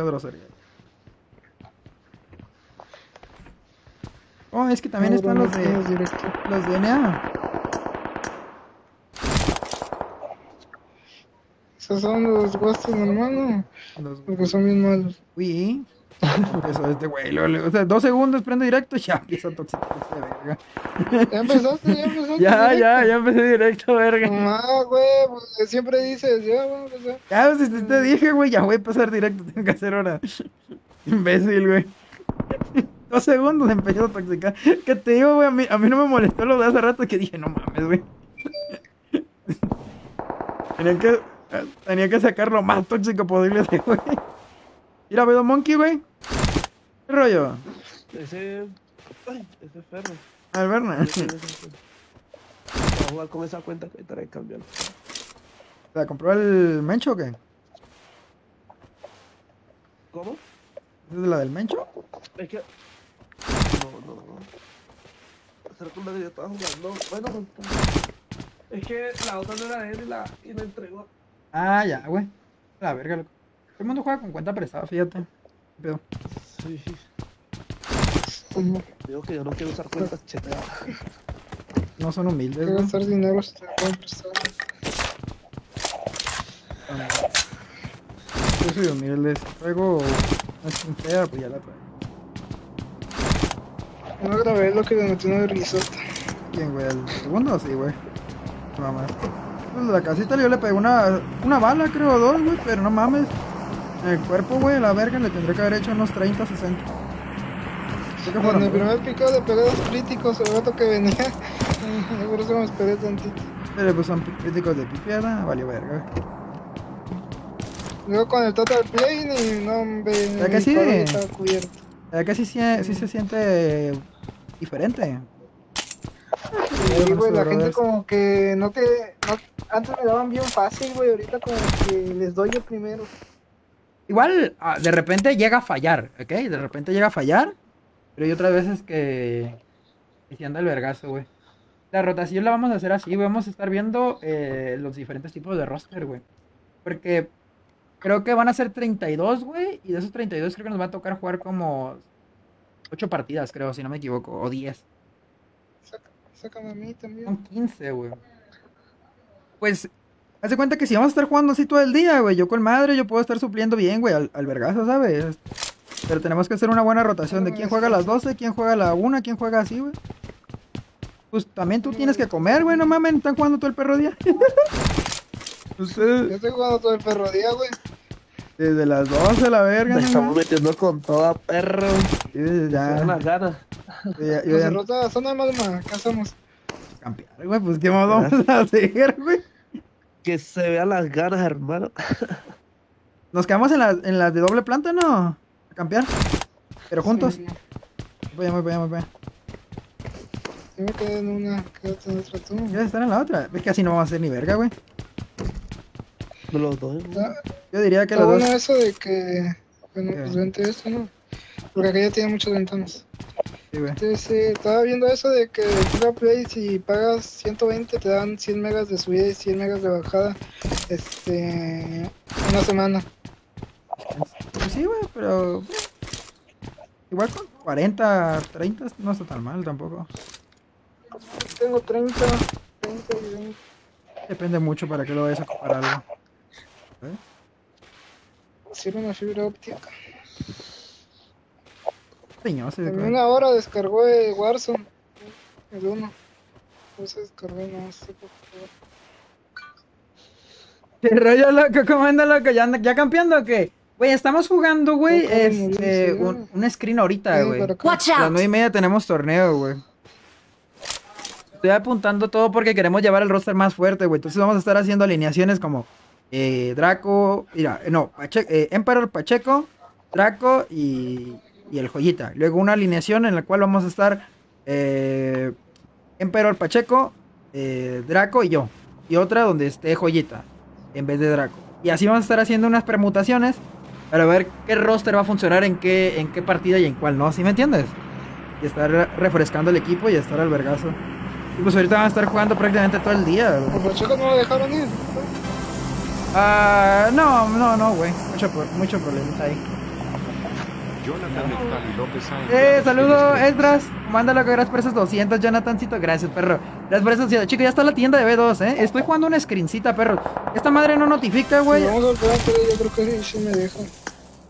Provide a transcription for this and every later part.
Grosería. Oh, es que también están los de los de NA. Esos son los guastos hermano. Los Porque son bien malos. Uy. Eso este güey, o sea, dos segundos prende directo y ya empieza a toxicarse de verga. Ya empezaste, ya empezaste. Ya, directo. ya, ya empecé directo, verga. Ah, güey, pues siempre dices, ya vamos a empezar. Ya, pues, te, te dije, güey, ya voy a pasar directo, tengo que hacer hora. Imbécil, güey. Dos segundos empezó a toxicar. Que te digo, güey, a mí, a mí no me molestó lo de hace rato que dije, no mames, güey. Tenía que, tenía que sacar lo más tóxico posible de güey. Mira, veo Monkey, güey. ¿Qué rollo? Ese. Ay, ese ferro. Al ese. Voy a jugar con esa cuenta que estaré cambiando. ¿La compró el Mencho o qué? ¿Cómo? ¿Es de la del Mencho? Es que. No, no, no. Será la que yo estaba jugando. Bueno, es que la otra no era de él y la, y la entregó. Ah, ya, güey. La verga, loco. Todo el mundo juega con cuenta prestada, fíjate. ¿Qué pedo? Sí. Digo que yo no quiero usar cuentas cheteadas. No son humildes, güey. gastar dinero si te pueden prestar. Yo soy humilde. Si juego una skin fea, pues ya la traigo. No grabé lo que le metió una risota. ¿Quién, güey? ¿El segundo? Sí, güey. No mames. Pues de la casita yo le pegué una, una bala, creo, o dos, güey, pero no mames. El cuerpo, güey, la verga le tendré que haber hecho unos 30, 60. Creo que En fueron el primer picado le pegué dos críticos el rato que venía. Y Por eso me esperé tantito. Pero pues son críticos de pipiada, valió verga. Luego con el Total Play y no me ¿Ya que sí? cubierto. Verdad que sí, sí, sí se siente diferente. Sí, güey, la gente como que no te... No, antes me daban bien fácil, güey, ahorita como que les doy yo primero. Igual, ah, de repente llega a fallar, ¿ok? De repente llega a fallar, pero hay otras veces que, que sí anda el vergazo, güey. La rotación la vamos a hacer así, güey. Vamos a estar viendo eh, los diferentes tipos de roster, güey. Porque creo que van a ser 32, güey. Y de esos 32 creo que nos va a tocar jugar como 8 partidas, creo, si no me equivoco. O 10. Saca, sácame a mí también. Son 15, güey. Pues, haz de cuenta que si vamos a estar jugando así todo el día, güey, yo con madre, yo puedo estar supliendo bien, güey, al, al vergazo, ¿sabes? Pero tenemos que hacer una buena rotación de quién juega a las 12, quién juega a la 1, quién juega así, güey. Pues también tú tienes que comer, güey, no mames, están jugando todo el perro día. Yo Ustedes, estoy jugando todo el perro día, güey. desde las 12 la verga, Me ¿no? estamos metiendo con toda perro. Sí, ya, las ganas. yo ya, yo Nos ya- derrota zona malma, acá somos. campear, güey, pues qué más vamos a hacer, güey. Que se vean las ganas, hermano. Nos quedamos en las en las de doble planta, ¿no? A campear. Pero juntos. Sí, Voy voy voy allá. Yo me quedé en una, quédate en otra tú. ¿Quieres estar en la otra? Es que así no vamos a hacer ni verga, güey. De los dos. güey. Está, Yo diría que los bueno dos. eso de que... Bueno, ¿Qué? pues vente esto, ¿no? Porque acá ya tiene muchas ventanas. Sí. Entonces, sí, estaba viendo eso de que Total Play si pagas 120 te dan 100 megas de subida y 100 megas de bajada. Este... Una semana. Pues sí, güey, pero. Igual con 40, 30 no está tan mal tampoco. Tengo 30, 30 y 20. Depende mucho para que lo vayas a ocupar algo. ¿Eh? Sirve una fibra óptica. Sí, En una hora descargó el Warzone. El 1. No se descargó, no sé por qué. ¿Qué rollo, loco? ¿Cómo anda, loco? ¿Ya, anda- ya campeando o qué? Güey, estamos jugando, güey, este, un, un screen ahorita, güey. A las nueve y media tenemos torneo, güey. Estoy apuntando todo porque queremos llevar el roster más fuerte, güey. Entonces vamos a estar haciendo alineaciones como eh, Draco, mira, no, Pache- eh, Emperor, Pacheco, Draco y, y el Joyita. Luego una alineación en la cual vamos a estar eh, Emperor, Pacheco, eh, Draco y yo. Y otra donde esté Joyita en vez de Draco. Y así vamos a estar haciendo unas permutaciones para ver qué roster va a funcionar en qué, en qué partida y en cuál no, ¿sí me entiendes? Y estar refrescando el equipo y estar al vergazo. Y pues ahorita van a estar jugando prácticamente todo el día. güey. ¿Por Pacheco no lo dejaron ir? Ah, no, no, no, güey. Mucho, mucho problemita ahí. Jonathan Neftali López ha Eh, enviado saludo, 100 Esdras. Mándalo gracias por esos 200, Jonathancito. Gracias, perro. Gracias por esos 200. Chicos, ya está la tienda de B2, ¿eh? Estoy jugando una screencita, perro. Esta madre no notifica, güey. Al plan, pero yo creo que sí me deja.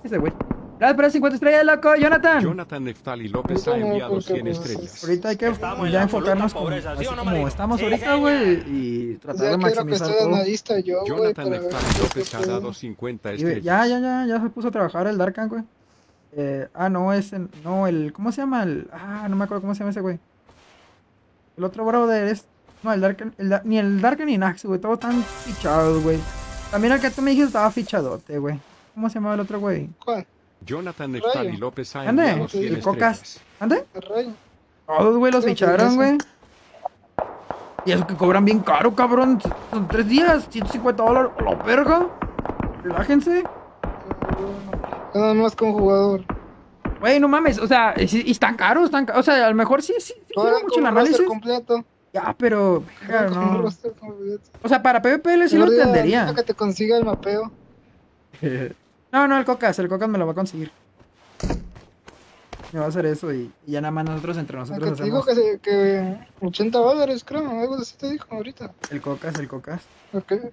Ese, güey. Gracias por esos 50 estrellas, loco, Jonathan. Jonathan Neftali López ha no, enviado porque, 100 pues, estrellas. Ahorita hay que Estamos ya enfocarnos como, pobreza, ¿sí no, como estamos Sí, ahorita, güey. Y tratar Ya de que maximizar esté todo. analista yo, Jonathan Neftali López ha dado 50 Y, estrellas. ya, ya, ya, ya se puso a trabajar el Darkan, güey. Eh, ah, no, ese, no, el, ¿cómo se llama? El, ah, no me acuerdo cómo se llama ese güey. El otro brother es, no, el Darkan, el, Da- ni el Darkan ni Nax, güey, todos están fichados, güey. También el que tú me dijiste estaba fichadote, güey. ¿Cómo se llamaba el otro güey? ¿Cuál? Jonathan Neftali. López ha ¿Ande? enviado 100 El Cocas. ¿Ande? Todos, güey, los ficharon, güey. Y eso que cobran bien caro, cabrón. Son tres días, 150 dólares. ¡A la verga! Relájense. Nada más con jugador. Güey, no mames, o sea, y, y están caros, están caros. O sea, a lo mejor sí, sí, sí Ahora mucho el análisis. completo. Ya, pero, un no. O sea, para PvP sí lo entendería. que te consiga el mapeo. No, no, el Cocas, el Cocas me lo va a conseguir. Me va a hacer eso y, y ya nada más nosotros entre nosotros que te digo hacemos que, se- que 80 dólares, creo. Algo así te dijo ahorita. el Cocas, el Cocas. Porque,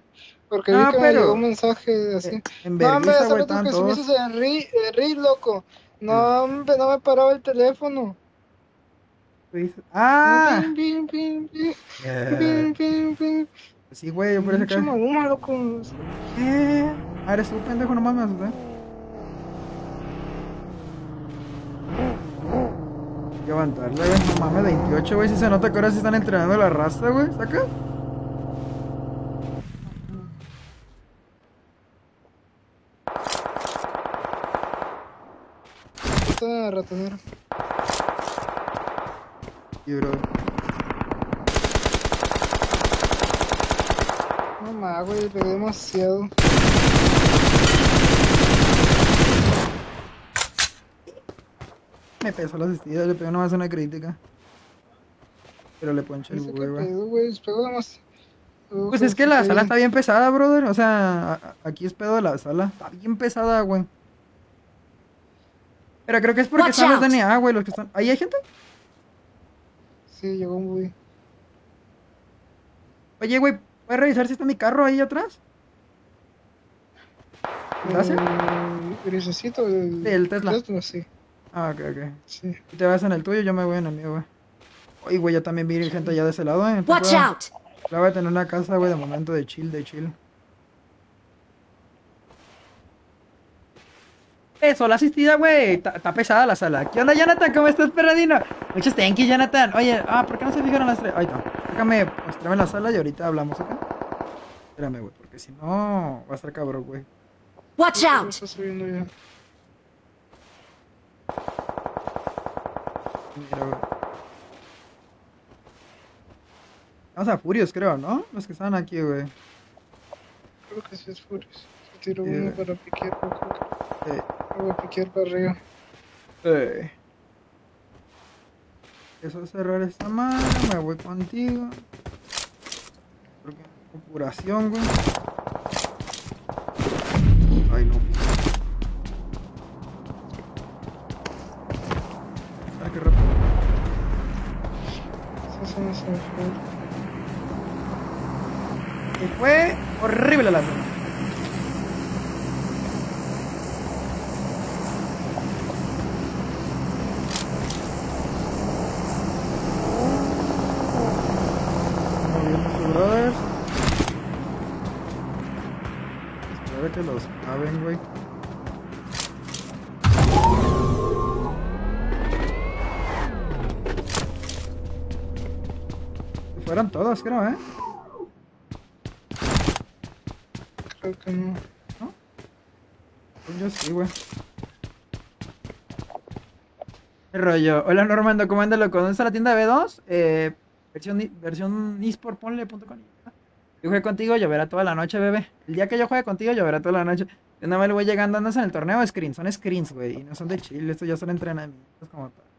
porque No, vi que me pero- llegó un mensaje así. En No, vergüenza, hace güey, rato que el RI, el RI, loco. No, hombre, no me paraba el teléfono. Ah, pim, pim, pim, eh, pim, pim, pim. sí, güey, yo por eso que. maluma, loco. Eh, ah, eres tú, pendejo, me asusté. Hay que aguantarle, güey. No mames, 28, güey. Si se nota que ahora sí están entrenando la raza, güey. ¿Saca? Está ratonera. Y bro. No más, güey, pegué demasiado. Me pesó la asistida, le pegó nomás una crítica. Pero le ponché el güey, pegó demasiado. Pues es que la sala está bien pesada, brother. O sea, aquí es pedo de la sala. Está bien pesada, güey. Pero creo que es porque Watch están los out. DNA, güey, los que están. ¿Ahí hay gente? Sí, llegó un güey. Oye, güey, ¿puedes revisar si está mi carro ahí atrás? ¿Gracias? El grisecito, el, Sí, el Tesla. sí. Ah, ok, ok. Sí. Si te vas en el tuyo, yo me voy en el mío, güey. Oye, güey, ya también vi gente allá de ese lado, eh. Watch out! La voy a tener una casa, güey, de momento de chill, de chill. Eso, la asistida, güey. Está pesada la sala. ¿Qué onda, Jonathan? ¿Cómo estás, perradino? Muchos thank you, Jonathan. Oye, ah, ¿por qué no se fijaron las tres? Ahí está. Déjame mostrarme la sala y ahorita hablamos, ¿ok? Espérame, güey, porque si no, va a estar cabrón, güey. Watch out! Está subiendo ya. Mira, güey. Vamos a Furios, creo, ¿no? Los que estaban aquí, güey. Creo que sí es Furious. Se tiró Sí, uno para piquear, Eh, Voy a piquear para arriba. eh. Eso es cerrar esta mano, me voy contigo. Porque curación, güey. Creo, ¿eh? Creo que no. Pues Yo sí, güey. ¿Qué rollo? Hola Normando, ¿cómo anda loco? ¿Dónde está la tienda B2? Eh, versión, versión esportponle.com. Yo jugué contigo, lloverá toda la noche, bebé. El día que yo juegue contigo, lloverá toda la noche. Yo nada más le voy llegando, andas en el torneo de screens. Son screens, güey. Y no son de chill, estos ya son entrenamientos como tal.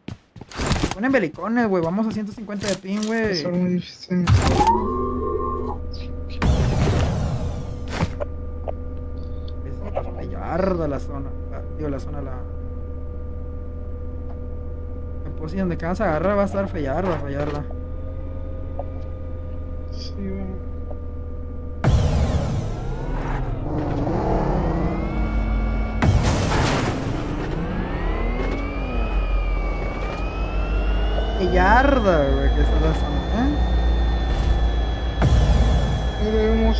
Ponen belicones, güey. Vamos a 150 de ping, güey. Son muy difíciles. Es yarda la zona. la- digo, la zona, la. pues sí, donde que vas a agarrar va a estar fallarda, fallarda. Sí, güey. Que yarda, güey, que está la zona, ¿eh? Vemos.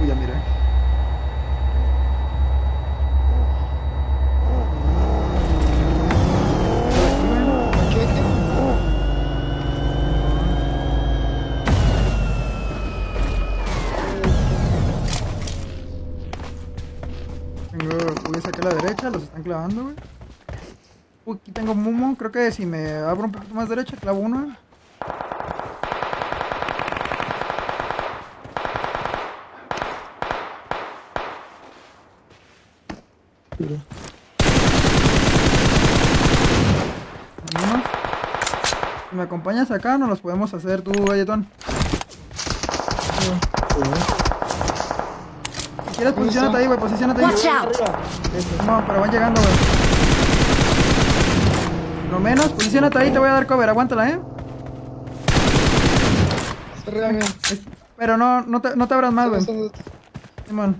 Uy, ya aquí. Tengo, uy, saqué a la derecha, los están clavando, güey. Uy, aquí tengo Mumo, creo que si me abro un poquito más derecha, clavo uno. Si me acompañas acá, no los podemos hacer tú, galletón. Si quieres, posicionate ahí, güey, posicionate ahí. No, pero van llegando, güey. Lo menos, posicionate ahí, te voy a dar cover, aguántala, eh. Está arriba mío. Es- Pero no, no te, no te abras más, güey. Simón.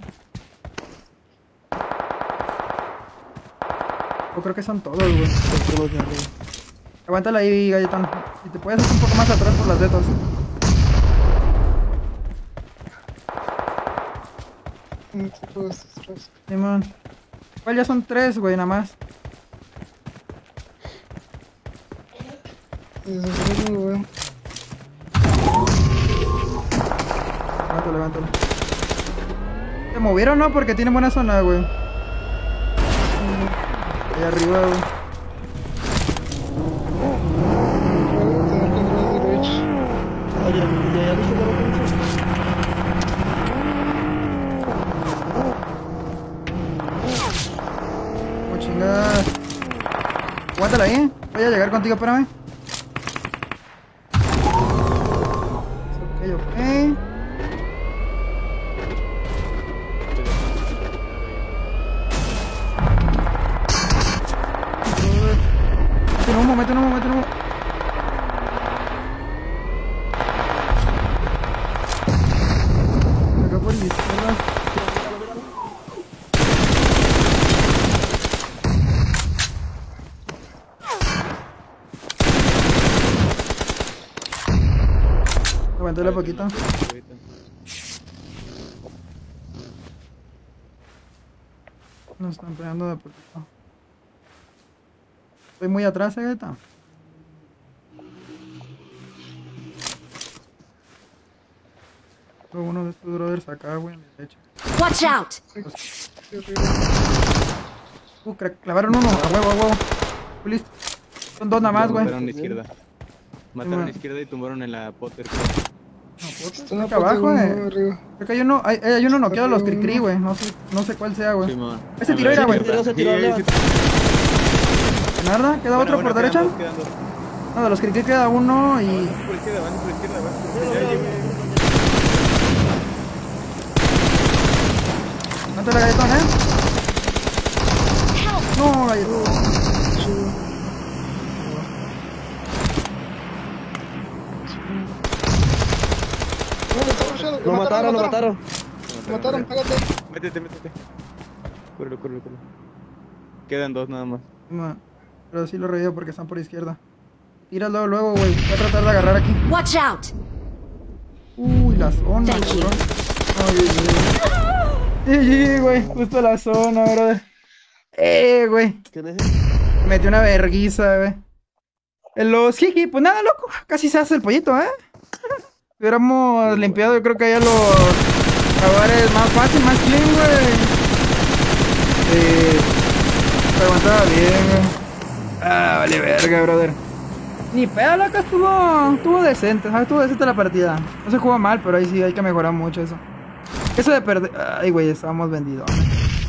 Yo creo que son todos, güey. Aguántala ahí, galletón. Si te puedes hacer un poco más atrás por las dedos. Simón. Igual ya son tres, güey, nada más. No lo veo. Levántala, levántala. Se movieron, ¿no? Porque tienen buena zona, güey. Ahí arriba, güey. Chingada. Aguántala ahí. Voy a llegar contigo, espérame. Aguántale poquito. Nos están pegando de poquito. Estoy muy atrás, eh, Geta. Tengo uno de estos brothers acá, güey, a mi derecha. Watch out! Uh, clavaron uno, a huevo, a huevo. Listo. Son dos nada más, güey. Mataron a la izquierda. Mataron a la izquierda y tumbaron en la Potter. La Acá abajo, eh. que hay uno, hay, hay uno noqueado de los cri-cri, güey. No sé, no sé cuál sea, güey. Ese A tiró era, güey. ¿Nada? ¿Queda Bueno, otro bueno, por derecha? No, de los cri-cri queda uno y... Van por izquierda, van por izquierda, van por izquierda. Ya llegué. No te la galletón, ¿eh? No, galletón. No, lo mataron, lo mataron. Lo mataron, pégate. Métete, métete. Córrelo, córrelo, córrelo. Quedan dos nada más. No, pero sí lo revivo porque están por izquierda. Tíralo luego, güey. Voy a tratar de agarrar aquí. Watch out! Uy, la zona, Thank you. cabrón. Ay, GG, güey. Justo la zona, brother. Eh, güey. ¿Quién es? Metió una verguiza, güey. Los jiji, pues nada, loco. Casi se hace el pollito, ¿eh? Si hubiéramos limpiado, yo creo que ya los jaguares más fácil, más clean, güey. Sí. Se aguantaba bien, güey. Ah, vale verga, brother. Ni pedo, loco, estuvo, estuvo decente, ¿sabes? Estuvo decente la partida. No se jugó mal, pero ahí sí hay que mejorar mucho eso. Eso de perder... Ay, güey, estábamos vendidos.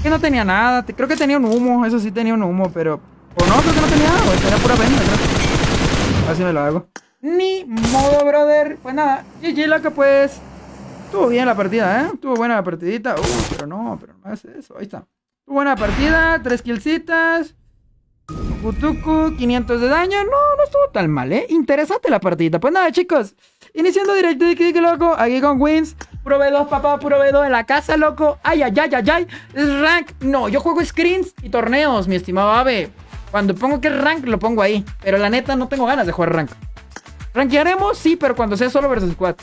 Que no tenía nada. Creo que tenía un humo. Eso sí tenía un humo, pero... O no, creo que no tenía nada, güey. Tenía pura venda, creo. Así me lo hago. Ni modo, brother. Pues nada. GG, loco, pues... Estuvo bien la partida, ¿eh? Estuvo buena la partidita. Uy, pero no, pero no es eso. Ahí está. Estuvo buena la partida. Tres killcitas. Tucutucu, 500 de daño. No, no estuvo tan mal, ¿eh? Interesante la partida. Pues nada, chicos. Iniciando directo de Kik, loco. Aquí con Wins. Puro B2, papá, puro B2 en la casa, loco. Ay, ay, ay, ay, ay. Es rank. No, yo juego screens y torneos, mi estimado Ave. Cuando pongo que es rank, lo pongo ahí. Pero la neta, no tengo ganas de jugar rank. Rankearemos, sí, pero cuando sea solo versus squad.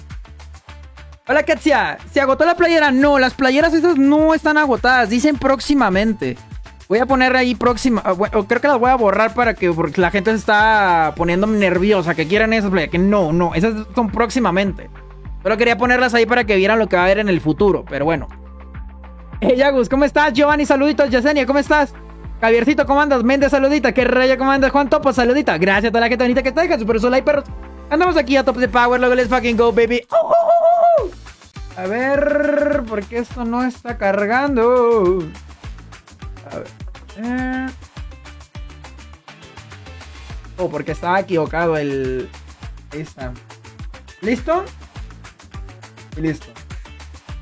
Hola, Katsia. ¿Se agotó la playera? No, las playeras esas no están agotadas. Dicen próximamente. Voy a poner ahí próxima. ah, bueno, creo que las voy a borrar para que porque la gente se está poniendo nerviosa. Que quieran esas playeras. Que no, no. Esas son próximamente. Solo quería ponerlas ahí para que vieran lo que va a haber en el futuro. Pero bueno. Hey, Yagus, ¿cómo estás? Giovanni, saluditos. Yesenia, ¿cómo estás? Javiercito, ¿cómo andas? Méndez, saludita. ¿Qué rayo, cómo andas? Juan Topo, saludita. Gracias a toda la gente bonita que está. Deja super y perros. Andamos aquí a top de power. Luego let's fucking go, baby. A ver, ¿por qué esto no está cargando? A ver. eh. Oh, porque estaba equivocado el. Ahí está. ¿Listo? Y listo.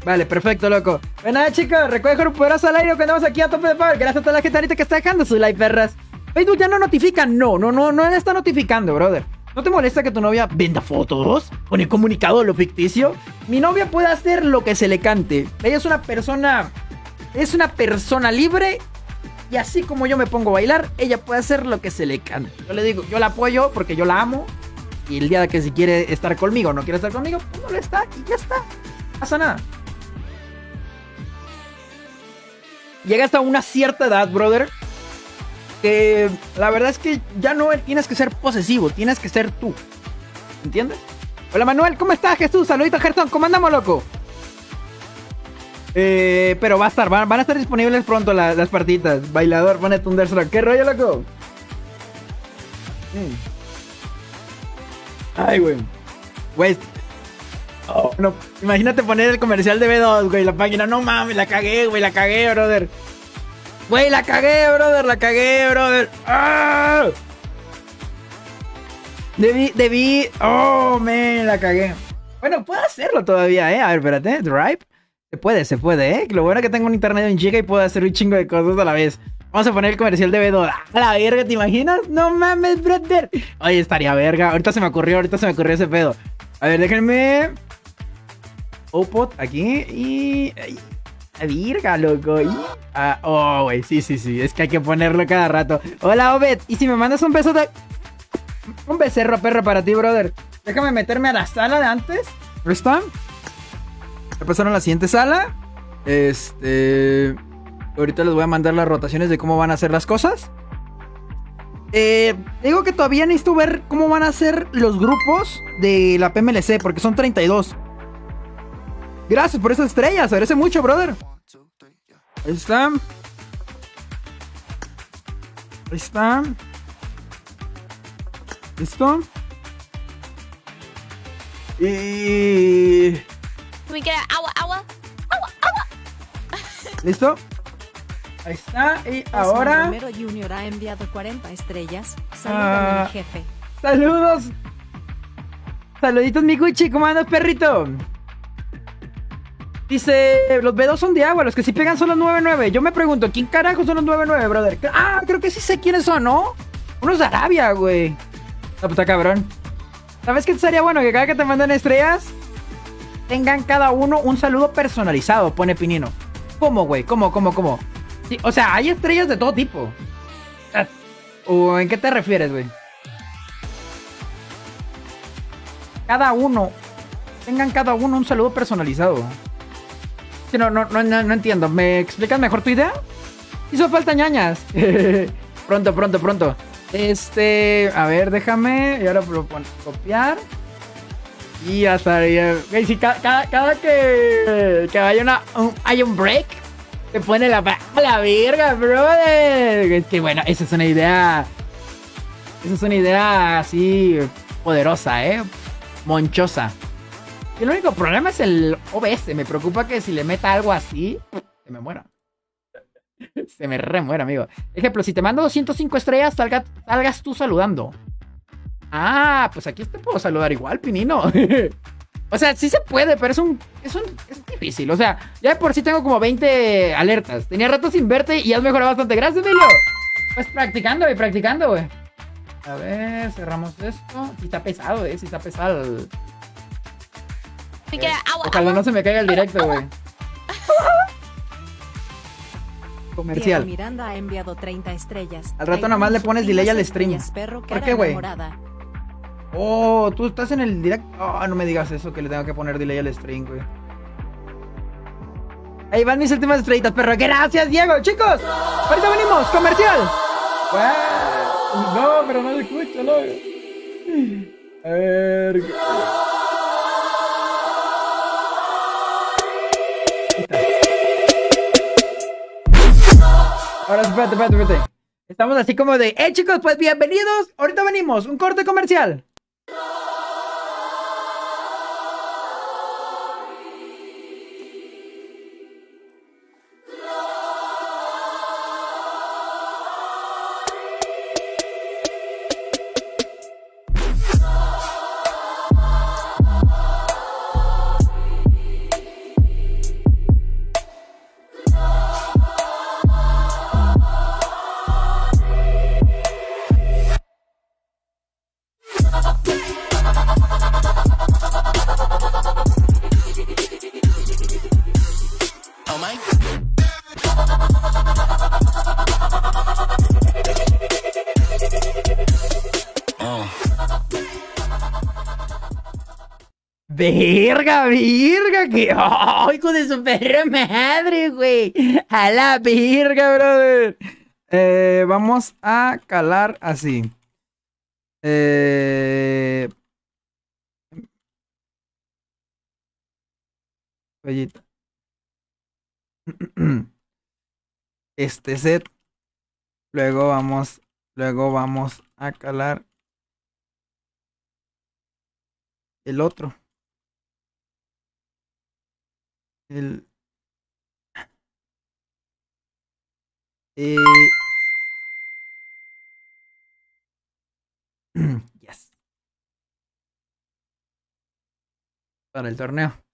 Vale, perfecto, loco. Pues nada, chicos, recuerden un poderoso al aire que andamos aquí a tope de power. Gracias a toda la gente ahorita que está dejando su like, perras. Facebook ya no notifica. No, no, no, no está notificando, brother. ¿No te molesta que tu novia venda fotos? ¿Pone comunicado a lo ficticio? Mi novia puede hacer lo que se le cante. Ella es una persona. Es una persona libre. Y así como yo me pongo a bailar, ella puede hacer lo que se le cante. Yo le digo, yo la apoyo porque yo la amo. Y el día de que si quiere estar conmigo o no quiere estar conmigo, pues no lo está y ya está. Pasa nada. Llega hasta una cierta edad, brother. Que la verdad es que ya no tienes que ser posesivo, tienes que ser tú. ¿Entiendes? Hola Manuel, ¿cómo estás Jesús? Saludito Gerson, ¿cómo andamos, loco? Eh, pero va a estar, van, van a estar disponibles pronto la- las partiditas. Bailador, pone Thunderstruck. ¿Qué rollo, loco? Mm. Ay, güey. Güey. Oh, imagínate poner el comercial de B2, güey. La página, no mames, la cagué, güey, la cagué, brother. Güey, la cagué, brother, la cagué, brother. ¡Ah! Debí, debí. Oh, man, la cagué. Bueno, puedo hacerlo todavía, ¿eh? A ver, espérate. Drive. Se puede, se puede, ¿eh? Lo bueno es que tengo un internet en giga y puedo hacer un chingo de cosas a la vez. Vamos a poner el comercial de B2. A la verga, ¿te imaginas? No mames, brother. Oye, estaría verga. Ahorita se me ocurrió, ahorita se me ocurrió ese pedo. A ver, déjenme. Opot aquí y. virga, loco. ah, oh, güey, sí, sí, sí. Es que hay que ponerlo cada rato. Hola, Obed. Y si me mandas un beso de. Un becerro, perro, para ti, brother. Déjame meterme a la sala de antes. ¿Ahí está? Ya pasaron a la siguiente sala. Este. Ahorita les voy a mandar las rotaciones de cómo van a ser las cosas. Eh, digo que todavía necesito ver cómo van a ser los grupos de la PMLC, porque son 32. Gracias por esas estrellas, agradece mucho, brother. Ahí está. Ahí está. ¿Listo? Y... Can we get an hour, hour? ¿Listo? Ahí está. Y ahora... Romero Jr. ha enviado 40 estrellas. Ah. Salúdame, mi jefe. Saludos. Saluditos, mi Gucci. ¿Cómo andas, perrito? Dice, los B2 son de agua, los que sí pegan son los 99. Yo me pregunto, ¿quién carajo son los 99, brother? Ah, creo que sí sé quiénes son, ¿no? Unos de Arabia, güey. No, puta cabrón. ¿Sabes qué sería bueno? Que cada que te manden estrellas, tengan cada uno un saludo personalizado, pone Pinino. ¿Cómo, güey? ¿Cómo, cómo, cómo? O sea, hay estrellas de todo tipo. Ah, ¿O en qué te refieres, güey? Cada uno, tengan cada uno un saludo personalizado. Que no, no, no, no, entiendo. ¿Me explicas mejor tu idea? Hizo falta ñañas. pronto, pronto, pronto. Este, a ver, déjame. Y ahora lo copiar. Y ya estaría. Güey, si ca- cada, cada que, que haya una, un, hay un break, te pone la, la verga, brother. Es que bueno, esa es una idea. Esa es una idea así poderosa, ¿eh? Monchosa. El único problema es el OBS. Me preocupa que si le meta algo así, se me muera. Se me remuera, amigo. Ejemplo, si te mando 205 estrellas, salga- salgas tú saludando. Ah, pues aquí te puedo saludar igual, Pinino. o sea, sí se puede, pero es un, es un. Es difícil. O sea, ya de por sí tengo como 20 alertas. Tenía rato sin verte y has mejorado bastante. Gracias, Emilio. Pues practicando, güey, practicando, güey. A ver, cerramos esto. Sí está pesado, eh. Sí está pesado. el- We get agua, Ojalá agua. no se me caiga el directo, güey. Diego Comercial. Miranda ha enviado 30 estrellas. Al rato nomás un le pones delay al stream. ¿Por qué, güey? Oh, tú estás en el directo. Oh, no me digas eso, que le tengo que poner delay al stream, güey. Ahí van mis últimas estrellitas, perro. Gracias, Diego. Chicos, ahorita venimos, comercial. No, pero no lo escucho, no. A ver. Ahora, espérate, espérate, espérate. Estamos así como de, eh, chicos, pues bienvenidos. Ahorita venimos, un corte comercial. Verga, verga, que. ¡Ay, hijo de su perra madre, güey! A la verga, brother. Eh, vamos a calar así. Eh. Ollita. Este set. Luego vamos. Luego vamos a calar. El otro. El. Eh... yes. Para el torneo.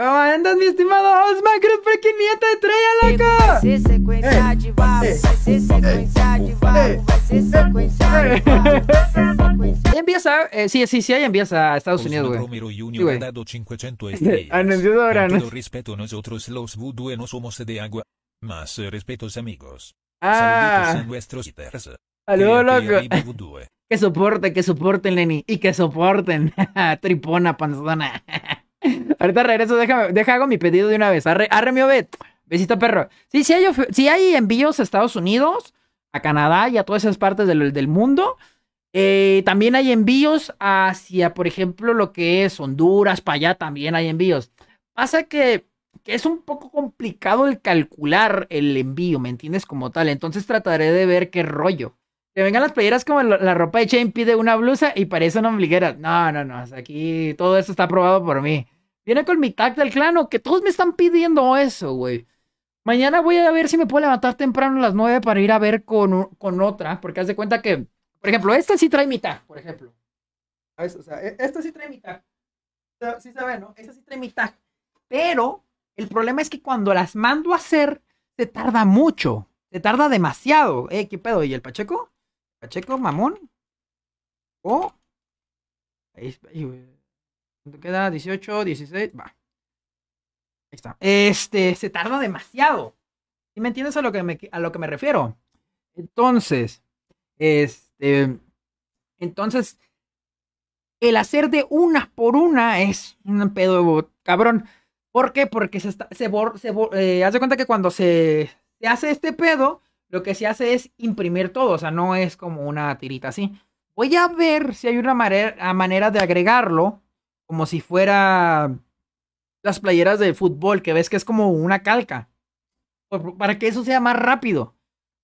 ¿Cómo andas, mi estimado Osman Cruz por 500 estrellas, loco? Vai ser sequência de vago, vai ser sequência de vago, vai ser sequência de vago, vai ser sequência Ya empieza, eh, sí, sí, sí, ahí empieza a Estados Unidos, güey. Romero Sí, Junior güey. ha dado 500 estrellas. Anunció ahora, Con ¿no? todo respeto, nosotros los voodoo no somos de agua. Más eh, respetos, amigos. Saluditos Ah, a nuestros saludos, loco. Que soporte, que soporten, Lenny. Y que soporten. Tripona, panzona. Ahorita regreso, déjame, deja hago mi pedido de una vez. Arre, arre mi Obed. Besito, perro. Sí, sí hay, sí hay envíos a Estados Unidos, a Canadá y a todas esas partes del, del mundo. Eh, también hay envíos hacia, por ejemplo, lo que es Honduras, para allá también hay envíos. Pasa que, que es un poco complicado el calcular el envío, ¿me entiendes? Como tal. Entonces trataré de ver qué rollo. Que vengan las playeras como la, la ropa de Chain pide una blusa y parece una ombliguera. No, no, no. Aquí todo esto está aprobado por mí. Viene con mi tag del clano, que todos me están pidiendo eso, güey. Mañana voy a ver si me puedo levantar temprano a las 9 para ir a ver con, con otra. Porque haz de cuenta que, por ejemplo, esta sí trae mi tag, por ejemplo. ¿Sabes? O sea, e- esta sí trae mi tag. Sí se ve, ¿no? Esta sí trae mi tag. Pero el problema es que cuando las mando a hacer, se tarda mucho. Se tarda demasiado. Eh, ¿qué pedo? ¿Y el Pacheco? Pacheco, mamón. O. Ahí, ahí, güey. ¿Cuánto queda? 18, 16. Va. Ahí está. Este, se tarda demasiado. ¿Sí me entiendes a lo que me, a lo que me refiero? Entonces, este. Entonces, el hacer de una por una es un pedo cabrón. ¿Por qué? Porque se está, se bor, se bor- eh, haz de cuenta que cuando se, se hace este pedo, lo que se hace es imprimir todo, o sea, no es como una tirita así. Voy a ver si hay una manera, manera de agregarlo, como si fuera las playeras de fútbol, que ves que es como una calca, para que eso sea más rápido.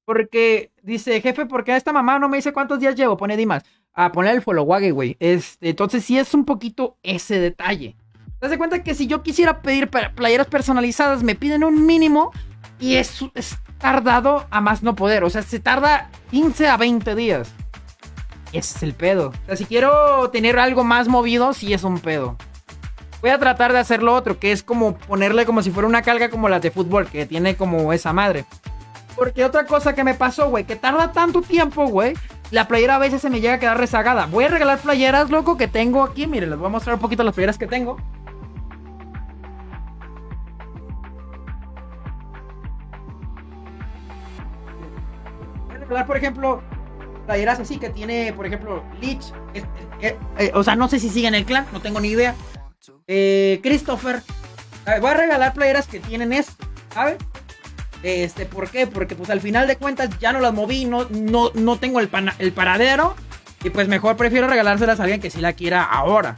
Porque dice, jefe, ¿por qué esta mamá no me dice cuántos días llevo? Pone Dimas. A poner el follow güey. Este, entonces sí es un poquito ese detalle. Te das cuenta que si yo quisiera pedir playeras personalizadas, me piden un mínimo y es, es tardado a más no poder. O sea, se tarda 15 a 20 días. Ese es el pedo. O sea, si quiero tener algo más movido, sí es un pedo. Voy a tratar de hacer lo otro, que es como ponerle como si fuera una calca como las de fútbol, que tiene como esa madre. Porque otra cosa que me pasó, güey, que tarda tanto tiempo, güey. La playera a veces se me llega a quedar rezagada. Voy a regalar playeras, loco, que tengo aquí. Miren, les voy a mostrar un poquito las playeras que tengo. Voy a regalar, por ejemplo, playeras así que tiene, por ejemplo, Lich. eh, eh, o sea, no sé si siguen el clan, no tengo ni idea. Eh, Christopher. Voy a regalar playeras que tienen esto, ¿sabes? Este, ¿por qué? Porque pues al final de cuentas ya no las moví, no, no, no tengo el, pana- el paradero. Y pues mejor prefiero regalárselas a alguien que sí la quiera ahora.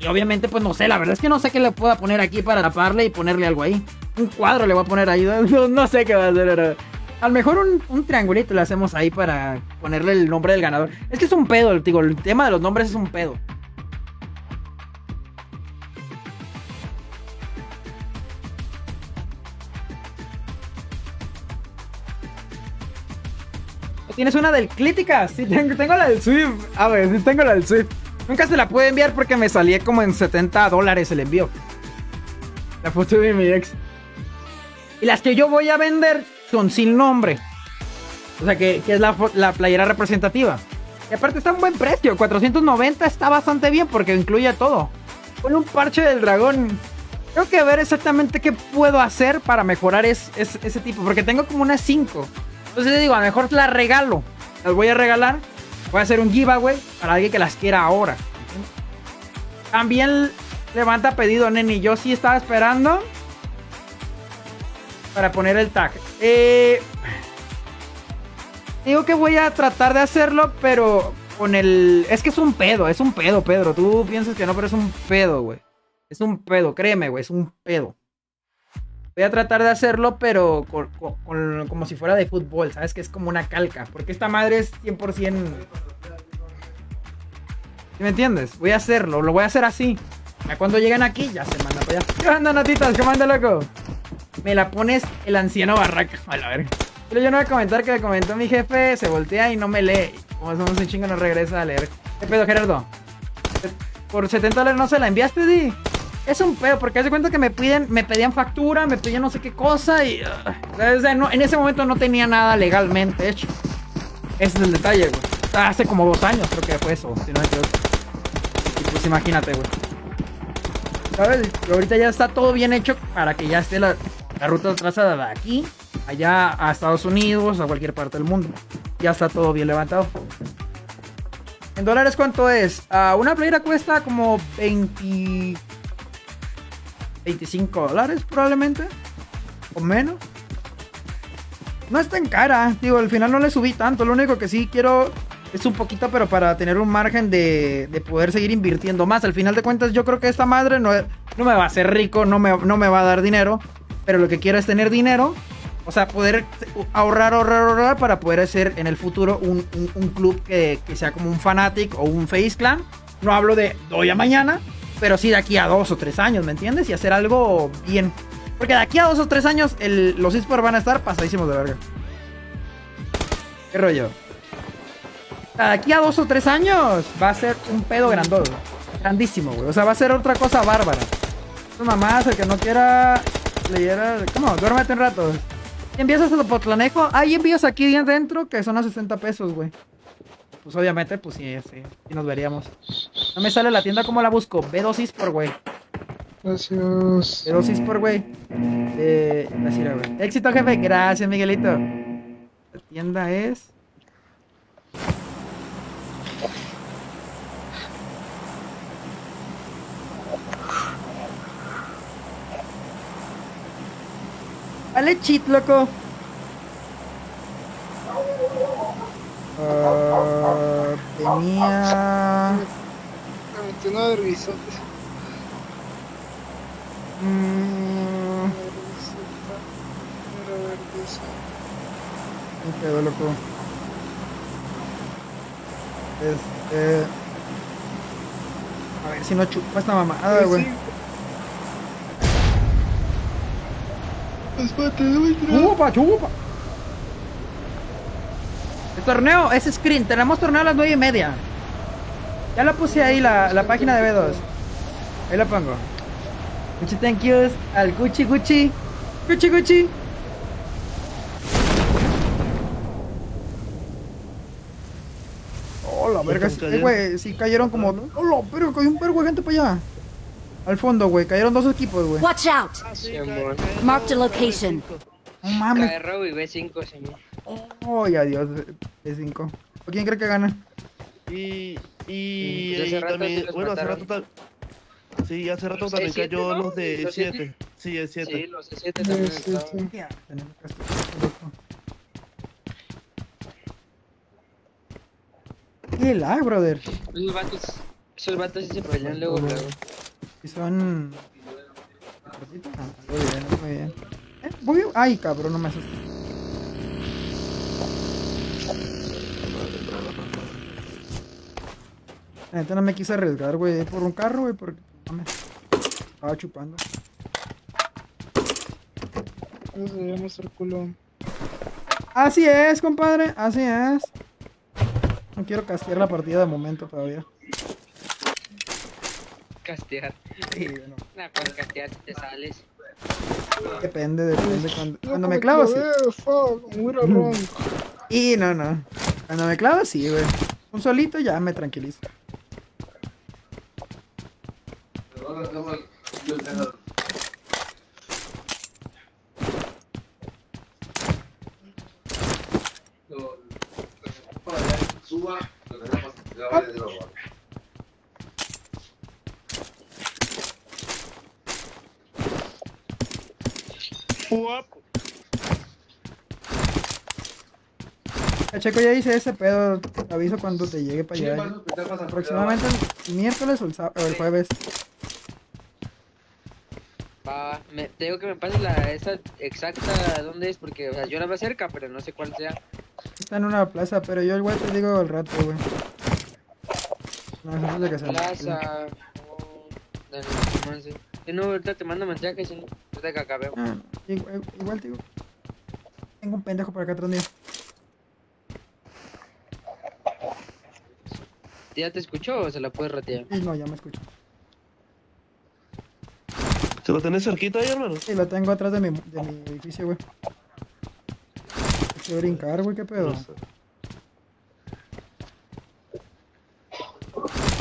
Y obviamente pues no sé, la verdad es que no sé qué le pueda poner aquí para taparle y ponerle algo ahí. Un cuadro le voy a poner ahí, no, no sé qué va a hacer. A lo mejor un, un triangulito le hacemos ahí para ponerle el nombre del ganador. Es que es un pedo, digo, el tema de los nombres es un pedo. ¿Tienes una del Crítica? Sí, tengo, tengo la del Swift. A ver, sí tengo la del Swift. Nunca se la pude enviar porque me salía como en 70 dólares el envío. La foto de mi ex. Y las que yo voy a vender son sin nombre. O sea, que, que es la, la playera representativa. Y aparte está a un buen precio. 490 está bastante bien porque incluye todo. Con un parche del dragón. Tengo que ver exactamente qué puedo hacer para mejorar es- es- ese tipo. Porque tengo como unas 5. Entonces le digo, a lo mejor las regalo. Las voy a regalar. Voy a hacer un giveaway para alguien que las quiera ahora. También levanta pedido, Neni. Yo sí estaba esperando para poner el tag. Eh, digo que voy a tratar de hacerlo, pero con el... Es que es un pedo, es un pedo, Pedro. Tú piensas que no, pero es un pedo, güey. Es un pedo, créeme, güey, es un pedo. Voy a tratar de hacerlo, pero como si fuera de fútbol, ¿sabes? Que es como una calca. Porque esta madre es 100%... ¿Sí me entiendes? Voy a hacerlo, lo voy a hacer así. Cuando lleguen aquí, ya se manda. ¿Qué onda, notitas? ¿Cómo anda, loco? Me la pones el anciano barraca. A la verga. Pero yo no voy a comentar que me comentó mi jefe, se voltea y no me lee. Como somos un chingo, no regresa a leer. ¿Qué pedo, Gerardo? Por 70 dólares no se la enviaste, Di. Es un pedo, porque hace cuenta que me piden, me pedían factura, me pedían no sé qué cosa y. ah, en ese momento no tenía nada legalmente hecho. Ese es el detalle, güey. Hace como dos años creo que fue eso, si no me equivoco. Y pues imagínate, güey. ¿Sabes? Pero ahorita ya está todo bien hecho para que ya esté la, la ruta trazada de aquí, allá a Estados Unidos, a cualquier parte del mundo. Ya está todo bien levantado. ¿En dólares cuánto es? Ah, una playera cuesta como 20... 25 dólares probablemente. O menos. No es tan cara. Digo, al final no le subí tanto. Lo único que sí quiero es un poquito, pero para tener un margen de, de poder seguir invirtiendo más. Al final de cuentas, yo creo que esta madre no, no me va a hacer rico, no me, no me va a dar dinero. Pero lo que quiero es tener dinero. O sea, poder ahorrar, ahorrar, ahorrar para poder hacer en el futuro un, un- club que, que sea como un Fanatic o un Face Clan. No hablo de hoy a mañana, pero sí de aquí a dos o tres años, ¿me entiendes? Y hacer algo bien. Porque de aquí a dos o tres años el- los esports van a estar pasadísimos de verga. ¿Qué rollo? De aquí a dos o tres años va a ser un pedo grandoso. Grandísimo, güey. O sea, va a ser otra cosa bárbara. Mamás, el que no quiera leyera. ¿Cómo? Duérmete un rato. Y envías hasta el potlanejo. Hay envíos aquí dentro que son a 60 pesos, güey. Pues obviamente, pues sí, sí. Y nos veríamos. No me sale la tienda como la busco. B2 por güey. Gracias. B2 por güey. Eh, así era, güey. Éxito, jefe. Gracias, Miguelito. La tienda es. Vale, cheat, loco. Ah, tenía. Me metí una vergüenza. mm, Una vergüenza. ¿Qué pedo, loco? Este. A ver si no chupa esta mamada, güey. Espérate, no Chupa, chupa. El torneo es screen. Tenemos torneo a las 9 y media. Ya la puse ahí la, la página de B2. Ahí la pongo. Muchas thank yous al Gucci Gucci. Gucci Gucci. Oh, la verga. Eh, güey, sí cayeron como. Oh, verga, cayó un vergo de gente para allá. Al fondo, güey. Cayeron dos equipos, güey. Watch out! Simón. Marked a location. No mames. KR y B5, Simón. Oh, adiós. B5. ¿O quién cree que gana? Y, y, Pues hace también, sí los bueno, hace rato tam- Sí, hace rato Los también C7, cayó ¿no? los de Los 7. Sí, el 7. Sí, los C7 también Sí, sí. Loco. Qué lag, brother. Esos vatos, esos vatos sí se pelean luego, luego. Y son. cortitos. Ah, muy bien, muy bien. Eh, voy- Ay, cabrón, no me asustes. La neta no me quise arriesgar, güey, por un carro, güey, porque no me estaba chupando. Eso deberíamos ser culo. Así es, compadre, así es. No quiero castear la partida de momento todavía. Castear. Sí, bueno, castear si te sales. depende, depende. Cuando, No, cuando me clavo, que, sí. eh. Y no, no. Cuando me clavo, sí, güey. Un solito ya me tranquilizo. Ya, Checo, ya hice ese pedo. Te aviso cuando te llegue para allá. Aproximadamente el miércoles o el, o el jueves. Va, me, te digo que me pases la esa exacta dónde es, porque, o sea, yo la veo cerca, pero no sé cuál sea. Está en una plaza, pero yo igual te digo el rato, güey. No, eso es de que se Plaza. oh, dale, sí. Si no, ahorita te mando mensaje, si no, ahorita que acabemos. Ah, igual, igual te digo. Tengo un pendejo por acá atrás mío. ¿Ya te escuchó o se la puedes ratear? No, ya me escucho. ¿Se lo tenés cerquita ahí, hermano? Sí, lo tengo atrás de mi, de mi edificio, güey. Hay que brincar, güey, qué pedo.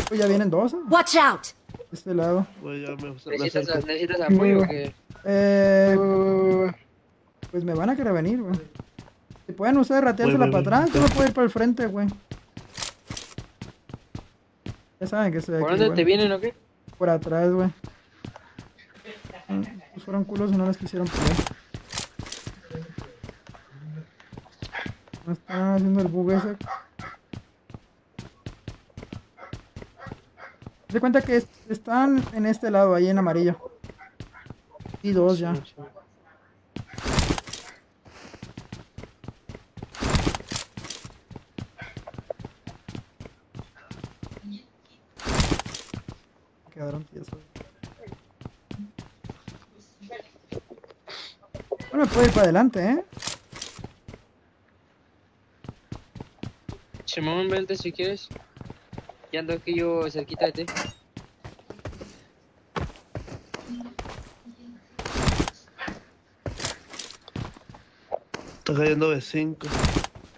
Pues ya vienen dos, ¿eh? Watch out! De este lado. Ya me, me ¿Necesitas, acerco. ¿necesitas apoyo o qué? Eh, güey. pues me van a querer venir, güey. Si pueden ustedes rateársela para atrás, yo me puedo ir para el frente, güey. Ya saben que estoy ¿Por aquí, dónde te vienen o qué? Por atrás, güey. Pues fueron culos y no les quisieron pelear. No están haciendo el bug ese. Se cuenta que est- están en este lado, ahí en amarillo. Y dos ya. Quedaron tiesos. Bueno, me puedo ir para adelante, ¿eh? Simón, vente si quieres. Ya ando aquí yo cerquita de ti. Está cayendo B5.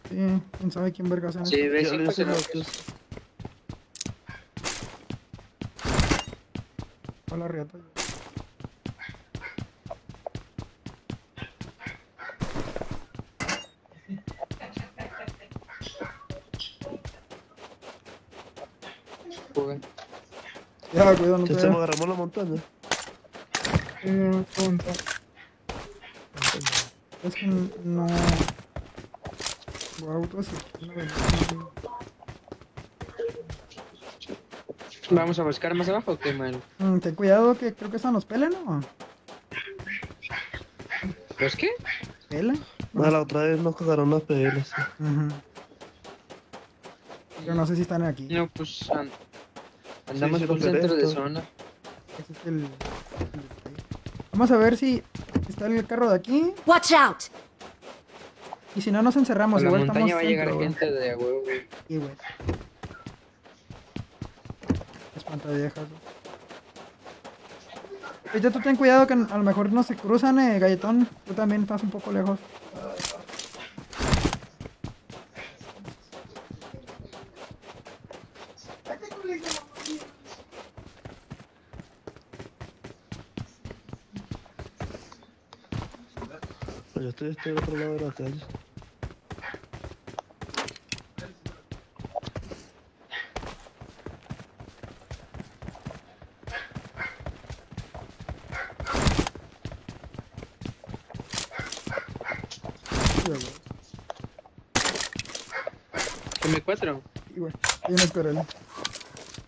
Sí, quién sabe quién vergas en Sí, esto. ves, Ya le pues, hice no, los pues, que- Hola, riata. juega. Ya, cuidado, no te agarramos la montaña. Sí, no, tonto. Es que no... Voy a autos no. ¿Vamos a buscar más abajo o qué, man? Mm, ten cuidado que creo que están los pelen, ¿no? ¿Los qué? ¿Pelen? Ah, la otra vez nos cagaron las PLs. Ujú. Pero no sé si están aquí. No, pues andamos sí, por centro de zona. Ese es el... Vamos a ver si está el carro de aquí. Watch out! Y si no, nos encerramos. Igual estamos montaña va a llegar centro, güey. gente de a huevo, güey. Y, güey. Espantaviejas, güey. Ahorita tú ten cuidado que a lo mejor no se cruzan, eh, galletón. Tú también estás un poco lejos. Pues yo estoy, estoy al otro lado de la calle. M4. Sí, güey. Hay unos correos.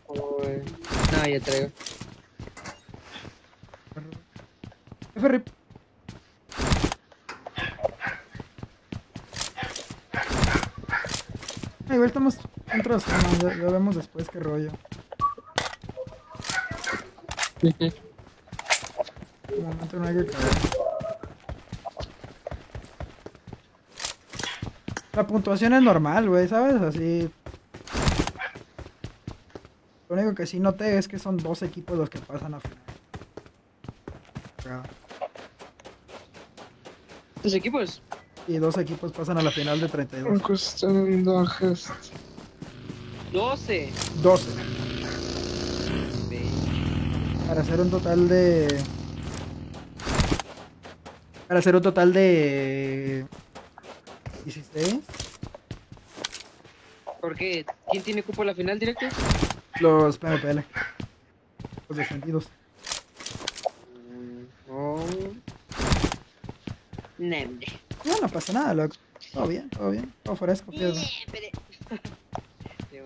Uy. No, ya traigo. F rip. Ah, igual estamos dentro de zona, ya, ya vemos después qué rollo. Momento no hay que caer. La puntuación es normal, güey, ¿sabes? Así. Lo único que sí noté es que son dos equipos los que pasan a final. ¿Tus equipos? Y dos equipos pasan a la final de 32. Aunque están en Dodgers. 12. 12. Para hacer un total de. Para hacer un total de. 16. ¿Por qué? ¿Quién tiene cupo a la final directo? Los PMPL. Los defendidos. Oh. Nembre. No, no pasa nada, loco. Todo bien, todo bien. Todo fresco. Nembre.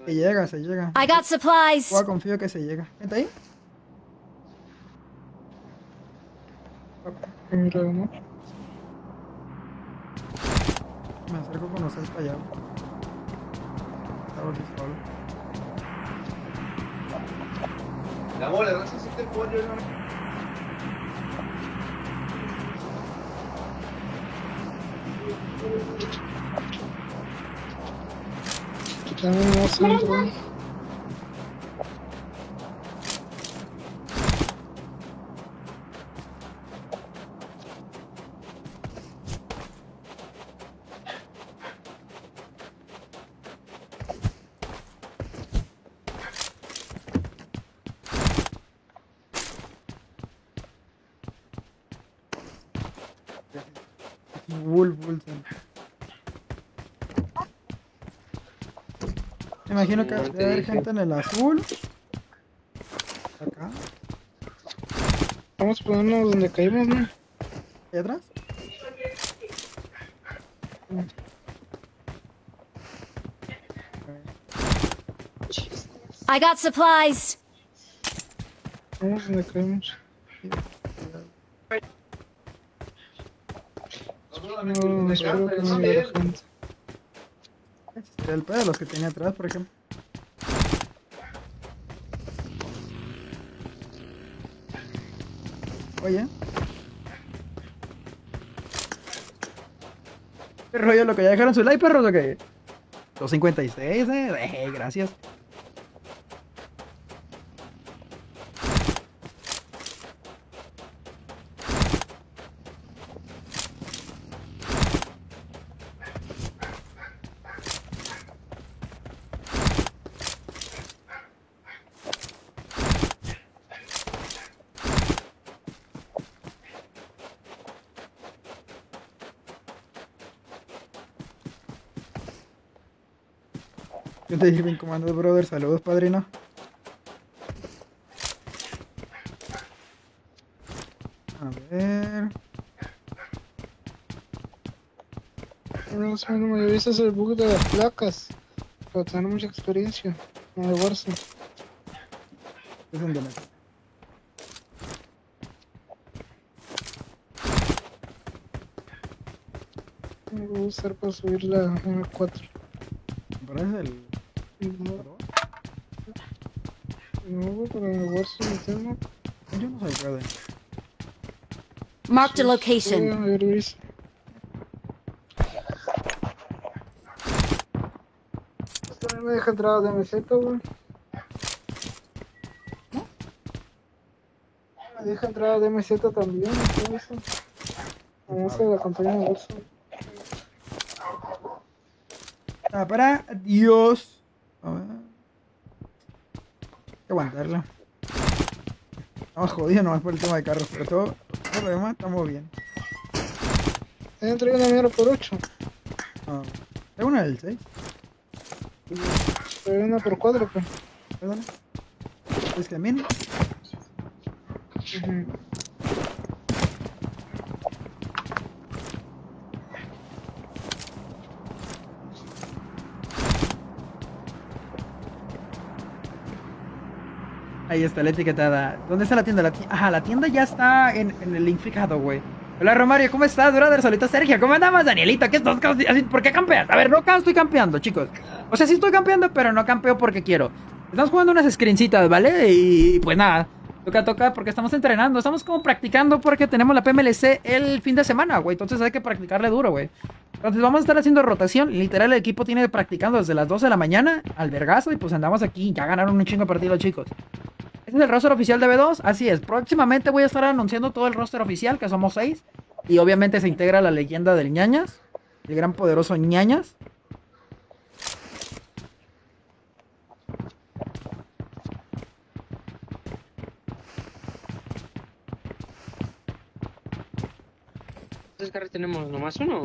Se llega, se llega. I got supplies. Yo confío que se llega. ¿Gente ahí? Me acerco con ustedes para allá. Solo. La mole, no sé si te pollo, ¿no? Tenemos centro. Full, full centro. Me imagino que debe haber gente en el azul. Acá. Vamos a ponernos donde caímos, ¿no? ¿Y atrás? I got supplies. Vamos donde caímos. No, espero que no haya gente. El pedo los que tenía atrás, por ejemplo. Oye. ¿Qué rollo lo que ya dejaron su like, perros o qué? 256, eh. eh gracias. Dije bien comando, brother. Saludos, padrino. A ver. No sé, no me avisas el bug de las placas. Para tener mucha experiencia. En el Warzone. Es donde- No voy a usar para subir la M4. Me parece el. No, no, güey, pero en el Warzone tengo. Yo no soy brother. Marked a Voy location. Luis. Me deja entrar de meseta, güey. Me deja entrar de meseta también, eso. Vamos a la campaña de Warzone. Ah, para. Dios. A ver. que aguantarla. Estamos jodidos nomás por el tema de carros, pero todo, todo lo demás estamos bien. Eh, traigo una mierda por 8. No. ¿Es una del 6? Traigo una por 4, pues. Perdón. Es que a mí no. Ahí está la etiquetada. ¿Dónde está la tienda? La ti- Ajá, la tienda ya está en, el link fijado, güey. Hola Romario, ¿cómo estás, brother? Solito Sergio, ¿cómo andamos, Danielito? ¿Qué estás? ¿Por qué campeas? A ver, no estoy campeando, chicos. O sea, sí estoy campeando, pero no campeo porque quiero. Estamos jugando unas screencitas, ¿vale? Y pues nada, toca, toca porque estamos entrenando. Estamos como practicando porque tenemos la PMLC el fin de semana, güey. Entonces hay que practicarle duro, güey. Entonces vamos a estar haciendo rotación. Literal, el equipo tiene practicando desde las 12 de la mañana al vergazo y pues andamos aquí. Ya ganaron un chingo de partidos, chicos. Este es el roster oficial de B2, así es. Próximamente voy a estar anunciando todo el roster oficial, que somos seis. Y obviamente se integra la leyenda del ñañas, el gran poderoso ñañas. ¿Cuántos carros tenemos? ¿Nomás uno?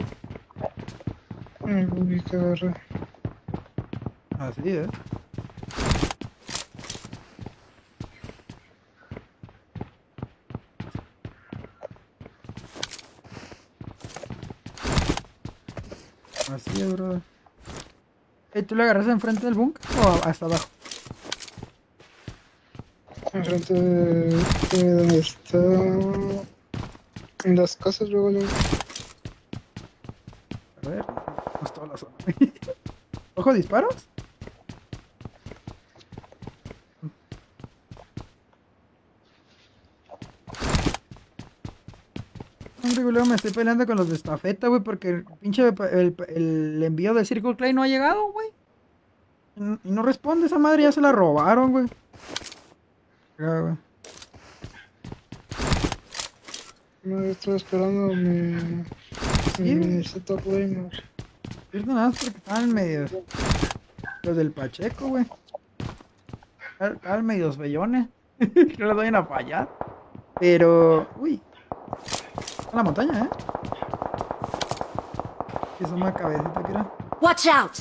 Así es. Así es, brother. Ey, ¿Tú le agarras enfrente del bunk o hasta abajo? Enfrente de, de donde está. En las casas, luego, luego. A ver, no es toda la zona. ¿Ojo, disparos? Luego me estoy peleando con los de estafeta, güey, porque el pinche el, el envío de Circle Clay no ha llegado, güey. Y no- responde esa madre, ya se la robaron, güey. Ya, güey. No, yo estoy esperando mi. Sí. Mi setup gamer. Cierto, nada más porque estaban medio. Los del Pacheco, güey. Estaban medios bellones. no les vayan a fallar. Pero. Uy. Está en la montaña, ¿eh? Que es una cabecita que era. Watch out!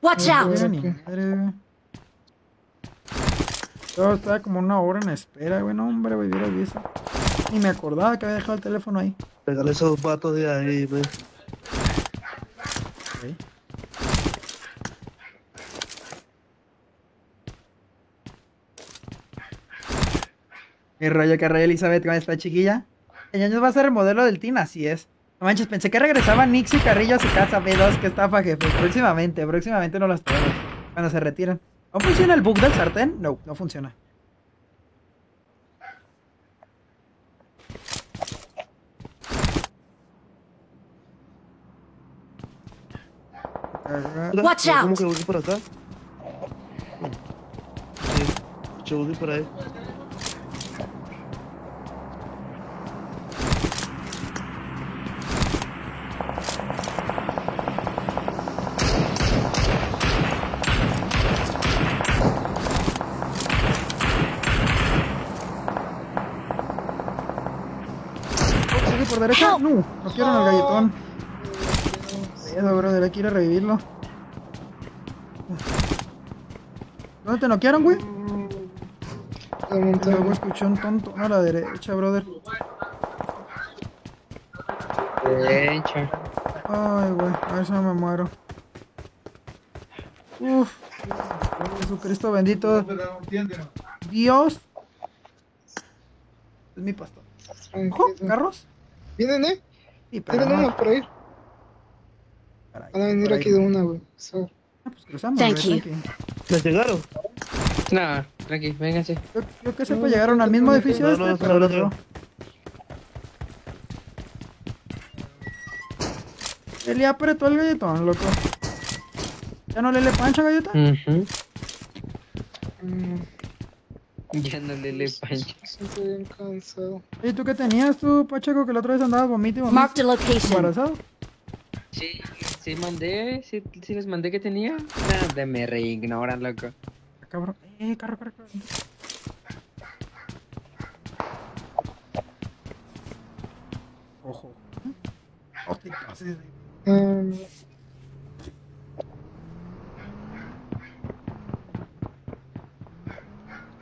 Watch out! tuviera ni madre, güey. Yo estaba como una hora en espera, güey. No, hombre, güey, visto. Ni me acordaba que había dejado el teléfono ahí. Pégale esos vatos de ahí. Ok. ¿Qué rollo, qué rollo, Elizabeth, con esta chiquilla? El año va a ser el modelo del TIN, así es. No manches, pensé que regresaban Nix y Carrillo a su casa B2, que estafa, jefe. Próximamente, próximamente no las tengo. Cuando se retiran. ¿No funciona el bug del sartén? No, no funciona. Watch ¿Cómo out! que voy por acá? Sí, yo voy por ahí. Derecha? No, no quiero en el galletón. Pedo, brother, hay que ir a revivirlo. ¿Dónde te noquearon, güey? Luego escuché un tonto a la derecha, brother. Derecha. Ay, güey, a ver si no me muero. Uf. Jesucristo bendito. Dios. Es mi pastor. ¿carros? Vienen, eh. Sí, pero Vienen no. unos por ahí. Caray, Van a venir por ahí. aquí de una, güey. So, Ah, pues cruzamos, Thank you. tranqui. ¿Me llegaron? No, tranqui, vénganse. Yo, yo que sepa, llegaron al mismo edificio No, este, no, pero no, al no. otro. Él ya apretó el galletón, loco. ¿Ya no le le pancha, galleta? Ujú. mm, Ya no le le pancho. siento bien cansado. ¿Y tú qué tenías tú, Pacheco, que la otra vez andabas vomito y vomito? Marked a location. ¿Embarazado? Sí, Sí mandé, sí, sí les mandé que tenía. Nada, me reignoran, loco. Ah, Cabrón. Eh, carro, carro, carro. Ojo. No te pases. Um,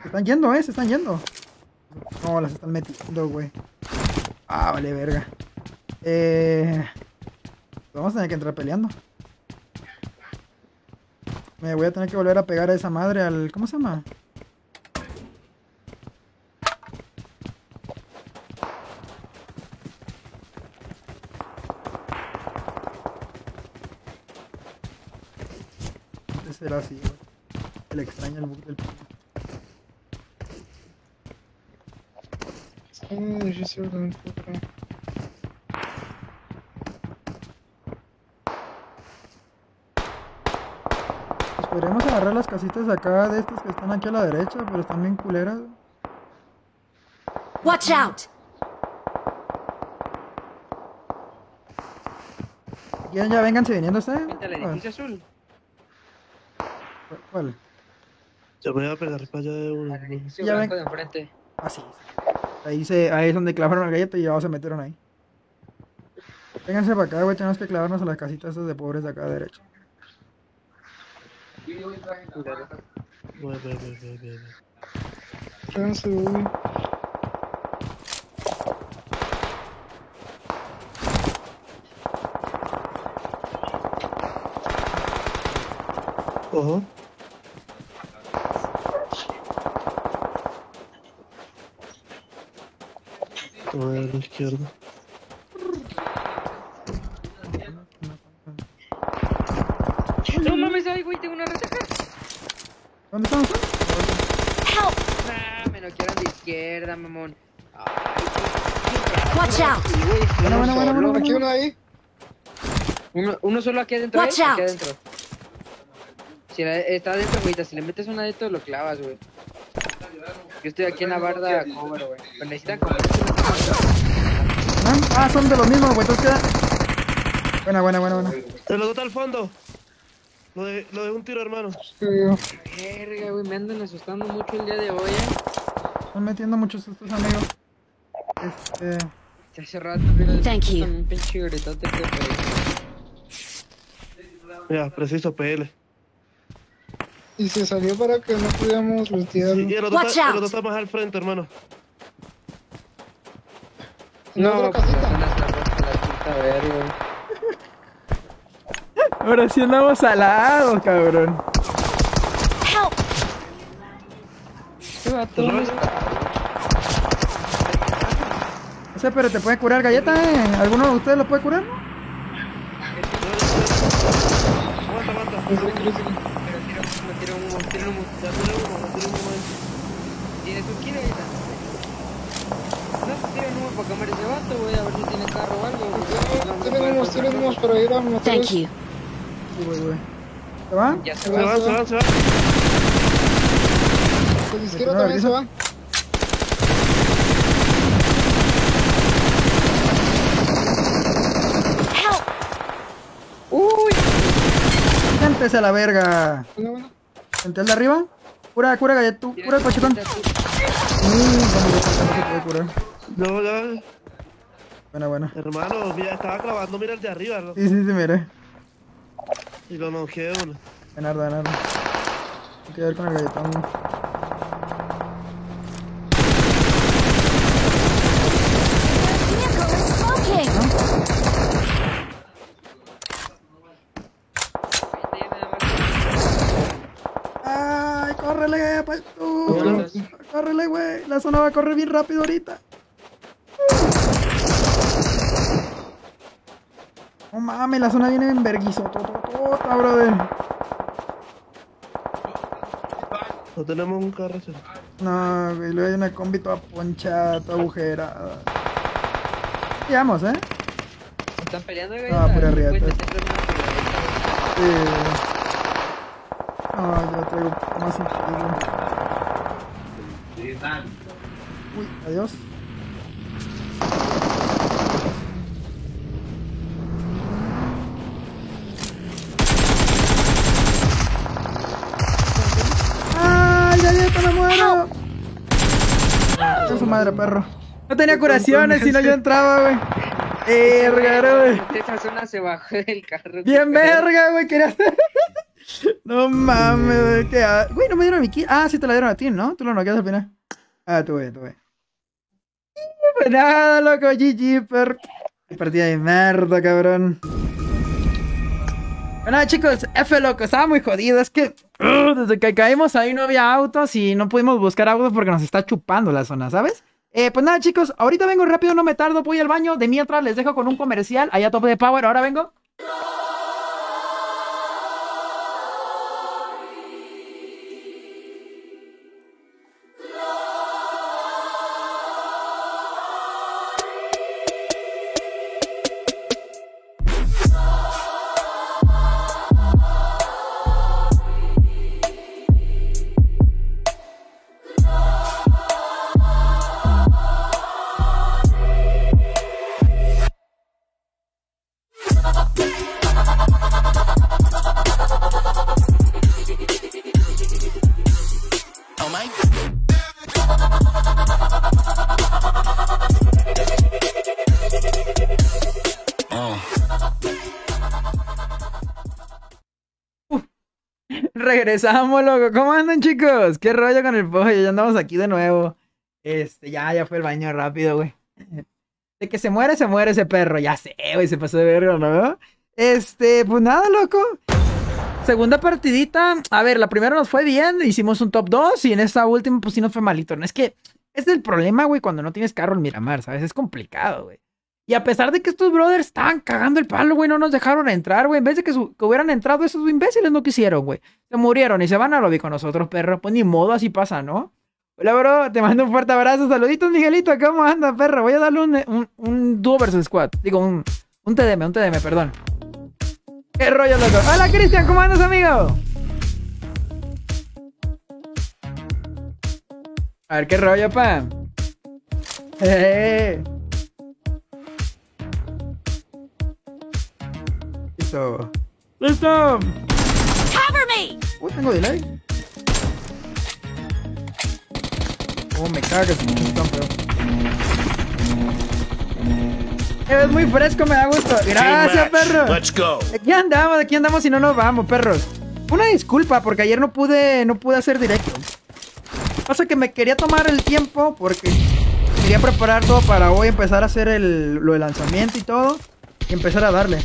Se están yendo, eh, se están yendo. No, las están metiendo, güey. Ah, vale, verga. Eh. Vamos a tener que entrar peleando. Me voy a tener que volver a pegar a esa madre al. ¿Cómo se llama? Antes era así, güey. Se le extraña el bug del Encontrar. Pues podríamos agarrar las casitas acá de estas que están aquí a la derecha, pero están bien culeras. Watch out! ¿Quieren ya vénganse viniendo ustedes? Vente al ¿Cuál? edificio azul. ¿Cuál? Yo me voy a pegar para allá de uno. Al edificio Ya blanco ven. de enfrente. Ah, sí. sí. Ahí, se, ahí es donde clavaron la galleta y ya se metieron ahí. Vénganse para acá, güey. Tenemos que clavarnos a las casitas esas de pobres de acá a la derecha. Voy, voy, voy. Ojo. Voy a la izquierda. No mames, ay, güey, tengo una resaca. ¿Dónde estamos? Help! Nah, me noquearon de izquierda, mamón. Watch out! Bueno, bueno, bueno, bueno, Aquí uno ahí. Uno, uno solo aquí adentro, Watch ¿eh? out. Aquí adentro. Si la- está adentro, güey, si le metes una de estos, lo clavas, güey. Yo estoy aquí en la barda cover, güey. Pero necesitan comer. ¿Ah? Ah, son de los mismos, güey. Entonces queda. Buena, buena, buena, buena. El otro está al fondo. Lo de, lo de un tiro, hermano. Verga, güey, me andan asustando mucho el día de hoy, eh. Están metiendo muchos sustos, amigos. Este. Ya hace rato, pero Thank you. Un pinche gritote que pegué. Mira, preciso PL. Y se salió para que no pudiéramos lootearlo. Y el otro, Watch está, el out. otro está más al frente, hermano. No, otra pues casita. Ahora sí andamos salados, cabrón. Help! Este vato, ¿dónde está? O sea, pero te puede curar galleta, ¿eh? ¿Alguno de ustedes lo puede curar? Aguanta, aguanta. Pero tira humo, tira humo, tira humo. Ya tiene uno, ya tiene uno ahí. ¿Tienes un kilo ahorita? No, pues tira humo para cambiar ese vato, güey, a ver si tiene carro o algo, güey. Tienen unos, tienen unos para ir a motores. Thank you. Sí, güey, güey. ¿Se va? Ya se Se va. se van, se izquierda ¿Tiene también se va. Help! Uy, Siéntese a la verga. Bueno, bueno. ¿Senté el de arriba? Cura, cura galleta, tú, cura el. Mm, vamos, curar. No, ya. Buena, buena. Hermano, mira, estaba clavando, mira el de arriba, ¿no? Sí, sí, sí, mire. Y lo noqueé uno. Buenarda, buenarda. Hay que ver con el galletón. smoking! ¡Ay, córrele, pues tú! ¡Córrele, güey! La zona va a correr bien rápido ahorita. No mames, la zona viene en verguizo. Tota, brother. No tenemos un carro cerca. No, güey, luego hay una combi toda ponchada, toda agujerada. Llegamos, ¿eh? ¿Están peleando, güey? Ah, una peleadita, Sí. No, yo traigo más impedido. Uy, adiós. Madre, perro. No tenía curaciones, si no yo entraba, güey. Verga, güey. Esa zona se bajó del carro. Bien verga, güey. Quería No mames, güey. ¿qué Güey, no me dieron mi kill. Ah, sí te la dieron a ti, ¿no? Tú lo noqueaste al final. Ah, tú, güey, tú, güey. Pues nada, loco, GG, perro. Qué partida de mierda, cabrón. Bueno, chicos, F loco, estaba muy jodido. Es que uh, desde que caímos ahí no había autos y no pudimos buscar autos porque nos está chupando la zona, ¿sabes? Eh, pues nada, chicos, ahorita vengo rápido, no me tardo, voy al baño. De mientras les dejo con un comercial allá a tope de power. Ahora vengo. Regresamos, loco. ¿Cómo andan, chicos? ¿Qué rollo con el pollo? Ya andamos aquí de nuevo. Este, ya, ya fue el baño rápido, güey. De que se muere, se muere ese perro. Ya sé, güey, se pasó de verga, ¿no? Este, pues nada, loco. Segunda partidita. A ver, la primera nos fue bien. Hicimos un top 2 y en esta última, pues sí nos fue malito. No es que es el problema, güey, cuando no tienes carro en Miramar, ¿sabes? Es complicado, güey. Y a pesar de que estos brothers estaban cagando el palo, güey, no nos dejaron entrar, güey. En vez de que, su- que hubieran entrado, esos imbéciles no quisieron, güey. Se murieron y se van a lobby con nosotros, perro. Pues ni modo, así pasa, ¿no? Hola, bro. Te mando un fuerte abrazo. Saluditos, Miguelito. ¿Cómo anda, perro? Voy a darle un, un, dúo versus squad. Digo, un, un TDM, un TDM, perdón. ¿Qué rollo, loco? Hola, Cristian. ¿Cómo andas, amigo? A ver, ¿qué rollo, pa? Eh. Listo. ¡Listo! Cover me! Uy, tengo delay. Oh, me cagas, pinche campeón. Es muy fresco, me da gusto. Gracias, perro. Let's go. Aquí andamos, aquí andamos y no nos vamos, perros. Una disculpa porque ayer no pude, no pude hacer directo. Pasa que me quería tomar el tiempo porque quería preparar todo para hoy empezar a hacer el, lo del lanzamiento y todo y empezar a darle.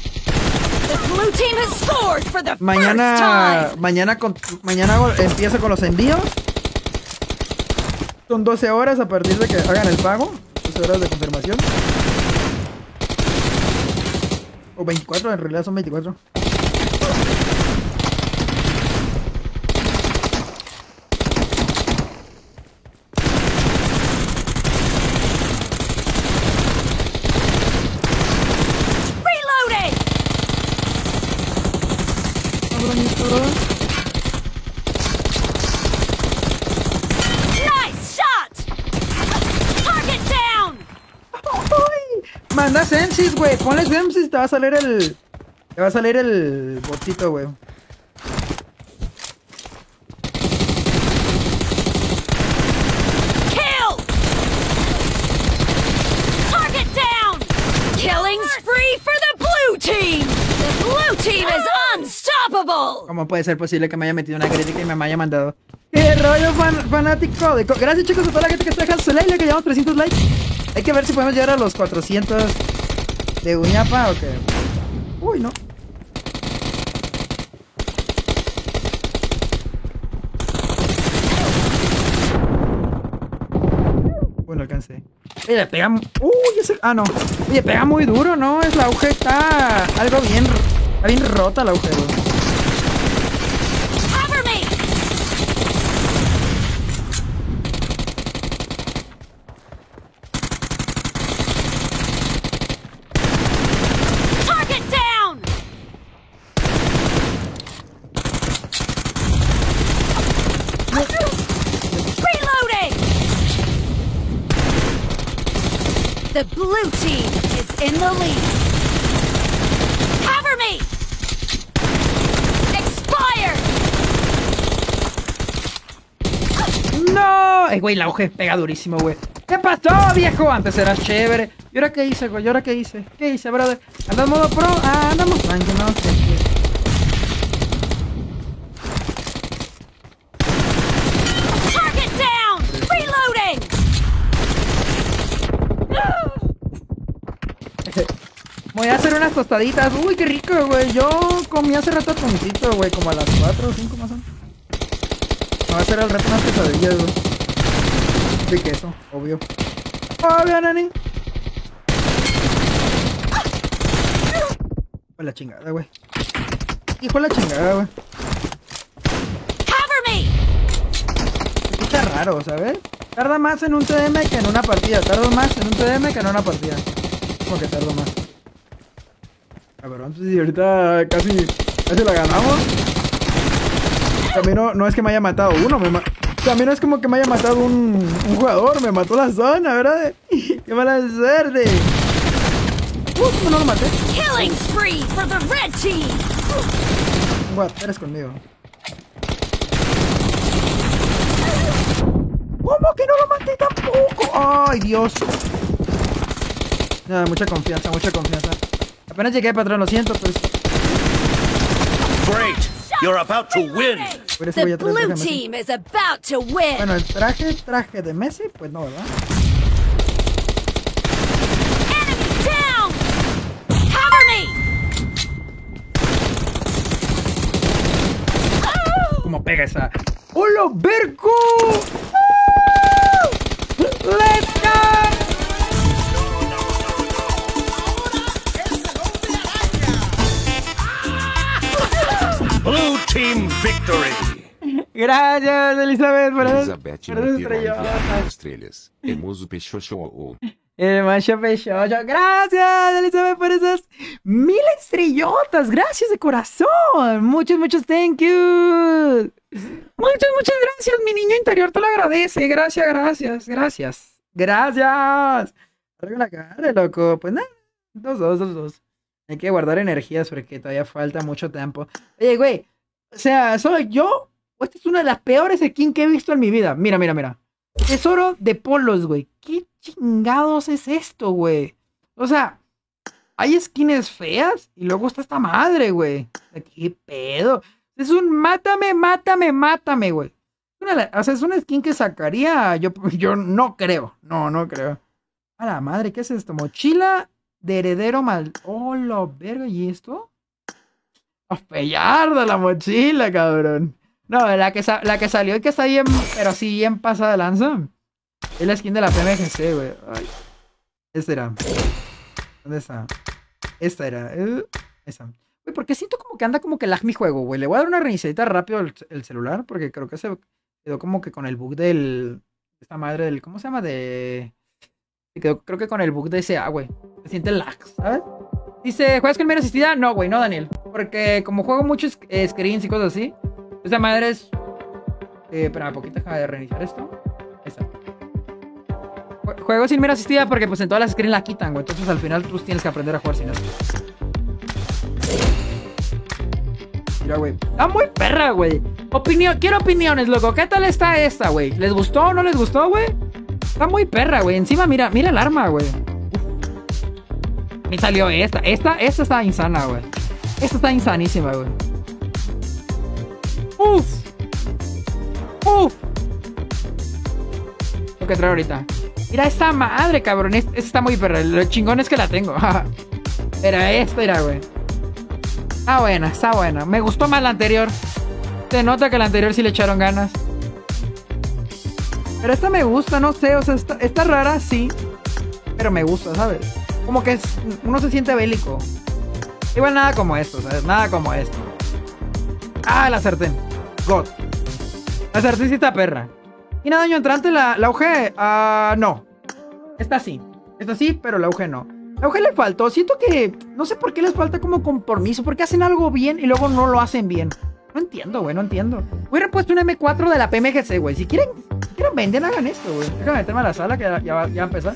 Mañana, mañana, con, mañana empiezo con los envíos. Son 12 horas a partir de que hagan el pago. 12 horas de confirmación. O 24, en realidad son 24. Reloading! Nice shot! Target down! Sensis, güey. Ponle Sensis, te va a salir el. Te va a salir el botito, güey. Kill! Target down! Killing spree for the blue team! The blue team is unstoppable! ¿Cómo puede ser posible que me haya metido una crítica y me haya mandado? ¡Qué rollo fan- fanático! Gracias chicos a toda la gente que está dejando su like, ya que llevamos 300 likes. Hay que ver si podemos llegar a los 400 de Uñapa o qué. Uy, no. Bueno, alcancé. Oye, pega... Uy, ese... Ah, no. Oye, pega muy duro, ¿no? Es la auge está algo bien... Está bien rota la auge, güey. Cover me! Target down! Reloading! The blue team is in the lead. Cover me! Expired! Güey, la auge pega durísimo, güey. ¿Qué pasó, viejo? Antes era chévere. ¿Y ahora qué hice, güey? ¿Y ahora qué hice? ¿Qué hice, brother? ¿Andas en modo pro? Ah, andamos tranqui, no sé! Voy a hacer unas tostaditas. Uy, qué rico, güey. Yo comí hace rato atoncito, güey. Como a las 4 o 5 más o menos. Me voy a hacer al rato unas quesadillas, güey. De queso, obvio. Obvio, nani. Hijo la chingada, güey. Hijo la chingada, güey. Cover me! Se escucha raro, ¿sabes? Tarda más en un TDM que en una partida. Tardo más en un TDM que en una partida. Como que tardo más. Cabrón, pues si ahorita casi, casi la ganamos. También no, no es que me haya matado uno, me ma- también es como que me haya matado un, un jugador, me mató la zona, ¿verdad? ¡Qué mala suerte! Uh, ¿cómo no lo maté? Killing spree for the red team! What, eres conmigo. ¿Cómo que no lo maté tampoco? ¡Ay, Dios! Nada, mucha confianza, mucha confianza. Apenas llegué, patrón, lo siento, pues. Great! You're about to win! Por eso voy The a traer traje blue team is about to win! Bueno, el traje, traje de Messi, pues no, ¿verdad? Enemy down! Cover me! Oh. ¿Cómo pega esa? ¡Hola, Berco! ¡Let's go! Team victory! Gracias, Elizabeth, por esas, Elizabeth Monteiro enviado estrellotas. estrelas. Hermoso Peixoto. El macho pechocho. Gracias, Elizabeth, por esas mil estrellotas. Gracias de corazón. Muchos, muchos thank you. Muchas, muchas gracias. Mi niño interior te lo agradece. Gracias, gracias, gracias. Gracias. Traigo la cara, loco. Pues nada. Dos, dos, dos, dos. Hay que guardar energías porque todavía falta mucho tiempo. Oye, güey. O sea, ¿soy yo? ¿O esta es una de las peores skins que he visto en mi vida? Mira, mira, mira. Tesoro de polos, güey. ¿Qué chingados es esto, güey? O sea, hay skins feas y luego está esta madre, güey. ¿Qué pedo? Es un mátame, mátame, mátame, güey. O sea, es una skin que sacaría. Yo, yo no creo. No, no creo. A la madre, ¿qué es esto? Mochila de heredero mal. Oh, la verga, ¿y esto? Pellarda la mochila, cabrón. No, la que, la que salió y que está bien, pero sí bien pasada de lanza. Es la skin de la PMGC, güey. Esta era. ¿Dónde está? Esta era. eh, esa. Güey, porque siento como que anda como que lag mi juego, güey. Le voy a dar una reiniciadita rápido el celular porque creo que se quedó como que con el bug del. Esta madre del. ¿Cómo se llama? De. Se quedó, creo que con el bug de SA, güey. Se siente lag, ¿sabes? Dice, ¿juegas con mira asistida? No, güey, no, Daniel. Porque como juego muchos eh, screens y cosas así, esa madre es. Eh, espera, poquito, déjame de reiniciar esto. Esa. Jue- Juego sin mira asistida porque pues en todas las screens la quitan, güey. Entonces al final tú tienes que aprender a jugar sin eso. Mira, güey. Está muy perra, güey. Opinión, quiero opiniones, loco. ¿Qué tal está esta, güey? ¿Les gustó o no les gustó, güey? Está muy perra, güey. Encima, mira, mira el arma, güey. Me salió esta. Esta, esta está insana, güey. Esta está insanísima, güey. Uf. Uf. Lo que trae ahorita. Mira esta madre, cabrón. Es- Esta está muy perra. Lo chingón es que la tengo. Era esta, era, güey. Está buena, está buena. Me gustó más la anterior. Se nota que la anterior sí le echaron ganas. Pero esta me gusta, no sé. O sea, está, está rara, sí. Pero me gusta, ¿sabes? Como que uno se siente bélico. Igual nada como esto, ¿sabes? Nada como esto. Ah, la sartén. God. La sartén perra. ¿Y nada daño entrante la, la UG? Ah, no. Esta sí. Esta sí, pero la UG no. La UG le faltó. Siento que. No sé por qué les falta como compromiso. Porque hacen algo bien y luego no lo hacen bien. No entiendo, güey, no entiendo. Hubieran puesto un M4 de la PMGC, güey. Si quieren, si quieren vender, hagan esto, güey. Déjame meterme a la sala que ya, ya va a empezar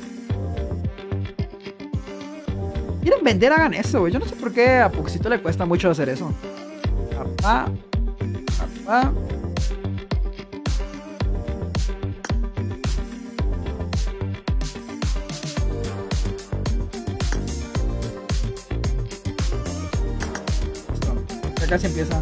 quieren vender, hagan eso, güey. Yo no sé por qué a Puxito le cuesta mucho hacer eso. Papá. Papá. casi empieza.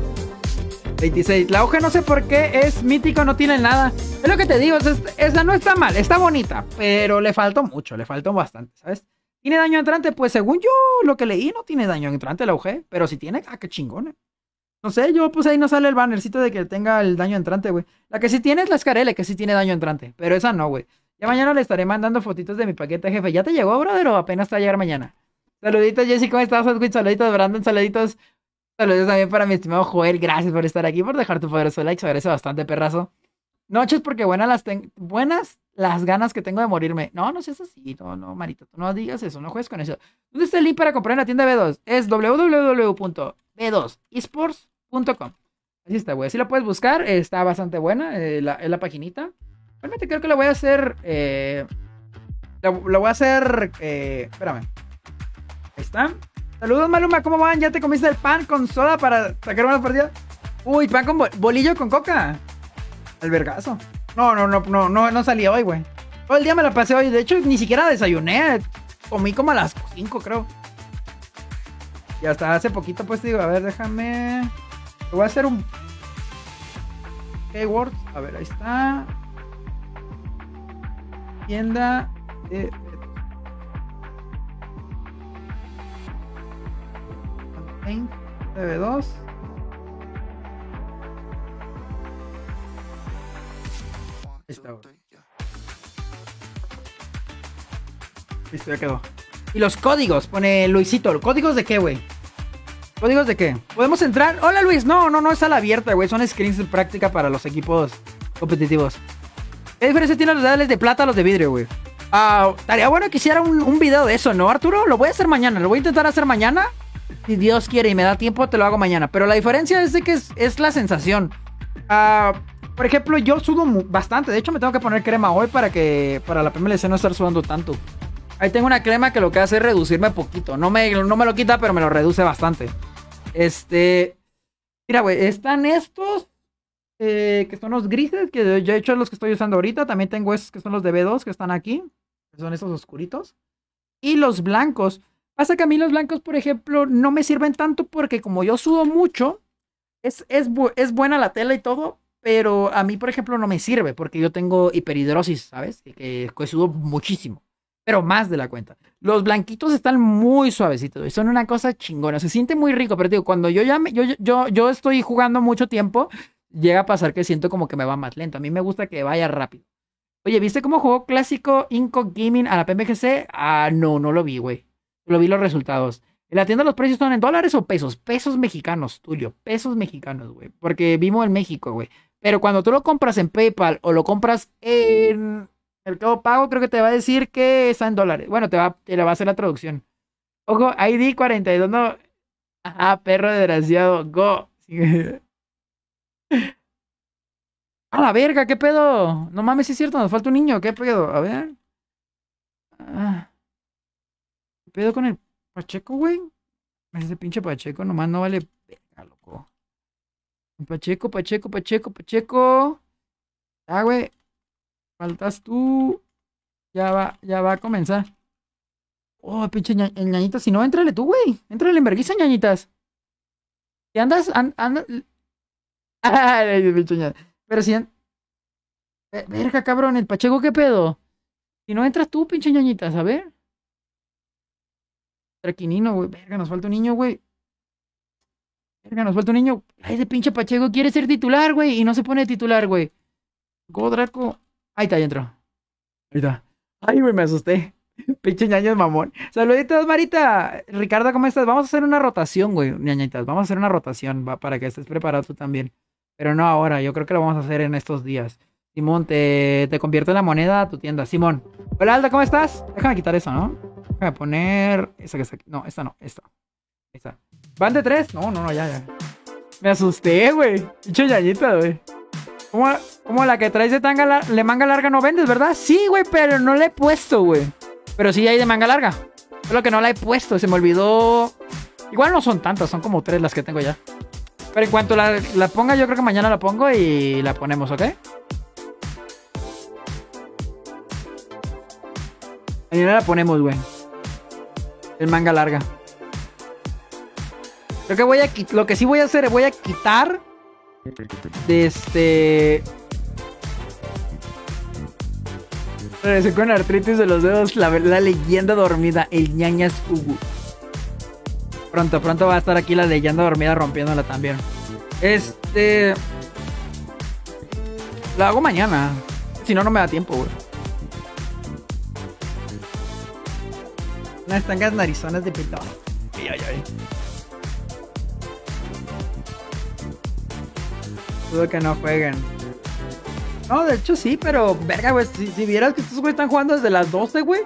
26. La hoja no sé por qué es mítico, no tiene nada. Es lo que te digo, es, esa no está mal, está bonita, pero le faltó mucho, le faltó bastante, ¿sabes? ¿Tiene daño entrante? Pues según yo lo que leí, no tiene daño entrante la UG, pero si tiene, ah, qué chingona. No sé, yo pues ahí no sale el bannercito de que tenga el daño entrante, güey. La que sí tiene es la Scarelle, que sí tiene daño entrante, pero esa no, güey. Ya mañana le estaré mandando fotitos de mi paquete, jefe. ¿Ya te llegó, brother, o apenas te va a llegar mañana? Saluditos, Jessy, ¿cómo estás? Saluditos, Brandon, saluditos. Saludos también para mi estimado Joel. Gracias por estar aquí, por dejar tu poderoso like. Se agradece bastante, perrazo. Noches porque buenas las, ten- buenas las ganas que tengo de morirme. No, no seas así. No, no, Marito. No digas eso. No juegues con eso. ¿Dónde está el link para comprar en la tienda B2? Es www.b2esports.com. Así está, güey. Así la puedes buscar. Está bastante buena. eh, la, la paginita. Realmente creo que la voy a hacer. Eh, la, voy a hacer. Eh, espérame. Ahí está. Saludos, Maluma. ¿Cómo van? ¿Ya te comiste el pan con soda para sacar una partida? Uy, pan con bol- bolillo con coca. El vergazo. No, no, no, no, no, no salí hoy, güey. Todo el día me la pasé hoy. De hecho, ni siquiera desayuné. Comí como a las 5, creo. Y hasta hace poquito, pues digo, a ver, déjame. Te voy a hacer un. Keywords. A ver, ahí está. Tienda de. Campaign TV2. Güey. Listo, ya quedó. Y los códigos, pone Luisito. ¿Códigos de qué, güey? ¿Códigos de qué? ¿Podemos entrar? Hola, Luis. No, no, no es a la abierta, güey. Son screens de práctica para los equipos competitivos. ¿Qué diferencia tienen los de plata a los de vidrio, güey? Ah, estaría bueno que hiciera un, un video de eso, ¿no, Arturo? Lo voy a hacer mañana. Lo voy a intentar hacer mañana. Si Dios quiere y me da tiempo, te lo hago mañana. Pero la diferencia es de que es, es la sensación. Ah, por ejemplo, yo sudo bastante. De hecho, me tengo que poner crema hoy para que para la PMLC no estar sudando tanto. Ahí tengo una crema que lo que hace es reducirme poquito. No me, no me lo quita, pero me lo reduce bastante. Este. Mira, güey, están estos. eh, que son los grises, que yo he hecho los que estoy usando ahorita. También tengo estos que son los de B2, que están aquí. Son estos oscuritos. Y los blancos. Pasa que a mí los blancos, por ejemplo, no me sirven tanto porque como yo sudo mucho, es, es, es buena la tela y todo, pero a mí, por ejemplo, no me sirve porque yo tengo hiperhidrosis, ¿sabes? Y que, sudo muchísimo, pero más de la cuenta. Los blanquitos están muy suavecitos y son una cosa chingona. Se siente muy rico, pero digo, cuando yo ya yo, yo, yo estoy jugando mucho tiempo, llega a pasar que siento como que me va más lento. A mí me gusta que vaya rápido. Oye, ¿viste cómo jugó clásico Inco Gaming a la PMGC? Ah, no, no lo vi, güey. Lo vi los resultados. ¿En la tienda los precios son en dólares o pesos? Pesos mexicanos, Tulio. Pesos mexicanos, güey. Porque vivo en México, güey. Pero cuando tú lo compras en PayPal o lo compras en Mercado Pago, creo que te va a decir que está en dólares. Bueno, te va, te va a hacer la traducción. Ojo, ID 42, no. Ajá, perro desgraciado. Go. A la verga, ¿qué pedo? No mames, es cierto, nos falta un niño, ¿qué pedo? A ver. Ah. ¿Qué pedo con el Pacheco, güey? Ese pinche Pacheco nomás no vale verga, loco. Pacheco, Pacheco, Pacheco, Pacheco. Ah, güey. Faltas tú. Ya va, ya va a comenzar. Oh, pinche ña-. Si no, éntrale tú, güey. Éntrale en vergüenza, ñañitas. Si andas, an- andas. Ay, pinche ña- Pero si. Verga, cabrón, el Pacheco, ¿qué pedo? Si no entras tú, pinche ñañitas, a ver. Traquinino, güey. Verga, nos falta un niño, güey. Verga, nos falta un niño. Ay, ese pinche Pacheco quiere ser titular, güey. Y no se pone titular, güey. Go, Draco. Ahí está, ya entró. Ahí está. Ay, güey, me asusté. Pinche ñaños mamón. Saluditos, Marita. Ricardo, ¿cómo estás? Vamos a hacer una rotación, güey, ñañitas. Vamos a hacer una rotación para que estés preparado tú también. Pero no ahora, yo creo que lo vamos a hacer en estos días. Simón, te, te convierto en la moneda a tu tienda. Simón. Hola, Alda, ¿cómo estás? Déjame quitar eso, ¿no? Déjame poner. Esa que está aquí. No, esta no, esta. Esta. ¿Van de tres? No, no, no, ya, ya. Me asusté, güey. Pinche ñañita, güey. ¿Cómo, cómo la que traes de tanga lar- de manga larga no vendes, verdad? Sí, güey, pero no la he puesto, güey. Pero sí hay de manga larga. Solo que no la he puesto, se me olvidó. Igual no son tantas, son como tres las que tengo ya. Pero en cuanto la, la ponga, yo creo que mañana la pongo y la ponemos, ¿ok? Mañana la ponemos, güey. El manga larga. Creo que voy a lo que sí voy a hacer, voy a quitar de este Regresé con artritis de los dedos, la, la leyenda dormida, el ñañas Ugu. Pronto, pronto va a estar aquí la leyenda dormida rompiéndola también. Este. Lo hago mañana. Si no, no me da tiempo, güey. Unas tangas narizonas de pito. Ay, ay, ay. Dudo que no jueguen. No, de hecho sí, pero verga, güey. Si, si vieras que estos güey están jugando desde las 12, güey.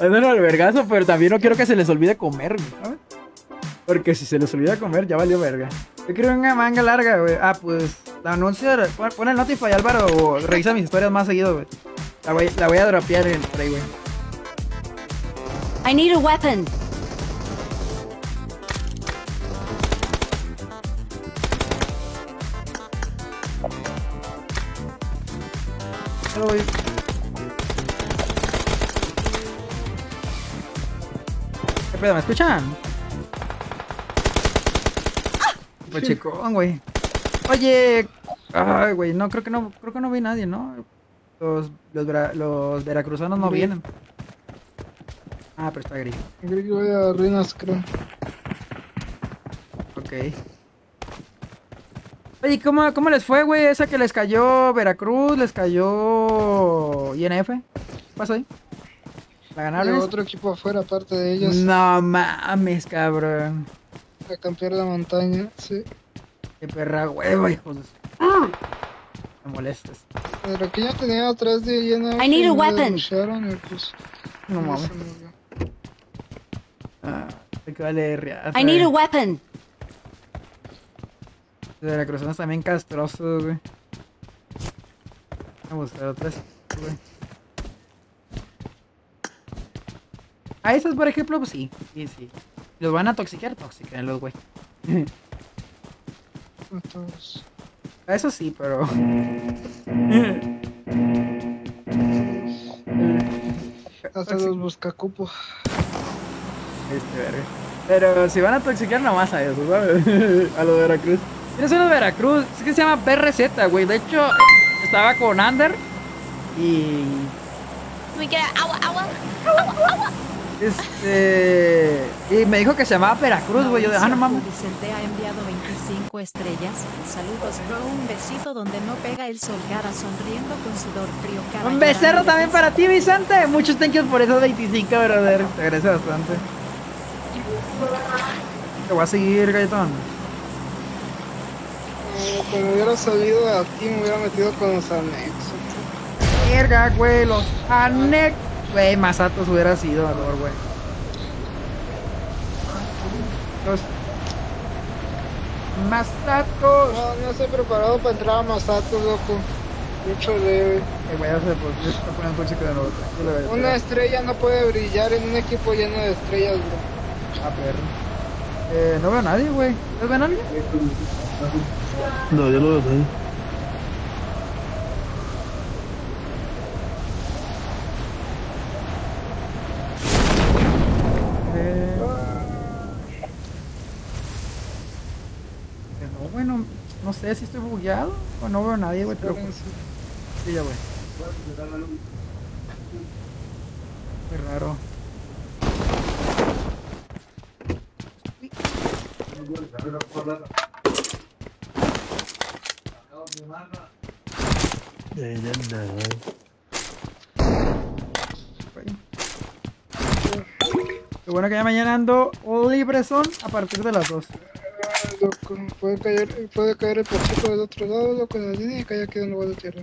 Andan al vergazo, pero también no quiero que se les olvide comer, güey. Porque si se les olvida comer, ya valió verga. Yo quiero una manga larga, güey. Ah, pues, la anuncio, pon, el Notify, Álvaro, o revisa mis historias más seguido, güey. La voy, la voy a dropear en- por ahí, güey. I need a weapon. Voy. ¿Qué pedo? ¿Me escuchan? Pues güey. Oye. Ay, güey, no, creo que no, creo que no vi nadie, ¿no? Los, los, vera- los veracruzanos no vienen. Ah, pero está gris. Creo que voy a ruinas, creo. Ok. Oye, ¿cómo, ¿cómo les fue, güey? Esa que les cayó Veracruz, les cayó INF. ¿Qué pasó ahí? ¿La Hay ganaron? otro equipo afuera, aparte de ellos, No mames, cabrón. a campear la montaña, sí. Qué perra hueva, hijos de su- Me molestas. Pero aquí ya tenía atrás de llena. I need a weapon. pues, No mames. Ah, hay que vale reata. I need a weapon. Los veracruzanos también castrosos, güey. Vamos a buscar otras, güey. A esos, por ejemplo, pues sí. Sí, sí. Los van a toxicar, toxiquenlos, güey. A eso sí, pero. Hasta los buscacupos. Este, verga. Pero si van a toxicar nomás a eso, ¿sabes? a los de Veracruz. ¿Quiénes son los de Veracruz? Es que se llama PRZ, güey. De hecho, estaba con Ander y. Can we get agua, agua? Este. Y me dijo que se llamaba Veracruz, güey. Yo de, ah, no mames. Vicente ha enviado 25 estrellas. Saludos, bro. Un besito donde no pega el sol. Cara sonriendo con sudor frío. Cara Un becerro también para ti, Vicente. Muchos thank yous por esos 25, brother. Te agradezco bastante. Te voy a seguir, galletón. Pero hubiera salido de aquí, me hubiera metido con los anexos. Verga, güey. Los anex. Güey, Masatos hubiera sido mejor, güey. Los. Masatos. No, no estoy preparado para entrar a Masato, loco. Mucho leve. Eh, güey, pues galletón. Una estrella no puede brillar en un equipo lleno de estrellas, bro. Ah, perro. Eh, no veo a nadie, güey. ¿Ustedes ven a alguien? No, yo lo veo ahí. Eh, no, bueno, no sé si estoy bugueado o no veo a nadie, güey, pero... Sí, ya, güey. Qué raro. Eh, ya nada. Qué bueno que ya mañana ando libre son a partir de las 2. Loco, puede caer, puede caer el pacheco del otro lado, loco, de la línea y caer aquí en el lugar de tierra.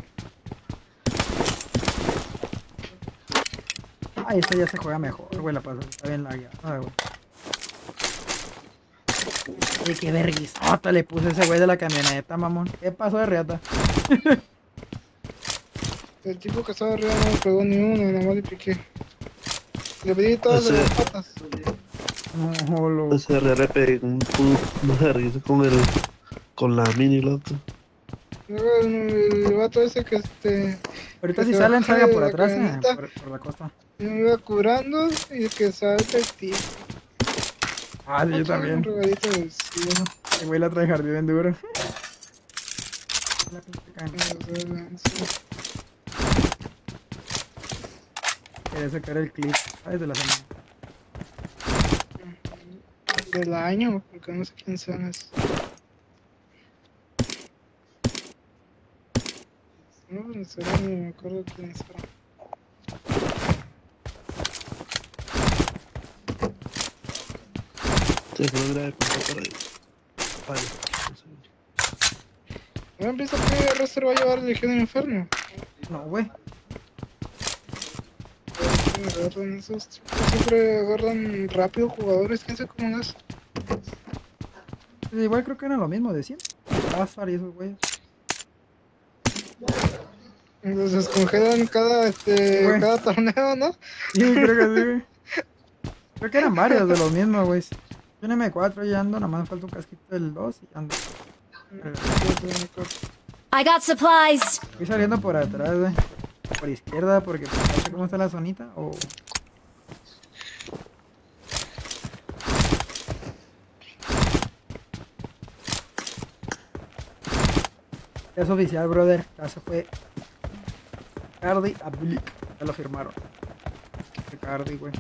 Ay, este ya se juega mejor, güey, la pasa. Está bien la guiada, güey. Oye, qué verguisota le puse ese güey de la camioneta, mamón. ¿Qué pasó de reata? El tipo que estaba arriba no me pegó ni uno, nada más le piqué. Le pedí todas Ese- las patas. No, lo... Ese RRP un puto con el con la mini. Luego el, vato ese que este. Ahorita que si salen, salga por atrás, eh, por, por la costa. y me iba curando y que salta el tipo. Ah, sí, yo también. El güey la trae jardín bien duro. Quería sacar el clip. ¿Sabes? De la semana. Del año, porque no sé quién son esos. No, en serio, ni me acuerdo quiénes son. Se fue grave por ahí. Vale. ¿No han visto que Roster va a llevar Legión del Inferno? No, güey. Esos tipos, siempre agarran rápido jugadores, quién sabe cómo es. Igual creo que era lo mismo de siempre. Azar y esos güeyes. Los descongelan cada, este, cada torneo, ¿no? Sí, creo que sí, güey. Creo que eran varios de los mismos, güey. Yo en M4 ya ando, nomás me falta un casquito del 2 y ando. I got supplies. Voy saliendo por atrás, güey. Por izquierda, porque pues, no sé cómo está la zonita. O. Es oficial, brother. Ya se fue. Cardi Ablik. Ya lo firmaron. Cardi, güey.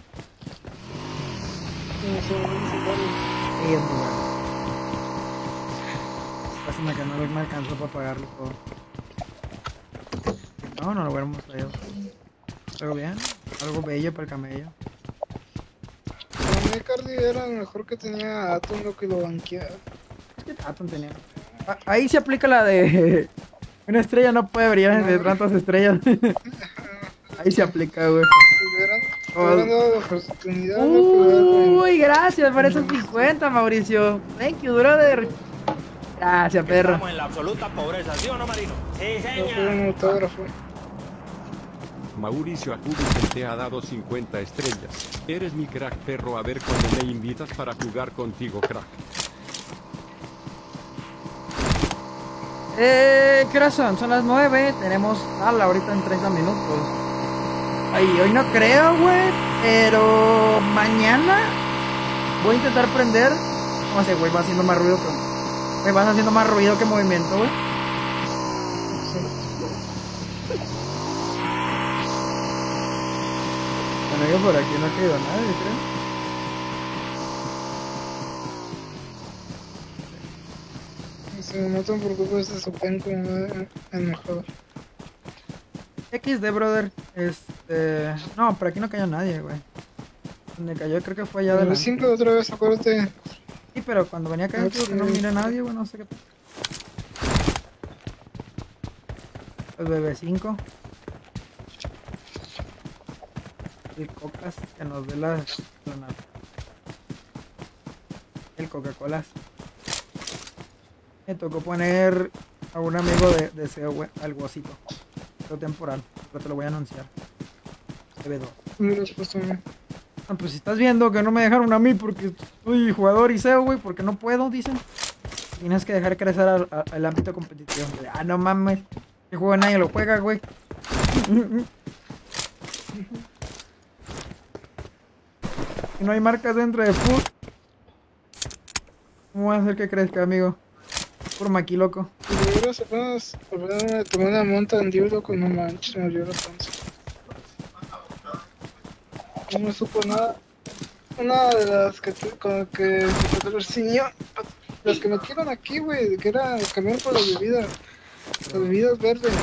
Bueno. Lástima que no me alcanzó para pagarlo todo. No, no lo hubiéramos traído. Algo bien, algo bello para el camello. Para mí Cardi era lo mejor que tenía Atom lo que lo banqueaba. Atom tenía. Ah, Ahí se aplica la de. Una estrella no puede brillar entre tantas estrellas. Ahí se aplica, güey. Oportunidad, Uy, gracias por esos 50, Mauricio. Thank you, brother. Gracias, perro. Estamos en la absoluta pobreza, ¿sí o no, Marino? Sí, autógrafo. Mauricio Acubis te ha dado 50 estrellas. Eres mi crack perro, a ver cuando me invitas para jugar contigo, crack. Eh, ¿qué hora son? Son las 9. Tenemos sala ahorita en 30 minutos. Ay, hoy no creo, güey. Pero mañana voy a intentar prender. No sé, güey, va haciendo más ruido que. Me vas haciendo más ruido que movimiento, güey. Bueno, yo por aquí no ha caído nadie, creo. Si no te preocupes, se supen como el mejor. XD, brother. Este. No, por aquí no cayó nadie, güey. Donde cayó creo que fue allá de siempre otra vez, acuérdate. Sí, pero cuando venía acá, creo que no sí. miré a nadie, güey, no sé qué. El BB5. El Cocas, que nos dé la. el Coca-Cola. Me tocó poner a un amigo de, de ese, güey, al guasito. Pero temporal, pero te lo voy a anunciar. BB2. No. Ah, pues si estás viendo que no me dejaron a mí porque soy jugador y SEO, güey, porque no puedo, dicen. Tienes que dejar crecer al, al- al ámbito competitivo. Ah, no mames. Que juego nadie lo juega, güey. Y no hay marcas dentro de food. ¿Cómo va a hacer que crezca, amigo? Por maqui loco. Si de veras apenas apenas me tomé una monta en no manches, me dio la panza. No me supo nada. Una de las que con que las que metieron aquí, güey, que era el camión por las bebidas, las bebidas verdes.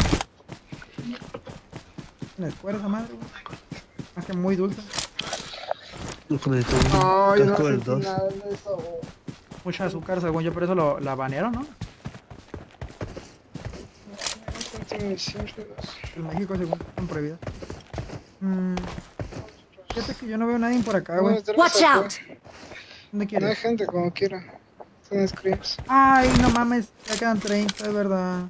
La escuela madre, güey. Más que muy dulce. Yo el No, yo no casco del sentí 2. nada de eso. Mucha azúcar, según yo, por eso lo, la banearon, ¿no? En México, según, están prohibidas. Mm. Fíjate que yo no veo a nadie por acá, güey. Watch out! ¿Dónde No hay quieres? gente como quiera. Son screams. Ay, no mames, ya quedan 30, es verdad.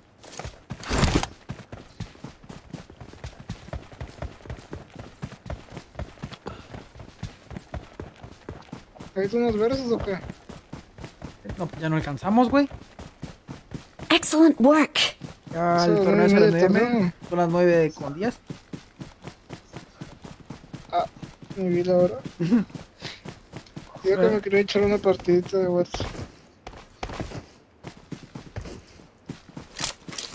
¿Hay unos versos o qué? No, pues ya no alcanzamos, güey. Excellent work. Ya el torneo es a las nueve 9 torneo. Son las 9 con 10. Me vi la hora. Yo que me quería echar una partidita de WhatsApp.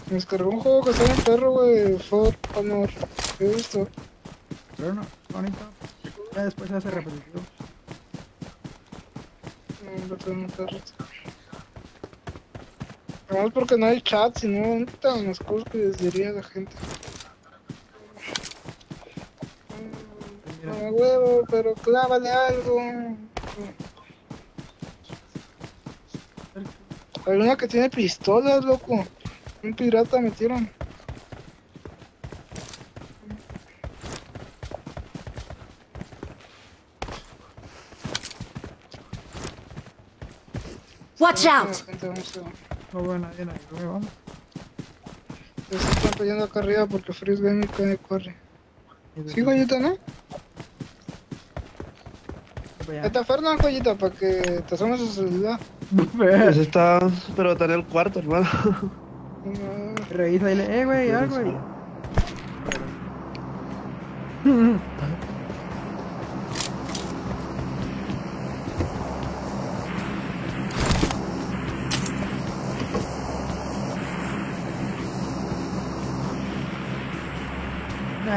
Me descargó un juego que está en perro, güey. For Honor. ¿Qué es esto? Pero no, bonito. Ya después se hace repetitivo. No, lo. Además porque no hay chat, sino tan las cosas que les diría la gente. No huevo, pero clávale algo. Hay una que tiene pistolas, loco. Un pirata metieron. Watch out! A- No veo a nadie, nadie, güey, vamos. Se están peleando acá arriba porque Freeze Gaming cae corre. Sí, Goyita, ¿no? Está Fernando, Goyita, para que te asomes su celular. Pues está, pero está en el cuarto, hermano. Revisa y le, eh, güey, algo, güey.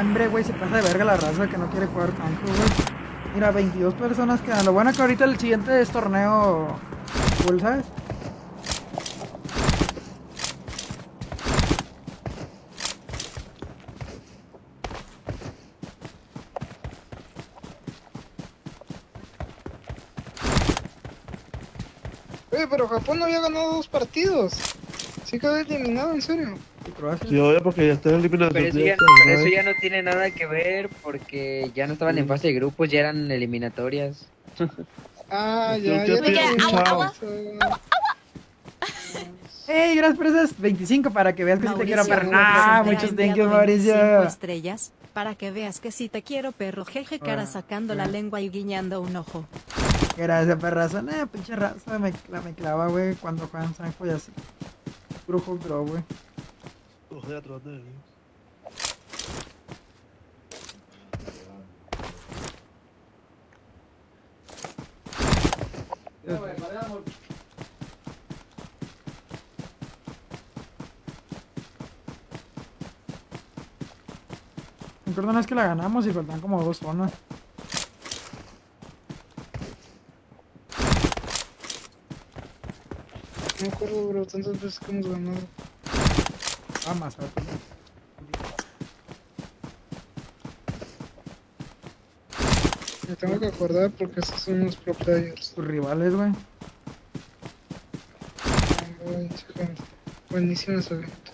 hombre, güey, se pasa de verga la raza que no quiere jugar canjo, güey. Mira, 22 personas quedan. Lo bueno es que ahorita el siguiente es torneo full, ¿sabes? Pero Japón no había ganado dos partidos. Sí quedó eliminado, en serio. Sí, obvio, porque ya está eliminado. Pero eso, ya, pero eso ya no tiene nada que ver porque ya no estaban en fase de grupos, ya eran eliminatorias. Ah, ya, ya, ya, ya, chao. Ey, gracias por esas 25 para que veas que sí te quiero, Mauricio perro. Ah, muchos ha thank you, enviado 25 Mauricio. estrellas, para que veas que sí te quiero, perro. Jeje, cara Ah, sacando la lengua y guiñando un ojo. Gracias, perrazo. Eh, pinche raza me, la me clava, güey, cuando juegan Sanjo y así. Hulk Draw, güey. Ojo de atrás de él. Me acuerdo una vez que la ganamos y faltan como dos zonas. No me acuerdo, bro, tantas veces que hemos ganado. Ah, más rápido. Me tengo que acordar porque esos son unos pro players. Tus rivales, güey. Excelente. Buenísimo ese evento.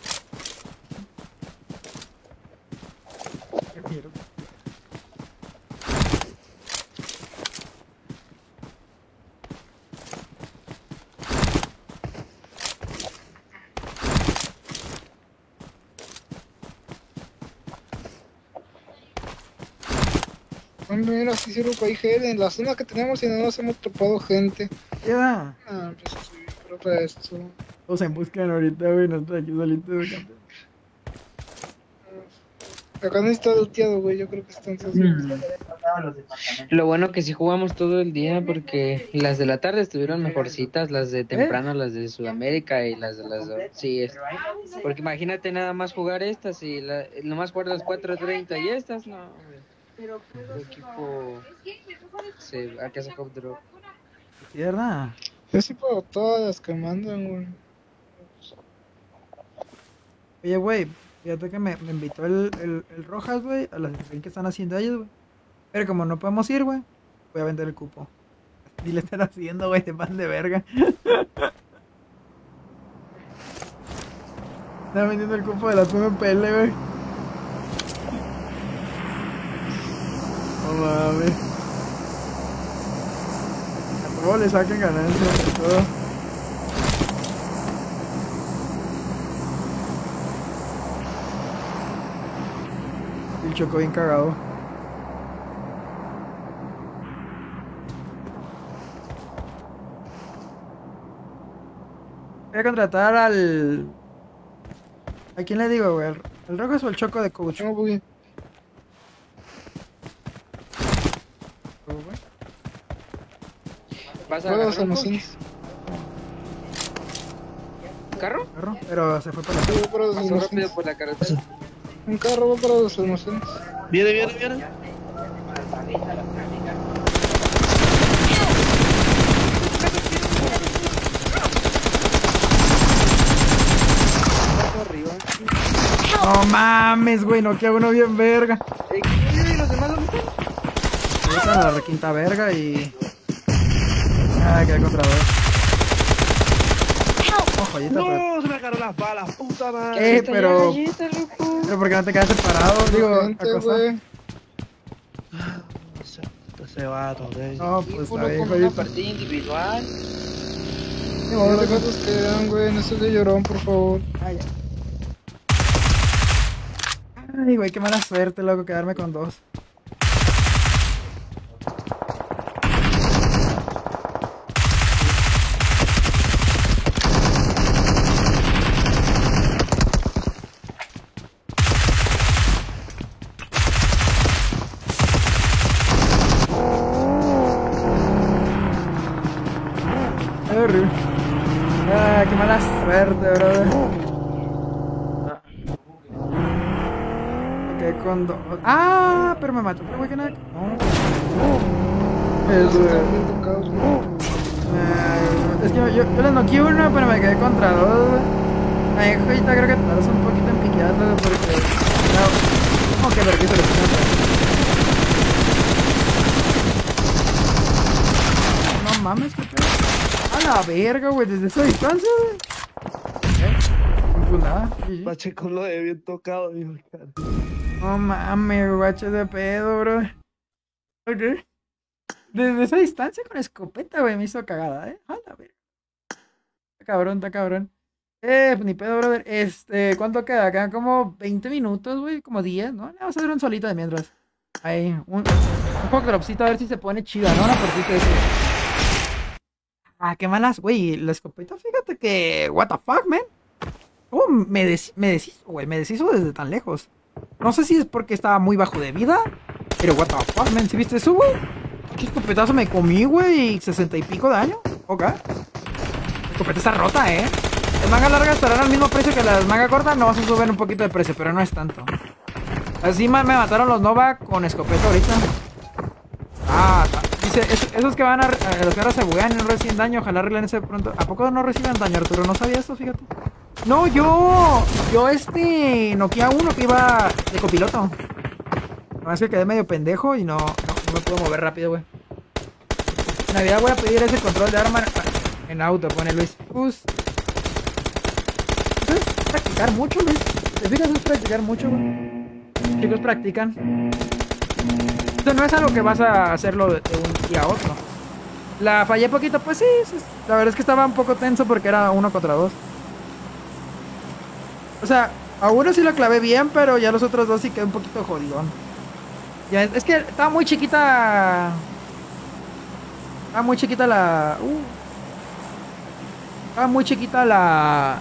Hombre, si con IGL en la zona que tenemos y no nos hemos topado gente. Queda. Ah, pues sí, pero para esto. Todos en buscan ahorita, güey. Nosotros aquí solitos, güey. campeón. Acá no está luteado, güey, yo creo que están todos Lo bueno que sí jugamos todo el día porque las de la tarde estuvieron mejorcitas, las de temprano, las de Sudamérica y las de las dos. Sí, es. Porque imagínate nada más jugar estas y la, nomás jugar las 4.30 y estas, no. El equipo se acá sacó drop. Sí, ¿verdad? Yo sí puedo todas las que mandan, güey. Oye, güey, fíjate que me, me invitó el, el, el Rojas, güey, a la sesión que están haciendo ellos, güey. Pero como no podemos ir, güey, voy a vender el cupo. Y le están haciendo, güey, te pan de verga. Están vendiendo el cupo de la PMPL, güey. Mames. Todo le saquen ganancias, a todo. El choco bien cagado. Voy a contratar al. ¿A quién le digo, güey? ¿El Rojas o el Choco de coach? No, güey. ¿Vas a Todos agarrar un almacenes. carro? Carro, pero se fue para Sí, para los Pasó rápido por la carretera. Un carro va para los almacenes. Viene, viene, viene. No mames, güey, no queda uno bien verga. ¿Y los demás dónde están? Ahorita la requinta verga y. Ah, quedé contra dos. No, joyita, pero. No, se me agarró las balas, puta madre. Eh, pero. Galleta. Pero ¿por qué no te quedas separado? Digo, Gente, güey. Ese, vato, güey. No, pues está bien, con una partida individual. No te gatos quedan, güey. No seas de llorón, por favor. Ay, ya. Ay, güey, qué mala suerte, loco, quedarme con dos. Pero me mató otro güey que nada. No. Es, que yo, yo, yo le noqué uno, pero me quedé contra dos. Ay, joyita, creo que tardas un poquito en porque. No, como que vergüenza lo No mames, pedo. A la verga, güey, desde esa distancia, güey. ¿Eh? Pues nada. Pacheco lo de bien tocado, dijo. No mames, guache de pedo, bro. Ok. Desde esa distancia con escopeta, güey, me hizo cagada, ¿eh? A la verga. Está cabrón, está cabrón. Eh, pues ni pedo, brother. Este, ¿cuánto queda? Quedan como 20 minutos, güey, como 10, ¿no? Le vamos a hacer un solito de mientras. Ahí, un, un poco dropcito a ver si se pone chida, ¿no? Una ese. Ah, qué malas, güey. La escopeta, fíjate que. What the fuck, man. ¿Cómo me, des- me deshizo, güey? Me deshizo desde tan lejos. No sé si es porque estaba muy bajo de vida. Pero what the fuck, man. ¿Sí viste eso, güey? ¿Qué escopetazo me comí, güey? 60 y pico de daño. Ok. La escopeta está rota, eh. Las mangas largas estarán al mismo precio que las mangas cortas. No vas a subir un poquito de precio, pero no es tanto. Así me mataron los Nova con escopeta ahorita. Ah, ta- esos que van a, los que ahora se buguean y no reciben daño, ojalá arreglen ese pronto. ¿A poco no reciben daño, Arturo? No sabía esto, fíjate. No, yo, yo este, noqueé a uno que iba de copiloto. No, es que quedé medio pendejo y no, no, me puedo mover rápido, güey. En Navidad voy a pedir ese control de arma en auto, pone Luis. Pues, eso es practicar mucho, Luis. ¿Te fijas? Es practicar mucho, güey. Chicos, practican. No es algo que vas a hacerlo de, un día a otro. La fallé poquito, pues sí, sí, La verdad es que estaba un poco tenso porque era uno contra dos. O sea, a uno sí lo clavé bien, pero ya los otros dos sí quedé un poquito jodidón. Ya, es que estaba muy chiquita. Estaba muy chiquita la. uh. estaba muy chiquita la.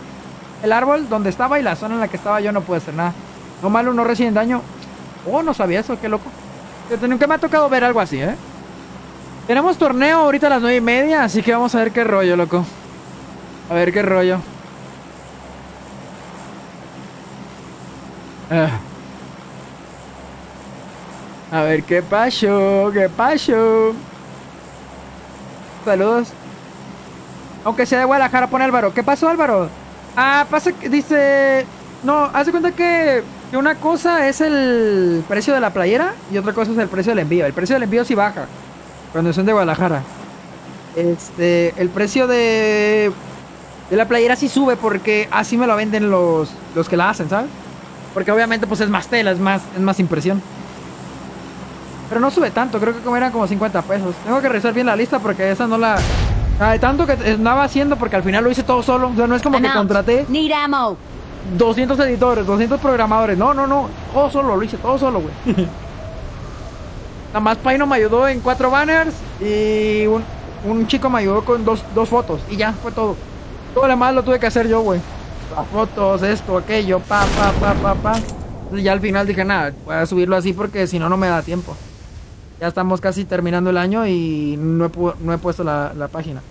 El árbol donde estaba y la zona en la que estaba yo no pude hacer nada. No malo, no reciben daño. Oh, no sabía eso, qué loco. Nunca me ha tocado ver algo así, ¿eh? Tenemos torneo ahorita a las nueve y media, así que vamos a ver qué rollo, loco. A ver qué rollo. Ah. A ver qué pasó, qué pasó. Saludos. Aunque sea de Guadalajara, pone Álvaro. ¿Qué pasó, Álvaro? Ah, pasa que dice. No, haz de cuenta que, que una cosa es el precio de la playera y otra cosa es el precio del envío. El precio del envío sí baja cuando son de Guadalajara. Este, el precio de, de la playera sí sube porque así me lo venden los, los que la hacen, ¿sabes? Porque obviamente pues es más tela, es más, es más impresión. Pero no sube tanto, creo que como eran como 50 pesos. Tengo que revisar bien la lista porque esa no la... Ah, tanto que andaba haciendo porque al final lo hice todo solo. O sea, no es como que contraté Need ammo. 200 editores, 200 programadores. No, no, no. Todo solo, lo hice todo solo, güey. Nada más Paino me ayudó en cuatro banners y un, un chico me ayudó con dos, dos fotos. Y ya, fue todo. Todo lo demás lo tuve que hacer yo, güey. Las fotos, esto, aquello, pa, pa, pa, pa, pa. Entonces ya al final dije, nada, voy a subirlo así porque si no, no me da tiempo. Ya estamos casi terminando el año y no he, pu- no he puesto la, la página.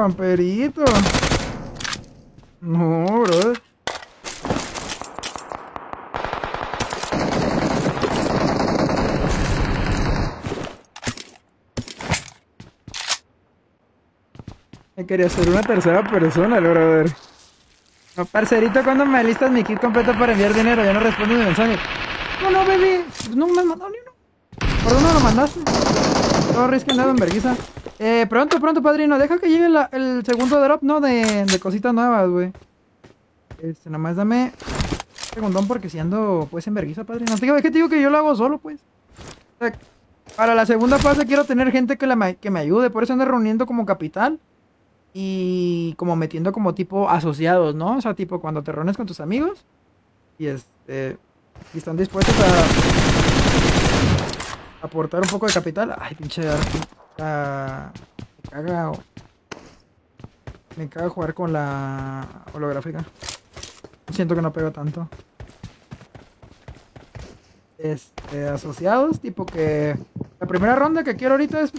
Camperito. No, bro. Me quería ser una tercera persona, el brother. No, parcerito, cuando me alistas mi kit completo para enviar dinero? Ya no responde mi mensaje. No, no, baby. No me has mandado ni uno. ¿Por dónde lo mandaste? Todo risque andado en vergüenza. Eh, pronto, pronto, padrino. Deja que llegue el segundo drop, ¿no? De, de cositas nuevas, güey. Este, nada más dame un segundón porque si ando, pues, en vergüenza, padrino. Es que te digo que yo lo hago solo, pues. O sea, para la segunda fase quiero tener gente que, la me- que me ayude. Por eso ando reuniendo como capital. Y como metiendo como tipo asociados, ¿no? O sea, tipo cuando te reúnes con tus amigos. Y este... Y están dispuestos a aportar un poco de capital. Ay, pinche. Me caga. Me caga jugar con la holográfica. Siento que no pego tanto. Este, asociados, tipo que. La primera ronda que quiero ahorita es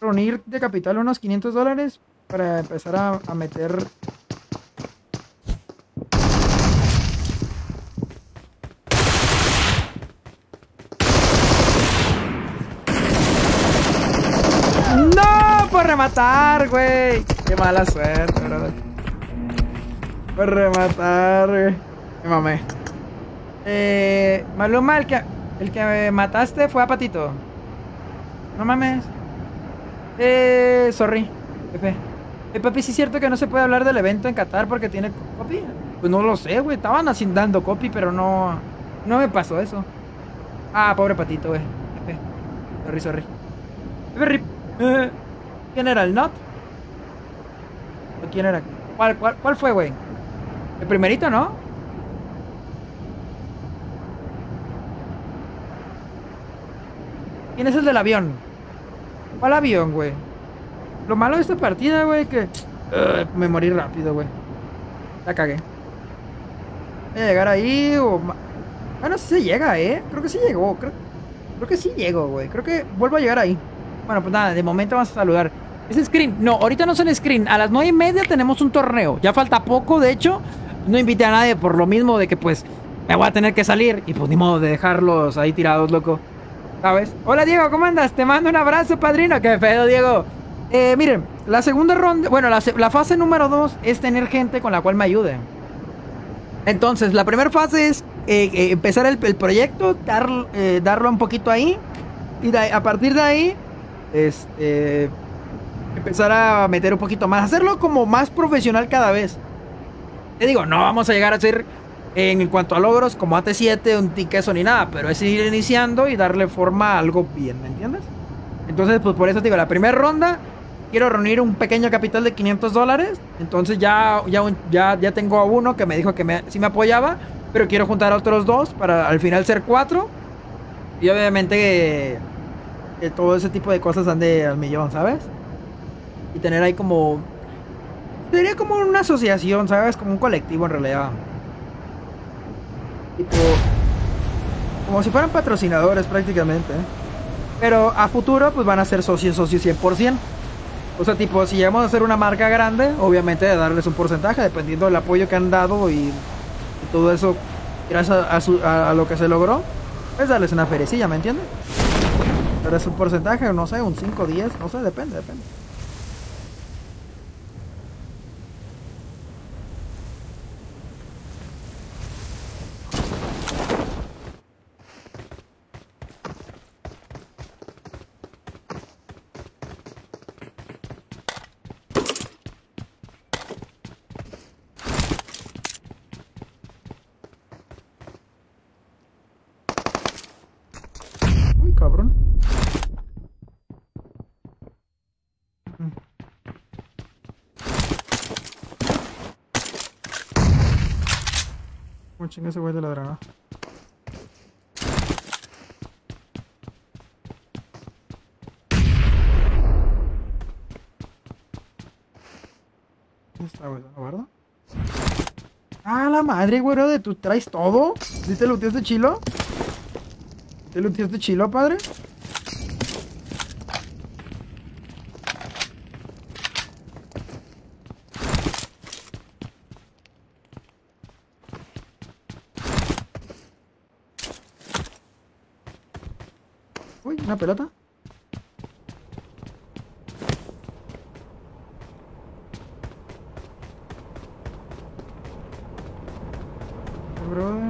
reunir de capital unos 500 dólares para empezar a meter. ¡No! Por rematar, güey. Qué mala suerte, brother. Por rematar, güey. Me mamé. Eh, Maluma, el que, el que mataste fue a Patito. No mames. Eh, sorry. Pepe. Eh, papi, ¿sí es cierto que no se puede hablar del evento en Qatar porque tiene copy? Pues no lo sé, güey. Estaban así dando copy, pero no. No me pasó eso. Ah, pobre Patito, güey. Sorry, sorry. Pepe Rip. Eh, ¿Quién era el Not? ¿O quién era? ¿Cuál, cuál, cuál fue, güey? El primerito, ¿no? ¿Quién es el del avión? ¿Cuál avión, güey? Lo malo de esta partida, güey, que... Ugh, me morí rápido, güey. La cagué. Voy a llegar ahí o... Bueno, sí se llega, ¿eh? Creo que sí llegó. Creo, creo que sí llego, güey. Creo que vuelvo a llegar ahí. Bueno, pues nada, de momento vamos a saludar. ¿Es screen? No, ahorita no son screen. A las nueve y media tenemos un torneo. Ya falta poco, de hecho. No invité a nadie por lo mismo de que, pues, me voy a tener que salir. Y pues ni modo de dejarlos ahí tirados, loco. ¿Sabes? Hola, Diego, ¿cómo andas? Te mando un abrazo, padrino. ¿Qué pedo, Diego? Eh, miren, la segunda ronda, bueno, la, se- la fase número dos es tener gente con la cual me ayude. Entonces, la primera fase es eh, eh, empezar el, el proyecto, dar, eh, darlo un poquito ahí. Y a partir de ahí, este, empezar a meter un poquito más. Hacerlo como más profesional cada vez. Te digo, no vamos a llegar a ser en cuanto a logros como AT7, un tiqueso ni nada, pero es ir iniciando y darle forma a algo bien, ¿me entiendes? Entonces, pues por eso te digo, la primera ronda quiero reunir un pequeño capital de 500 dólares. Entonces ya, ya, ya, ya tengo a uno que me dijo que me, sí me apoyaba, pero quiero juntar a otros dos para al final ser cuatro. Y obviamente que, que todo ese tipo de cosas ande al millón, ¿sabes? Y tener ahí como... Sería como una asociación, ¿sabes? Como un colectivo en realidad. Tipo... Como si fueran patrocinadores prácticamente. Pero a futuro pues van a ser socios, socios 100%. O sea, tipo, si llegamos a hacer una marca grande, obviamente de darles un porcentaje, dependiendo del apoyo que han dado y, todo eso, gracias a, su- a lo que se logró, pues darles una ferecilla, ¿me entiendes? Pero es un porcentaje, no sé, un 5, 10, no sé, depende, depende. Uy, cabrón. Mm. ¿Cómo chinga ese güey de la draga? ¿Dónde está, güey? ¿Lo guardo? Ah, la madre, güero, de tú traes todo. ¿Sí te luteaste chilo? ¿Te luteaste chilo, padre? Uy, una pelota. Bro.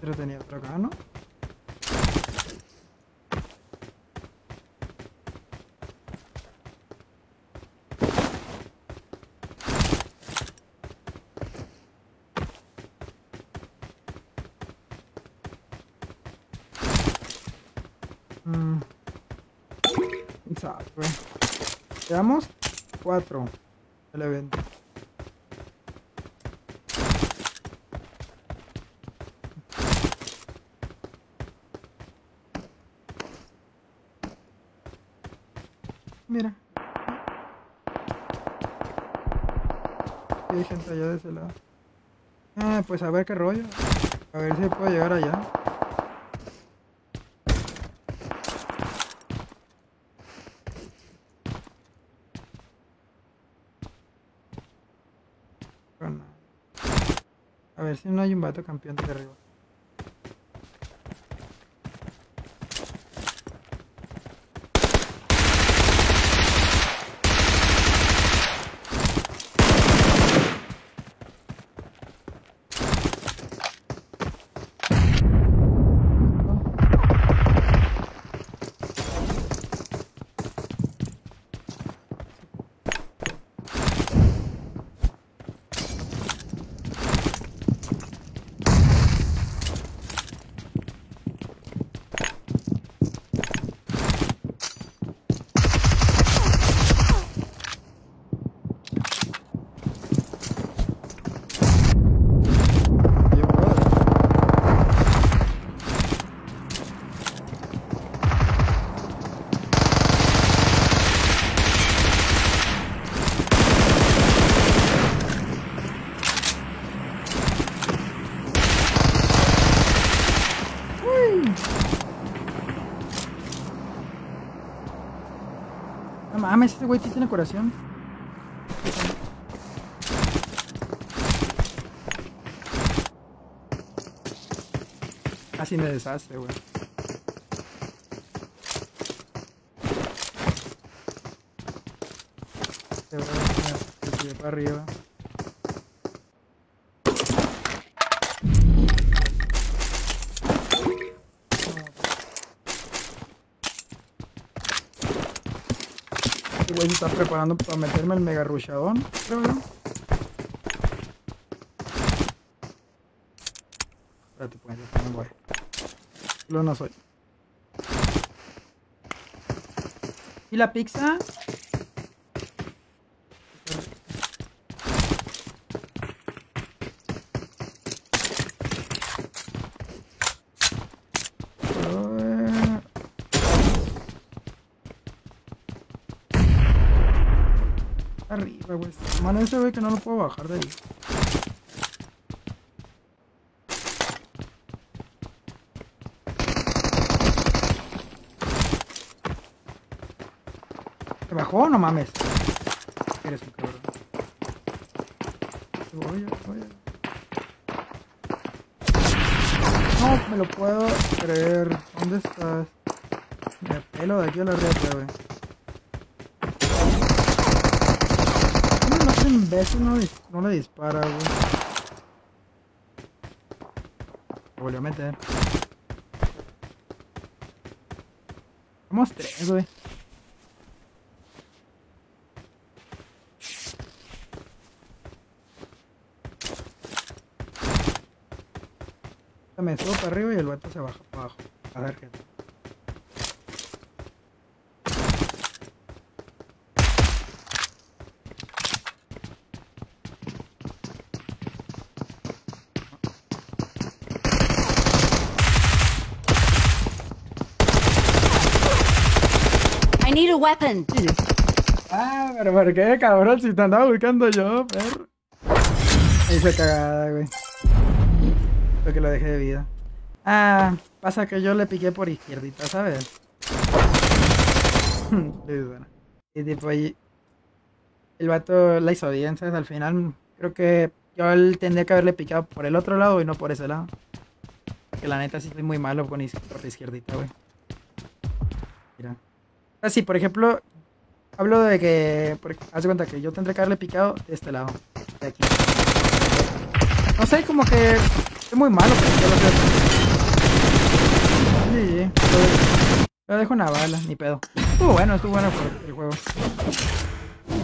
Pero tenía otro acá, ¿no? Mm. Exacto, güey. Veamos. Cuatro. El evento. Mira. Hay gente allá de ese lado. Ah, pues a ver qué rollo. A ver si puedo llegar allá. Bueno. A ver si no hay un vato campeón de arriba. No mames, este güey sí tiene corazón. Así me desastre, güey. Te voy a poner el pie para arriba. güey se está preparando para meterme el mega rushadón, creo yo. Espérate, pues, ya me voy. Lo no soy. ¿Y la pizza? Arriba, güey. Mano, ese güey que no lo puedo bajar de ahí. ¿Se bajó? No mames. Eres un cabrón. Voy. No me lo puedo creer. ¿Dónde estás? Me pelo de aquí a la reta, güey. ¿Cómo no ese imbécil no, le dispara, güey? Lo volvió a meter. Somos tres, güey. Me subo para arriba y el vato se baja para abajo. A ver qué. I need a Ah, pero ¿por qué, cabrón? Si te andaba buscando yo, perro. Hice cagada, güey. Lo que lo dejé de vida. Ah, pasa que yo le piqué por izquierdita, ¿sabes? Y tipo ahí. El vato la hizo bien, ¿sabes? Al final creo que yo él tendría que haberle picado por el otro lado y no por ese lado. Que la neta sí soy muy malo con por izquierdita, güey. Así, por ejemplo, hablo de que. Por, haz de cuenta que yo tendré que haberle picado de este lado. De aquí. No sé, como que. Es muy malo, pero yo lo sé. Sí, sí. Dejo una bala, ni pedo. Estuvo bueno, estuvo bueno el juego.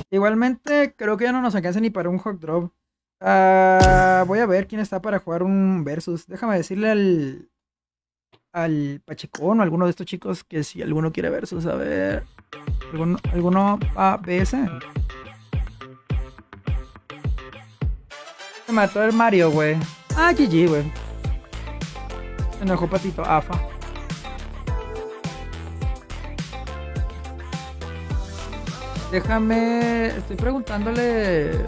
Igualmente, creo que ya no nos alcanza ni para un hot drop. Ah, voy a ver quién está para jugar un versus. Déjame decirle al. Al Pachecón o alguno de estos chicos que si alguno quiere versus, a ver. ¿Alguno, alguno a BS? Se mató el Mario, güey. Ah, GG, güey. Se enojó Patito AFA. Déjame. Estoy preguntándole.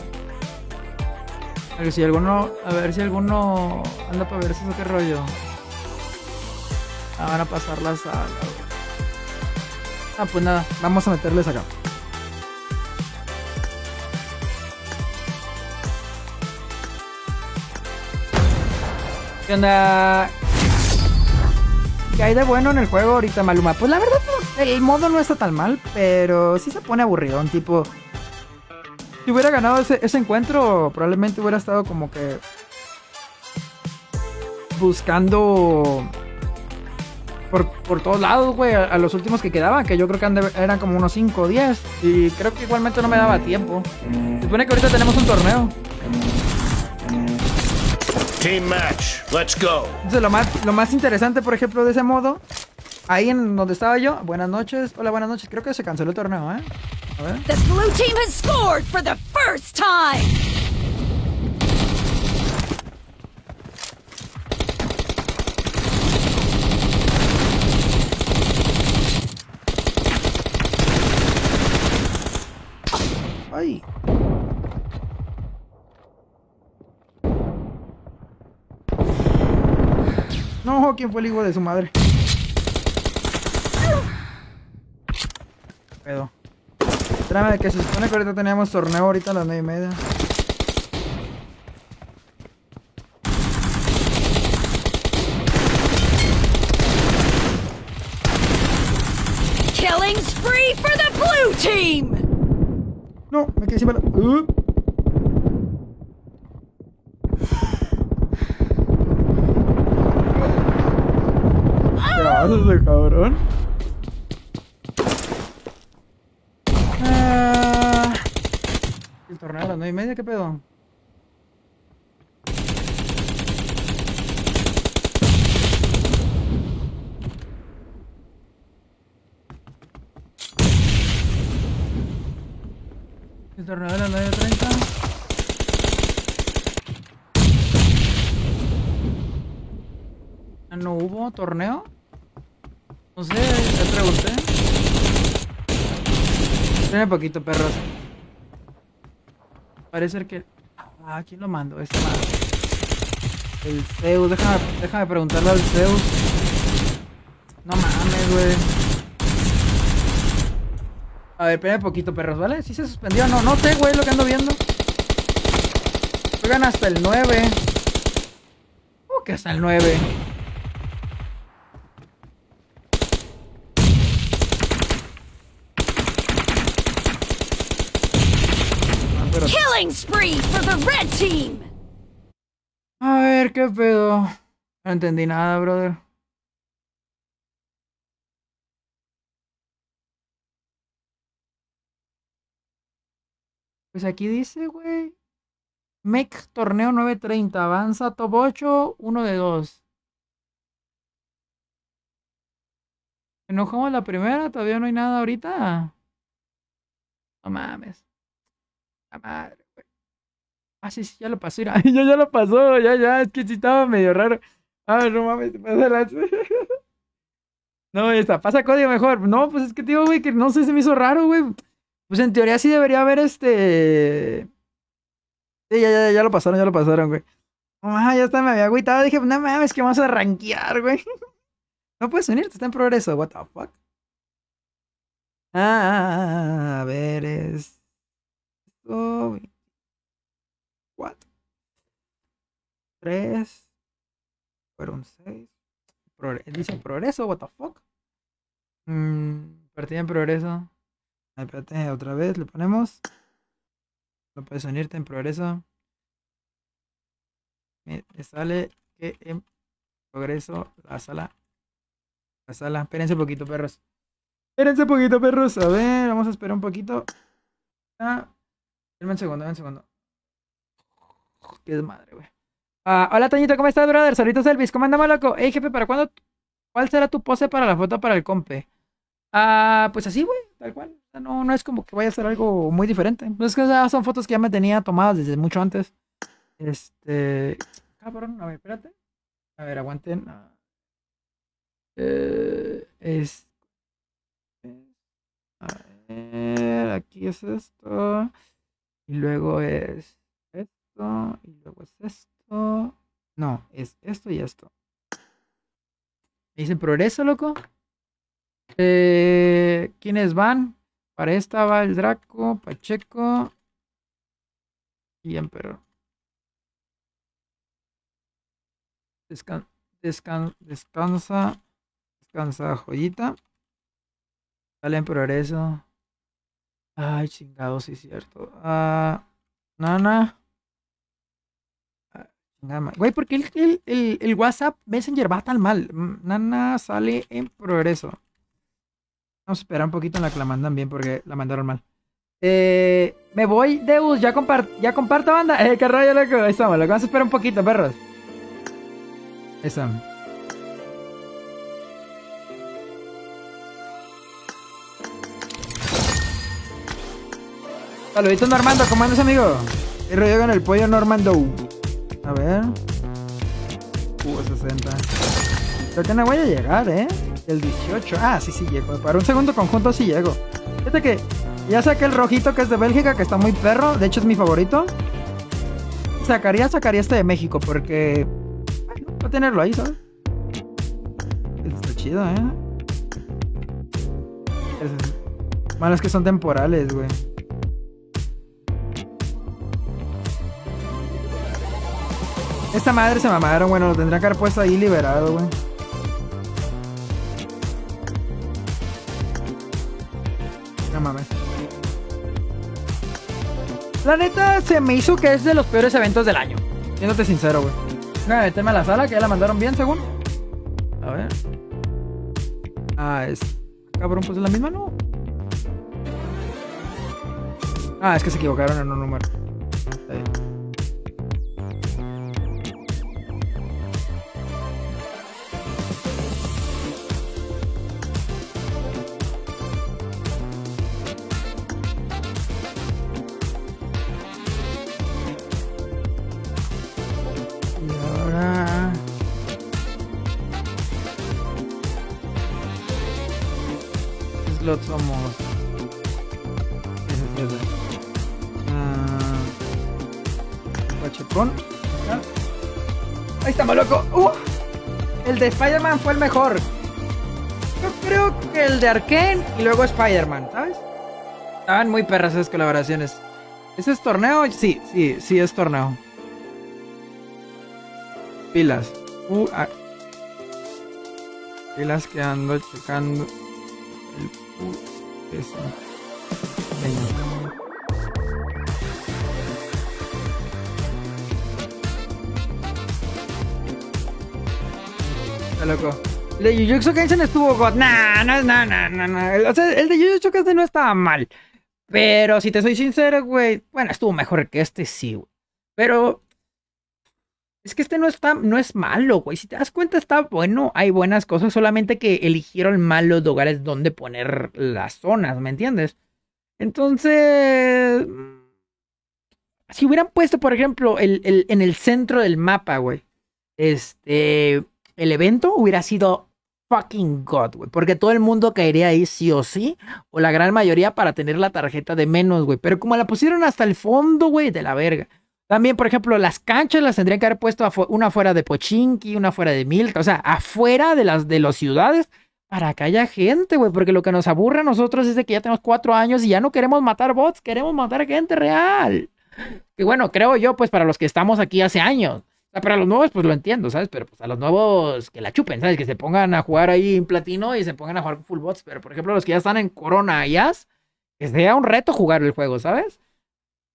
A ver si alguno. A ver si alguno anda para ver eso qué rollo. Ah, van a pasar la sala, güey. Ah, pues nada, vamos a meterles acá. ¿Qué? ¿Qué hay de bueno en el juego ahorita, Maluma? Pues la verdad, el modo no está tan mal, pero sí se pone aburridón, tipo... Si hubiera ganado ese, ese encuentro, probablemente hubiera estado como que... Buscando... Por, por todos lados, güey, a, a los últimos que quedaban, que yo creo que eran como unos 5 o 10. Y creo que igualmente no me daba tiempo. Se supone que ahorita tenemos un torneo. Team match. Let's go. Entonces, lo más, lo más interesante, por ejemplo, de ese modo, ahí en donde estaba yo, buenas noches, hola, buenas noches, creo que se canceló el torneo, ¿eh? A ver. The blue team has scored for the first time. Ay. No, ¿quién fue el hijo de su madre? Pedo. Espérame, que se supone que ahorita teníamos torneo ahorita a las nueve y media. Killing spree for the blue team. No, me quedé sin bala. Uh. cabrón, cabrón. El torneo a las 9 y media, ¿qué pedo? El torneo a las 9 y 30. Ah, ¿No hubo torneo? No sé, ya pregunté. Tiene poquito, perros. Parece que... Ah, ¿quién lo mandó? Este mando. El Zeus, déjame, déjame preguntarle al Zeus. No mames, güey. A ver, espera poquito, perros, ¿vale? ¿Sí se suspendió? No, no sé, güey, lo que ando viendo. Juegan hasta el 9. ¿Cómo que hasta el 9? Killing spree for the red team. A ver, ¿qué pedo? No entendí nada, brother. Pues aquí dice, güey. Make torneo 930. Avanza top 8, 1 de 2. Enojamos la primera, todavía no hay nada ahorita. No mames. Madre, güey. Ah, sí, sí, ya lo pasó. Mira. ya, ya lo pasó, ya, ya. Es que sí estaba medio raro. Ah, no mames, te pasa la... No. Pasa código mejor. No, pues es que, tío, güey, que no sé, se me hizo raro, güey. Pues en teoría sí debería haber este. Sí, ya, ya, ya lo pasaron, ya lo pasaron, güey. Ah, ya está, me había agüitado. Dije, no mames, que vamos a rankear, güey. No puedes unirte, está en progreso. What the fuck. Ah, a ver, es. Oh, cuatro. Tres. Fueron seis. Progre- Dice progreso, what the fuck. Mm, partida en progreso. Espérate, otra vez le ponemos. No puedes unirte en progreso. Me sale que en progreso la sala. La sala. Espérense un poquito, perros. Espérense un poquito, perros. A ver, vamos a esperar un poquito. Ah, denme un segundo, un segundo. Qué desmadre, güey. Ah, hola, Toñito, ¿cómo estás, brother? Saluditos, Elvis. ¿Cómo andamos, loco? Ey, jefe, ¿para cuándo? ¿Cuál será tu pose para la foto para el compe? Ah, pues así, güey, tal cual. No, no es como que vaya a ser algo muy diferente. Pues es que o sea, son fotos que ya me tenía tomadas desde mucho antes. Este. Cabrón, a ver, espérate. A ver, aguanten. Ah, Eh, es. A ver, aquí es esto. Y luego es esto. Y luego es esto. No, es esto y esto. Me dicen progreso, loco. Eh, ¿Quiénes van? Para esta va el Draco, Pacheco y Emperor. Descan- descan- descansa, descansa, joyita. Sale en progreso. Ay, chingado, sí cierto. Ah, Nana. Ma- Güey, ¿por qué el, el, el, el WhatsApp Messenger va tan mal? Mm, Nana sale en progreso. Vamos a esperar un poquito en la que la mandan bien porque la mandaron mal. Eh, me voy, Deus, ya, compar ya comparto banda. Eh, qué rollo, loco. Ahí estamos, loco. Vamos a esperar un poquito, perros. Ahí están. Saluditos, Normando. ¿Cómo andas, amigo? ¿Qué rollo con el pollo Normando? A ver. Uh, 60. Creo que no voy a llegar, ¿eh? El 18. Ah, sí, sí llego. Para un segundo conjunto sí llego. Fíjate que ya saqué el rojito que es de Bélgica, que está muy perro. De hecho, es mi favorito. Sacaría, sacaría este de México, porque. Bueno, va a tenerlo ahí, ¿sabes? Está chido, ¿eh? Malo es que son temporales, güey. Esta madre se mamaron, bueno, lo tendría que haber puesto ahí liberado, güey. No mames. La neta se me hizo que es de los peores eventos del año. Siéndote sincero, güey. Voy a a la sala, que ya la mandaron bien, según. A ver. Ah, es. Cabrón, pues es la misma, ¿no? Ah, es que se equivocaron en un número. Está. Somos? Ah, Pachecón. Acá. Ahí está, loco. Uh, el de Spider-Man fue el mejor. Yo creo que el de Arkane y luego Spider-Man, ¿sabes? Estaban muy perras esas colaboraciones. ¿Ese es torneo? Sí, sí, sí es torneo. Pilas. Uh, ah. Pilas que ando checando. Venga. Está loco. El de Jujutsu Kaisen estuvo god. Nah, no, no, no, no, no. O sea, el de Jujutsu Kaisen no estaba mal. Pero si te soy sincero, güey. Bueno, estuvo mejor que este, sí, güey. Pero. Es que este no está, no es malo, güey. Si te das cuenta, está bueno. Hay buenas cosas. Solamente que eligieron mal los lugares donde poner las zonas, ¿me entiendes? Entonces. Si hubieran puesto, por ejemplo, el, el- en el centro del mapa, güey. Este. El evento hubiera sido fucking god, güey. Porque todo el mundo caería ahí sí o sí. O la gran mayoría para tener la tarjeta de menos, güey. Pero como la pusieron hasta el fondo, güey, de la verga. También, por ejemplo, las canchas las tendrían que haber puesto una fuera de Pochinki, una fuera de Milka. O sea, afuera de las de las ciudades para que haya gente, güey. Porque lo que nos aburre a nosotros es de que ya tenemos cuatro años y ya no queremos matar bots, queremos matar gente real. Que bueno, creo yo, pues para los que estamos aquí hace años. O sea, para los nuevos, pues lo entiendo, ¿sabes? Pero pues a los nuevos que la chupen, ¿sabes? Que se pongan a jugar ahí en platino y se pongan a jugar full bots. Pero por ejemplo, los que ya están en Corona y As, que sea un reto jugar el juego, ¿sabes?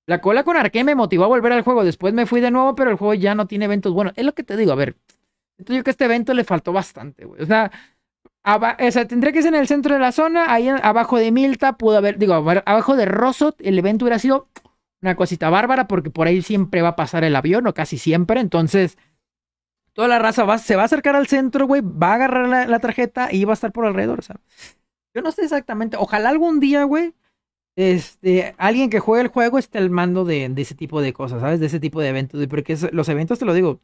La cola con Arcane me motivó a volver al juego. Después me fui de nuevo, pero el juego ya no tiene eventos. Bueno, es lo que te digo, a ver. Siento yo que este evento le faltó bastante, güey. O sea, tendría que ser en el centro de la zona. Ahí abajo de Milta pudo haber, digo, abajo de Rosot, el evento hubiera sido una cosita bárbara porque por ahí siempre va a pasar el avión, o casi siempre. Entonces, toda la raza va, se va a acercar al centro, güey, va a agarrar la, la tarjeta y va a estar por alrededor, o sea. Yo no sé exactamente. Ojalá algún día, güey, este, alguien que juegue el juego esté al mando de, de ese tipo de cosas, ¿sabes? De ese tipo de eventos. Porque es- los eventos, te lo digo,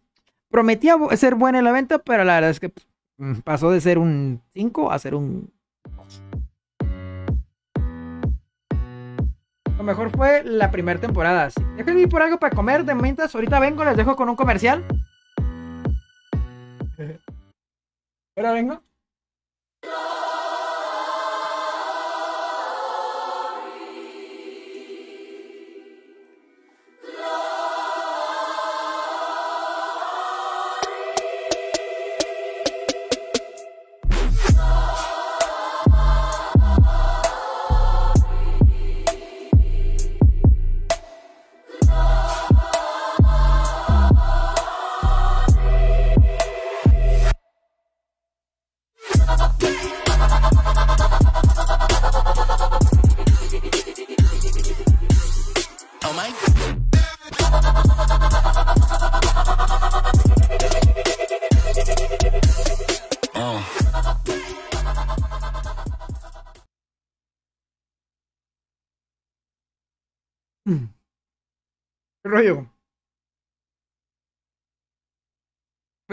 prometía ser bueno el evento, pero la verdad es que pues, mm, pasó de ser un 5 a ser un... Lo mejor fue la primera temporada. sí. Déjenme ir por algo para comer de mientras. Ahorita vengo, les dejo con un comercial. Ahora vengo.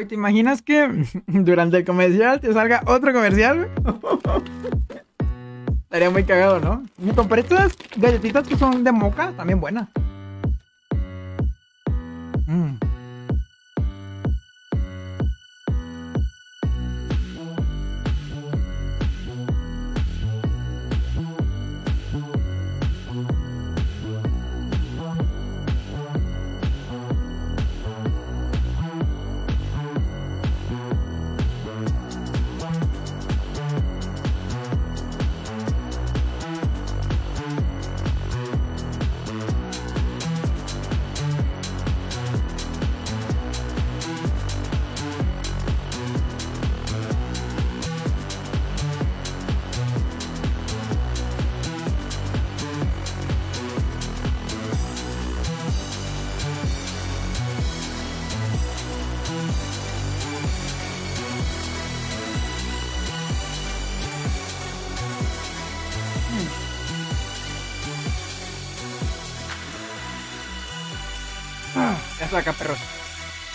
¿Te imaginas que durante el comercial te salga otro comercial? Estaría muy cagado, ¿no? Newton, Pero estas galletitas que son de moca, también buenas. Mm.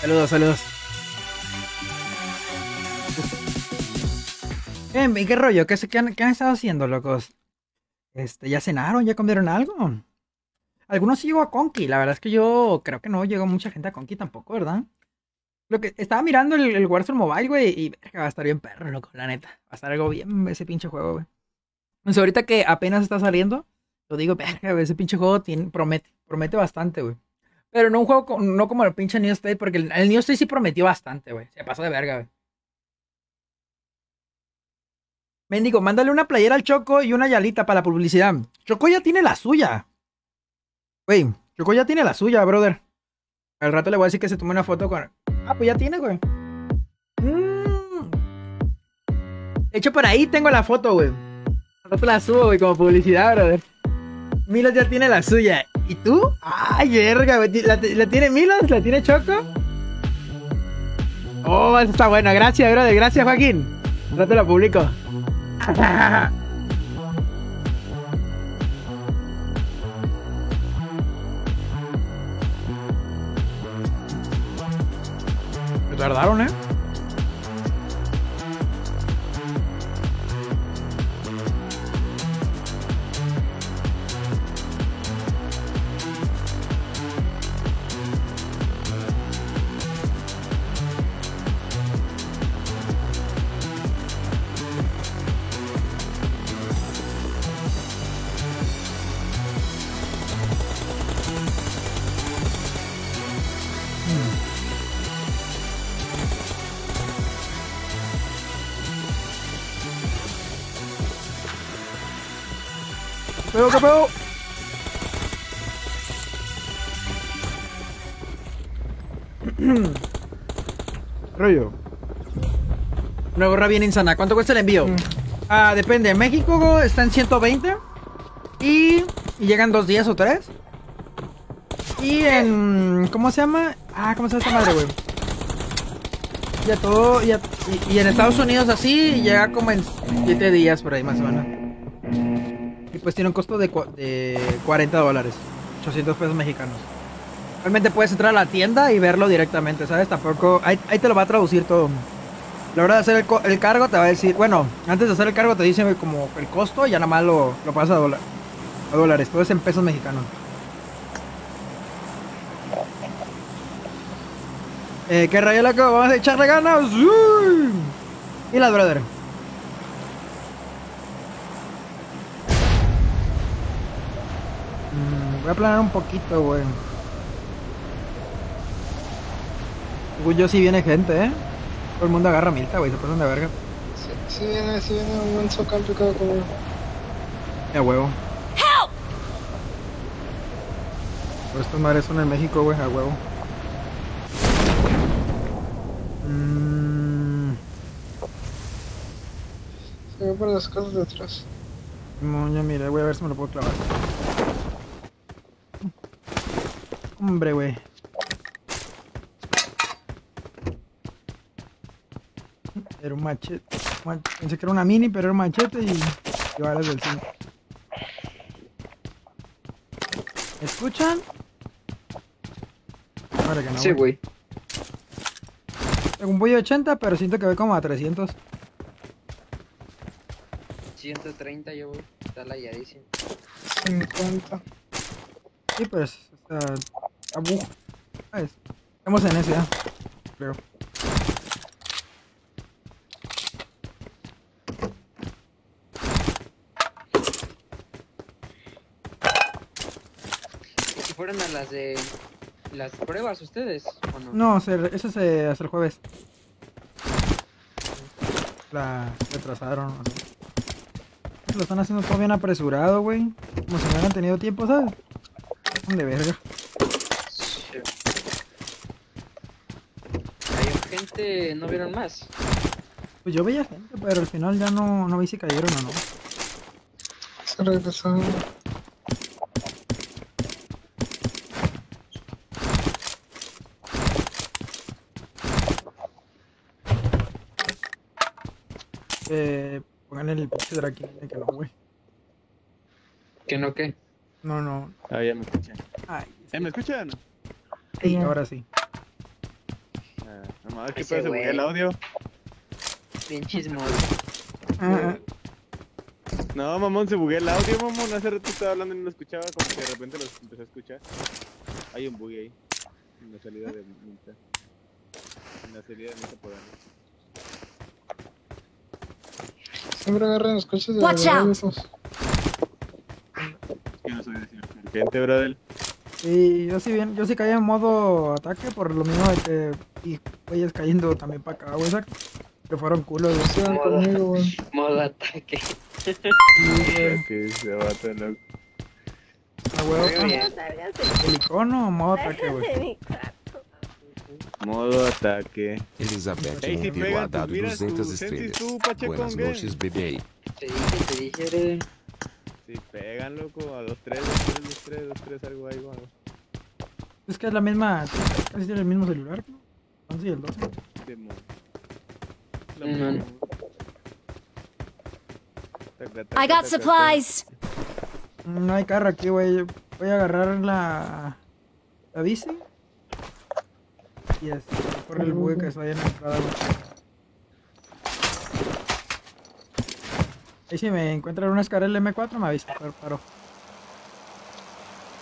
Saludos, saludos. Eh, ¿y qué rollo? ¿Qué, qué han, qué han estado haciendo, locos? Este, ¿ya cenaron? ¿Ya comieron algo? Algunos sí llegó a Conky. La verdad es que yo creo que no llegó mucha gente a Conky tampoco, ¿verdad? Lo que estaba mirando el, el Warzone Mobile, güey, y verga, va a estar bien perro, loco, la neta. Va a estar algo bien ese pinche juego, güey. Entonces, ahorita que apenas está saliendo, lo digo, verga, ese pinche juego tiene, promete, promete bastante, güey. Pero no un juego, co- no como el pinche New State, porque el, el New State sí prometió bastante, güey. Se pasó de verga, güey. Mendigo, mándale una playera al Choco y una yalita para la publicidad. Choco ya tiene la suya. Güey, Choco ya tiene la suya, brother. Al rato le voy a decir que se tome una foto con. Ah, pues ya tiene, güey. Mm. De hecho, por ahí tengo la foto, güey. Al rato la subo, güey, como publicidad, brother. Milos ya tiene la suya. ¿Y tú? Ay, verga. ¿La, tiene Milos? ¿La tiene Choco? Oh, eso está bueno. Gracias, brother. Gracias, Joaquín. Al rato la publico. Me tardaron, ¿eh? ¿Qué pedo? Rollo. Una gorra bien insana. ¿Cuánto cuesta el envío? Ah, depende. En México está en 120. Y, y llegan dos días o tres. Y en. ¿Cómo se llama? Ah, ¿cómo se llama esta madre, güey? Y a todo. Y, a- y- y en Estados Unidos así llega como en 7 días por ahí más o menos. Pues tiene un costo de, de 40 dólares. 800 pesos mexicanos. Realmente puedes entrar a la tienda y verlo directamente, ¿sabes? Tampoco. Ahí, te lo va a traducir todo. La hora de hacer el, el cargo te va a decir. Bueno, antes de hacer el cargo te dice como el costo y ya nada más lo, lo pasas a, dólar- a dólares. Todo es en pesos mexicanos. Eh, ¿Qué rayo loco? Vamos a echarle ganas. Y la brother. Mm, voy a planear un poquito, güey. Según yo sí viene gente, ¿eh? Todo el mundo agarra milta, güey. Se pasan de verga. Sí viene, sí viene un buen socampo cada como. A huevo. Por estas madres son en México, güey. A huevo. Mm, Se ve por las casas de atrás. no, ya mira, voy a ver si me lo puedo clavar. Hombre, güey. Era un machete. ma- Pensé que era una mini, pero era un machete y, y balas del 5. ¿Escuchan? Vale, que no, Sí, güey. Tengo un pollo de 80, pero siento que voy como a 300. 130 yo voy. Está layadísimo. 50. Sí, pero es. Está. ¿Sabes? Estamos en ese, ya. Creo. ¿Y fueron a las de las pruebas ustedes o no? No, se, eso se hace el jueves. La retrasaron. o sea. Lo están haciendo todo bien apresurado, güey. Como si no hubieran tenido tiempo, ¿sabes? De verga. Hay gente, ¿no vieron más? Pues yo veía gente, pero al final ya no, no vi si cayeron o no. Se regresaron. Eh, pongan el pinche Draquín que no, güey. ¿Que no qué? No, no. Ah, ya me escuchan. Ay, ¿Eh, ¿Me escuchan? sí, ahora sí. Nomás que puede se el audio. Bien chismoso. No, mamón, se buguea el audio, mamón. Hace rato estaba hablando y no lo escuchaba, como que de repente los empecé a escuchar. Hay un bug ahí. En la salida de Minta. En la salida de Minta por ahí. Siempre agarran los coches de Watch de out. esos. Yo no soy de Gente, brother. Y yo sí bien, yo sí caí en modo ataque por lo mismo de que y güeyes cayendo también para acá, güey, que fueron culos, güey. Sigan conmigo, güey. Modo ataque. Que se bata, loco. A huevo, Muy bien. el icono o modo ataque, güey. Modo ataque. Elizabeth Ey, si Monteiro ha dado tus miras, 200 tu Sensi, estrellas. tú, Pacheco, Buenas noches, bebé. Te dije, te dije. Si pegan, loco, a los tres, dos, tres, dos, tres, dos, tres, algo ahí, algo. Es que es la misma, casi tiene el mismo celular, ¿no? 11 y el 12. Demo. Mm. I got supplies. No hay carro aquí, güey. Voy a agarrar la, la bici. Y este, corre el bug que está ahí en la entrada, güey. Y si me encuentran una escarel M4, me avisa, pero paro.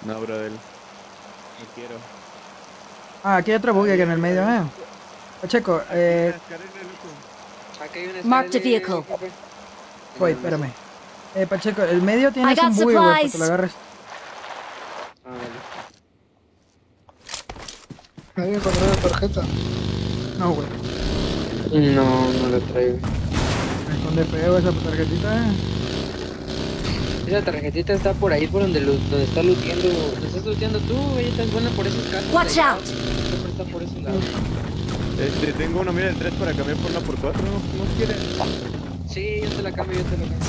No, brother. No quiero. Ah, aquí hay otro bug aquí en el medio, eh. Pacheco, eh, a escalera, vehicle. voy, espérame. Eh, Pacheco, el medio tiene un bug, güey, para que lo agarres. Ah, vale. Ahí encontré la tarjeta. No, güey. No, no lo traigo. Me esconde feo esa tarjetita, eh. Esa tarjetita está por ahí, por donde, donde está luteando. ¿Te estás luteando tú? Ella está buena por esos casos. Watch de out. Siempre está por ese lado. Este, tengo una mira de 3 para cambiar por una por 4, ¿no? ¿No quieres? Sí, yo te la cambio, yo te la cambio.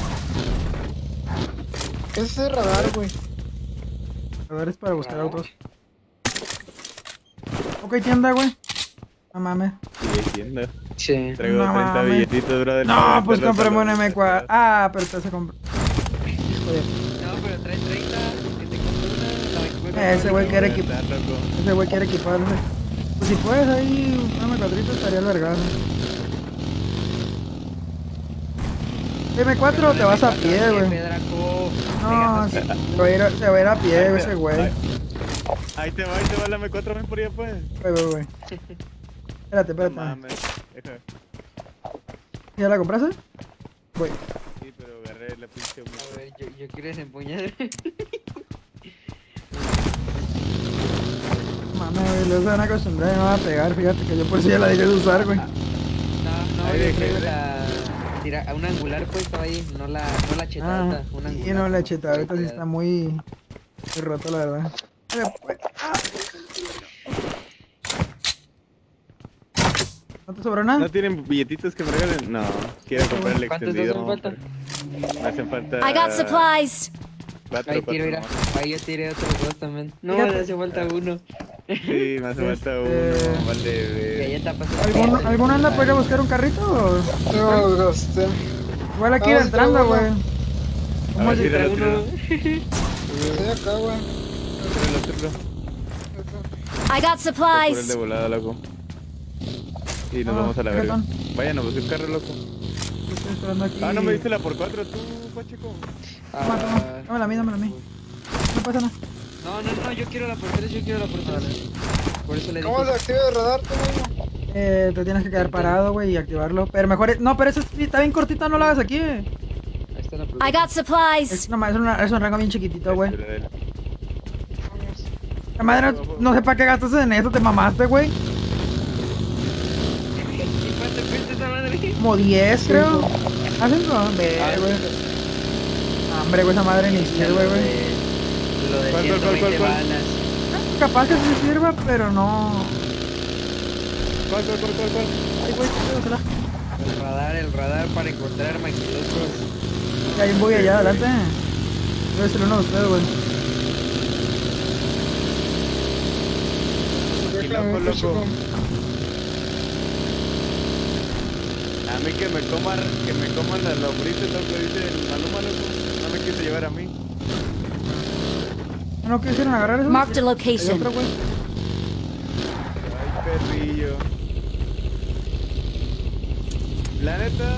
¿Qué es ese radar, güey? Ver, es para buscar autos. Ok, tienda, güey. No mames. Sí, entiendo. Sí. Traigo No 30 mames. billetitos, brother. No, pues compremos un los- M4. Ah, pero te comprar. Joder. No, pero trae 30, que te compré una, la Ese güey quiere equipar. Ese güey quiere equiparse. Pues si puedes ahí, un M4 estaría el vergazo. M4 te vas a pie, güey. No, se va a ir a, se va a, ir a pie ese güey. Ahí te va, ahí te va la M4, ven por allá, pues. Güey, güey, Espérate, No espérate. mames. Deja. ¿Ya la compraste? Voy. Sí, pero agarré la pinche A ver, yo, yo quiero desempuñar. Mames, güey, los van a acostumbrar y me van a pegar. Fíjate que yo por si ya la dejé de usar, güey. No, no, Ahí yo que- la. Tira, a una angular pues estaba ahí, no la, no la chetada, Ah, una y no, la cheta, ahorita sí está muy, muy roto, la verdad. Pues, ah. ¿No te sobró nada? ¿No tienen billetitos que me regalen? No, quiero comprar el ¿Cuántos extendido. hacen falta? Me hacen falta. I got supplies. Cuatro, Ahí tiro, mira. Ahí yo tiré otros dos también. No, le hace falta uno. Sí, me hace falta Este- uno. Vale, está pasando. ¿Algún, ¿Algún anda para ir a buscar un carrito? o- Yo gasté. Igual aquí Vamos, entrando, güey. uno. A ¿Cómo si tíralo, tíralo. Estoy acá, güey. I got Por el de supplies. Y nos Ah, vamos a la ¿qué verga. Vayan a buscar el carro, loco. Estoy esperando aquí. Ah, no me diste la por cuatro tú, Pacheco. Toma, toma. Dámela a mí, dámela a mí. No pasa nada. No, no, no, yo quiero la por tres, yo quiero la por tres. Por eso le dije. ¿Cómo se activa el radar, tú mismo? Eh, te tienes que quedar parado, güey, y activarlo. Pero mejor. es- No, pero eso está bien cortito, no lo hagas aquí. Ahí está la por I got supplies. Es, nomás, es, una- es un rango bien chiquitito, güey. La madre, no sé para qué gastas en eso, te mamaste, güey. ¿Y cuánto cuesta esa madre? Como 10, creo. ¿Hacen no? Ah, güey. Hambre, güey, esa madre ni sirve, güey. Lo de ¿Cuál, cuál, cuál, 120 cuál? balas. Capaz que sí sirva, pero no. ¿Cuál, cuál, cuál, cuál, cuál? Ay, güey, qué pedo, se la- El radar, el radar para encontrar maquilosos. Hay un bug allá adelante. Debe ser uno de ustedes, güey. Loco, loco. A mí que me coman, que me coman las lombrices, dice el Maluma, loco. No me quise llevar a mí. ¿No quisieron agarrar eso? Marked a Hay location. otro, güey. Ay, perrillo. La neta,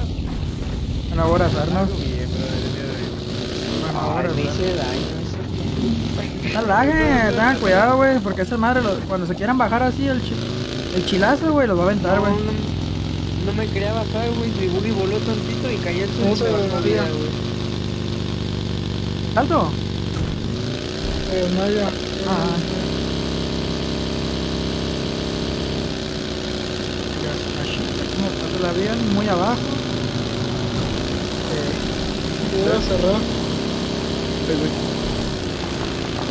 me hice daño. Laguen, tengan cuidado, güey, porque esa madre, lo- cuando se quieran bajar así el, chi- el chilazo, güey, los va a aventar, güey. No, me quería bajar, güey. Mi buggy voló tantito y caí al suelo. Güey. ¿Salto? Eh, no, ya. Ah. Como pasó el avión muy abajo. Voy a cerrar.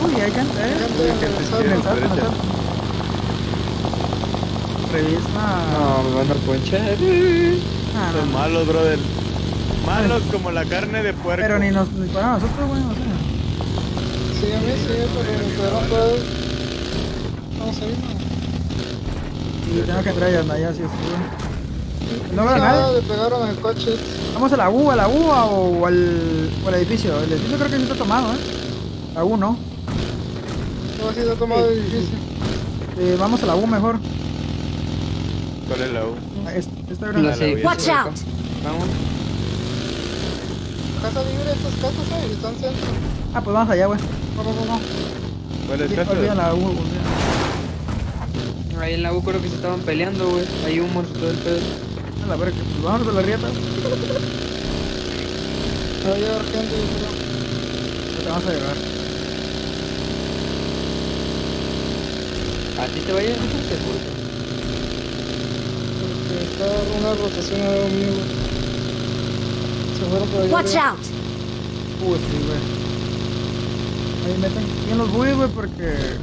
Uy, hay gente, eh. Gente, En el regresando. salto, en el salto. Revisa. No, me van a ponchar. Ah, no, Son no. malos, brother. Malos como la carne de puerco. Pero ni nos ni para nosotros, güey, o sea. Sí, a mí sí, pero me quedaron todos. Vamos a ir, ¿no? Sí, tengo que entrar ya, ya sí, sí. No veo a Nada, le pegaron al coche. Vamos a la U, a la U o al, o al edificio. El edificio creo que sí está tomado, ¿eh? La U no. No, sí, se ha tomado el edificio. Eh, vamos a la U mejor. ¿Cuál es la U? Es- Esta era Lo la sé. Watch out! Vamos. Casa libre, estas casas, eh, están centro. Ah, pues vamos allá, güey. Vamos, vamos. ¿Cuál es olvida la U, olvida. Ahí en la U creo que se estaban peleando, güey. Hay humos y todo el pedo. A la verga, pues vámonos de la rieta. Va a llegar gente, yo creo. Te vamos a llegar. ¿A ti te vayas? Seguro. Porque está una rotación ahora mío, güey. Se fueron por allá. Watch out! Uy, sí, güey. Ahí meten bien los güey, porque...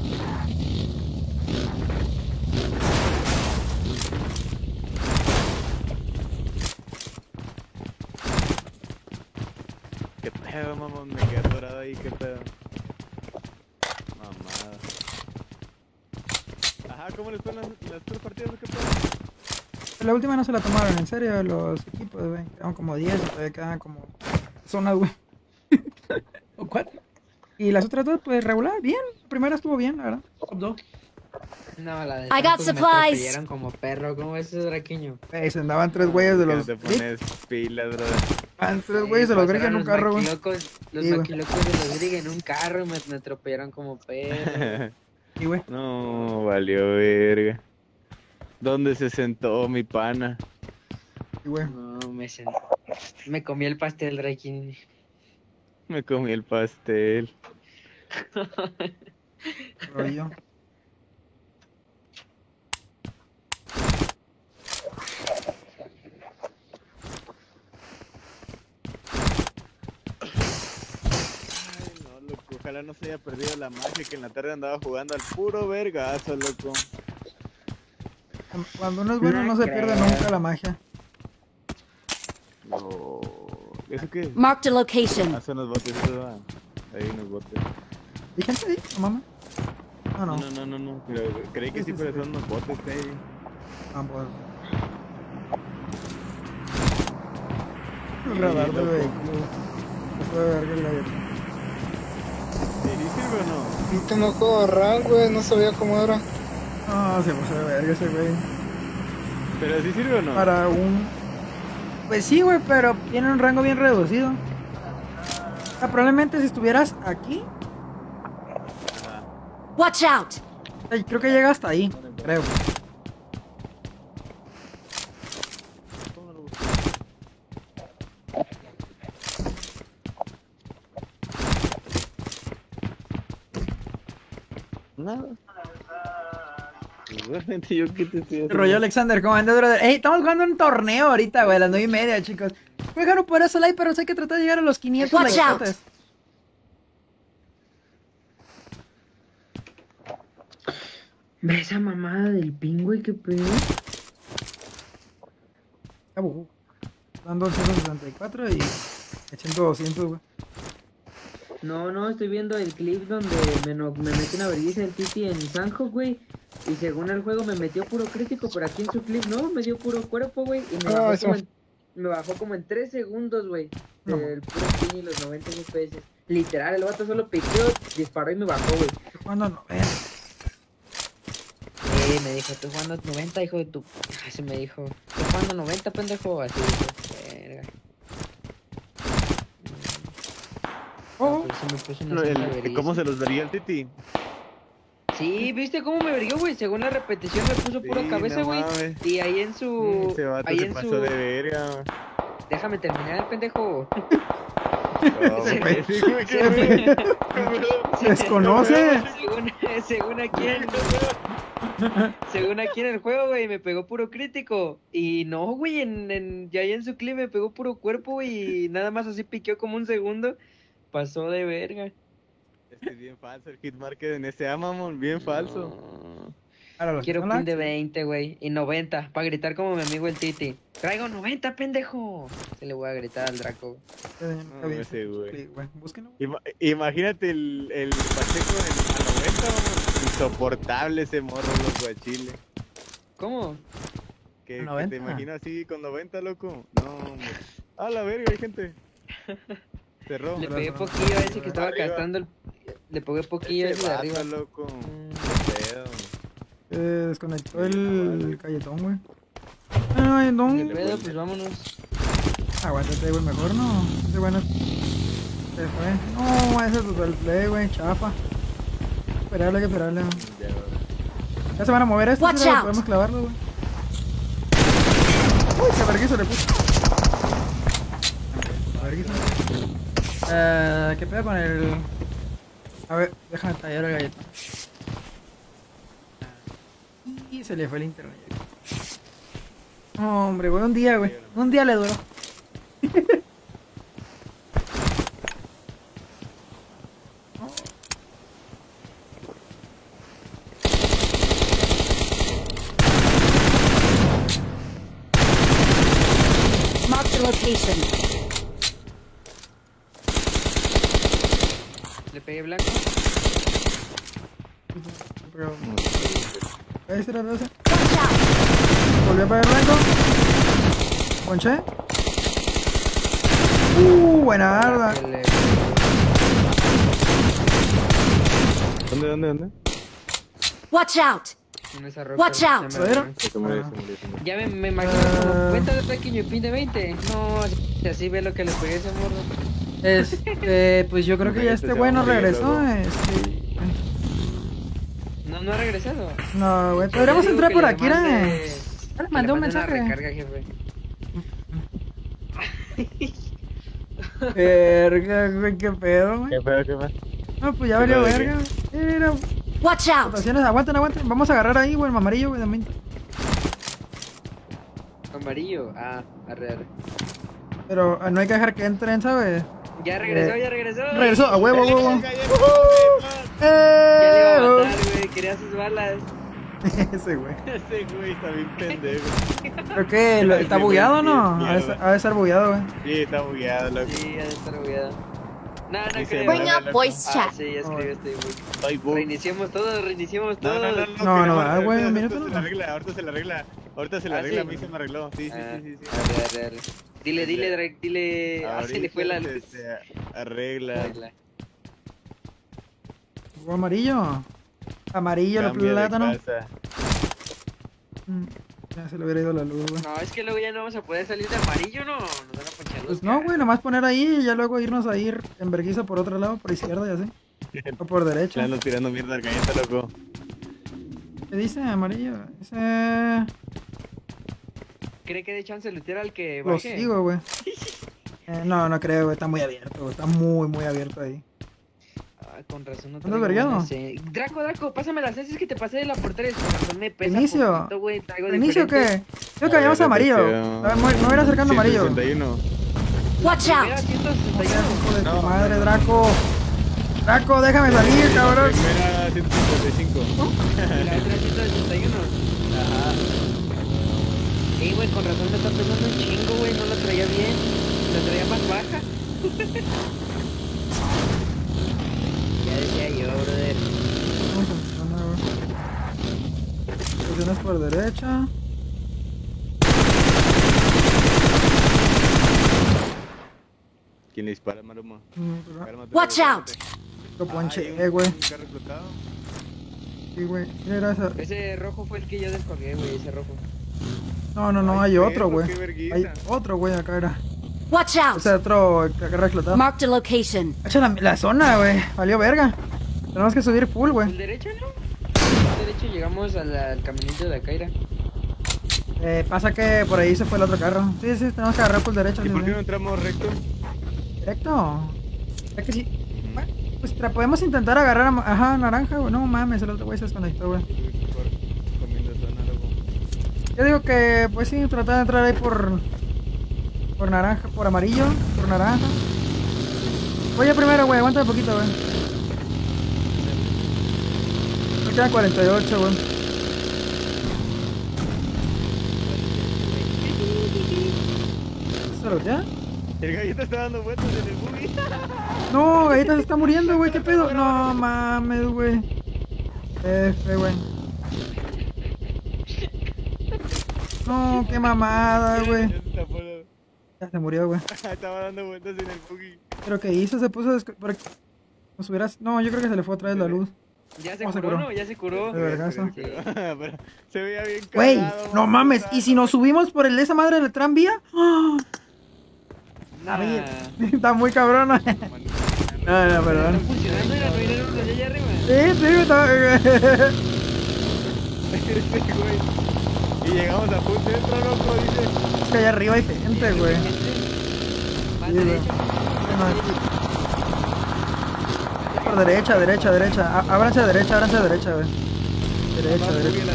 La última no se la tomaron en serio los equipos, güey. Quedaban como 10 y todavía quedaban como zonas, güey. o 4. Y las otras dos, pues regular, bien. La primera estuvo bien, la verdad. Top dos. No, la de I got supplies. como perro. ¿Cómo es ese draqueño? Güey, se andaban tres güeyes de los. Te pones pilas, brother. Andaban tres güeyes de los Greg en un carro, güey. Los maquilocos, de los Grig en un carro y me, me atropellaron como perro. Sí, güey. no, valió verga. ¿Dónde se sentó mi pana? No, me senté. Me comí el pastel, Reiki. Me comí el pastel. Rollo. Ay, no, loco. Ojalá no se haya perdido la magia que en la tarde andaba jugando al puro vergazo, loco. Cuando uno es bueno, no se pierde nunca la magia. No. ¿Eso qué? Marked a location. Ah, son los botes, eso va. Ahí unos botes. ¿Y gente ahí? ¿No mames? No, no. No, no, no, no. Pero creí que sí, pero son unos botes, ahí. Ah, pues. El radar del vehículo. Se puede ver que la ¿Sí sirve o no? No que no juego rank, güey, no sabía cómo era. No, se pasó de verga ese güey. ¿Pero sí sirve o no? Para un. Pues sí, güey, pero tiene un rango bien reducido. O sea, probablemente si estuvieras aquí, Watch out! creo que llega hasta ahí, creo. Nada. Realmente yo qué te estoy haciendo. Rollo Alexander, ¿cómo andas, brother? Ey, estamos jugando un torneo ahorita, güey, a las 9 y media, chicos. Juegan por eso like, pero hay que tratar de llegar a los 500 Watch out. likes. Ve esa mamada del pingüe, qué pedo. Dan 264 y echando 200, güey. No, no, estoy viendo el clip donde me, no- me mete una vergüenza el Titi en Sanjo, güey. Y según el juego me metió puro crítico, pero aquí en su clip no, me dio puro cuerpo, güey. Y me Ah, bajó, eso. como en, me bajó como en 3 segundos, güey. No. El puro ping y los 90 FPS. Literal, el vato solo piqueó, disparó y me bajó, güey. A 90. Eh, me dijo, estoy jugando 90, hijo de tu... Así me dijo, estoy jugando 90, pendejo. Así dijo, verga. Me puse una No, el-. ¿Cómo se los vería el Titi? Sí, ¿viste cómo me verguió, güey? Según la repetición me puso pura Sí, cabeza, no güey. mames. y ahí en su... Ese vato ahí se en pasó su... de verga. Déjame terminar, pendejo. No, güey, sí, güey, qué Se desconoce. según, según aquí en... según aquí en el juego, güey, me pegó puro crítico. Y no, güey, en, en, ya ahí en su clip me pegó puro cuerpo, güey, y nada más así piqueó como un segundo. Pasó de verga. Es que es bien falso el hitmarker en ese mamón, bien falso. Que Quiero pin de 20, güey. Y 90, para gritar como mi amigo el Titi. Traigo 90, pendejo. Se le voy a gritar al Draco. eh, No, ese ese güey. Ima- imagínate el, el Pacheco en, a 90, mamón. Insoportable ese morro, los guachiles. ¿Cómo? Que, ¿A que 90? te imaginas así con 90, loco. No, hombre. A la verga, hay gente. Cerró. Le pegué poquillo a ese que estaba Arriba. gastando el... Le pegué poquillo a Ese de arriba. loco. Qué pedo. Eh, desconectó el galletón, güey. Ay, no. ¿Qué pedo? Pues vámonos. Aguántate, güey, mejor no. Ese bueno. Se fue. No, ese es el play, güey, chafa. Esperarle, que esperarle. Ya, se van a mover pero out. podemos clavarlo, güey. Uy, qué vergüenza le puse. Vergüenza. Eh, ¿qué pedo con el...? A ver, déjame tallar el galletón. Y se le fue el internet. Hombre, güey, un día, güey. Un día le duró. Mark location. Pegué blanco. Pero... Ahí está la out. Volvió a pegar blanco. Ponché. Uh, buena arda. ¿Dónde, dónde, dónde? Watch out. Watch out. murió. Ya me, me imagino como cuenta de pequeño pin de 20. No, si así ve lo que le pegué a ese morro. Este, pues yo creo que ya Este este se güey va a no morir regresó. Este, No, no ha regresado. no, güey, podríamos entrar por aquí, ¿eh? Ya le mandé un mensaje. recarga, jefe. Verga, güey, qué pedo, güey. ¿Qué pedo, qué pedo? No, pues ya ¿Qué valió verga. Mira, Watch out. rotaciones, aguanten, aguanten. Vamos a agarrar ahí, güey, el amarillo, güey, también. Amarillo. Ah, arre, arre. Pero ah, no hay que dejar que entren, ¿sabes? Ya regresó, Eh, ya regresó. Regresó, a huevo, a huevo. Ya le iba a ¡Eh! matar, güey. Quería sus balas. Ese güey. Ese güey está bien pendejo. ¿Pero qué? ¿Lo- ¿Está bugueado o no? Ha de estar- ha de estar bugueado, güey. Sí, está bugueado, loco. Sí, ha de estar bugueado. No, no Dice, creo. Bring up voice Ah, chat. sí, ya escribió este güey. Estoy bug. Reiniciemos todo, reiniciemos No, todo. no, no, no. No, que no, ah, güey, ahorita- un minuto, Ahorita se no. la arregla, ahorita se la arregla. Ahorita se la Ah, arregla, a sí. mí se me arregló. Sí, sí, Ah, sí, sí. sí. Arre, arre. Dile, dile, Drake, dile. Ah, se le fue la luz. se arregla. Arregla. ¿Jugó amarillo? Amarillo, el Cambia de plátano. casa. Mm, Ya se le hubiera ido la luz, güey. No, es que luego ya no vamos a poder salir de amarillo, ¿no? Nos van a ponchar los Pues no, güey, nomás poner ahí y ya luego irnos a ir en vergüenza por otro lado, por izquierda y así. O por derecha. ando tirando mierda al galleta, loco. ¿Qué dice amarillo? Dice. ¿Cree que de chance lootear al que Lo baje? sigo, güey. Eh, no, no creo, güey. Está muy abierto, güey. Está muy, muy abierto ahí. Ah, con razón no ¿Andas traigo vergueado? buenas, eh. Draco, Draco, pásame las es que te pasé de la portería. Con razón me pesa ¿Inicio? poquito, güey. Traigo ¿Inicio diferente. qué? Creo que vayamos a amarillo. Me voy a ir acercando a amarillo. 161. Watch out. 161. Hijo de tu madre, Draco. Draco, déjame salir, cabrón. Primera 155. Y la otra 161. Ey, güey, con razón me está pesando un chingo, güey. No la traía bien. La traía más baja. ya decía yo, brother. Posiciones por derecha. ¿Quién le dispara, Maruma? Mm, Watch out. Lo ponché, eh, güey. un carro explotado. Sí, güey. ¿Quién era esa? Ese rojo fue el que yo descolgué, güey. Ese rojo. No, no, no, Ay, hay otro, güey. Hay otro, güey, acá era. Watch out! Ese otro que agarra explotado. Marked a location. Echa la, la zona, güey. Valió verga. Tenemos que subir full, ¿El güey. derecho, no? El derecho llegamos al, al caminito de la Caira. Eh, pasa que por ahí se fue el otro carro. Sí, sí, tenemos que agarrar por derecho. ¿Y sí, por qué sí. no entramos recto? Directo. Es que sí. Bueno, pues tra- podemos intentar agarrar a... Ajá, naranja, güey. No mames, el otro güey se desconectó, güey. Yo digo que, pues sí, tratar de entrar ahí por. Por naranja, por amarillo, por naranja. Voy a primero, güey, aguanta un poquito, güey. Me quedan 48, güey. ¿Se lo ya? El galleta está dando vueltas en el buggy. No, Galleta se está muriendo, güey, ¿qué pedo? No mames, güey. F, güey. No, qué mamada, güey. Ya se la- murió, güey. Estaba dando vueltas en el buggy. ¿Pero qué hizo? Se puso... desco- pero- Nos hubieras... No, yo creo que se le fue otra vez la luz. Ya se ¿Cómo se curó. Ya se curó. De vergazo. Pero se veía bien Güey, no mames. ¿Y si nos subimos por el, esa madre del tranvía? ¡Ah! A ver, Está muy cabrona. No, no, perdón. Funcionando, era, no vinieron los de allá arriba. Sí, sí, está... Y llegamos a punto centro, loco, dice. Es que allá arriba hay gente, güey. Por derecha, derecha, derecha. Ábranse a derecha, ábranse a derecha, güey. Derecha, derecha.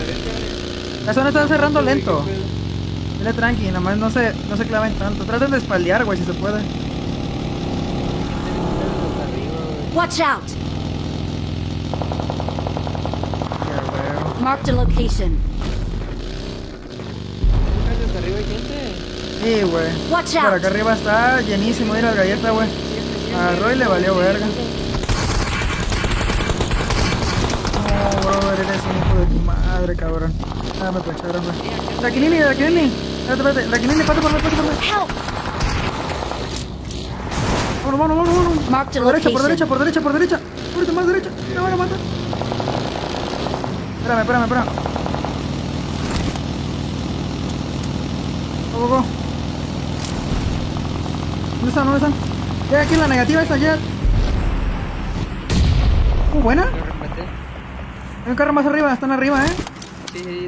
La zona está cerrando lento. Dile tranqui, nomás no se, no se claven tanto. Traten de espaldear, güey, si se puede. Watch out! Marked a location. Gente. Sí, güey. Watch Por acá arriba está llenísimo de la galleta, güey. Agarró y le valió verga. No, brother, eres un hijo de tu madre, cabrón. Ah, me pecharon, güey. Raquilini, Raquilini. Espérate, espérate. Raquilini, pasa por mí, por mí. Help! Vámonos, vámonos, vámonos, vámonos. Marked a Por derecha, por derecha, por derecha, por derecha. Ahorita más derecha. Me van a matar. Espérame, espérame, espérame. Go, go, go. ¿Dónde están? ¿Dónde están? Ya aquí en la negativa esta, ya. Uh, buena. Hay un carro más arriba, están arriba, eh. Sí, sí,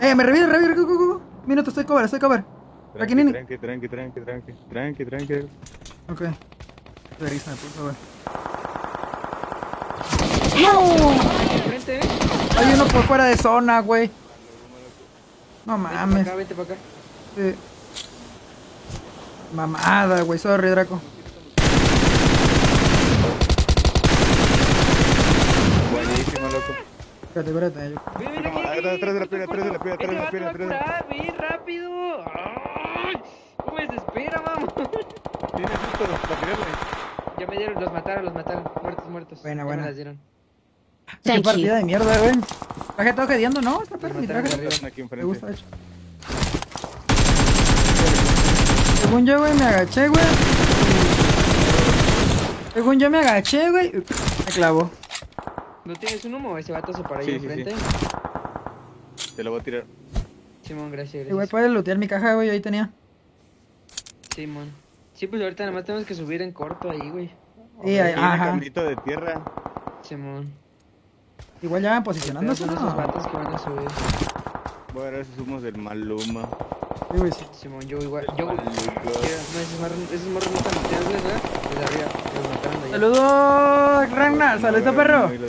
Eh, me revive, revive, go, go, go. Minuto, estoy cover, estoy cover. Raquilini. Tranqui, tranqui, tranqui, tranqui, tranqui, tranqui. Ok. Qué risa me puso, güey. Enfrente, ¿eh? Hay uno por fuera de zona, güey. No Vente para mames. acá, vente para acá. Sí. Mamada, güey. Sorry, Draco. Buenísimo, loco. Espérate, espérate. yo- Mira, mira, No, aquí, atrás de la piedra, atrás de la piedra, atrás de la piedra, atrás de la curar, ven rápido. Ay, ¿Cómo me desespera, vamos? Tiene justo para tirarle. Ya me dieron, los mataron, los mataron. Muertos, muertos. Buena, Ya me buena. las dieron. Qué Thank partida you. de mierda, güey. Traje todo quedando, ¿no? Está perro mi traje. aquí Me gusta, de hecho. Según yo, güey, me agaché, güey. Según yo me agaché, güey. Me clavó. ¿No tienes un humo? Ese vato se para ahí Sí, sí, enfrente. Te lo voy a tirar. Simón, gracias, gracias. puedes lootear mi caja, güey. Ahí tenía. Simón. Sí, pues ahorita nada más tenemos que subir en corto ahí, güey. Sí, ahí- un de tierra. Simón. Igual ya van posicionándose, son esos vatos que van a subir. Bueno, esos humos del Maluma. Sí, güey, sí. Simón, yo igual. Yo. Maluma. Esos no están looteables, ¿verdad? Desde arriba, los mataron de allá. Saludos, Ragnar. Saludos, perro. Ahí.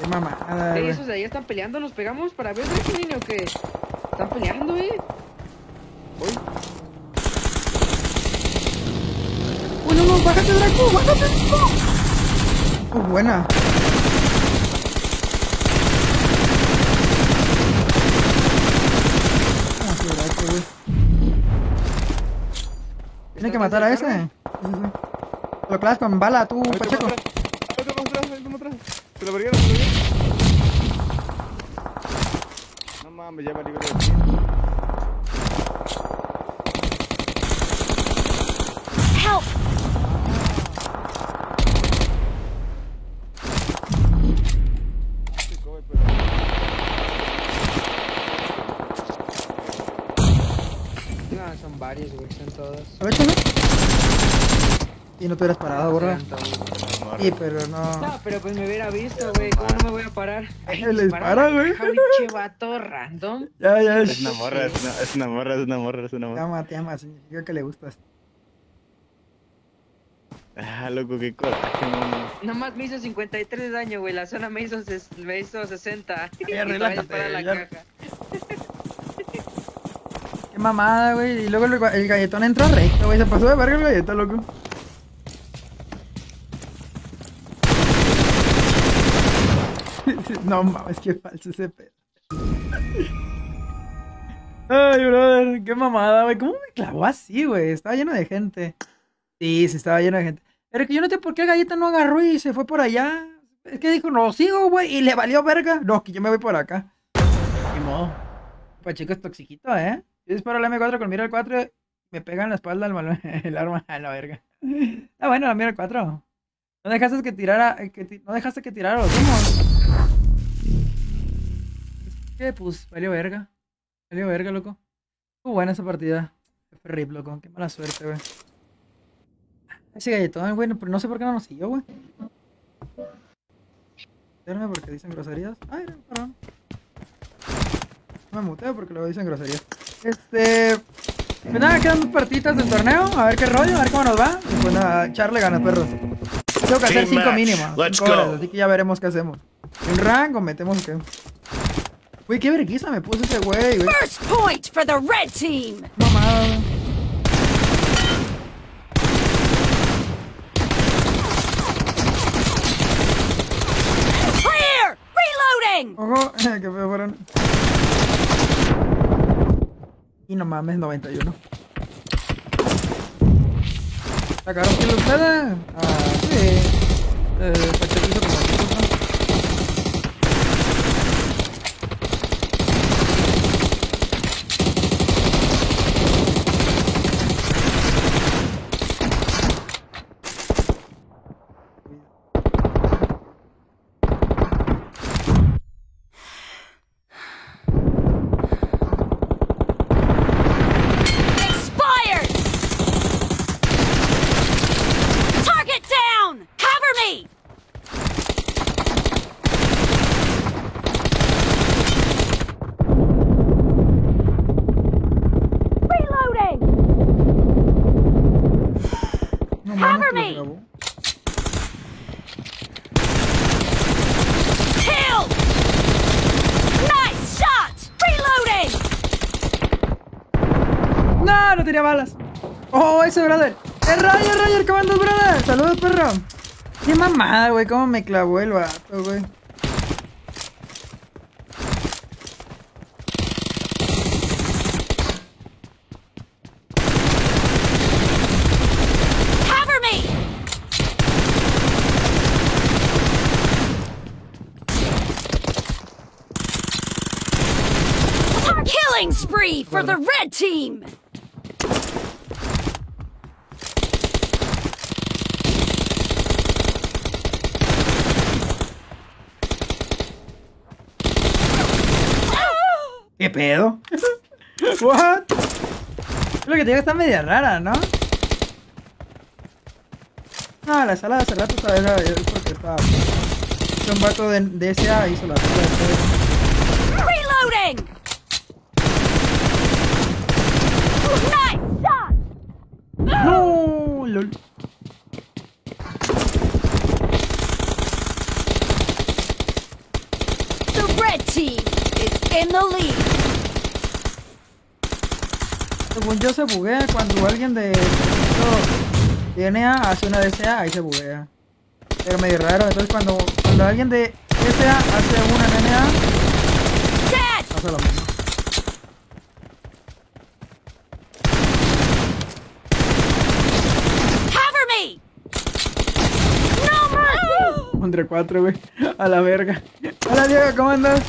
Qué mamada, güey. esos de allá están peleando, ¿nos pegamos para ver ese niño que están peleando, eh? Uy, no, no, bájate, Draco, bájate, Draco. Oh, buena. Ah, sí, Draco, güey. Tiene que matar a ese. Sí, sí, sí. Lo clavas con bala, tú, Ahí Pacheco. toma atrás. Ahí toma atrás, ahí toma atrás. Se lo verguieron, se lo verguieron. No mames, ya valí verga. Help! Sí, cobre, pero- Están todos. A ver, chinga. Y no te hubieras parado, borra. Sí, pero no. No, pero pues me hubiera visto, güey. ¿Cómo no me voy a parar? Ay, Le dispara, güey. Pinche vato random. Ya, ya. Es una morra, es una, es una morra, es una morra, es una Te morra. ama, te ama, significa que le gustas. Ah, loco, qué no. Nomás me hizo 53 de daño, güey. La zona me hizo, me hizo 60. Y todavía relájate, dispara la ya. caja. Qué mamada, güey. Y luego el, galletón entró recto, güey. Se pasó de verga el galletón, loco. no mames, qué falso ese pedo. Ay, brother, qué mamada, güey. ¿Cómo me clavó así, güey? Estaba lleno de gente. Sí, sí, estaba lleno de gente. Pero que yo no sé por qué el galleta no agarró y se fue por allá. Es que dijo, no, sigo, güey. Y le valió verga. No, que yo me voy por acá. Ni modo. Pacheco es toxiquito, ¿eh? Yo disparo la M4 con mira el 4 me pega en la espalda el, el arma a la verga. Ah, bueno, la mira el 4. No dejaste que tirara, eh, que ti- no dejaste que tirara los humos. ¿Qué? Pues, valió verga. Valió verga, loco. Fue buena esa partida. Fue rip, loco. Qué mala suerte, güey. Ese galletón, güey, pero no sé por qué no nos siguió, güey. Porque dicen groserías. Ay, perdón. No me muteo porque luego dicen groserías. Este. Pues nada, quedan dos partiditas del torneo. A ver qué rollo, a ver cómo nos va. Y pues nada, echarle ganas, perros. Tengo que hacer Team cinco match. mínimo. Let's cinco horas, go. así que ya veremos qué hacemos. ¿Un rango metemos qué? Uy, qué vergüenza me puso ese güey, güey. First point for the red team. Mamada. Clear! Reloading! Ojo, que feo fueron. Y no mames, 91. ¿Sacaron que lo pueda? Ah, sí. Eh, como Saludos. Qué mamada, güey. Cómo me clavó el vato, güey. Killing spree for the red team! Pedo? What? Lo que te digo está media rara, ¿no? No, la sala de hace rato estaba era es porque estaba. Un vato de, de SA hizo la sala de. Reloading! Nice shot! No, lol. The red team is in the lead. Según yo se buguea cuando alguien de DNA hace una DSA, ahí se buguea. Pero medio raro, entonces cuando, cuando alguien de DSA hace una DNA, pasa lo mismo. Cover me! No mercy! Entre cuatro, güey. A la verga. Hola, Diego, ¿cómo andas?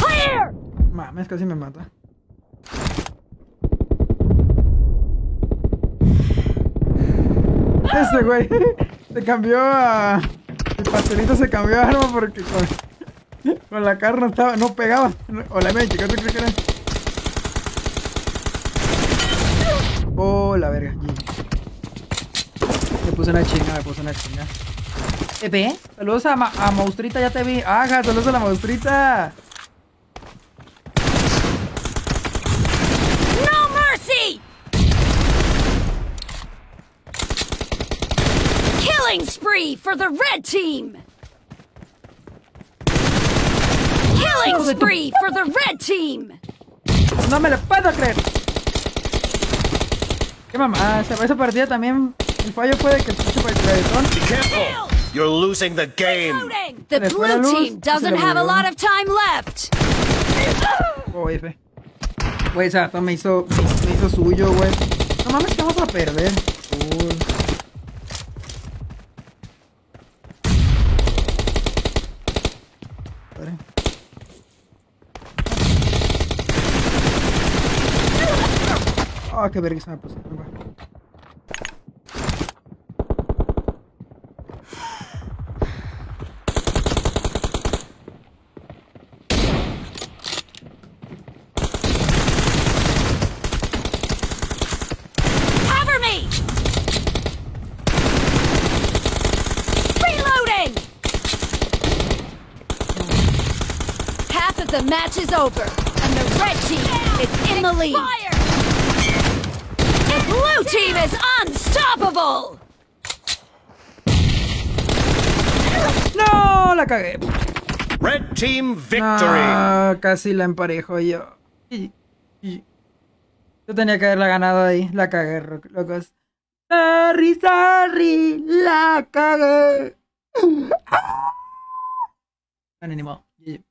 Clear! Mames, casi me mata. Ese güey. Se cambió a. El pastelito se cambió de arma porque con, con la carne estaba, no pegaba. O la mecha, ¿qué crees que era? Oh, la verga. Me puse una chinga, me puse una chinga. Epe, saludos a, Ma- a Maustrita, ya te vi. Ajá, saludos a la Maustrita. Killing spree for the red team! Killing oh, spree for the red team! No me lo puedo creer. ¿Qué mamá? Esa, esa partida también. El fallo fue de que se fue el reggaetón. You're losing the game. The Se le fue la blue team doesn't have a lot of time left! Oh, F. Güey, esa vato me hizo, me, me hizo suyo, güey. No mames, que vamos a perder. Uy. Ah, qué verga se me puso. güey. Cover me! Reloading! Half of the match is over, and the red team is in the lead. The blue team is unstoppable! No, la cagué. Red team victory. No, casi la emparejo yo. Y- y- Yo tenía que haberla ganado ahí. La cagué, locos. Sorry, sorry, la cagué. Modo. GG.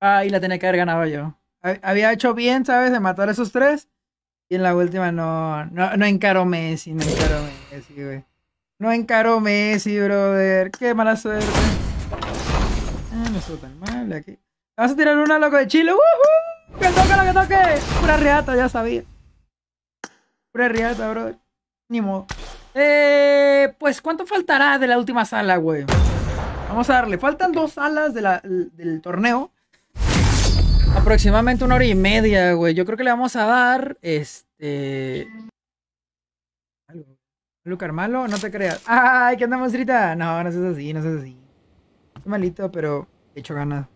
Ahí la tenía que haber ganado yo. Ha- Había hecho bien, ¿sabes? De matar a esos tres. Y en la última no, no, no encaró Messi, no encaró Messi, güey. No encaró Messi, brother. Qué mala suerte. Ah, no estuvo tan mal aquí. Vamos a tirar una loco de Chile. ¡Woohoo! ¡Que toque lo que toque! Pura riata, ya sabía. Pura riata, brother. Ni modo. Eh, pues, ¿cuánto faltará de la última sala, güey? Vamos a darle. Faltan dos salas de la- del torneo. Aproximadamente una hora y media, güey. Yo creo que le vamos a dar, este... Lucar malo, no te creas. ¡Ay, qué andamos ahorita! No, no seas así, no seas así. Estoy malito, pero he hecho ganas.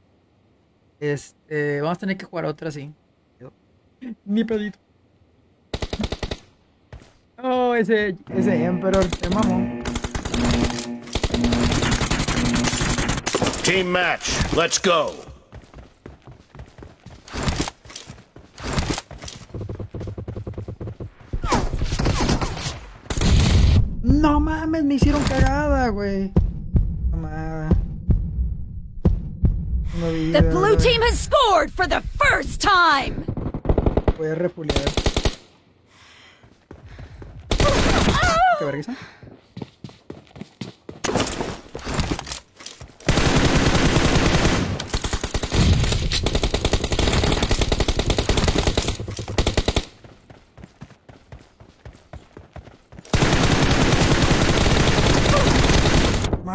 Este, vamos a tener que jugar otra así. Ni pedito. Oh, ese, ese Emperor, te mamo. Team match. Let's go. No mames, me hicieron cagada, güey. Mamada. No vi, The blue güey. team has scored for the first time! Voy a refulear. ¿Qué vergüenza?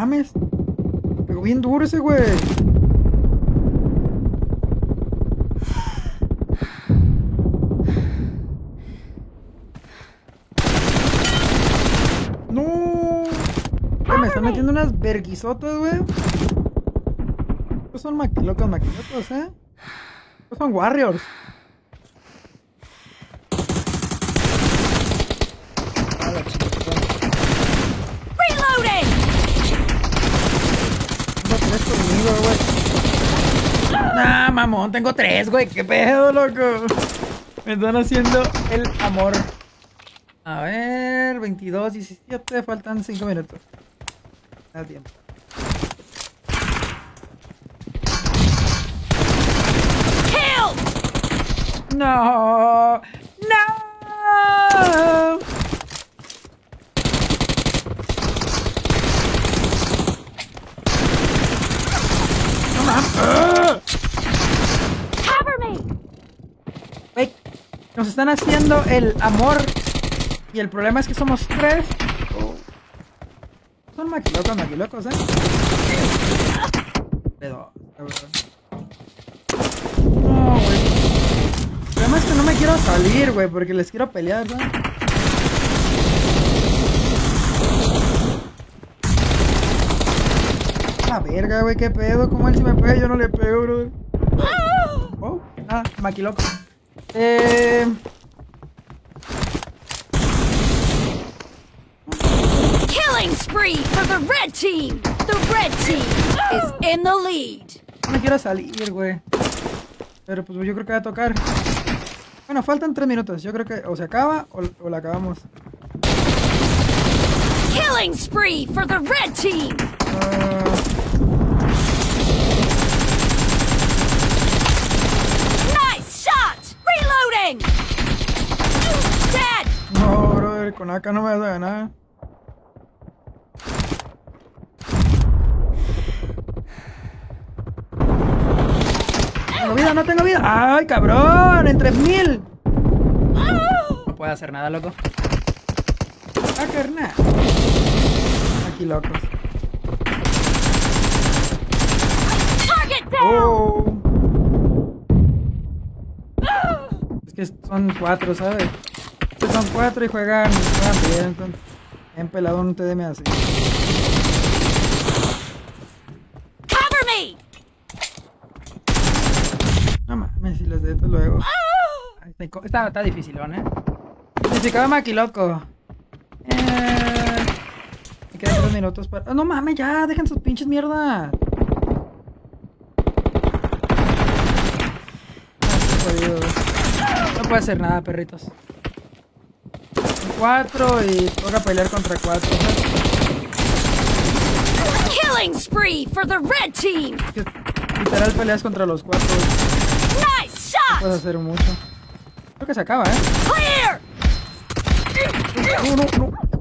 Mames. Me pegó bien duro ese güey. No. Me están metiendo unas verguisotas, güey. Estos son maqui locos maquilotos, ¿eh? Estos son warriors. A la chingada. Reloading! Tengo tres conmigo, güey. Mamón, tengo tres, güey. ¿Qué pedo, loco? Me están haciendo el amor. A ver, 22, 17, faltan 5 minutos. Da tiempo. Killed! No, no. No mames. ¡Ah! Cover me! Güey, nos están haciendo el amor. Y el problema es que somos tres. son maquilocos, maquilocos, ¿eh? Pero. No, güey. El problema es que no me quiero salir, güey, porque les quiero pelear, ¿no? La verga, güey, qué pedo. ¿Cómo él si me pega yo no le pego, bro? Oh, nada, maquiloco. Eh. Killing spree for the red team. The red team is in the lead. No me quiero salir, güey. Pero pues yo creo que va a tocar. Bueno, faltan tres minutos. Yo creo que o se acaba o, o la acabamos. Killing spree for the red team. Nice shot. Reloading. Dead. No, brother, con acá no me vas a ganar. No tengo vida, no tengo vida. ¡Ay, cabrón! ¡En 3000! No puede hacer nada, loco. Ah, carnal. Aquí, locos. Target down. Oh. Es que son cuatro, ¿sabes? Son cuatro y juegan, juegan bien. entonces, En pelado un TDM así. Cover me. No mames, si les de esto luego. Ay, está Está, dificilón, ¿eh? Significaba maquiloco. Eh... Me quedan tres minutos para... Ah, no mames, ya, dejen sus pinches mierdas. Ah, estoy jodido, güey. No puede hacer nada, perritos. Son cuatro y toca pelear contra cuatro. ¿sabes? Killing spree for the red team. Literal peleas contra los cuatro. Nice No shot. puedes hacer mucho. Creo que se acaba, ¿eh? Clear. No, no. No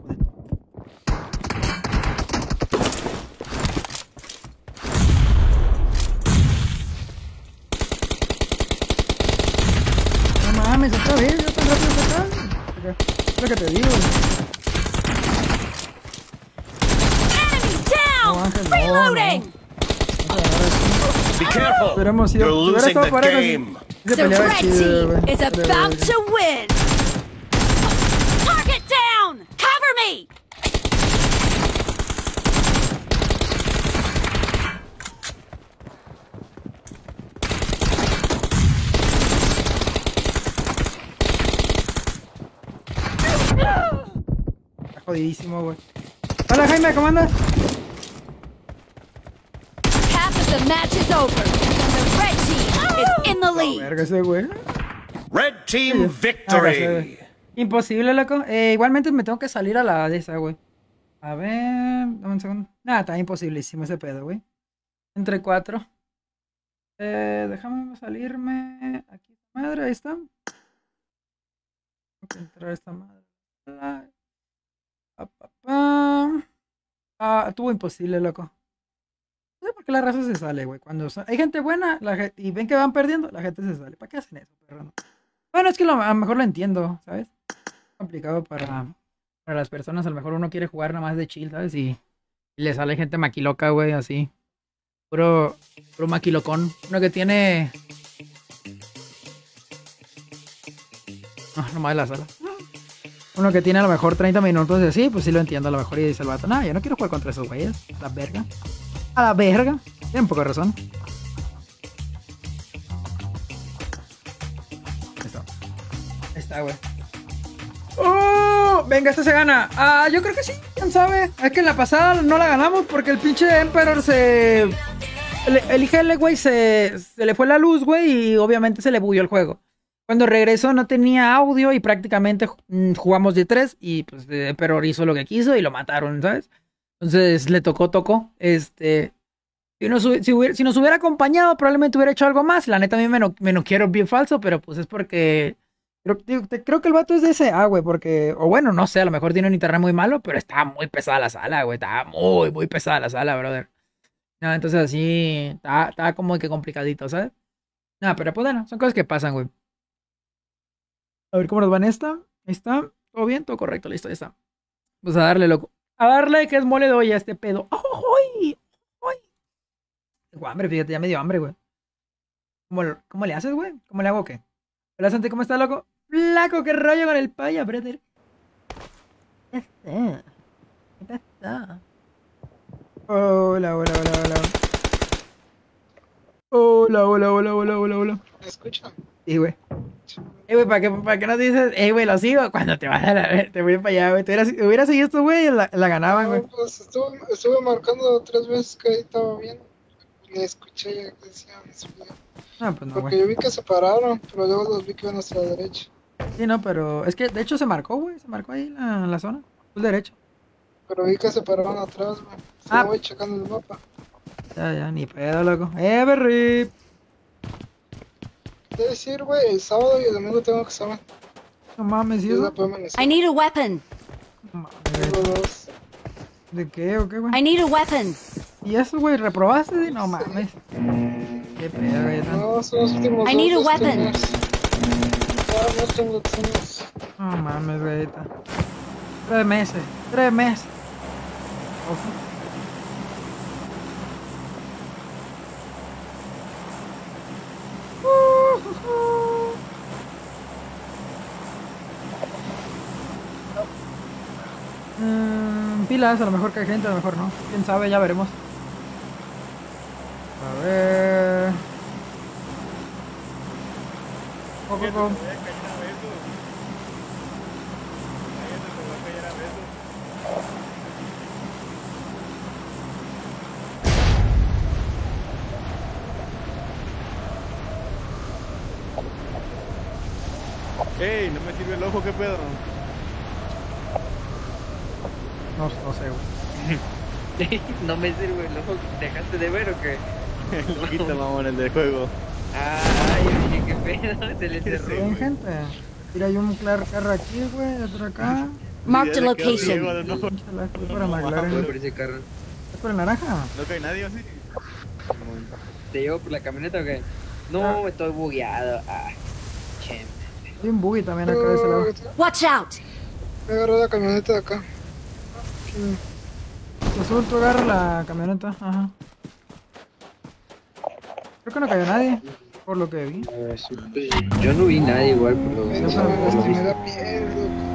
lo que te digo. Enemy down. No, Ángel, no, Reloading. Be careful. Hubiéramos sido- You're losing the parejo, game. The red team is about to win. Target down. Cover me. Jodidísimo, güey. Hola, Jaime, ¿cómo andas? Half of the match is over. The red team is in the lead. Verga ese, güey. Red team Ah, victory. Imposible, loco. Eh, igualmente me tengo que salir a la de esa, güey. A ver, dame un segundo. Nada, está imposibilísimo ese pedo, güey. Entre cuatro. Eh, déjame salirme. Aquí, madre, ahí está. Tengo que entrar a esta madre. Pa. Ah, imposible, loco. No sé por qué la raza se sale, güey. Cuando hay gente buena y ven que van perdiendo, la gente se sale. ¿Para qué hacen eso, perro? no? Bueno, es que a lo mejor lo entiendo, ¿sabes? complicado para, para las personas. A lo mejor uno quiere jugar nada más de chill, ¿sabes? Y, y le sale gente maquiloca, güey, así. Puro, puro maquilocón. Uno que tiene. No, nomás la sala. Uno que tiene a lo mejor 30 minutos de así, pues sí lo entiendo. A lo mejor y dice el vato, no, yo no quiero jugar contra esos güeyes. La verga. A la verga. Tiene un poco de razón. Está. Está, güey. ¡Oh! Venga, esta se gana. Ah, yo creo que sí, quién sabe. Es que en la pasada no la ganamos porque el pinche Emperor se. El, el güey, se, se le fue la luz, güey, y obviamente se le bugueó el juego. Cuando regresó no tenía audio y prácticamente mm, jugamos de tres y pues Emperor hizo lo que quiso y lo mataron, ¿sabes? Entonces le tocó, tocó. Este. Si nos, si, hubiera- si nos hubiera acompañado, probablemente hubiera hecho algo más. La neta, a mí me, no, me no quiero bien falso, pero pues es porque Creo, creo que el vato es de ese A, güey, porque, o bueno, no sé, a lo mejor tiene un internet muy malo, pero está muy pesada la sala, güey, está muy, muy pesada la sala, brother. No, entonces así, está, está como que complicadito, ¿sabes? No, pero pues bueno, son cosas que pasan, güey. A ver cómo nos va en esta. Ahí está. ¿Todo bien? Todo correcto, listo, ahí está. Pues a darle, loco. A darle que es mole de olla este pedo. ¡Ay! ¡Ay! Tengo hambre, fíjate, ya me dio hambre, güey. ¿Cómo, ¿Cómo le haces, güey? ¿Cómo le hago qué? Hola, Santi, ¿cómo estás, loco? Flaco, qué rollo con el paya, brother. ¿Qué está? ¿Qué pasa? Hola, hola, hola, hola. Hola, hola, hola, hola, hola, hola. ¿Me escuchan? Sí, güey. Eh, güey, ¿para qué, ¿para qué no dices, eh, güey, lo sigo? Cuando te vas a la te voy para allá, güey. Hubieras, hubieras seguido estos güey, la, la ganaban, güey. No, pues estuve, estuve marcando tres veces que ahí estaba bien. Ni escuché que decían eso. Ah, pues no, Porque güey. yo vi que se pararon, pero luego los vi que iban hacia la derecha. Sí, no, pero es que de hecho se marcó, güey. Se marcó ahí la, la zona. Full derecho. Pero vi que se pararon atrás, güey. Ah. Ah. voy checando el mapa. Ya, ya, ni pedo, loco. Eh. ¿Qué decir, güey? El sábado y el domingo tengo examen. No mames, ¿y eso? I need a weapon. Tengo dos. ¿De qué o qué, güey? I need a weapon. ¿Y eso, güey? ¿Reprobaste? No mames. Qué pedo, güey. No, son los últimos I need a weapon. no tengo exámenes. No mames, güey. Tres meses. Tres meses. Ojo. Mm, pilas, a lo mejor que hay gente, a lo mejor no. Quién sabe, ya veremos. A ver. Poco, poco. Ey, no me sirve el ojo, ¿qué pedo? No, no sé, güey. no me sirve el ojo. ¿Dejaste de ver o qué? El ojito, mamón, el del juego. Ay, oye, qué pedo. Se le cerró. Bien, gente. Mira, hay un clar carro aquí, güey, otro acá. Le quedó location. para McLaren. por ese carro. ¿Es por el naranja? ¿No cae nadie o sí? ¿Te llevo por la camioneta o qué? No, estoy bugueado. Ah. Hay un buggy también acá de ese lado. Watch out. Me agarré la camioneta de acá. Azul, tú agarra la camioneta. Ajá. Creo que no cayó nadie, por lo que vi. Yo no vi nadie igual, pero. Me lastimé la piel, loco.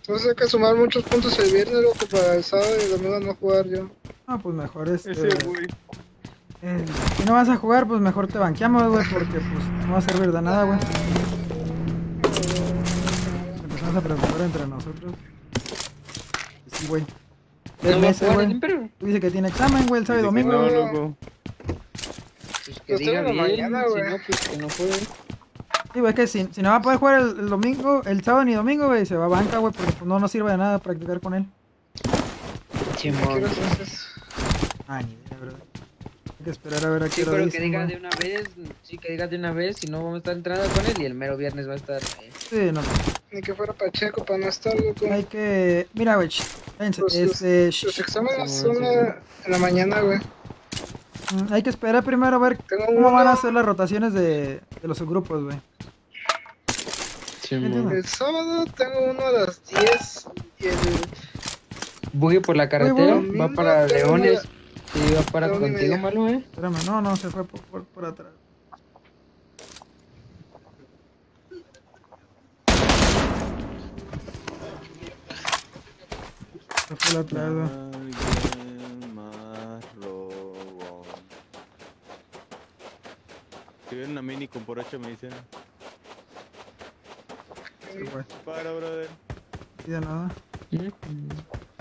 Entonces hay que sumar muchos puntos el viernes, loco, para el sábado y el domingo no jugar yo. Ah, pues mejor este. Ese güey. Eh, si no vas a jugar, pues mejor te banqueamos, güey, porque pues no va a servir de nada, güey. Empezamos a preocupar entre nosotros. Sí, güey. Tres ¿No va a meses, güey. Tú dices que tiene examen, güey, el sábado y domingo. No, loco. Pues que diga bien, mañana, si güey. no, pues que no juegue. Sí, güey, es que si, si no va a poder jugar el, el domingo, el sábado ni domingo, güey, se va a banca, güey, porque pues, no nos sirve de nada practicar con él. Quiero hacer- Ah, ni idea, bro. Que esperar a ver a qué Sí, pero que diga güey. de una vez, sí que diga de una vez, si no vamos a estar entrando con él y el mero viernes va a estar ahí. Sí, no. Ni que fuera Pacheco para no estar, loco. Hay que... Mira, güey, Los- los- este, Los exámenes Sí, son eh, en la mañana, güey. mm, hay que esperar primero a ver Tengo cómo van a ser las rotaciones de, de los subgrupos, güey. El sábado tengo uno a las 10 y el Bugue por la carretera, va para Leones. Sí, va para contigo, malo, eh. Espérame, no, no, se fue por, por, por atrás. Se fue la atrás. Si ven una mini con por 8 me dicen. Se fue. Para, brother. Y de nada. O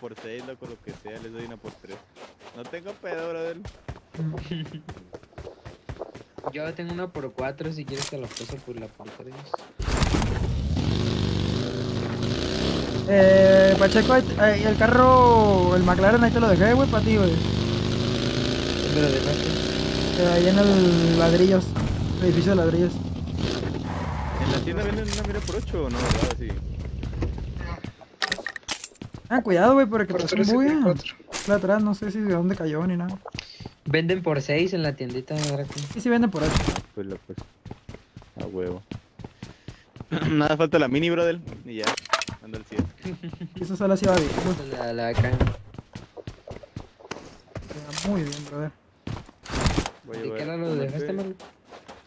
por 6, loco, lo que sea, les doy una por 3. No tengo pedo, brother. Yo tengo una por cuatro, si quieres te la paso por la tres. Eh, Pacheco, el carro, el McLaren ahí te lo dejé, güey, para ti, güey. Pero dejaste. Eh, ahí en el ladrillos, el edificio de ladrillos. ¿En la tienda venden una mira por 8 o no, verdad? Sí. Ah, cuidado, güey, porque Por pasó un bugue. La atrás, no sé si de dónde cayó ni nada. Venden por 6 en la tiendita. Sí, sí venden por eso. Pues lo pues. A huevo. Nada, falta la mini, brother. Y ya. Anda al 100. Eso solo hacía bien. La, la acá. Muy bien, brother. Voy a ¿De qué lado lo dejaste. Marlo?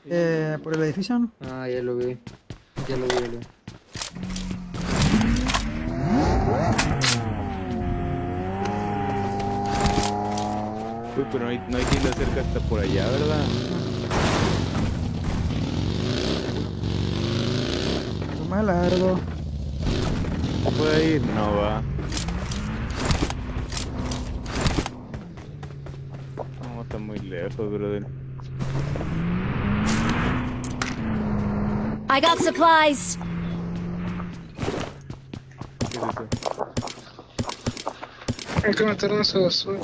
Eh, por el edificio. ¿no? Ah, ya lo vi. Ya lo vi, ya lo vi. Uy, pero no hay, no hay tienda cerca hasta por allá, ¿verdad? Toma largo. ¿No puede ir? No va. No, está muy lejos, brother. I got supplies. ¿Qué es eso? Hay que meternos a basura.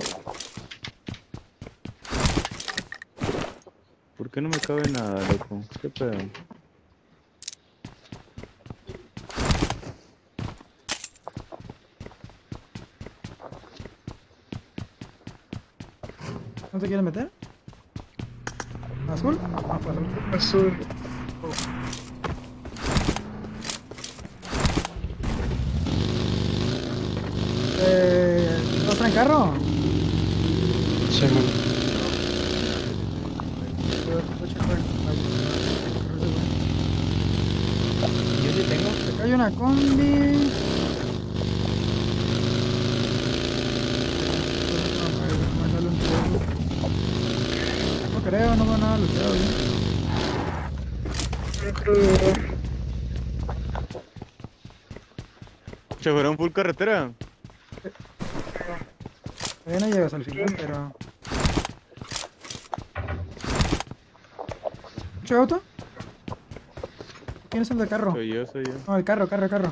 ¿Por qué no me cabe nada, loco? ¿Qué pedo? ¿No te quieres meter? ¿Azul? Ah, pues azul. Azul. Eh, ¿No está en carro? Sí, man. Yo sí tengo. Acá hay una combi. No creo, no veo nada luchado bien. Creo. ¿Se fueron full carretera? Todavía no llegas al final, pero. ¿Mucho auto? ¿Quién es el del carro? Soy yo, soy yo. No, el carro, carro, carro.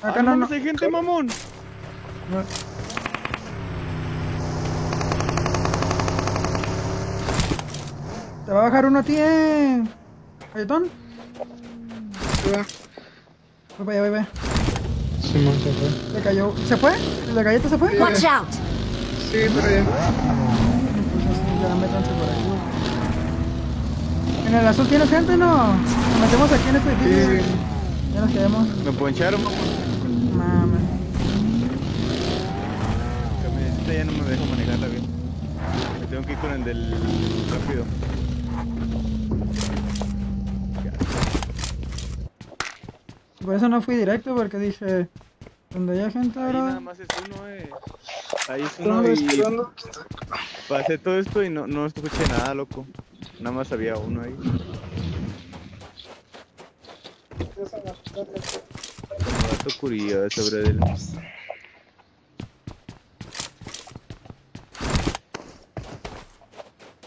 Acá Ah, no, no. mames, hay gente, mamón! no. Te va a bajar uno a ti, eh. Galletón. Se va. Voy para allá, voy para allá. Sí, man, se fue. Le cayó. ¿Se fue? ¿El de galleta se fue? Watch out. Sí. Pues así, ya aquí. En el azul tienes gente, ¿no? Nos metemos aquí en este edificio. Sí. Ya nos quedamos. Me poncharon. La camioneta ya no me deja manejarla bien. Me tengo que ir con el del rápido. Por eso no fui directo, porque dije. Donde haya gente Ahí nada ahora. más es uno, eh. Ahí es uno y pasé todo esto y no, no escuché nada, loco. Nada más había uno ahí. Como dato curioso sobre él.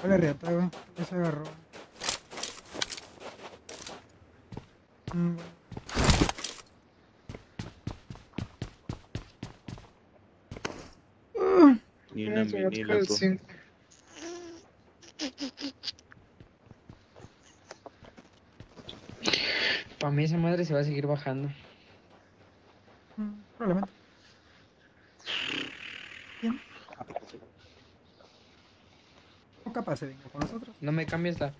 Riata, güey. Ya se agarró. Mm, Ni una Sí, mini, loco. Para mí esa madre se va a seguir bajando. mm, Probablemente. Bien. O capaz se venga con nosotros. No me cambies la.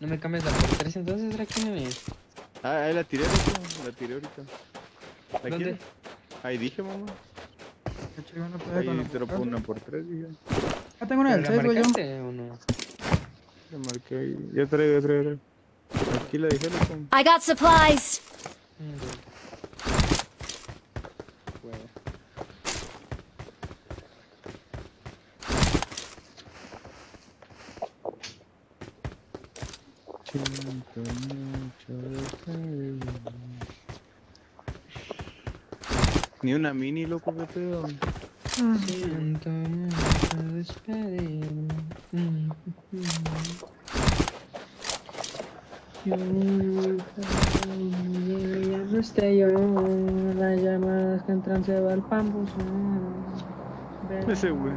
No me cambies la por tres entonces, Draco. Ah, ahí la tiré, loco. La tiré ahorita. ¿La ¿Dónde? Ahí dije, mamá. De hecho, yo no puedo Ahí con los dropo putados. una por tres, dije. Ah, tengo una del ¿Pero la 6, güey. yo. marcaste o no? La marqué ahí. Ya traigo, ya traigo, traigo. Aquí la dejé, loco. I got supplies. Siento mucho de ti. Una mini, loco, qué pedo. Siento. Mm, mm. Yo, no esté yo, las llamadas que entran se va al pampo. Ese güey.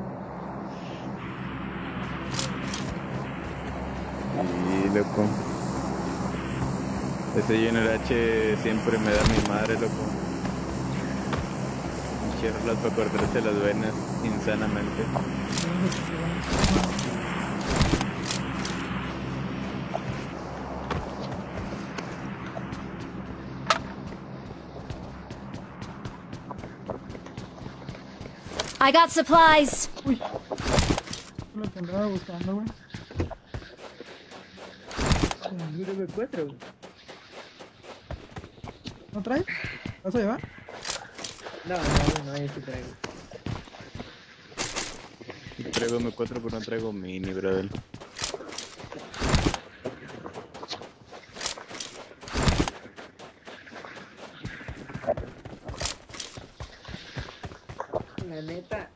Loco. Ese Junior H siempre me da mi madre, loco. Charlotte para cortarse las venas insanamente. I got supplies. Lo que andaba buscando, güey. ¿No traes? ¿Vas a llevar? No, no, no, yo sí traigo. Traigo M4 pero no traigo mini, brother. La neta,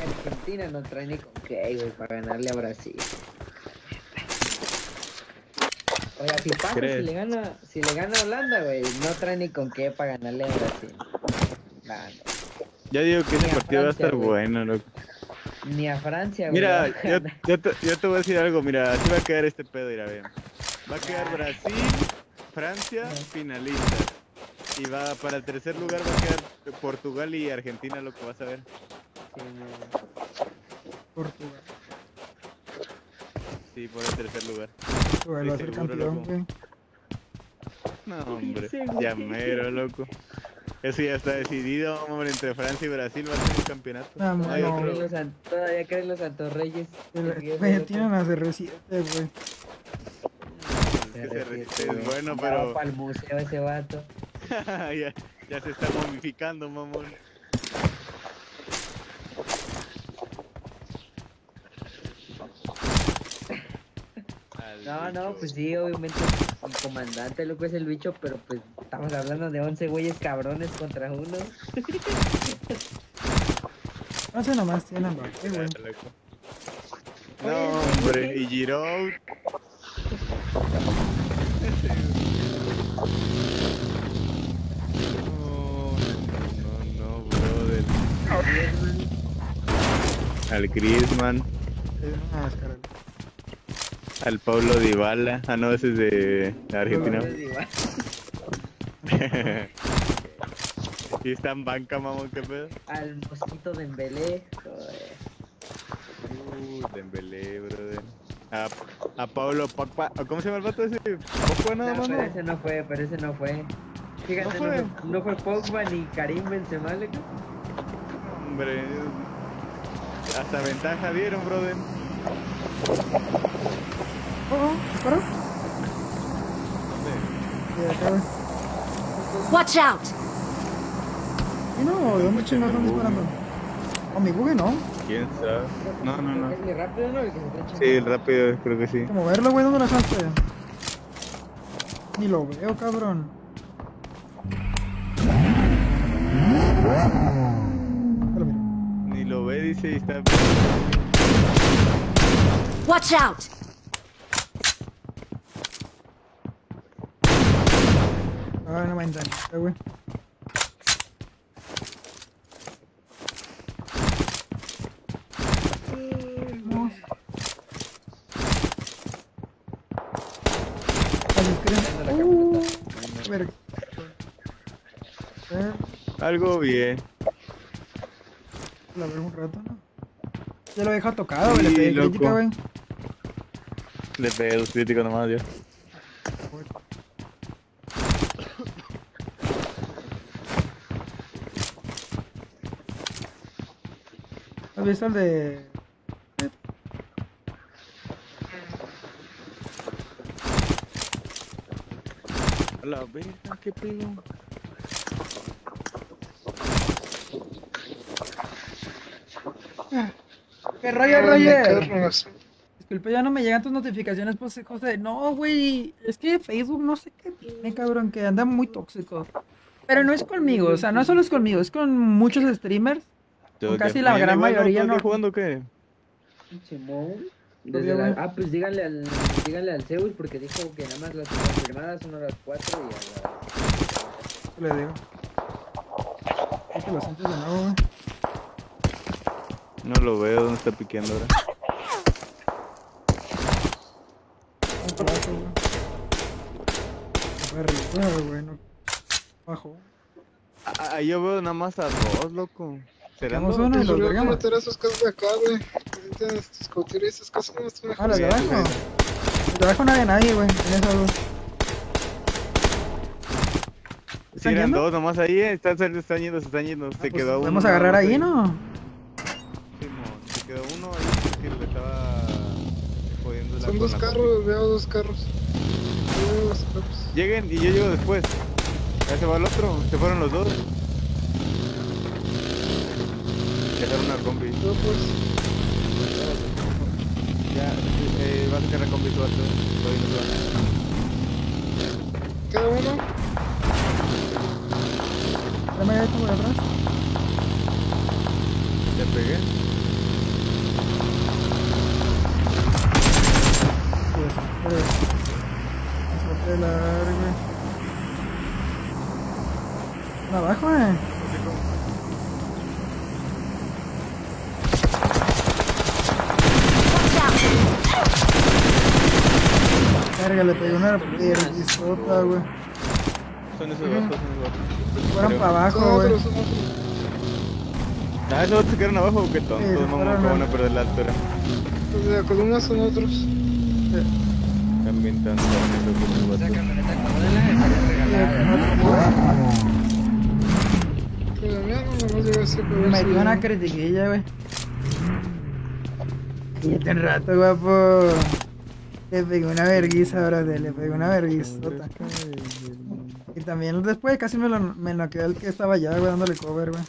Argentina no trae ni con qué, güey, para ganarle a Brasil. Oiga, si pasa, si le gana, si le gana a Holanda, güey, no trae ni con qué para ganarle a Brasil. Nah, no. Ya digo que ese partido va a estar güey. bueno, loco. Ni a Francia, güey. Mira, va a yo, yo, te, yo te voy a decir algo, mira, así va a quedar este pedo, mira, bien. Va a quedar Brasil, Francia, finalistas. Y va para el tercer lugar va a quedar Portugal y Argentina, lo que vas a ver. Portugal. Sí, por el tercer lugar. Portugal va a ser campeón, loco. güey. No, hombre, Sí, güey. ya mero, loco. Eso ya está decidido, hombre, entre Francia y Brasil va a ser el campeonato. Ah, No hay no, otro. Los San- Todavía creen los Santos Reyes. Güey, tienen a CR7, güey. Es que se es bueno, pero para el museo ese vato. ya, ya se está momificando, mamón. No, no, pues sí, obviamente el comandante loco es el bicho, pero pues estamos hablando de 11 güeyes cabrones contra uno. No sé, nomás tienen Mbappé, güey. No, hombre, y Giroud. No, no, no, brother. Al Griezmann, Ah, caray. Al Pablo Dybala. Ah, no, ese es de Argentina. Y está en banca, mamón, qué pedo. Al mosquito de Embelé. Joder. Uh, Dembélé, brother. A, a Pablo Pogba. ¿Cómo se llama el vato ese? Pogba nada No, más, pero ¿no? ese no fue, pero ese no fue. Fíjate, ¿No no fue? fue, no fue Pogba ni Karim Benzema, loco. Hombre. Hasta ventaja dieron, brother. Oh, oh, ¿para? Sí, acá, güey. Watch out! ¿Y no? ¿De dónde chingados están disparando? ¿O mi buggy no? ¿Quién sabe? No, no, no. Es muy rápido, ¿no? El que se está. Sí, el rápido, creo que sí. ¿Cómo verlo, güey? ¿Dónde lo dejaste? Ni lo veo, cabrón. Ni lo ve, dice, y está. Watch out! Ah, no me entendí, güey. Algo bien. la veo un rato, ¿no? Ya lo deja tocado. Le Sí, pedí loco. crítica, güey. Le pegué dos críticos nomás, yo. Visto el de.? A la verga, qué pedo. ¡Qué rollo, Roger! Disculpe, ya no me llegan tus notificaciones, pues, José. No, güey. Es que Facebook no sé qué tiene, cabrón, que anda muy tóxico. Pero no es conmigo, o sea, no solo es conmigo, es con muchos streamers. Con casi la gran mayoría, ¿no? jugando qué? Simón. Desde la-. Ah, pues díganle al, díganle al Zeus porque dijo que nada más las confirmadas son a las 4 y a las... ¿Qué le digo? Es que lo sientes de nuevo, güey. No lo veo, ¿dónde está piqueando ahora? Un plazo, güey. Fue arriba, güey, no. Bajo. Ah, Ahí yo veo nada más a dos, loco. ¿Serán Tenemos dos? uno y Pues los voy a meter a de acá, güey. Necesitan estos cauteros, esas cosas no están Ah, las de abajo. De abajo no hay nadie, güey. En esa luz. Sí, ¿Están eran dos nomás ahí, eh, están, están yendo, se están yendo. Se quedó uno. Podemos nada agarrar ahí, ¿no? Se quedó uno ahí que le estaba jodiendo la Son dos la carros, veo dos carros. Veo dos carros. combi. Lleguen y yo llego después. Ya se va el otro, se fueron los dos. Dejaron una combi. Yo pues, Ya, eh, va a sacar la combi su vato. Todavía no se va. queda uno. Dame ahí por atrás. Le pegué. Pues, pues. Suerte larga, güey. ¿La abajo, eh? Verga, le pegué una verguisota, güey. Son esos dos, son esos. Fueron para abajo, Son güey. otros, son otros. Ah, esos otros se quedaron abajo, qué Sí, tontos, se mamá, van a- perder la altura. Los de la columna son otros. También tan tontos. Que la mía no a por Me dio una ¿no? critiquilla, güey. Quédate un rato, guapo. Le pegué una verguiza, bro. Le pegué una verguizota. Y también después casi me lo me noqueó el que estaba allá, güey, dándole cover, güey.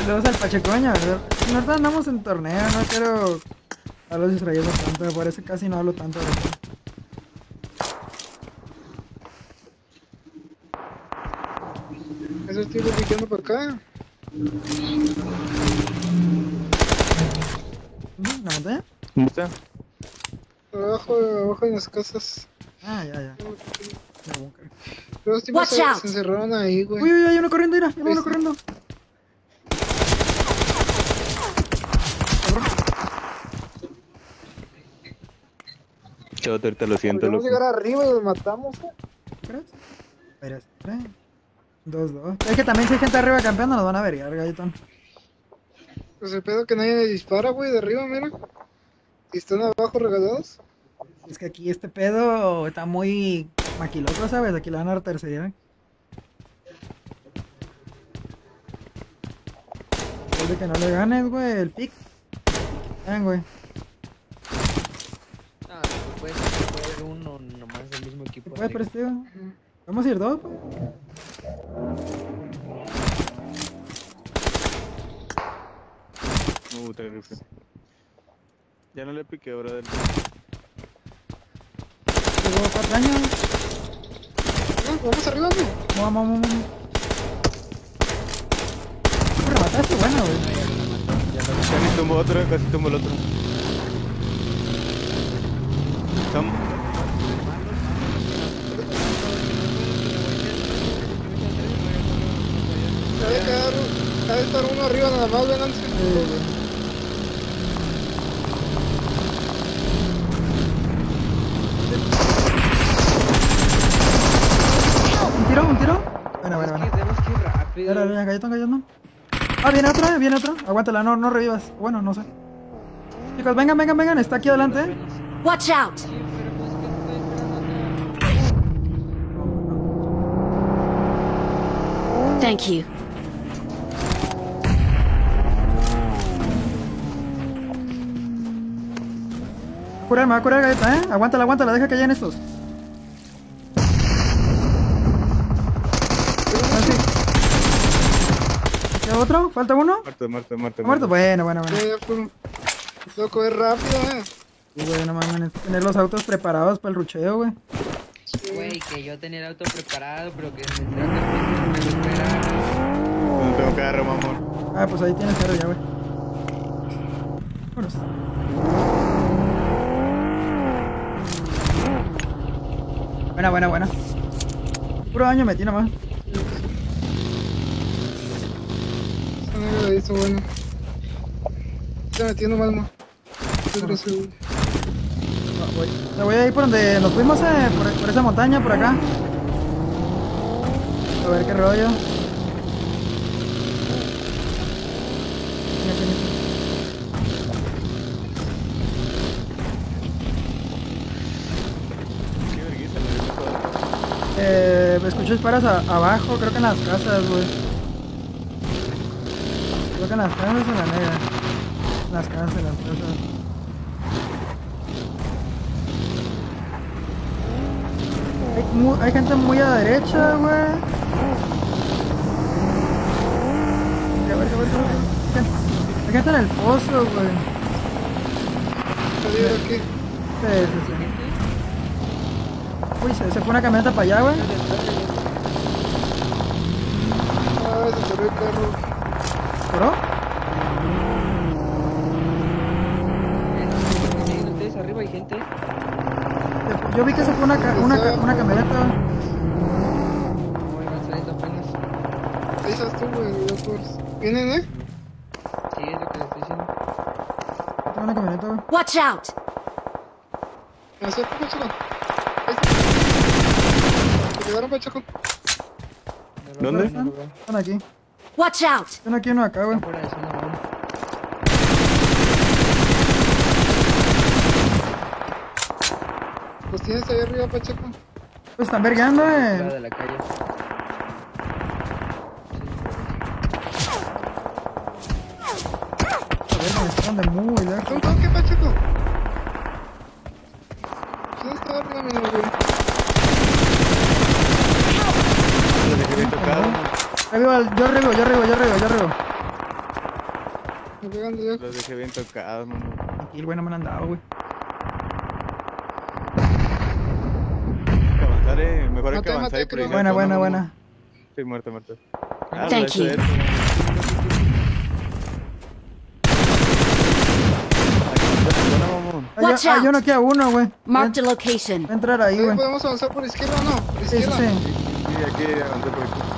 Saludos al Pachecoña. Nosotros andamos en torneo, no quiero hablar distraídos tanto, por eso casi no hablo tanto ahorita. Esos tipos picando para acá. ¿La montaña? ¿Cómo está? Abajo, abajo en las casas. Ah, ya, ya. Los tipos Watch se, encerraron ahí, güey. Uy, uy, hay uno corriendo, mira, hay uno corriendo. Chavo, ahorita lo siento, Podemos loco. llegar arriba y los matamos, eh. ¿Crees? Espera, espera. Dos, dos. Es que también si hay gente arriba campeando nos van a vergar, galletón. Pues el pedo que nadie le dispara, güey, de arriba, mira. Y están abajo regalados. Es que aquí este pedo está muy maquiloco, ¿sabes? Aquí le van a dar tercera. Es de que no le ganes, güey, el pick. Ven, güey. No, no puede ser, puede haber uno nomás del mismo equipo. ¿Puedes arriba. prestar? Vamos a ir dos, pues. Uh, te rifle. Ya no le piqué, brother. Llevo cuatro años. No, vamos arriba, güey. Vamos, vamos, vamos. Uh, remataste, bueno, güey. Casi tumbo otro, casi tumbo el otro. Estamos... Debe quedar, debe estar uno arriba nada más, vénganse. ¿Un tiro? ¿Un tiro? Bueno, bueno, bueno. Tenemos que ir rápido. Dale, dale, galletón, galletón. Ah, viene otro, eh, viene otro. Aguántala, no, no revivas. Bueno, no sé. Chicos, vengan, vengan, vengan. Está aquí adelante. Watch out! Thank you. Curar, me va a curar galleta, eh. Aguántala, aguántala, deja que lleguen estos. ¿Falta uno? Muerto, muerto, muerto. ¿Está muerto? Bueno, bueno, bueno. Loco, es rápido, eh. Sí, güey, no mames. Tener los autos preparados para el rucheo, güey. Güey, que yo tenía el auto preparado, pero que se me. No tengo carro, mamón. Ah, pues ahí tienes carro ya, güey. Vámonos. Buena, buena, buena. Puro daño metí nomás. Está negadito, bueno. Está metiendo mal, mo. Qué grosero, güey. Voy, me voy a ir por donde nos fuimos, eh, por, por esa montaña, por acá. A ver qué rollo. Qué vergüenza. Eh, escucho disparos a- abajo, creo que en las casas, güey. Creo que en las casas o en la negra. En las casas, en las casas. Hay, mu- hay gente muy a la derecha, güey. Hay gente- en el pozo, güey. Salir aquí. Sí, sí, sí. Uy, se, se fue una camioneta para allá, güey. Ah, se cerró el carro. ¿Pero? Miren ustedes arriba hay gente. Yo vi que se fue una, ca- una, ca- una camioneta, apenas. Ahí estás tú, güey. ¿Vienen, eh? Sí, es lo que les estoy diciendo. Una camioneta, güey. Watch out! Me acerco, Pacheco. Ahí está. Se llevaron, Pacheco. ¿Dónde? Están aquí. Watch out! Están aquí uno acá, güey. Los tienes ahí arriba, Pacheco. Pues están vergueando, eh. de la calle. Al- yo arriba, yo arriba, yo arriba, yo arriba. Me pegan de lejos. Los dejé bien tocados, mamón. Aquí el güey no me lo han dado, güey. Hay que avanzar, eh. Mejor hay que avanzar y por Buena, buena, buena. Sí, muerto, muerto. Ah, Thank you. es. Buena, mamón. Hay, Watch hay out. uno aquí a uno, güey. Marked a location. Entrar ahí, güey. podemos avanzar por izquierda o no? Por Sí, sí, izquierda. sí. Sí, aquí avanzar por aquí.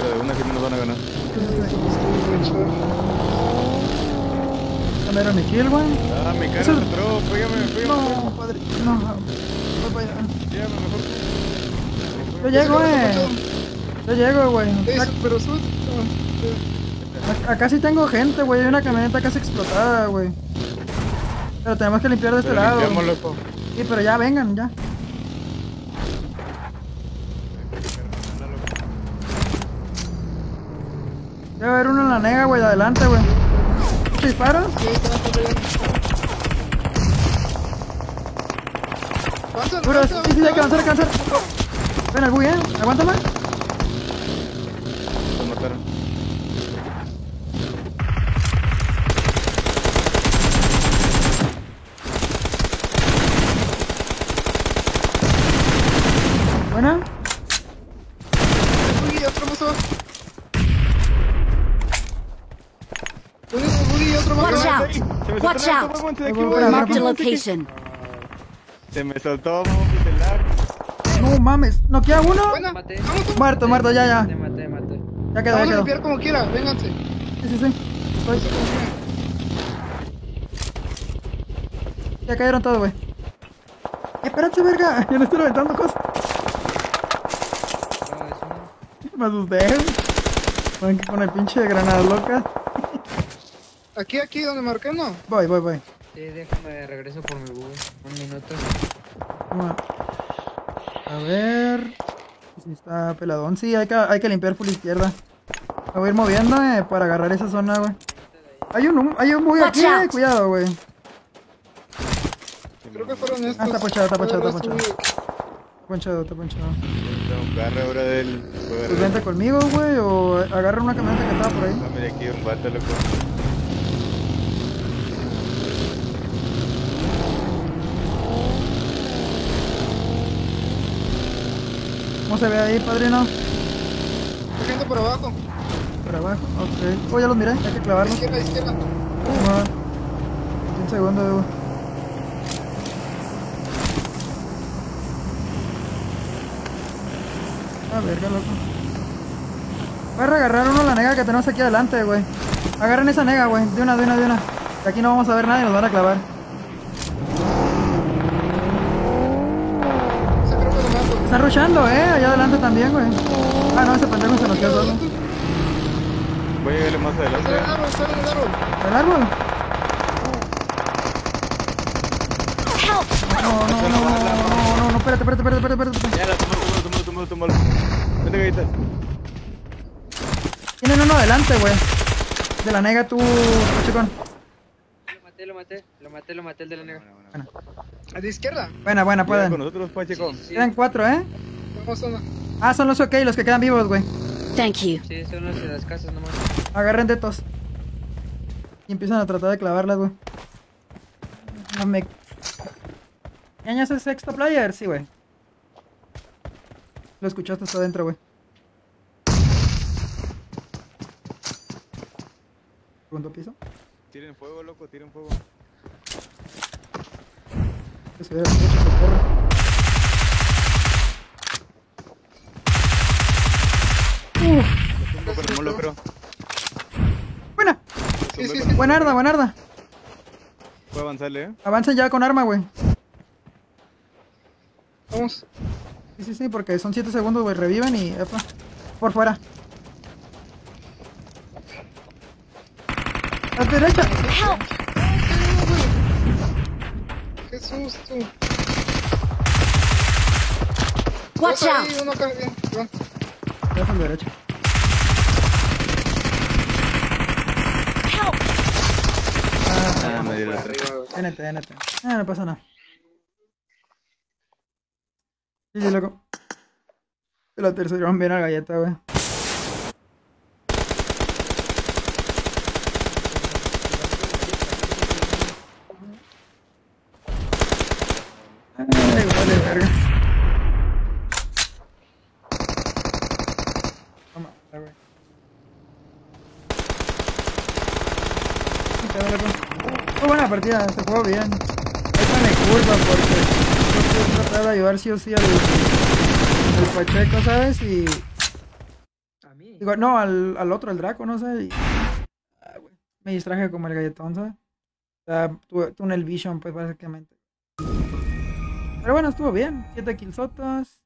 Pero de una no nos van a ganar. Camero mi kill, güey. Ah, mi cara Eso- se entró. Pégame, pégame. No, padre. No, voy para allá. Llévame mejor. Yo llego, eh. Yo llego, güey. Pero ac- Acá sí tengo gente, güey. Hay una camioneta casi explotada, güey. Pero tenemos que limpiar de este Pero lado. Sí, pero ya vengan, ya. Debe haber uno en la nega, güey, de adelante, güey. ¿Disparos? Sí, están peleando. Avanza, Puro, sí, sí, hay que avanza. avanzar, hay que avanzar. Ven buggy, eh. Aguántame. Nos mataron. Buena. Buggy, otro más abajo. Uno es el buggy y otro más Watch abajo. out! Se me Watch soltó el out! arco, mamón, se de aquí, Voy, voy, güey. voy, Marked a location. Se me soltó. No mames. ¿No queda uno? Buena. Muerto, muerto, ya, ya. Mate, mate, mate. Ya quedó, ya Vamos a quedó. como quiera, vénganse. Sí, sí, sí. Estoy. Ya cayeron todos, güey. Espérate, verga. Yo no estoy aventando cosas. No, es uno. Me asusté. Con, con el pinche granada loca. Aquí, aquí, donde marqué, no. Voy, voy, voy. Sí, déjame regreso por mi bug. Un minuto. Toma. A ver. Si está peladón. Sí, hay que, hay que limpiar por la izquierda. Me voy a ir moviendo eh, para agarrar esa zona, güey. Hay un, hay un muy Watch aquí, eh, cuidado, güey. Creo que fueron estos. Ah, está ponchado, está ponchado, está subí. Está ponchado, está ponchado. Carro ahora del. Pues vente conmigo, güey, o agarra una camioneta que estaba por ahí. Dame de aquí un vato, loco. ¿Cómo se ve ahí, padrino? Hay gente por abajo. Por abajo, ok. Oh, ya los miré, hay que clavarlos. Izquierda, izquierda. Un segundo, güey. Ah, verga, loco. Voy a agarrar uno la nega que tenemos aquí adelante, güey. Agarren esa nega, güey. De una, de una, de una. Aquí no vamos a ver nada y nos van a clavar. Están rushando, eh. Allá adelante también, güey. Ah, no, ese pendejo se nos quedó solo. Voy a llegarle más Está en el adelante. árbol, está en el árbol. ¿El árbol? No, no, no, no, no, no, no, espérate, espérate, espérate, espérate, espérate. Ya, la tumalo, tumalo, tumalo, tumalo. Vente, galleta. Tienen uno adelante, güey. De la nega tú, chicón. Lo maté, lo maté, lo maté, el de la negra. A la izquierda. Buena, buena, pueden. con nosotros, Pacheco. Quedan cuatro, ¿eh? Ah, son los ok, los que quedan vivos, güey. Thank you. Sí, son los de las casas nomás. Agarren detos. Y empiezan a tratar de clavarlas, güey. No me... ¿Ñañas es sexto player? Sí, güey. Lo escuchaste hasta adentro, güey. Segundo piso. Tiren fuego, loco, tiren fuego. Que se vea mucho socorro. Uf, creo. buena. Sí, sí, sí. Buenarda, buenarda. Puedo avanzarle, eh. Avancen ya con arma, güey. Vamos. Sí, sí, sí, porque son 7 segundos, güey. Reviven y... epa, por fuera. A la derecha. Qué susto. Watch Dos ahí, out. Uno acá, bien. Iván. Ya a la derecha. Ah, me dio la. Ah, no pasa nada. Sí, sí, loco. Se la terceraron bien a la galleta, güey. Ay, vale, verga. Toma, la loco. Muy buena partida, se jugó bien. Esta me curva porque yo quiero tratar de ayudar sí o sí al, al Pacheco, ¿sabes? Y. A mí. Digo, no, al, al otro, el Draco, no sé. Y, ah, me distraje como el galletón, ¿sabes? O sea, tuve tunnel vision, pues básicamente. Pero bueno, estuvo bien. 7 killsotas.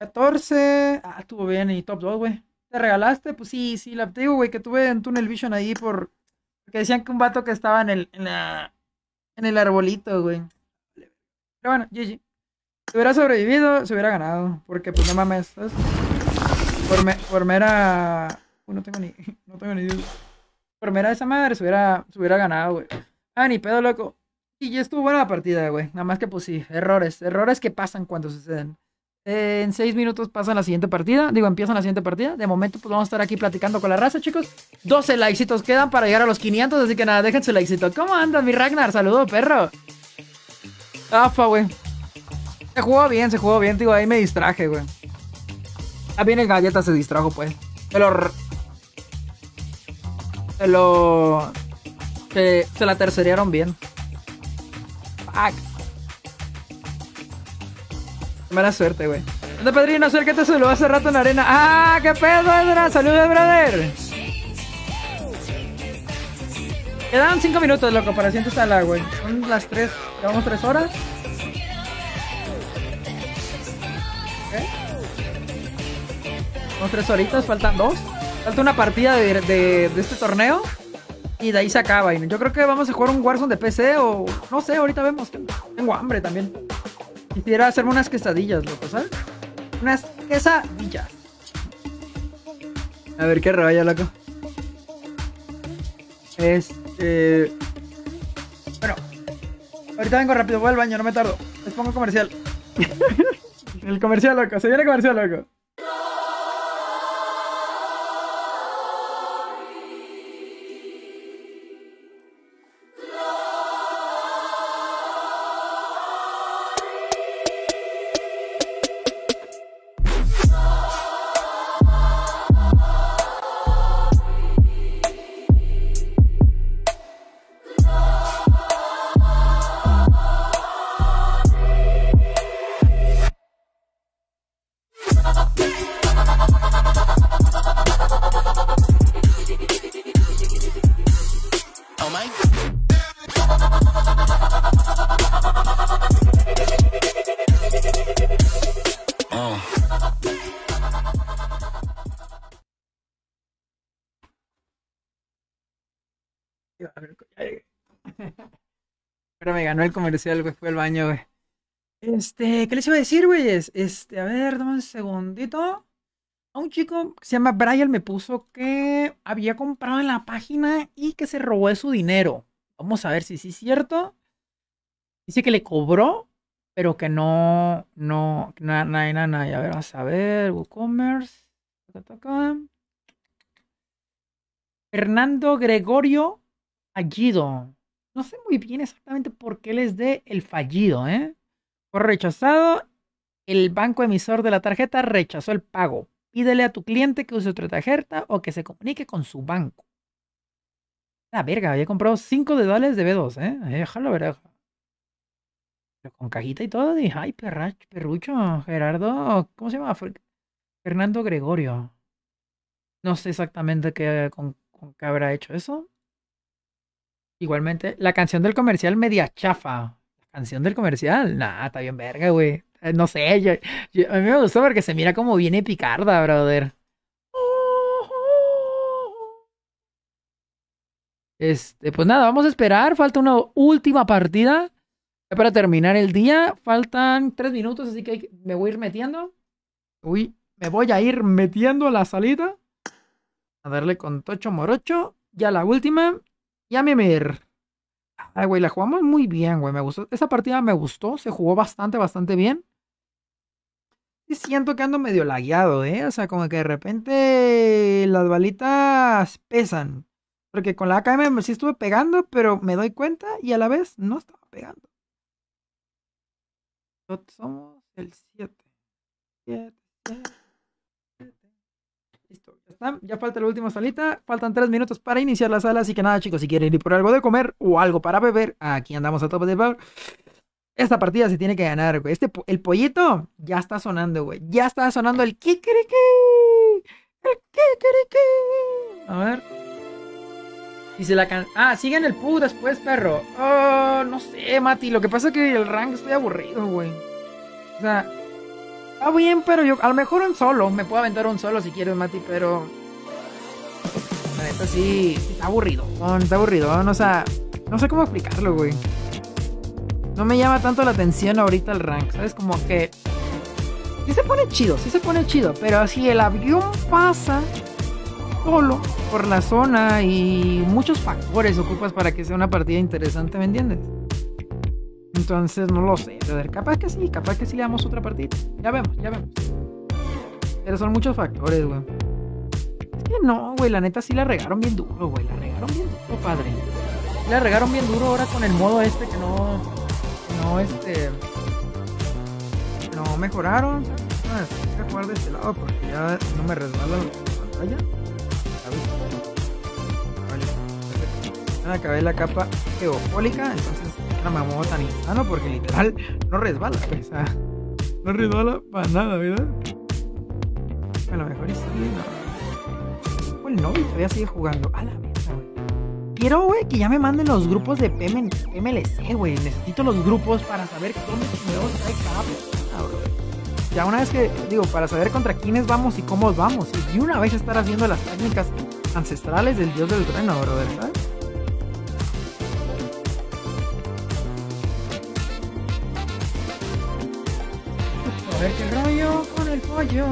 14. Ah, estuvo bien. Y top 2, güey. ¿Te regalaste? Pues sí, sí. La, te digo, güey, que tuve en tunnel vision ahí por. Porque decían que un vato que estaba en el, en la, en el arbolito, güey. Pero bueno, GG. Si hubiera sobrevivido, se hubiera ganado. Porque, pues no mames, ¿sabes? Por, me- por mera. Uh, no tengo ni. No tengo ni. idea. Por mera esa madre se hubiera, se hubiera ganado, güey. Ah, ni pedo, loco. Y ya estuvo buena la partida, güey. Nada más que, pues sí, errores. Errores que pasan cuando suceden. Eh, en seis minutos pasan la siguiente partida. Digo, empiezan la siguiente partida. De momento, pues vamos a estar aquí platicando con la raza, chicos. 12 likesitos quedan para llegar a los 500. Así que nada, dejen su likecito. ¿Cómo andas, mi Ragnar? Saludo, perro. Afa, güey. Se jugó bien, se jugó bien. Digo, ahí me distraje, güey. Ah, bien el galleta se distrajo, pues. Se lo. Se lo. Se, se la tercerearon bien. Mala suerte, güey. ¿Dónde padrino? Soy el que te saludó hace rato en la arena. ¡Ah! ¿Qué pedo, Edra? Saludos, brother. Quedan 5 minutos, loco, para la siguiente sala, güey. Son las 3. Llevamos 3 horas. ¿Qué? Llevamos 3 horitas, faltan 2. Falta una partida de, de este torneo. Y de ahí se acaba. Y yo creo que vamos a jugar un Warzone de PC o. No sé, ahorita vemos. Tengo hambre también. Quisiera hacerme unas quesadillas, loco, ¿sabes? Unas quesadillas. A ver qué raya, loco. Este. Bueno. Ahorita vengo rápido, voy al baño, no me tardo. Les pongo comercial. El comercial, loco. Se viene comercial, loco. Ganó el comercial, güey. Fue al baño, güey. Este, ¿qué les iba a decir, güeyes? Este, a ver, dame un segundito. A un chico que se llama Brian me puso que había comprado en la página y que se robó su dinero. Vamos a ver si sí es cierto. Dice que le cobró, pero que no, no, nada, nada, nada. nada. A ver, vamos a ver, WooCommerce. Taca. Fernando Gregorio Fallido. No sé muy bien exactamente por qué les dé el fallido, ¿eh? Fue rechazado. El banco emisor de la tarjeta rechazó el pago. Pídele a tu cliente que use otra tarjeta o que se comunique con su banco. La verga, había comprado 5 de dólares de B2, ¿eh? Déjalo ver. Pero con cajita y todo. Dije, ay, perracho, perrucho, Gerardo. ¿Cómo se llama? Fer- Fernando Gregorio. No sé exactamente qué, con qué habrá hecho eso. Igualmente, la canción del comercial media chafa. La canción del comercial, nah, está bien verga, güey. Eh, No sé, a mí me gustó porque se mira como viene picarda, brother. Este, pues nada, vamos a esperar. Falta una última partida. Para terminar el día, faltan tres minutos, así que me voy a ir metiendo. Uy, me voy a ir metiendo a la salida. A darle con Tocho Morocho. Ya la última. Ya me mir. Ay, güey, la jugamos muy bien, güey. Me gustó. Esa partida me gustó. Se jugó bastante, bastante bien. Y siento que ando medio lagueado, ¿eh? O sea, como que de repente las balitas pesan. Porque con la AKM sí estuve pegando, pero me doy cuenta y a la vez no estaba pegando. Somos el 7. 7, 7. Ya falta la última salita. Faltan 3 minutos para iniciar la sala. Así que nada, chicos, si quieren ir por algo de comer o algo para beber, aquí andamos a tope de power. Esta partida se tiene que ganar, güey. Este, el pollito ya está sonando, güey. Ya está sonando el kikiriki. El kikiriki. A ver. Y se la can... Ah, siguen el pu después, perro. Oh, no sé, Mati. Lo que pasa es que el rank estoy aburrido, güey. O sea, está bien, pero yo a lo mejor un solo. Me puedo aventar un solo si quieres, Mati, pero. La sí, está aburrido. Está aburrido. O sea, no sé cómo explicarlo, güey. No me llama tanto la atención ahorita el rank, ¿sabes? Como que. Sí se pone chido, sí se pone chido. Pero si el avión pasa solo por la zona y muchos factores ocupas para que sea una partida interesante, ¿me entiendes? Entonces no lo sé. Capaz que sí, capaz que sí le damos otra partida. Ya vemos, ya vemos. Pero son muchos factores, güey. No, güey, la neta sí la regaron bien duro, güey. La regaron bien duro, padre. La regaron bien duro ahora con el modo este que no. no, este. No mejoraron. Ah, sí, jugar de este lado porque ya no me resbala la pantalla. Vale, acabé la capa geofólica, entonces no me muevo tan insano porque literal no resbala, o sea, no resbala para nada, ¿verdad? A lo mejor sí, no. O el novio todavía sigue jugando. Quiero, güey, que ya me manden los grupos de PM MLC, güey. Necesito los grupos para saber dónde chingados trae cada persona, bro. Ya una vez que, digo, para saber contra quiénes vamos y cómo vamos. Y una vez estar haciendo las técnicas ancestrales del dios del trueno, brother, ¿sabes? Ver qué rollo con el pollo.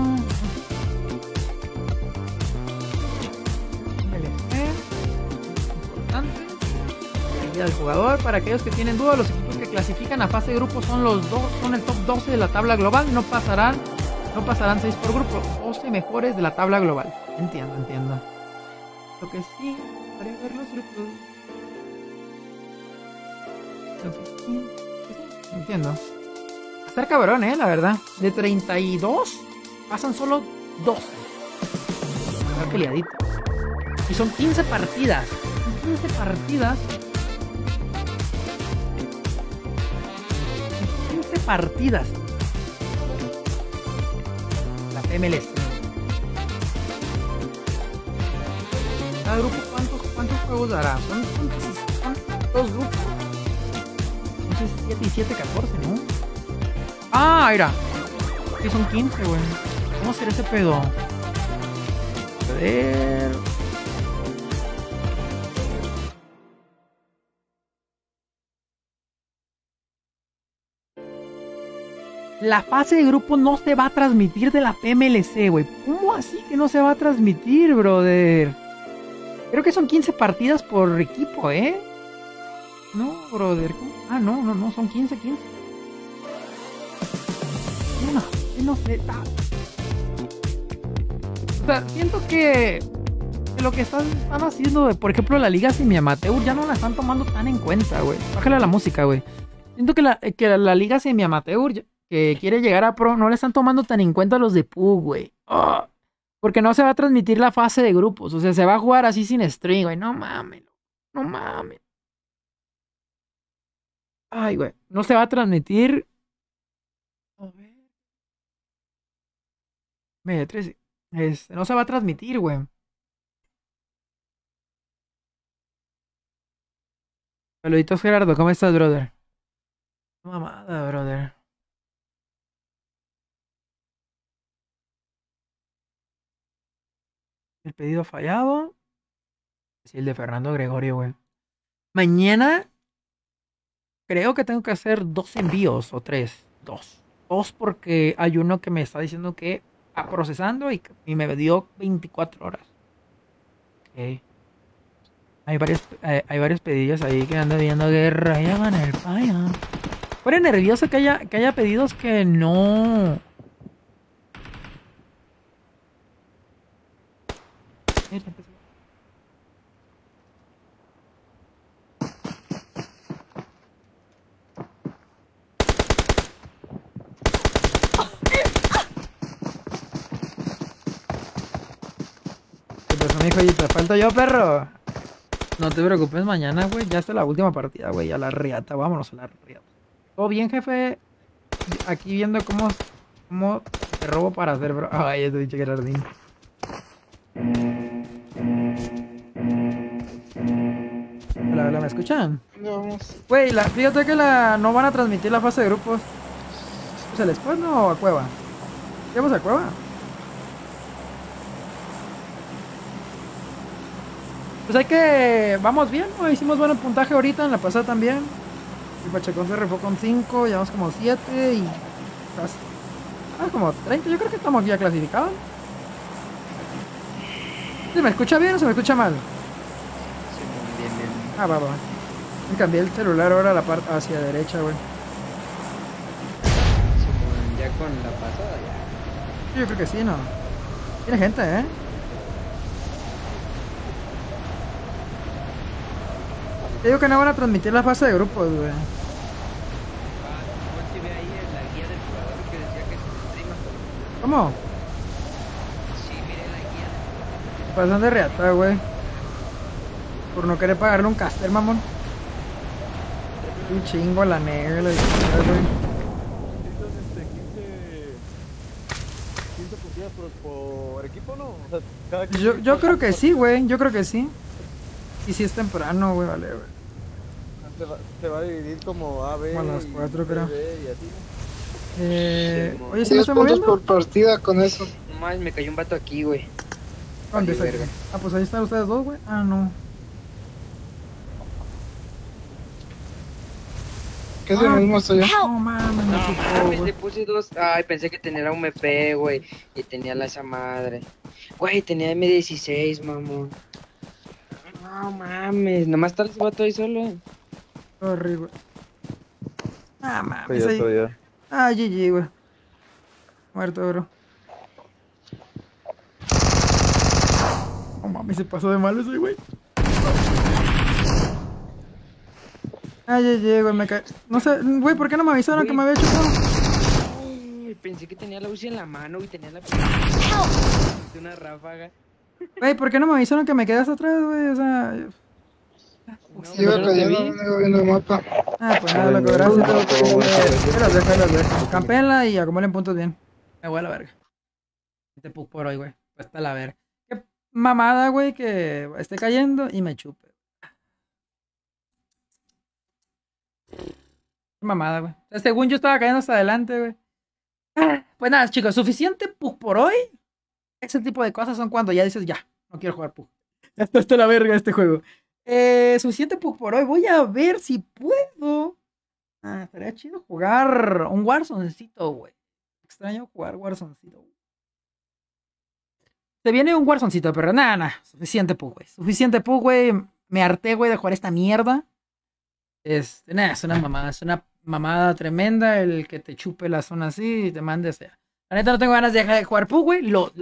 Día del jugador. Para aquellos que tienen dudas, los equipos que clasifican a fase de grupo son los dos, son el top 12 de la tabla global. No pasarán, no pasarán 6 por grupo. 12 mejores de la tabla global. Entiendo, entiendo. Lo que sí, para ver los grupos. Lo que sí, sí, entiendo. Estar cabrón, eh, la verdad. De 32 pasan solo 12. Está peleadito. Y son 15 partidas. Son 15 partidas. 15 partidas. La PMLS. Cada grupo, ¿cuántos, cuántos juegos dará? Son dos grupos. Entonces 7 y 7, 14, ¿no? Ah, era. Que son 15, weón. ¿Cómo será ese pedo? A ver. La fase de grupo no se va a transmitir de la PMLC, güey. ¿Cómo así que no se va a transmitir, brother? Creo que son 15 partidas por equipo, ¿eh? No, brother. Ah, no, no, no, son 15, 15. No, no sé. O sea, siento que, lo que están, están haciendo, por ejemplo, la liga semi amateur ya no la están tomando tan en cuenta, güey. Bájale a la música, güey. Siento que la, que la, liga semi amateur ya- que quiere llegar a pro no le están tomando tan en cuenta los de PUG, güey. Ah, porque no se va a transmitir la fase de grupos. O sea, se va a jugar así sin string, güey. No mames. No mames. Ay, güey. No se va a transmitir. A ver. Media 13. Este, no se va a transmitir, güey. Saluditos, Gerardo. ¿Cómo estás, brother? Mamada, brother. El pedido fallado. Sí, el de Fernando Gregorio, güey. Mañana creo que tengo que hacer dos envíos o tres. Dos. Dos porque hay uno que me está diciendo que está procesando y, y me dio 24 horas. Ok. Hay varios, eh, hay varios pedidos ahí que ando viendo guerra. Ya van el paya. Fuera nervioso que haya, que haya pedidos que no. ¿Qué mijo? ¿Y te falta yo, perro? No te preocupes, mañana, güey. Ya está la última partida, güey. A la riata. Vámonos a la riata. ¿Todo bien, jefe? Aquí viendo cómo, cómo te robo para hacer, bro. Ay, eso dicho Gerardín. Hola, hola, ¿me escuchan? ¿Dónde vamos? Güey, la, fíjate que la, no van a transmitir la fase de grupos. ¿Es el squad o a Cueva? ¿Vamos a Cueva? Pues hay que... Vamos bien, ¿no? Hicimos buen puntaje ahorita, en la pasada también. El Pachacón se refó con 5, llevamos como 7 y... casi- Ah, como 30, yo creo que estamos ya clasificados. ¿Se me escucha bien o se me escucha mal? Bien, bien. Ah, va, va. Me cambié el celular ahora a la parte hacia derecha, güey. Ya con la pasada, ya. Yo creo que sí, ¿no? Tiene gente, ¿eh? Te digo que no van a transmitir la fase de grupos, güey. Ponte ve ahí en la guía del jugador que decía que se streama. ¿Cómo? Sí, mire la guía. Pasan de reata, güey. Por no querer pagarle un caster, mamón. Un chingo a la negra, güey. Entonces, este, 15, 15 partidas por, equipo, ¿no? Yo, yo creo que sí, güey. Yo creo que sí. Y si es temprano, güey, vale, güey. Se va, se va a dividir como A, B. Como a las y cuatro, C, creo. D y así, ¿no? Eh, oye, ¿sí me 10 estoy puntos moviendo? por partida con eso. No mames, me cayó un vato aquí, güey. ¿Dónde Vale, está? verga. Ah, pues ahí están ustedes dos, güey. Ah, no. Que es lo mismo estoy yo. No mames, me No mames, le puse dos. Ay, pensé que tenía la UMP, güey. Y tenía la esa madre. Güey, tenía M16, mamón. No mames, nomás está ese vato ahí solo. Sorry, güey. Ah, mames, ya ahí. Ah, GG, güey. Muerto, bro. No mames, se pasó de malo ese, güey. Ah, GG, güey, me cae. No sé, güey, ¿por qué no me avisaron que me había chupado? Pensé que tenía la UCI en la mano y tenía la. De una ráfaga. Güey, ¿por qué no me avisaron que me quedas atrás, güey? O sea. yo- Iba no no iba viendo el mapa. Ah, pues nada, loco, gracias. Las dejo, las dejo. Campenla y acumulen puntos bien. Me voy a la verga. Este pug por hoy, güey. Pues está la verga. Qué mamada, güey, que esté cayendo y me chupe. Qué mamada, güey. O sea, según yo estaba cayendo hasta adelante, güey. Ah, Pues nada, chicos, suficiente pug por hoy. Ese tipo de cosas son cuando ya dices, ya, no quiero jugar pug. Ya está hasta la verga este juego. Eh, suficiente pug por hoy. Voy a ver si puedo. Ah, estaría chido jugar un Warzonecito, güey. Extraño jugar Warzonecito. Se viene un Warzoncito, pero nada, nada. Suficiente pug, güey. Suficiente pug, güey. Me harté, güey, de jugar esta mierda. Este, nada, es una mamada. Es una mamada tremenda el que te chupe la zona así y te mande sea. La neta no tengo ganas de dejar de jugar pug, güey. Lo,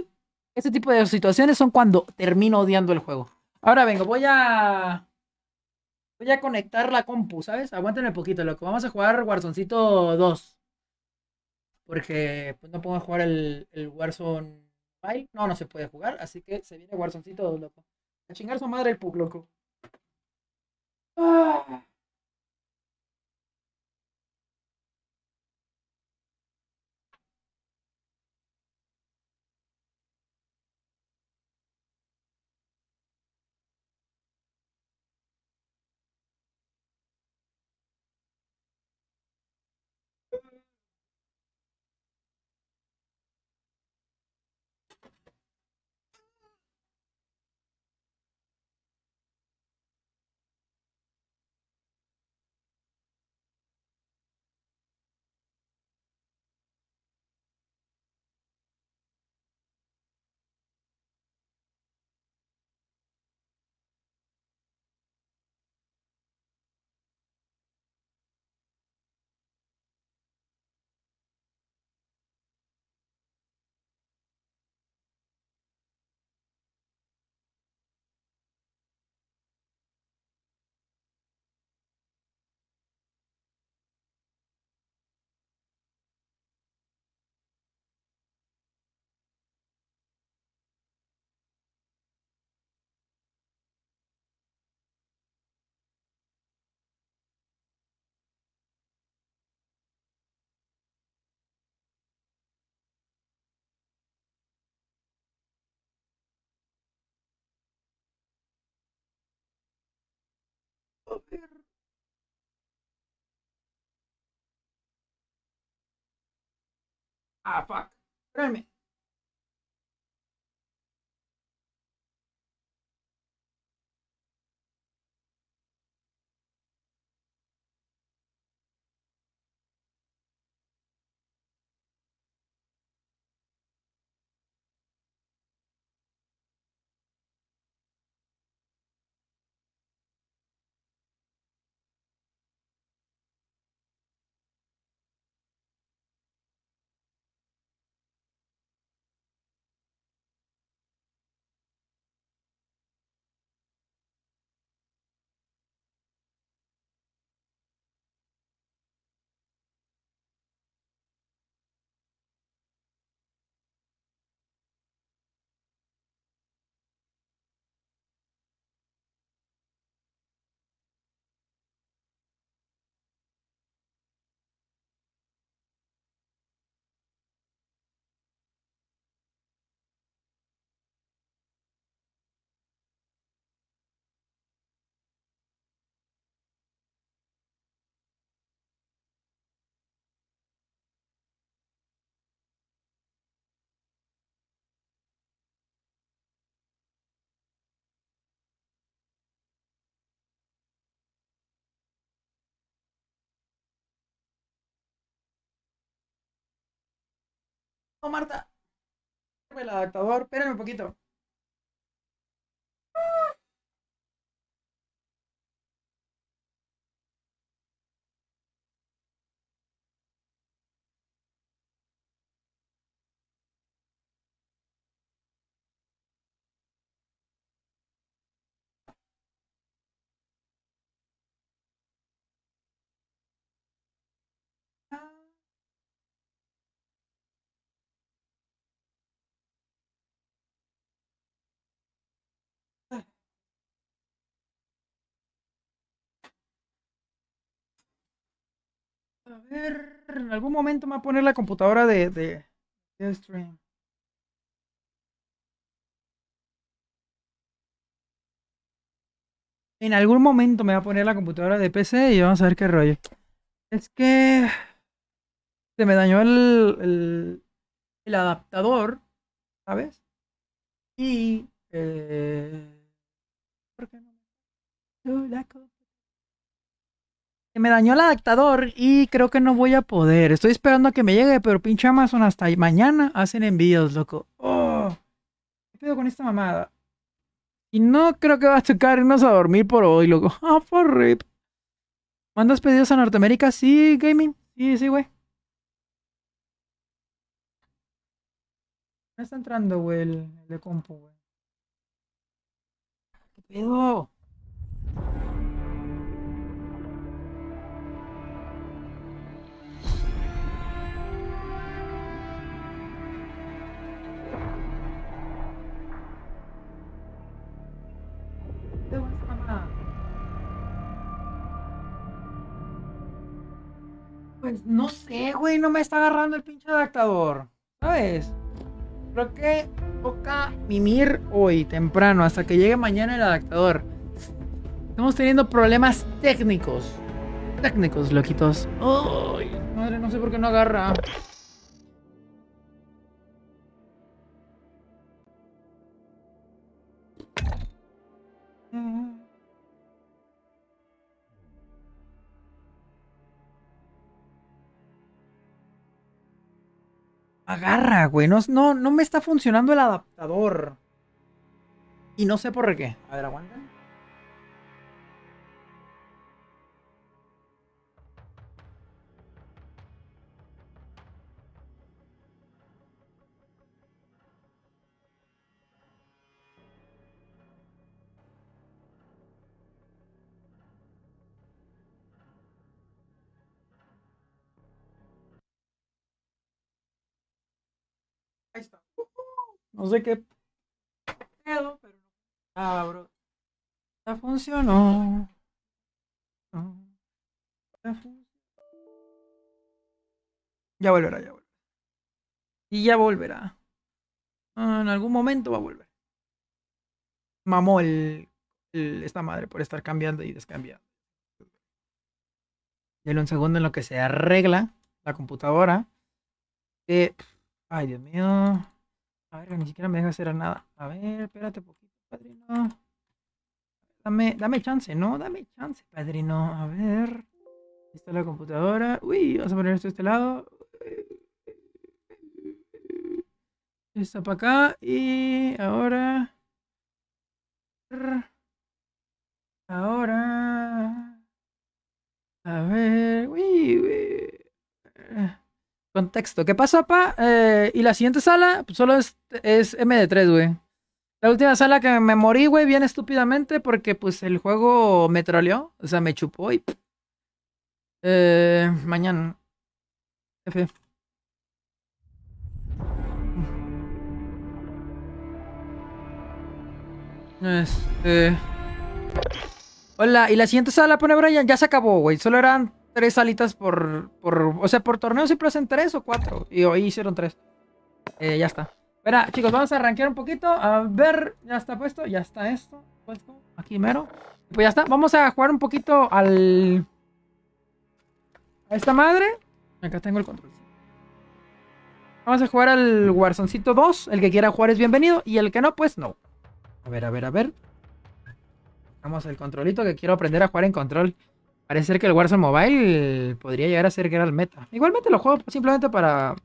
ese tipo de situaciones son cuando termino odiando el juego. Ahora vengo, voy a. Voy a conectar la compu, ¿sabes? Aguántenme poquito, loco. Vamos a jugar Warzoncito 2. Porque pues, no puedo jugar el, el Warzone Mobile. No, no se puede jugar. Así que se viene Warzoncito 2, loco. A chingar su madre el pug, loco. Ah. Ah, fuck. Espérame. Marta. El adaptador. Espérame un poquito. A ver, en algún momento me va a poner la computadora de, de, stream. En algún momento me va a poner la computadora de PC y vamos a ver qué rollo. Es que se me dañó el, el, adaptador, ¿sabes? Y eh, ¿por qué no? La Se me dañó el adaptador y creo que no voy a poder. Estoy esperando a que me llegue, pero pinche Amazon hasta mañana hacen envíos, loco. Oh, ¿Qué pedo con esta mamada? Y no creo que va a tocar irnos a dormir por hoy, loco. Ah, por rip. ¿Mandas pedidos a Norteamérica? Sí, gaming. Sí, sí, güey. No está entrando, güey, el, el de compu, güey. ¿Qué pedo? Pues no sé, güey, no me está agarrando el pinche adaptador. ¿Sabes? Creo que toca mimir hoy temprano hasta que llegue mañana el adaptador. Estamos teniendo problemas técnicos. Técnicos, loquitos. Ay, madre, no sé por qué no agarra. Agarra, güey. No, no, no me está funcionando el adaptador. Y no sé por qué. A ver, aguanta. No sé qué pedo, pero ah, bro. Ya funcionó. Ya volverá, ya volverá. Y ya volverá. En algún momento va a volver. Mamó el, esta madre por estar cambiando y descambiando. Y en un segundo en lo que se arregla la computadora. Que Ay, Dios mío. A ver, ni siquiera me deja hacer nada. A ver, espérate un poquito, padrino. Dame, dame chance, ¿no? Dame chance, padrino. A ver. Está la computadora. Uy, vamos a poner esto de este lado. Está para acá. Y ahora. Ahora. A ver. Uy, uy. Contexto. ¿Qué pasa, pa? Eh, y la siguiente sala pues, solo es, es MD3, güey. La última sala que me morí, güey, bien estúpidamente porque pues el juego me troleó. O sea, me chupó y... Eh, mañana. F. Este... Hola, y la siguiente sala, pone Brian, ya se acabó, güey. Solo eran tres salitas por, por. O sea, por torneo siempre hacen tres o cuatro. Y hoy hicieron tres. Eh, ya está. Espera, chicos, vamos a arranquear un poquito. A ver, ya está puesto. Ya está esto. Puesto. Aquí mero. Pues ya está. Vamos a jugar un poquito al. A esta madre. Acá tengo el control. Vamos a jugar al Warzoncito 2. El que quiera jugar es bienvenido. Y el que no, pues no. A ver, a ver, a ver. Vamos al controlito que quiero aprender a jugar en control. Parece ser que el Warzone Mobile podría llegar a ser el meta. Igualmente lo juego simplemente para.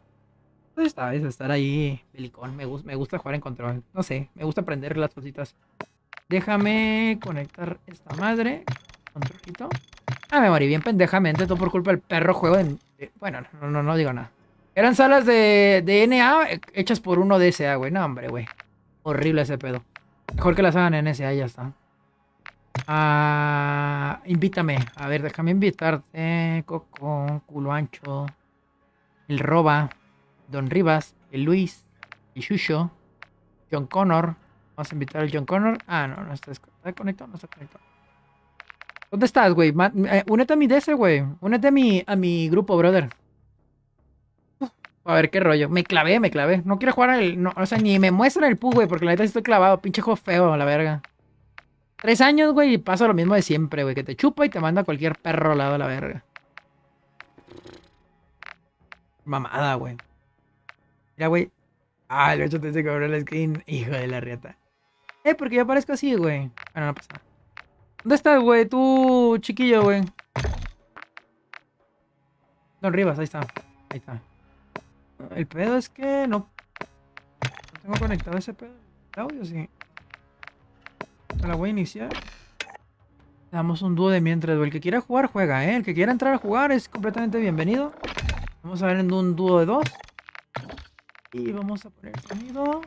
Pues vez estar ahí, pelicón. Me, gus- me gusta jugar en control. No sé, me gusta aprender las cositas. Déjame conectar esta madre. Controlito. Ah, me morí bien pendejamente. Todo por culpa del perro juego en. eh, Bueno, no, no, no digo nada. Eran salas de, de NA hechas por uno de SA, güey. No, hombre, güey. Horrible ese pedo. Mejor que las hagan en SA, ya está. Ah, invítame. A ver, déjame invitarte. Coco, culo ancho. El Roba. Don Rivas. El Luis. El Shusho. John Connor. Vamos a invitar al John Connor. Ah, no, no está, ¿está conectado. No está conectado. ¿Dónde estás, güey? Eh, únete a mi DS, güey. Únete a mi, a mi grupo, brother. A ver qué rollo. Me clavé, me clavé. No quiero jugar. No, o sea, ni me muestran el PUG, güey, porque la neta sí estoy clavado. Pinche juego feo, la verga. Tres años, güey, y pasa lo mismo de siempre, güey. Que te chupa y te manda cualquier perro lado a la verga. Mamada, güey. Mira, güey. Ah, el 8 te se cobró la skin. Hijo de la rieta. Eh, porque yo parezco así, güey. Bueno, no pasa. ¿Dónde estás, güey? Tú, chiquillo, güey. Don Rivas, ahí está. Ahí está. El pedo es que no. No tengo conectado ese pedo. El audio, sí. La voy a iniciar. Le damos un dúo de mientras. El que quiera jugar, juega, ¿eh? El que quiera entrar a jugar es completamente bienvenido. Vamos a ver en un dúo de dos. Y vamos a poner sonido.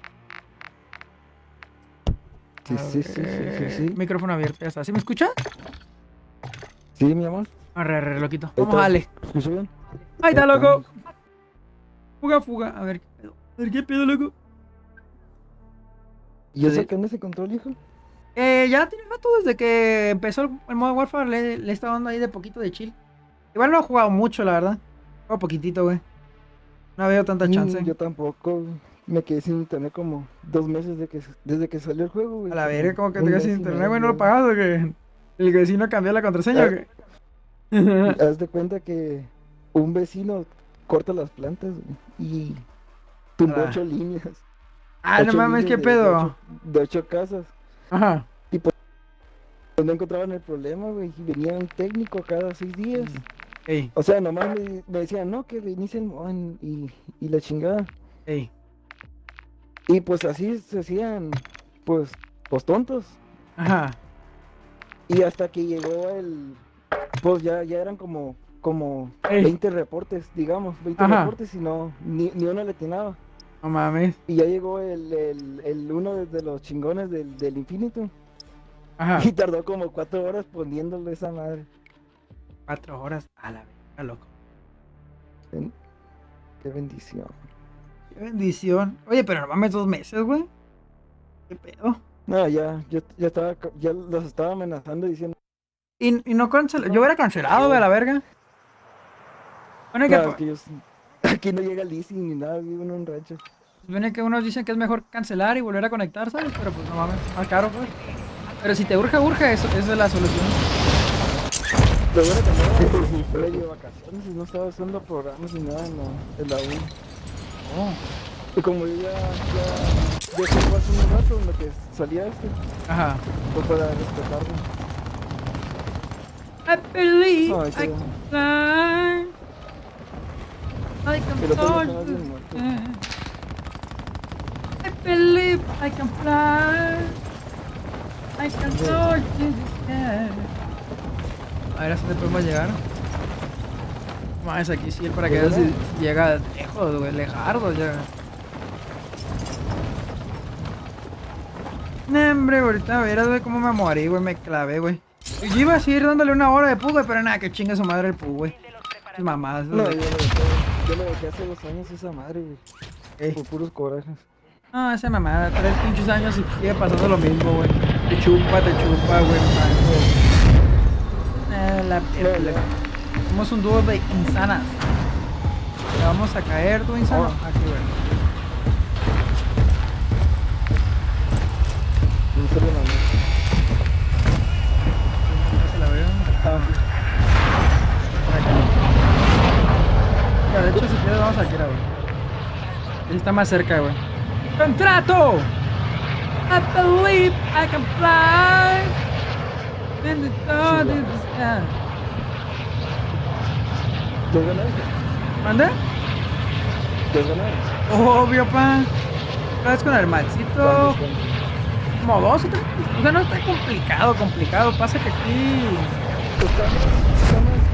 Sí, sí, sí, sí, sí. Micrófono abierto, ya está. ¿Sí me escucha? Sí, mi amor. Arre, arre, loquito. Vamos, dale. ¿Escucha bien? Ahí está, loco. Fuga, fuga. A ver qué pedo. A ver qué pedo, loco. ¿Y eso onda ese control, hijo? Eh, ya tiene rato desde que empezó el, el modo Warfare. Le, le he estado dando ahí de poquito de chill. Igual no he jugado mucho, la verdad. Juego poquitito, güey. No veo tanta Mm, chance. yo tampoco. Me quedé sin internet como dos meses de que, desde que salió el juego, güey. A la verga, como que te quedas sin internet, güey. ¿No lo o que el vecino cambió la contraseña o qué? Haz de cuenta que un vecino corta las plantas güey, y tumbó Ah. ocho líneas. Ah, no mames, qué pedo. De ocho, de ocho casas. Ajá. Y pues, no encontraban el problema, güey. Y venía un técnico cada seis días. Ey. O sea, nomás me, me decían, no, que reinicien y, y la chingada. Ey. Y pues así se hacían, pues, pues tontos. Ajá. Y hasta que llegó el, pues ya, ya eran como, como Ey. 20 reportes, digamos, 20 Ajá. reportes y no, ni, ni uno le atinaba. No mames. Y ya llegó el, el, el uno de- los chingones del, del Infinito. Ajá. Y tardó como cuatro horas poniéndole esa madre. Cuatro horas a la verga, loco. Qué bendición. Qué bendición. Oye, pero no mames dos meses, güey. ¿Qué pedo? No, ya, yo ya estaba, ya los estaba amenazando diciendo. Y, y no canceló. Yo hubiera cancelado, güey, a la verga. Bueno, que, "No, es que yo- aquí no llega leasing ni nada, vivo en un rancho. viene que unos dicen que es mejor cancelar y volver a conectar, ¿sabes? Pero pues no mames, más caro, pues. Pero si te urge, urge, eso, esa es la solución. Lo bueno que no medio de vacaciones y no estaba haciendo programas ni nada en la, en la U. Oh. Y como yo ya, ya, ya se fue hace un rato en lo que salía este, Ajá. pues para respetarlo. I believe I can fly. Estaba bien muerto. I believe I can fly. I can the sky. A ver, ¿hasta dónde podemos llegar? Más aquí sí, el paracaídas Pues, sí llega lejos, güey, lejardo ya. No, hombre, ahorita verás, güey, cómo me morí, güey, me clavé, güey. Y yo iba a seguir dándole una hora de pu, güey, pero nada, que chinga su madre el pu, güey. Mamadas, No, güey. lo dejé, yo lo dejé hace dos años esa madre, güey. Por puros corajes. No, esa mamada, tres pinches años y sigue pasando lo mismo, güey. Te chupa, te chupa, güey. Eh, la, el- la- somos un dúo de insanas. Le vamos a caer, tú insano. Aquí, güey. No se la veo. Ah, Por acá. De hecho, si quieres, vamos aquí, güey. Ahí está más cerca, güey. ¡Contrato! I believe I can fly. In the dark in the sky. ¿Te ganaste? ¿Mande? ¿Te ganaste? Obvio, pa. ¿Sabes con el maxito? Como dos o tres. O sea, no está complicado, complicado. Pasa que aquí.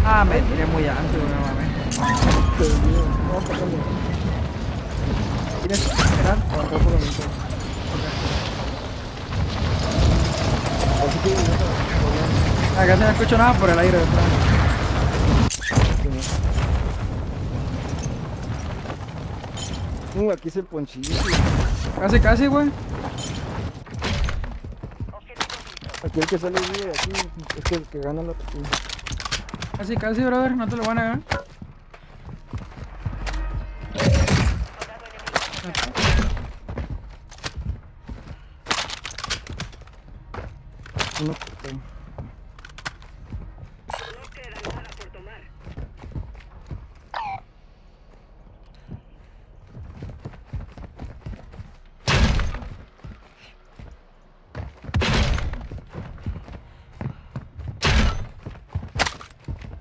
Ah, me tiré muy güey, digo, no, pasando. ¿Quieres esperar? Por mitad. Así que, no, no, Acá se no escucho nada por el aire detrás. Uh, aquí es el ponchillo. Casi, casi, güey. Aquí el que sale vivo de aquí es que el que gana la partida. Casi, casi, brother. No te lo van a negar. No,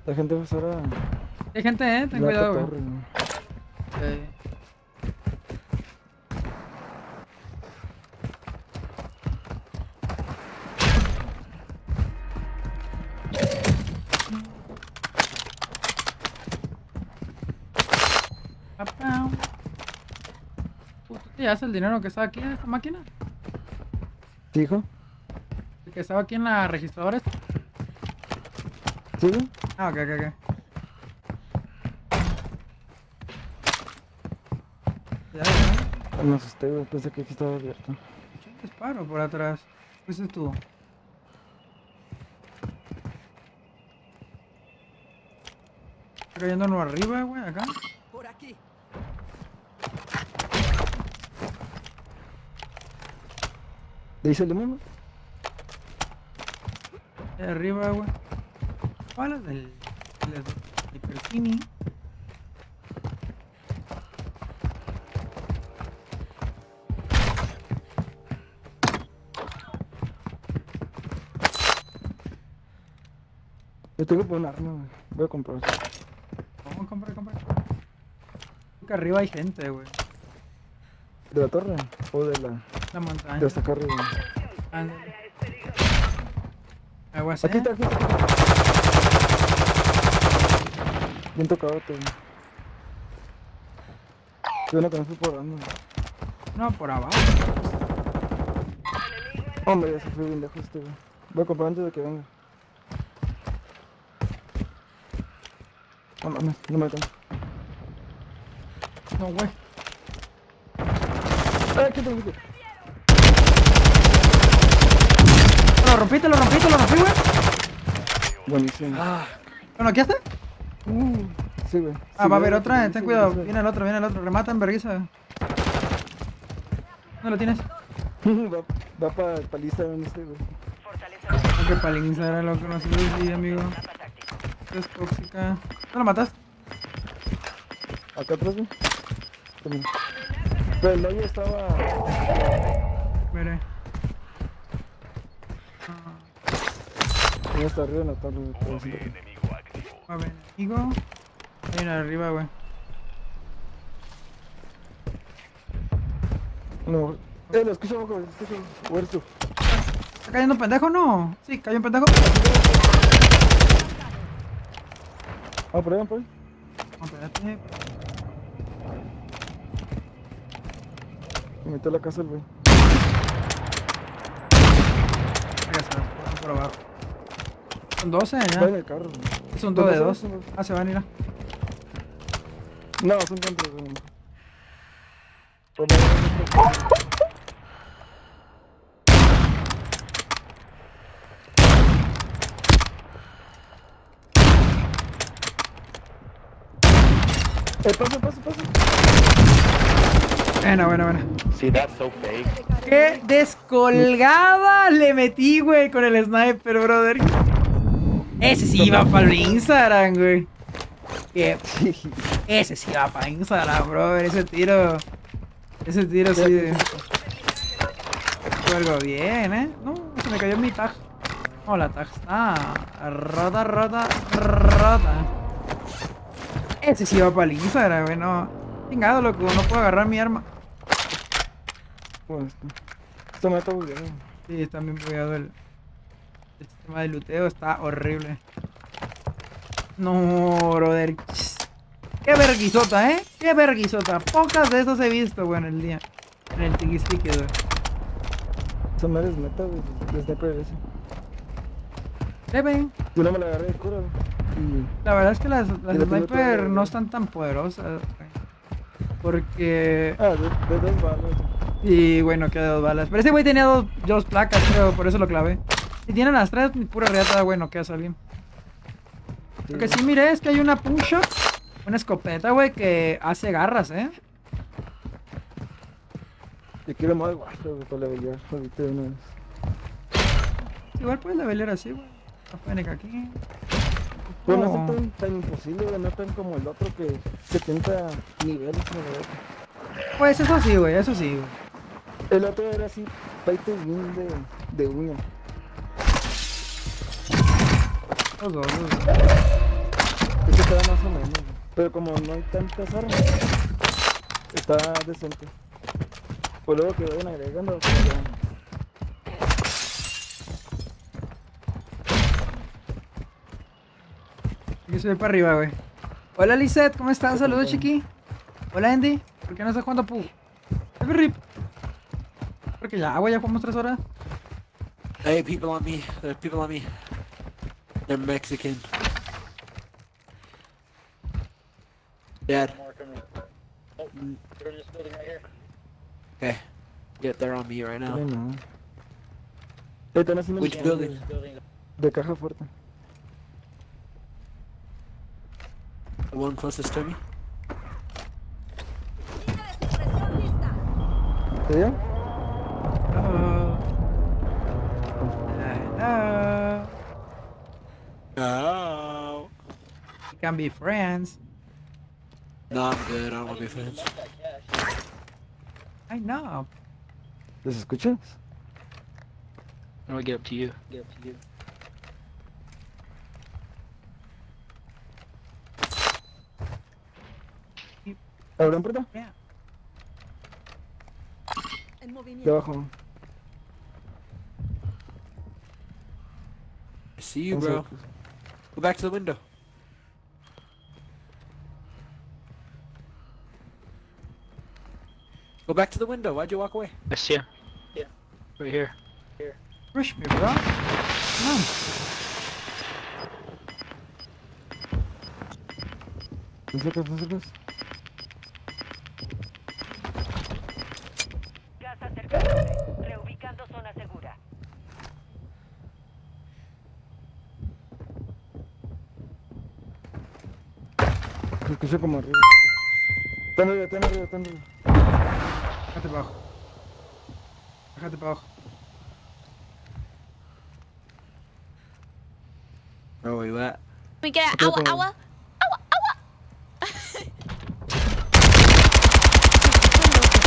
La gente va a estar a Hay gente, eh, ten cuidado, güey. güey. Sí. Papá. ¿Te llevas el dinero que estaba aquí en esta máquina? ¿Sí, hijo? El que estaba aquí en la registradora. esta? ¿Sí? Ah, ok, ok, ok. Ya, ya. Me asusté, güey. Pensé que aquí estaba abierto. Disparo por atrás. Fuiste tú. Está cayendo uno arriba, güey, acá. Por aquí. ¿Le hice mundo? De arriba, güey. Balas del. del. del Perkini. Yo tengo poner un arma, güey. Voy a comprar. Vamos, compra, compra. Creo que arriba hay gente, güey. ¿De la torre? ¿O de la...? La montaña. De hasta acá arriba. Ándale. Aquí está, aquí está. Bien tocado, güey. Yo no conozco por dónde. No, por abajo. Hombre, ya se fue bien lejos este, güey. Voy a comprar antes de que venga. No mames, no me alcanza. No, güey. ¡Ah, aquí que... Lo rompiste, lo rompiste, lo rompí, güey. Buenísimo. ¿Lo noqueaste? Uh, sí, güey. Ah, Sí, va a haber otra, sí, ten sí, cuidado. Viene el otro, viene el otro. Remata en vergüenza. ¿Dónde lo tienes? va va para paliza en este, güey. Que palinza era lo que no se decía, amigo. Es tóxica. ¿No lo matas? Acá atrás, güey. También. Pero el hoyo estaba... Mire. Ahí está arriba en la torre, güey. por eso. A ver, enemigo. Ahí en arriba, güey. No, eh, lo escucho abajo, lo escucho. ¿O eres tú? ¿Está cayendo un pendejo no? Sí, cayó un pendejo. Ah, por ahí, por ahí. No, espérate. Metió a la casa el güey. Ahí está, por abajo. Son 12 Va en ya. el carro, güey. Un 2 de ¿Dónde 2. son? Ah, se van a ir. a- No, son contra, güey. Eh, pasa, pasa, pasa. See, that's so fake. ¡Qué descolgada le metí, güey, con el sniper, brother! Ese sí iba para el Instagram, güey. Ese sí iba para Instagram, brother. Ese tiro. Ese tiro sí. de- algo bien, ¿eh? No, se me cayó mi tag. No, la tag está rota, rota, rota. Ese sí iba para el Instagram, güey. No. Chingado, loco. No puedo agarrar mi arma. Bueno, esto. Me está bugueado. Sí, está bien bugueado el, el sistema de luteo, está horrible. No, brother. Qué verguisota, ¿eh? Qué verguisota. Pocas de esos he visto, güey, en el día. En el tiki tiki, güey. Esa madre es neta, güey. Sniper ese. Debe. Yo no me la agarré de cura, güey. La verdad es que las, las sniper no están tan poderosas. güey. Porque. Ah, de, de dos balas. Y bueno, queda dos balas. Pero ese güey tenía dos, dos placas, creo, por eso lo clavé. Si tienen las tres, pura reata, güey, no queda bien. Lo que sí miré es que hay una punch una escopeta, güey, que hace garras, ¿eh? Yo quiero más guacho, para levelear ahorita de una vez. Igual puedes levelear así, güey. Fennec aquí. Pero no es tan, tan imposible, güey, no tan como el otro que 70 niveles, güey. Pues eso sí, güey, eso sí, güey. El otro era así, paite bien de, de uña. Los dos, los dos. Este te da más más o menos. güey. Pero como no hay tantas armas, está decente. Pues luego que vayan agregando, pues ya. Yo soy para arriba, güey. Hola, Lisette, ¿cómo estás? Saludos, chiqui. Hola, Andy. ¿Por qué no estás jugando Pug? Happy Rip. Porque ya, güey, ya jugamos tres horas. Hey, people on me. There's people on me. They're Mexican. Dad. Mm. Okay. Yeah, they're on me right now. Which el- building? De caja fuerte. The one closest to me? ¿Te dio? Oh. Uh, Hello. Oh. We can be friends. No, I'm good. I don't want to be friends. I know. ¿Les escuchas? I'm gonna get up to you. Get up to you. ¿Abren puerta? De abajo. I see you, bro. Go back to the window. Go back to the window. Why'd you walk away? I see him. Yeah. Right here. Here. Push me, bro. Come on. ¿Te acercas, te acercas? Se escucha como arriba. Están arriba, están arriba, están arriba. Bájate para abajo. Bájate para abajo. Bro, where you at? We get agua, agua.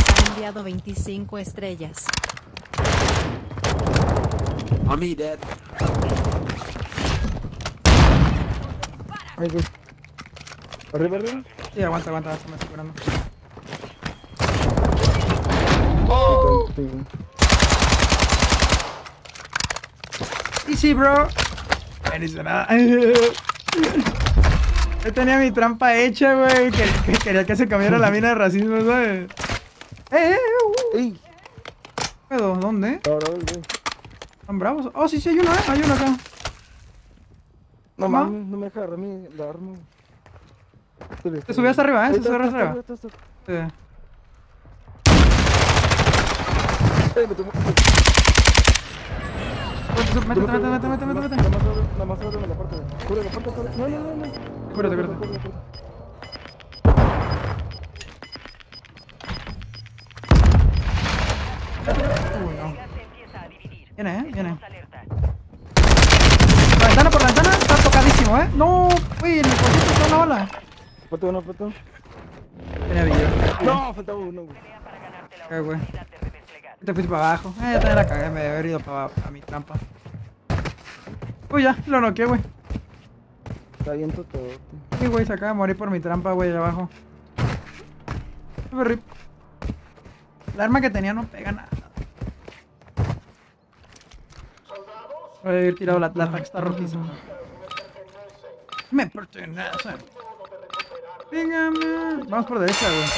ha enviado 25 estrellas. Me, Dad. Ahí voy. ¿Arriba, arriba? Sí, aguanta, aguanta, estoy curando. Sí. Easy, bro. No hice nada. Yo tenía mi trampa hecha, güey. Que, que quería que se cambiara la mina de racismo, ¿sabes? ¡Eh, eh! Uh. ¡Ey! ¿Pedo? ¿Dónde? ¿Están bravos? Oh, sí, sí, hay uno, ¿eh? Hay uno acá. No mames, no me deja agarrar mi la arma. Te subí hasta arriba, ¿eh? Está, subió hasta arriba. Sí. Me tomó- Métete, métete, métete, métete, métete, métete. Nada más abre- nada más ábreme la puerta, güey. Cubre la puerta, cubre. No, no. Uy. Viene, ¿eh? Viene. La ventana, por la ventana. Está tocadísimo, ¿eh? No, uy, en el cosito está una bala. Falta uno, falta. No, faltaba uno, güey. Güey. Te fuiste para abajo. Eh, yo también la cagué, me haber ido para mi trampa. Uy, ya, lo noqueé, güey. Está bien todo. Sí, güey, se acaba de morir por mi trampa, güey, allá abajo. Rip. El arma que tenía no pega nada. Voy a ir tirado la plata que está rotísima. Me pertenece. Dígame. Vamos por derecha, güey.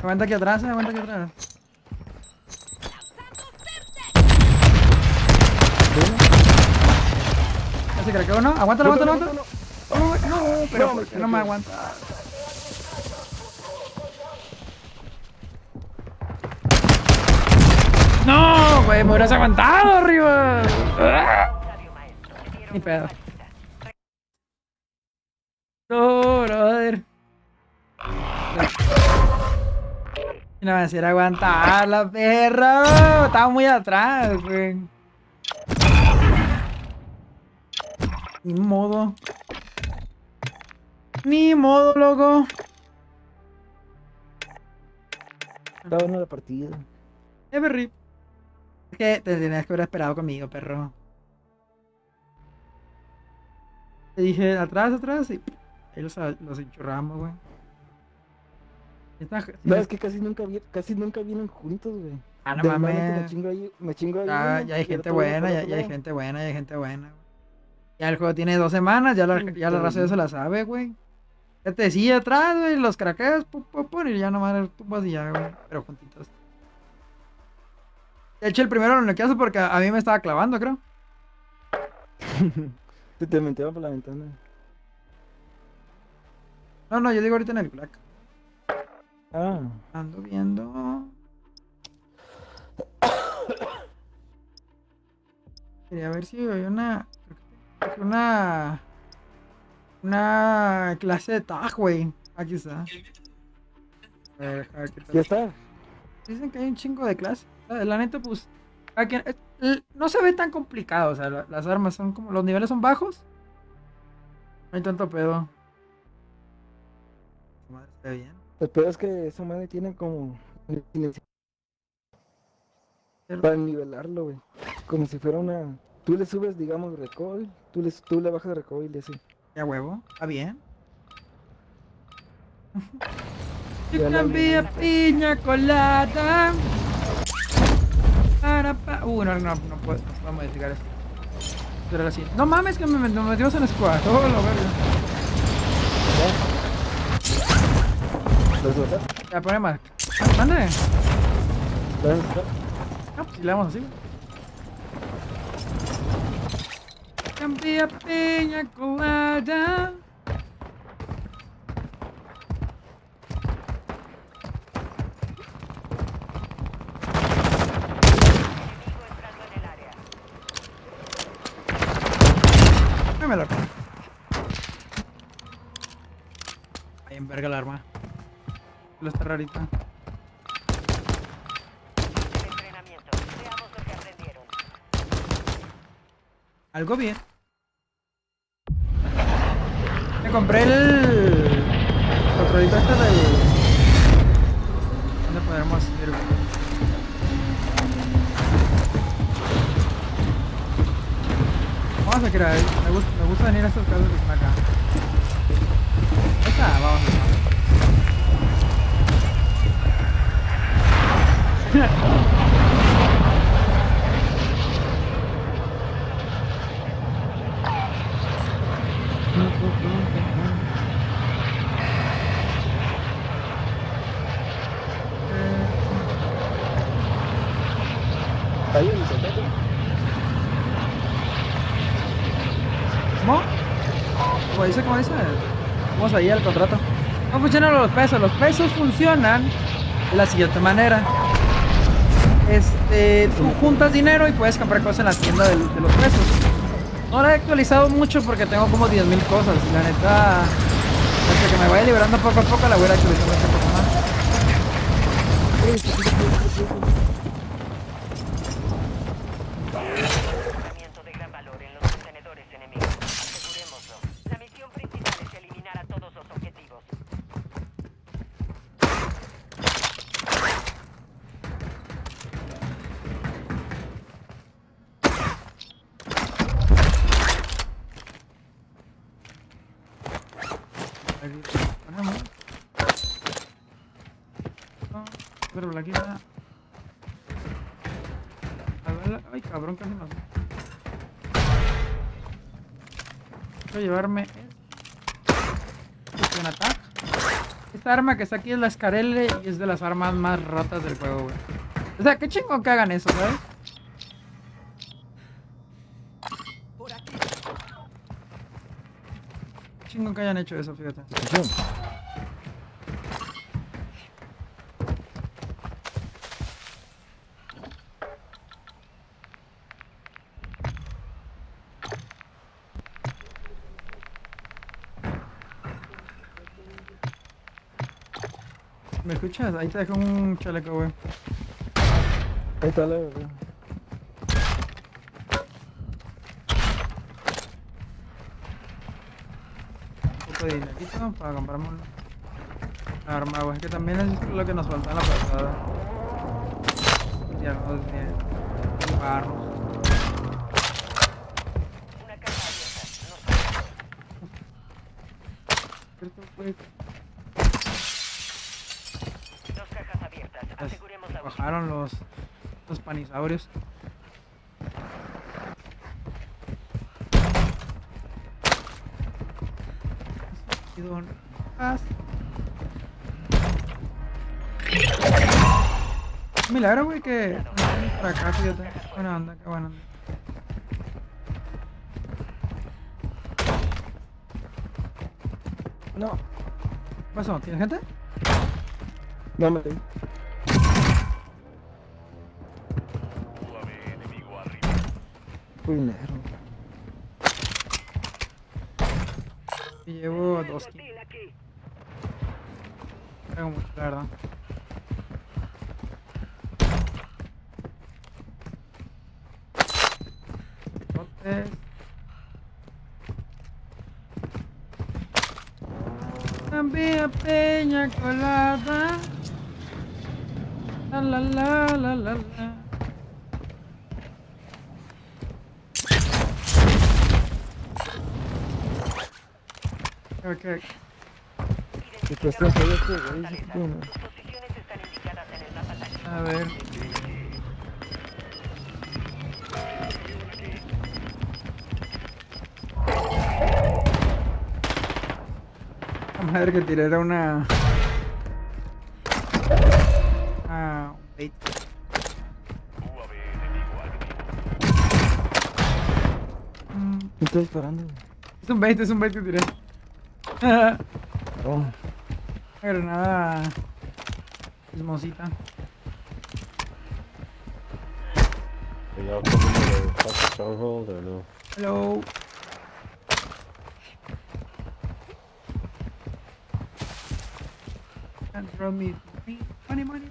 Aguanta aquí atrás, eh, aguanta aquí atrás. ¿Ya se craqueó uno? Aguanta, aguanta, aguanta. No, no, pero ¿por qué no me aguanta? No, güey, me hubieras aguantado arriba. Ni pedo. No, brother. No me hiciera aguantar la perra. bro. Estaba muy atrás, güey. Ni modo. Ni modo, loco. Está buena la partida. Ever rip. Es que te tenías que haber esperado conmigo, perro. Te dije atrás, atrás y Ahí los, los enchurramos, güey. Esta- No, es que casi nunca, vi- casi nunca vienen juntos, güey. Ah, no que mames. Me chingo ahí, me chingo ahí. Ya, hay gente buena, ya, ya hay gente buena, ya hay gente buena. güey. Ya el juego tiene dos semanas, ya la, ya la raza ya no. se la sabe, güey. Ya te decía atrás, güey, los craqueos, pum, pum, pum, y ya nomás tumbas y ya, güey. Pero juntitos. De hecho, el primero lo noqueaste porque a mí me estaba clavando, creo. Se te metía por la ventana. No, no, yo digo ahorita en el black. Ah. Ando viendo. Quería ver si hay una. Una. Una clase de tag, güey. Aquí está. A ver, a ver qué tal. Ya está. Dicen que hay un chingo de clases. La neta, pues. l- no se ve tan complicado. O sea, la- las armas son como. Los niveles son bajos. No hay tanto pedo. Está bien. El peor es que esa madre tiene como. Para nivelarlo, güey. Como si fuera una. Tú le subes, digamos, recoil. Tú le, tú le bajas recoil y así. Ya huevo, está bien. Be a piña colada. Para pa. Uh, no, no, no puedo, no puedo modificar eso. Pero así. No mames, que me, me, me en squad. Oh, la verga. ¿Lo sueltas? Ya pone más. Mande. ¿Lo vas a sueltar? No, pues si le damos así. Can be a piña colada. Dámelo. Ahí en verga el arma. Lo está rarita. Algo bien. Me compré el controlito este del. ¿Dónde podemos ir? Vamos a crear. Me gusta, me gusta venir a estos casos que están acá. Esta, vamos. Ahí en el contrato. ¿Cómo? ¿Cómo dice? ¿Cómo dice? Ahí al contrato. ¿Cómo funcionan los pesos? Los pesos funcionan de la siguiente manera. Este, tú juntas dinero y puedes comprar cosas en la tienda de, los pesos. No la he actualizado mucho porque tengo como 10.000 cosas. La neta, hasta que me vaya liberando poco a poco, la voy a ir actualizando esta cosa más. Llevarme este. Ataque. Esta arma que está aquí es la Scarelle y es de las armas más rotas del juego, güey. O sea, qué chingón que hagan eso, ¿sabes? Qué chingón que hayan hecho eso, fíjate. ¿Me escuchas? Ahí te dejo un chaleco, güey. Ahí está la verdad. Un poco de dinerito para comprarme un arma, güey. Que también es lo que nos falta en la pasada. Ya no es bien. Equiparnos. Cierto, güey. Dos Los, los panisaurios. Milagro, güey, que por acá, fíjate. Buena onda, qué buena onda. No, ¿Qué pasó? ¿Tienes gente? no me leí. Uy, negro. Y llevo dos kills. Tengo mucho, la verdad. Botes. También peña colada. La la la la la la. Ok. ¿Qué te estás haciendo, güey? Ese tipo, A ver. La madre que tiré era una. Ah, un bait. Mm, ¿Qué estás disparando? Es un bait, es un bait que tiré. Oh, granada. Chismosita. Are y'all coming to the fucking stronghold or no? Hello. And throw me money, money, money.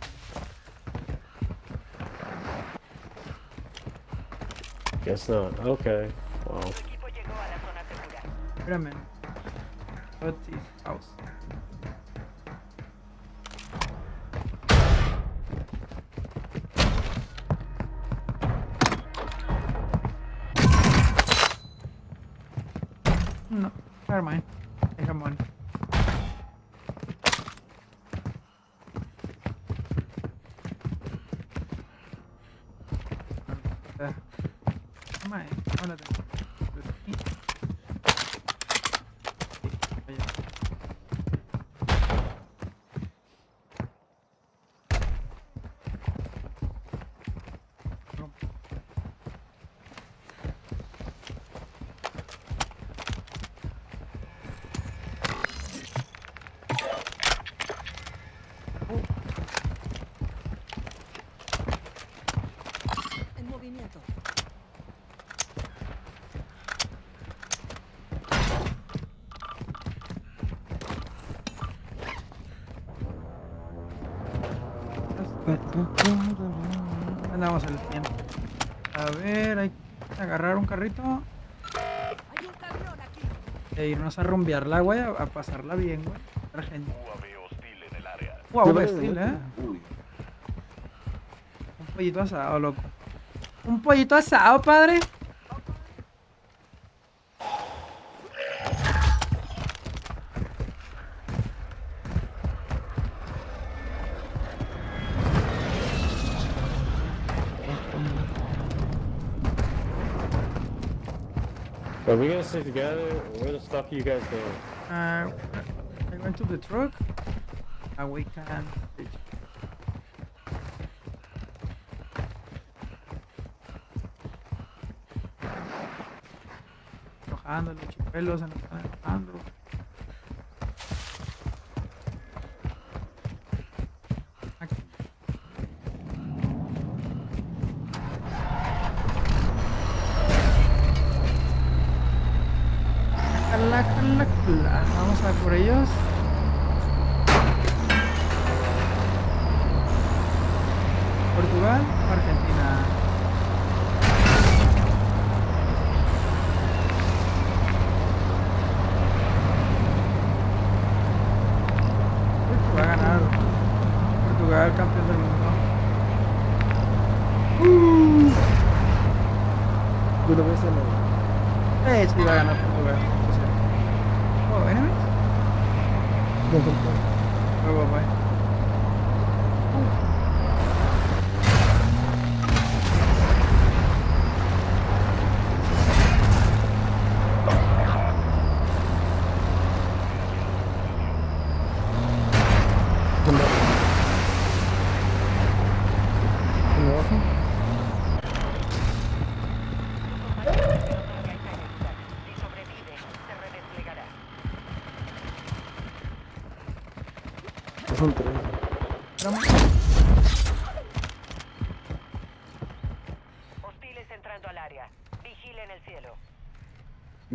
Guess not. Okay. Wow. Wait a minute. What is house? Carrito Hay un camión aquí. e irnos a rumbearla, güey, a, a pasarla bien, güey. Otra gente. Yo Wow, me hostil, devuelvo. eh. Un pollito asado, loco. Un pollito asado, padre. We gonna stay together? Where the fuck are you guys going? Uh, I went to the truck. And we can. Enojando, los se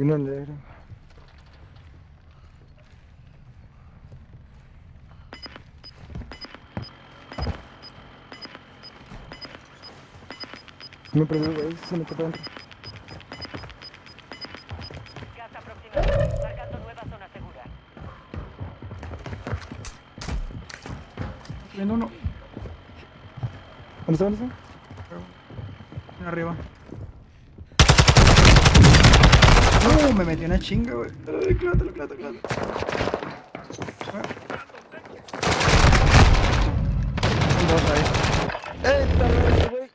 Y uno negro. Me perdí, güey, se me quedó dentro. Gas aproximado. Marcando nueva zona segura. Viendo uno. ¿Dónde está? ¿Dónde está? Uno arriba. Me metí una chinga, güey. Clátalo, clátalo, clátalo. Dos ahí. ¡Eh, está raro, güey!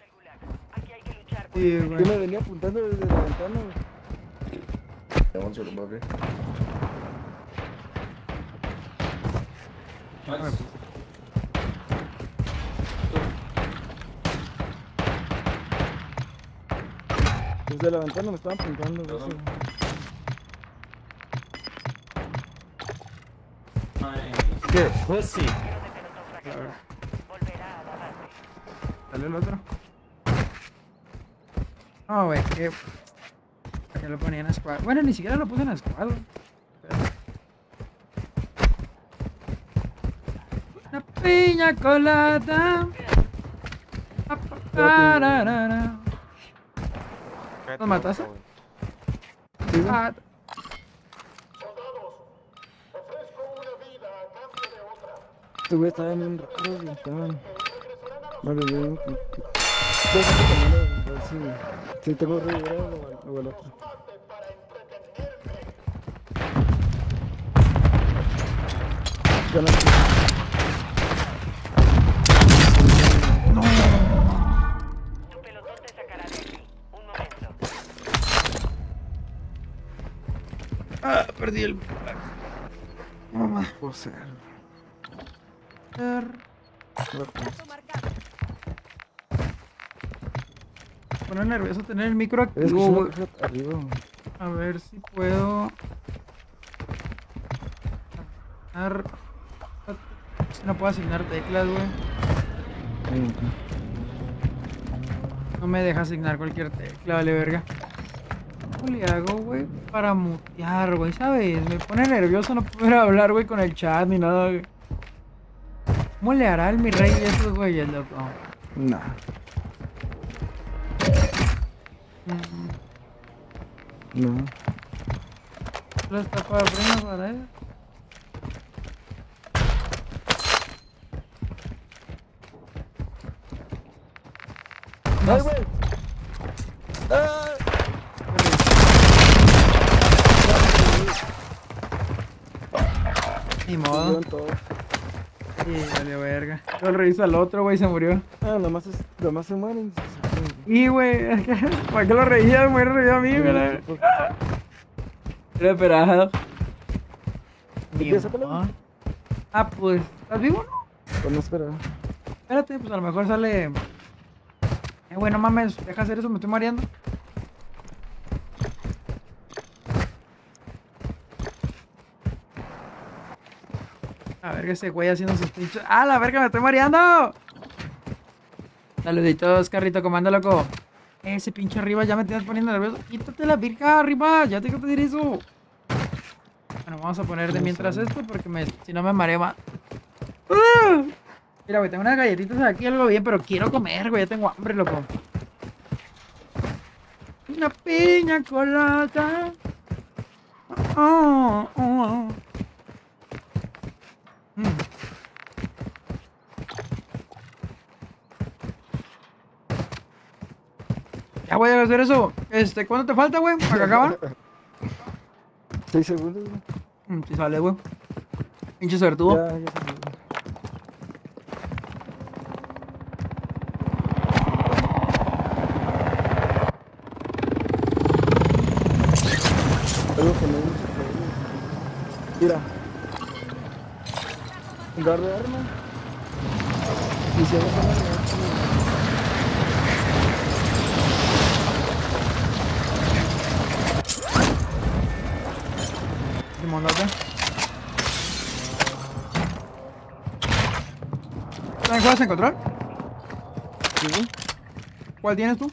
Sí, güey. Yo me venía apuntando desde la ventana, güey. Right above you. Desde la ventana me estaban apuntando, güey. Pussy. Sale el otro. No, güey, que. ¿Para qué lo ponía en squad? Bueno, ni siquiera lo puse en squad, güey. Una piña colada. Ah, Este güey estaba bien raro, güey. Estaban. Vale, yo. Déjame ponerlo, a ver si. Si tengo revibrado o, o el otro. Ya no. Ah, perdí el. Mamá. José. Me pone nervioso tener el micro activo, güey. A ver si puedo. Asignar- No puedo asignar teclas, güey. No me deja asignar cualquier tecla, vale verga. ¿Cómo le hago, güey? Para mutear, güey, ¿sabes? Me pone nervioso no poder hablar, güey, con el chat ni nada, güey. ¿Cómo le hará el mi rey de esos güeyes, loco? Nah. Mm, No. Solo está para prima para él. ¡Ay, güey! ¡Ah! Ni modo. El reviso al otro, güey, se murió. Ah, nomás, es, nomás se mueren. Y, güey, ¿para qué lo reía? Me reído a mí, güey. Era esperado. Modo. Ah, pues, ¿estás vivo, no? Pues no espera. Espérate, pues a lo mejor sale. Eh, güey, no mames, deja hacer eso, me estoy mareando. A ver, ese güey haciendo sus pinches. ¡Ah, la verga, me estoy mareando! Saluditos, carrito, comando loco. Ese pinche arriba ya me tienes poniendo nervioso. Quítate la virga arriba, ya tengo que pedir eso. Bueno, vamos a poner de mientras esto porque me, si no me mareo más. ¡Ah! Mira, güey, tengo unas galletitas aquí, algo bien, pero quiero comer, güey, ya tengo hambre, loco. Una piña colada. Oh, oh, oh. Ya voy a hacer eso. Este, ¿cuánto te falta, güey? ¿Para que acabar? 6 segundos, güey. Mm, Si sale, güey. Pinche suertudo. Ya, ya se fue. Algo que no hay mucho problema. Mira. Agarre arma. Y si hago arma, Simón, date. ¿También juegas en control? Sí. ¿Cuál tienes tú?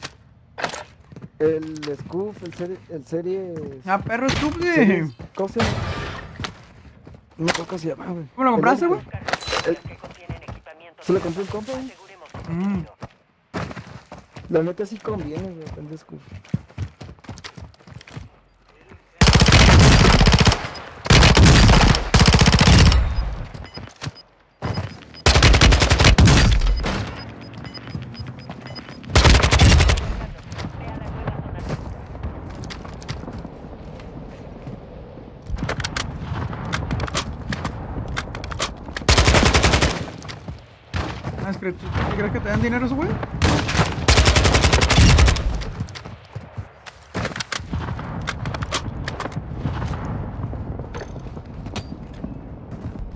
El Scoop, el serie. El serie Ah, perro Scoop, sí. series- ¿Cómo se llama? No me acuerdo cómo se llama, güey. ¿Cómo lo compraste, güey? Se lo compré un compa, güey. Mm. La neta sí conviene, güey, el Que tú- ¿tú ¿Crees que te dan dinero esos güey?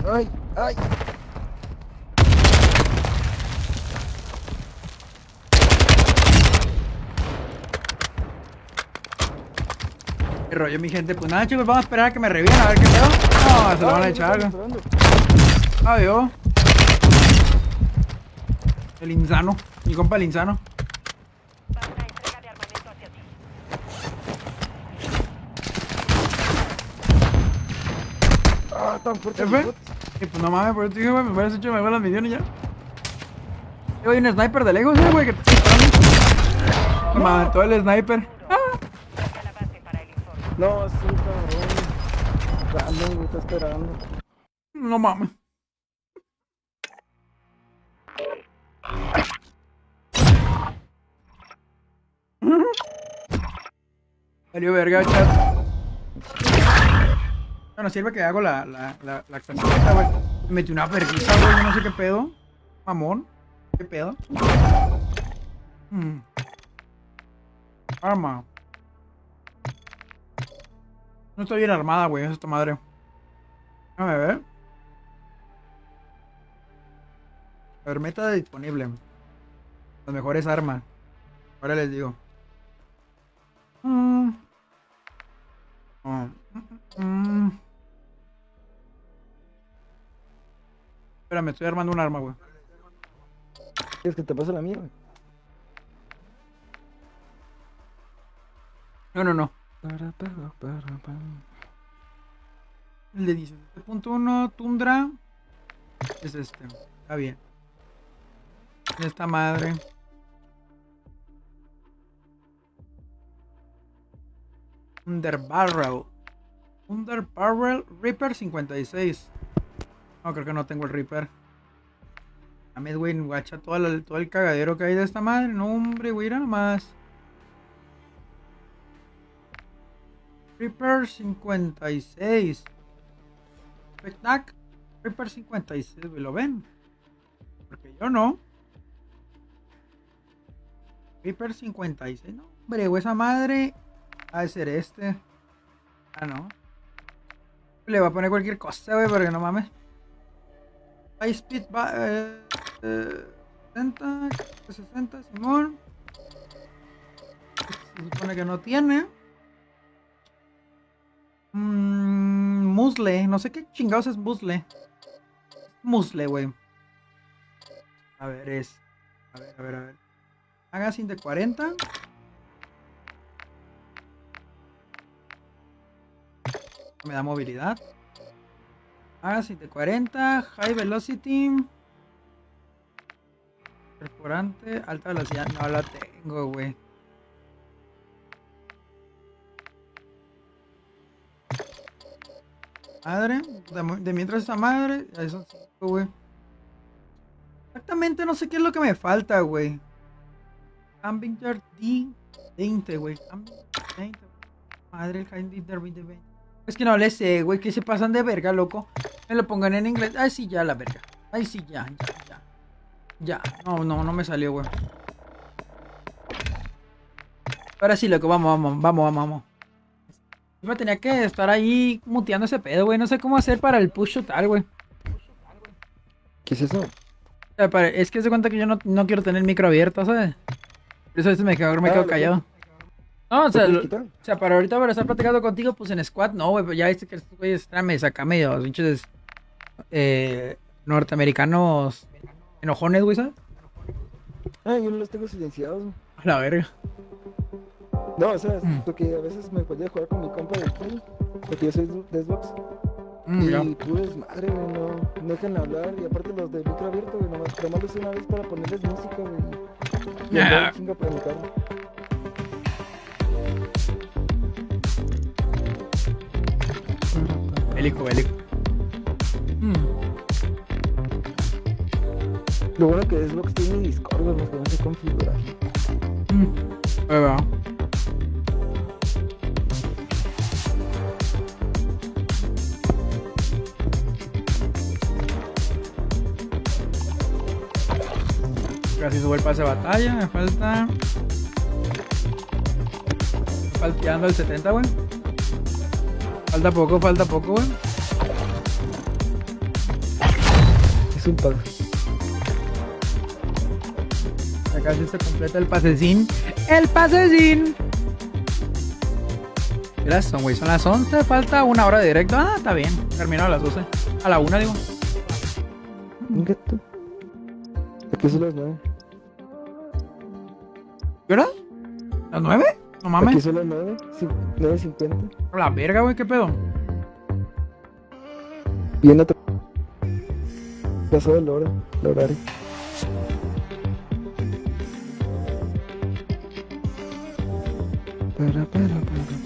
Ay, ay. ¿Qué rollo, mi gente? Pues nada, chicos, vamos a esperar a que me revivan a ver qué pedo. No, se lo van a echar. Adiós. El insano. Mi compa el insano. Ah, tan fuerte. ¿Qué? Y pues no mames, por eso dije, güey, me hubieras hecho me las millones ya. Yo hay un sniper de lejos, eh, güey, que te. No mames, todo el sniper. No, es un cabrón. Random, güey, está esperando. No mames. Salió verga, chat. Bueno, sirve que hago la, la, la, la güey. Me metí una vergüenza, güey, no sé qué pedo. Mamón. ¿Qué pedo? Hmm. Arma. No estoy bien armada, güey, esta madre. Déjame ver. A ver, meta disponible. Las mejores armas. Ahora les digo. Oh. Mm. Espérame, estoy armando un arma, güey. ¿Quieres que te pase la mía, güey? No, no, no. El de 17.1 Tundra. Es este. Está bien. Esta madre. Underbarrel. Underbarrel Reaper 56. No, creo que no tengo el Reaper. Güey, guacha todo el, todo el cagadero que hay de esta madre. No, hombre, güey, nada más. Reaper 56. Spectac. Reaper 56, güey, ¿lo ven? Porque yo no. Reaper 56, no. Hombre, güey, esa madre. Ha de ser este. Ah, no. Le voy a poner cualquier cosa, güey, porque no mames. High speed va. Eh, eh, 60, 60, Simón. Se supone que no tiene. Mm, musle, no sé qué chingados es musle. Musle, güey. A ver, es. A ver, a ver, a ver. Magazine de 40. Me da movilidad. Magazine de 40. High velocity. Perforante. Alta velocidad. No la tengo, güey. Madre. De, mientras esa madre. Güey. Exactamente no sé qué es lo que me falta, güey. Ambinger D20, güey. Ambinger 20. Madre, el Handy Derby de 20. Es que no le sé, güey, que se pasan de verga, loco. Me lo pongan en inglés. Ay, sí, ya, la verga. Ay, sí, ya, ya, ya. Ya. No, no, no me salió, güey. Ahora sí, loco, vamos, vamos, vamos, vamos, vamos. Yo me tenía que estar ahí muteando ese pedo, güey. No sé cómo hacer para el push total, güey. ¿Qué es eso? Es que se cuenta que yo no, no quiero tener el micro abierto, ¿sabes? Por eso a veces me quedo, me Ah, quedo lo callado. No, o sea, lo- o sea, para ahorita para estar platicando contigo, pues en squad, no, güey, pues ya viste que estos güeyes me saca medio pinches eh, norteamericanos enojones, güey, ¿sabes? Ah, yo no los tengo silenciados. A la verga. No, o sea, Mm. porque a veces me podía jugar con mi compa del Play, porque yo soy de Xbox. Mm, y ya. puro desmadre, güey, no, no dejan hablar. Y aparte los de micro abierto, güey, nomás, nomás lo hice una vez para ponerles música, güey. Y Ya. andaba chinga para mi carro. Bélico, bélico. Mm. Lo bueno que Xbox tiene Discord, güey, los que no sé configurar. Mm. Ahí va. Casi sube el pase de batalla, me falta. Me tirando el 70, güey. Falta poco, falta poco, güey. Es un pago. Ya casi se completa el pasecín. ¡El pasecín! Gracias, son, güey. Son las 11, falta una hora de directo. Ah, está bien. Terminó a las 12. A la 1, digo. Tú. Aquí son las nueve. ¿Qué hora? ¿Las 9? No mames. Aquí son las nueve, sí, nueve cincuenta. A La verga, güey, ¿qué pedo? Bien atrás. Pasó el hora, el horario. Para, para, para.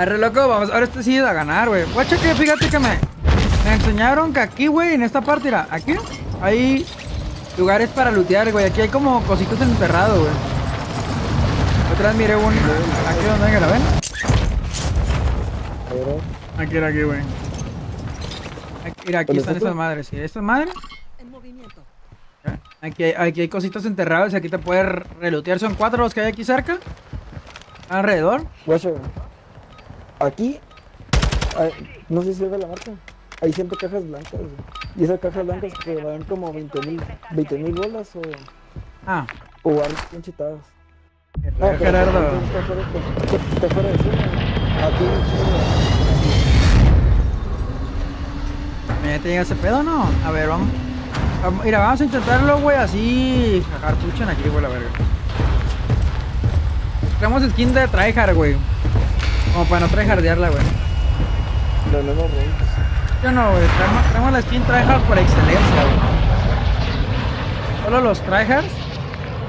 Arre, loco, vamos. Ahora este sí a ganar, güey. Guacha que fíjate que me, me enseñaron que aquí, güey, en esta parte, mira, aquí hay lugares para lootear, güey. Aquí hay como cositos enterrados, güey. Otra vez miré un. Aquí donde venga, ¿la ven? Aquí era aquí, güey. Aquí- Mira, aquí ¿Dónde están está estas madres, ¿sí? ¿Estas madres? Aquí hay, aquí hay cositos enterrados y aquí te puedes relutear. Son cuatro los que hay aquí cerca. Alrededor. Aquí, no sé si ve la marca. Hay siempre cajas blancas, güey. Y esas cajas blancas que dan como 20 mil 20 mil bolas o, Ah. o. Ah, Gerardo. Está fuera, de zona. Aquí, ¿Ya te llega ese pedo o no? A ver, vamos. vamos- Mira, vamos a intentarlo, güey, así. Jajar puchan aquí, güey, la verga. Tenemos skin de tryhard, güey. Como para no tryhardearla, güey. no, no, no, güey. Yo no, güey. Traemos, traemos la skin tryhard por excelencia, güey. Solo los tryhards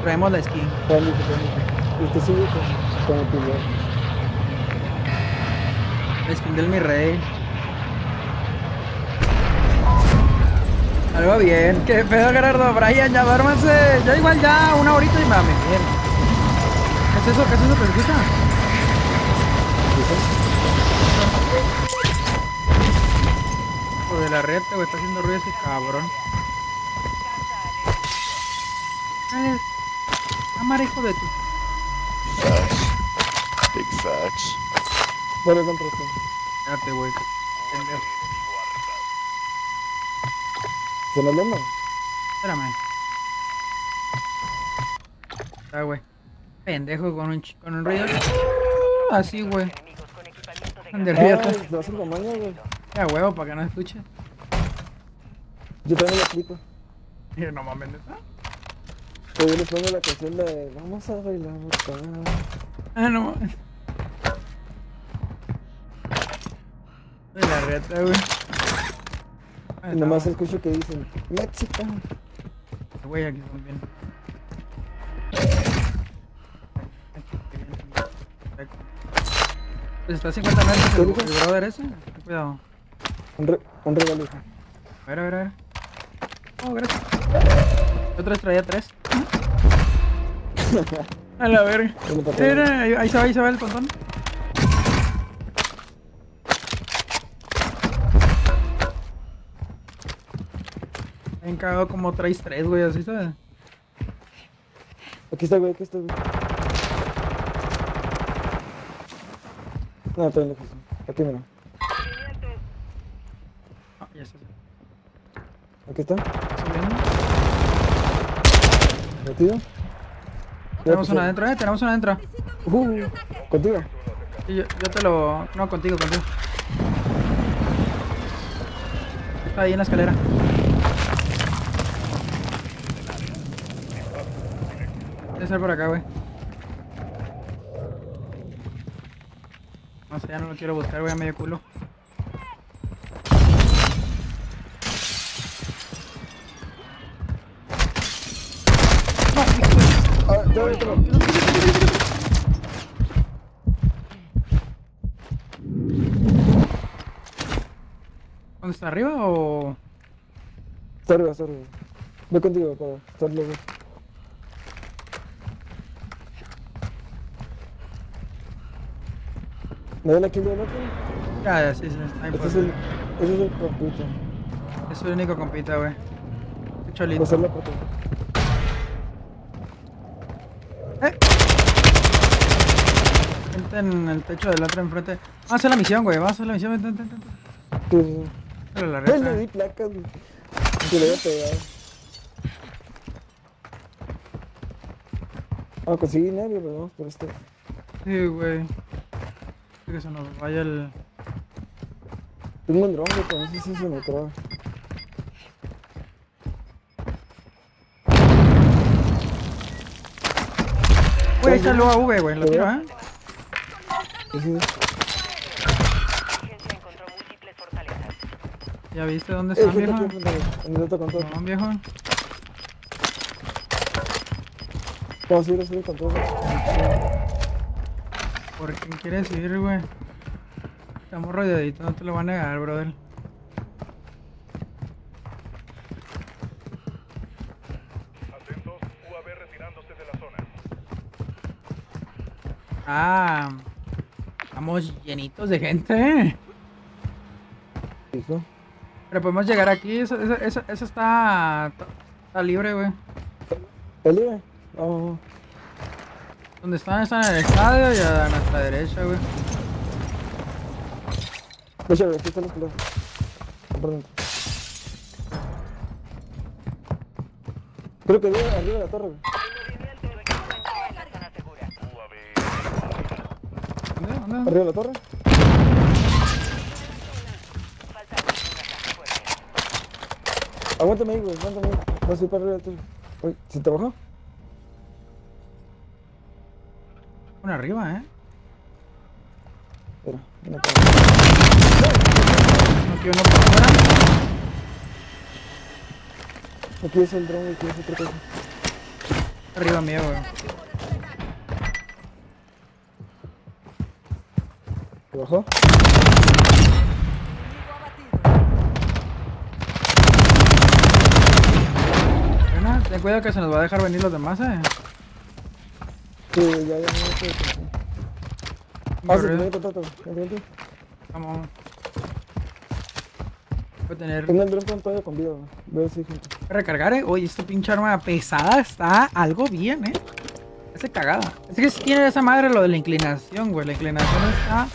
traemos la skin. Cámbiate. Y usted sigue con, el tuyo. La skin del mi rey. Algo bien. ¿Qué pedo, Gerardo? Brian, ya duérmanse. Ya igual ya una horita y me va a meter. ¿Qué es eso? ¿Qué es eso que se escucha? Hijo de la red, güey, está haciendo ruido ese cabrón. Dale. Cámara, hijo de tu. Big facts. Bueno, contra usted. Espérate, güey. ¿Se me lema? Espérame. Ah, güey. Pendejo con un, ch- con un ruido. Así, güey. De Ah, ríete. lo hacen maña, güey. Ya, huevo, para que no escuche. Yo también lo aplico. Y no mames, neta. Pero yo les pongo la canción de Vamos a bailar. Ah, no mames. De la reta, güey. Y nomás escucho que dicen México. Güey, aquí estamos bien. Está a 50 metros el, el brother ese. Cuidado. Un, re un regalo. A ver, a ver, a ver. Oh, gracias. Yo tres traía tres. A la verga. Mira, ahí, se va, ahí se va el tontón. Bien cagado como traes tres, güey, así sabes. Aquí está, güey, aquí está, güey. No, está lejos. Aquí, mira. Ah, ya está. Aquí está. Metido. Tenemos una adentro, eh, tenemos una adentro. Uh, contigo. Sí, yo, yo te lo. No, contigo, contigo. Está ahí en la escalera. Debe ser por acá, güey. No sé, ya no lo quiero buscar, güey, a medio culo. ¿Dónde está arriba o.? Está arriba, está arriba. Voy contigo para estar luego. ¿Me la kill del otro? Ya, ya, sí, sí. Ahí Este pues, es el, ese es el compito. Es el único compita, güey. Qué Cholito. La puerta. Gente en el techo del otro enfrente. Vamos a hacer la misión, güey. Vamos a hacer la misión. Vente, vente, vente. Sí. Pero la reta. le di placas, güey. Que le había pegado. Vamos a conseguir nervio, pero vamos por este. Sí, güey. Que se nos vaya el. Tengo un dron, pero no sé si se me traba. Güey, ahí está el UAV, güey. Lo tiro, ¿eh? Sí. ¿Ya viste dónde Eh, están, viejo? No, viejo. Vamos a ir a. ¿Por quién quieres ir, güey? Estamos rodeaditos, no te lo voy a negar, brother. Ah, estamos llenitos de gente, ¿eh? Pero podemos llegar aquí, eso, eso, eso, eso está, está libre, güey. ¿El libre? Vamos, vamos. Donde están, están en el estadio y a nuestra derecha, güey. Deja, güey, aquí está la escalera. Perdón. Creo que arriba, arriba de la torre, güey. ¿Dónde? ¿Dónde? Arriba de la torre. Aguántame ahí, güey, aguántame ahí. Vas a ir para arriba de la torre. Uy, ¿se te bajó? Una arriba, ¿eh? Quiero uno por fuera. Aquí es el dron, aquí es otra cosa. Arriba mío, güey. ¿Te bajó? Buena, ten cuidado que se nos va a dejar venir los demás, eh. Sí, ya, ya. Ah, sí, tiene contacto. Vente, vente. Vamos, vamos. Voy a tener Tengo el dron con todavía con vida. Veo si gente. recargar, eh. Oye, esta pinche arma pesada está algo bien, eh. Ese cagada. Es que sí tiene esa madre lo de la inclinación, güey. La inclinación está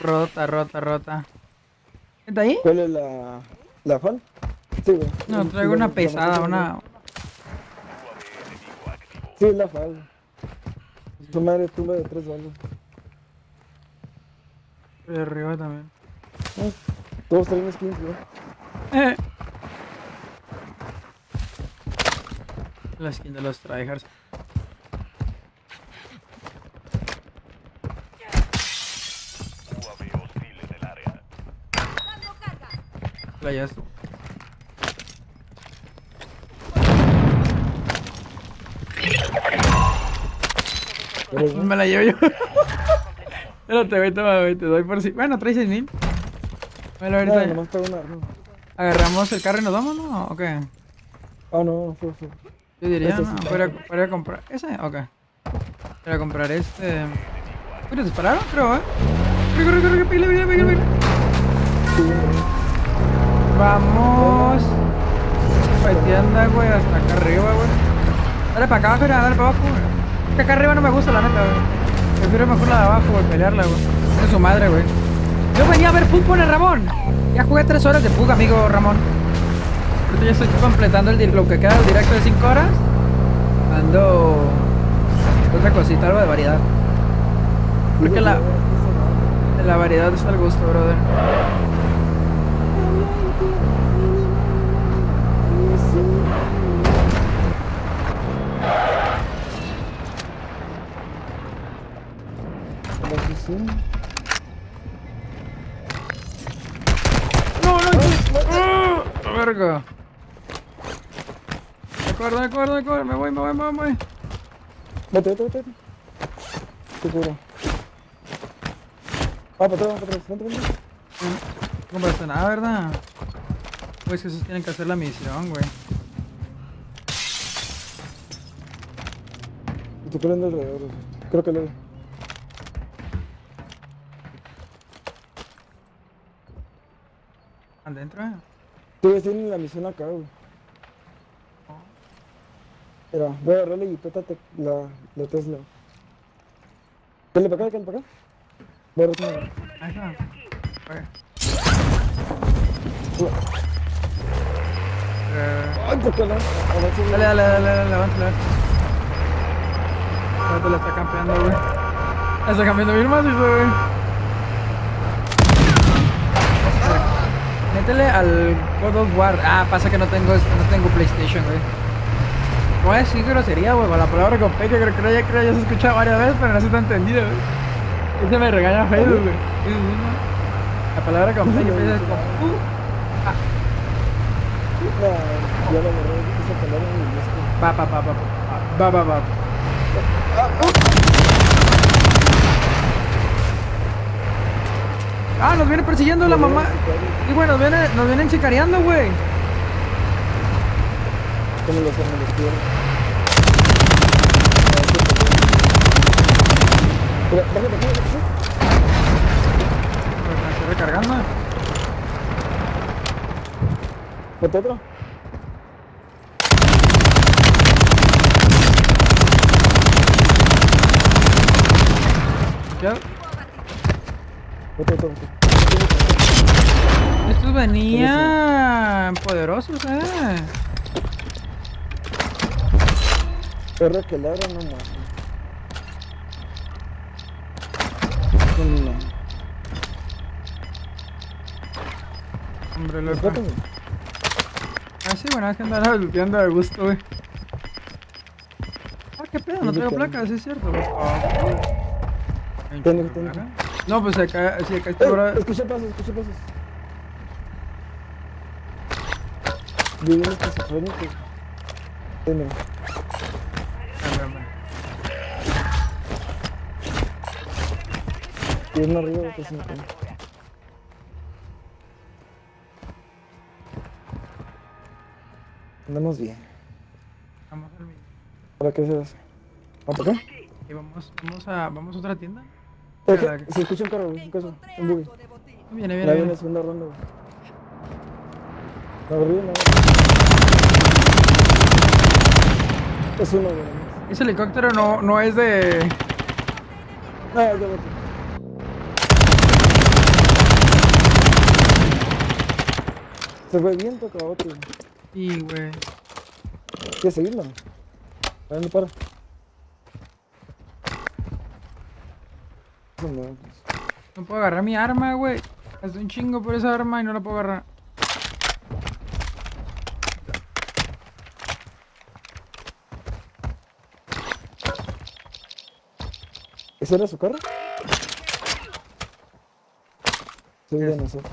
rota, rota, rota. ¿Está ahí? ¿Cuál es la. la fan? Sí, güey. No, traigo una pesada, una. Sí, es la fan. Su madre tumba de tres balas. De arriba también. Ah, Todos traen skins, güey. Eh. La skin de los tryhards. La ya estuvo. Me la llevo yo. Espérate, güey, toma, güey, te doy por si. Bueno, trae 6000. Bueno, ahorita. No, nomás una arma. Agarramos el carro y nos vamos, ¿no? ¿O qué? Ah, no, fue, fue. Yo diría, Este no, para, para comprar. ¿Ese? Ok. Para comprar este. Uy, ¿te dispararon? Creo, ¿eh? Corre, corre, corre, pégale, pégale, pégale, pégale. Vamos. Paiteando, güey, hasta acá arriba, güey. Dale para acá, mira, dale para abajo, güey. Acá arriba no me gusta, la neta. Prefiero mejor la de abajo, güey, pelearla, güey. Es su madre, güey. Yo venía a ver con el Ramón. Ya jugué 3 horas de Pug, amigo Ramón. Ahorita ya estoy completando el, lo que queda del directo de 5 horas. Ando. Otra cosita, algo de variedad. Porque la. La variedad está al gusto, brother. No, no, no. ¡Ah! Verga. De acuerdo, de acuerdo, de acuerdo. Me voy, me voy, me voy, me. Vete, vete, vete. Te curo. Ah, para atrás, para atrás. Vente, vente. No compraste nada, ¿verdad? Pues que esos tienen que hacer la misión, güey. Estoy corriendo alrededor. Creo que lo ¿Adentro? eh? Ves, tienen la misión acá, güey. Mira, voy a agarrar la jipeta te- la, la Tesla. Dale para acá, dale para acá. Voy a agarrar Ahí está. Ay, ¿por qué no? Sí, Dale, dale, dale, dale, la está campeando, güey. La está cambiando bien macizo, güey. Métele al God of War. Ah, pasa que no tengo, no tengo PlayStation, güey. No a decir grosería, güey. La palabra con P, que creo que ya, creo ya se escucha varias veces, pero no se está entendido, güey. Ese me regaña Facebook, güey. Sí, sí. La palabra con P, yo pienso como. Uh, No, ya lo agarré. Esa palabra en inglés. va, va, va, va, va, va, va, Ah, nos viene persiguiendo la mamá. Y bueno, nos viene, nos vienen chicareando, güey. ¿Cómo lo hacen los piernas? Mira, bájate, bájate, bájate. Me estoy recargando. Vete otro. Ya. Vete otro. vete. Estos venían poderosos, eh. Perro que ladra, no. No. Hombre, loco. Ah, sí, bueno, es que andaba looteando de gusto, güey. Ah, qué pedo, no traigo placa, sí es cierto, güey. Tengo, tengo. No, pues acá, sí, acá está, Eh, bro. escuché pasos, escuché pasos. Viví en esquizofrénico. Tengo. Y uno arriba, sin pena. Andamos bien. Vamos al. ¿Para qué se hace? ¿Va para acá? Y vamos, vamos a, vamos a otra tienda. Espera, que- Se escucha un carro, un caso, un buggy. Viene, viene, viene viene. la segunda ronda, güey. La aburrí, no. Es uno, güey. Ese helicóptero no, no es de. No, es de bote. Se fue bien tocabote, güey. Sí, güey. ¿Quieres seguirlo? ¿A dónde para? No, puedo agarrar mi arma, güey. Hace un chingo por esa arma y no la puedo agarrar. ¿Ese era su carro? Sí, de nosotros.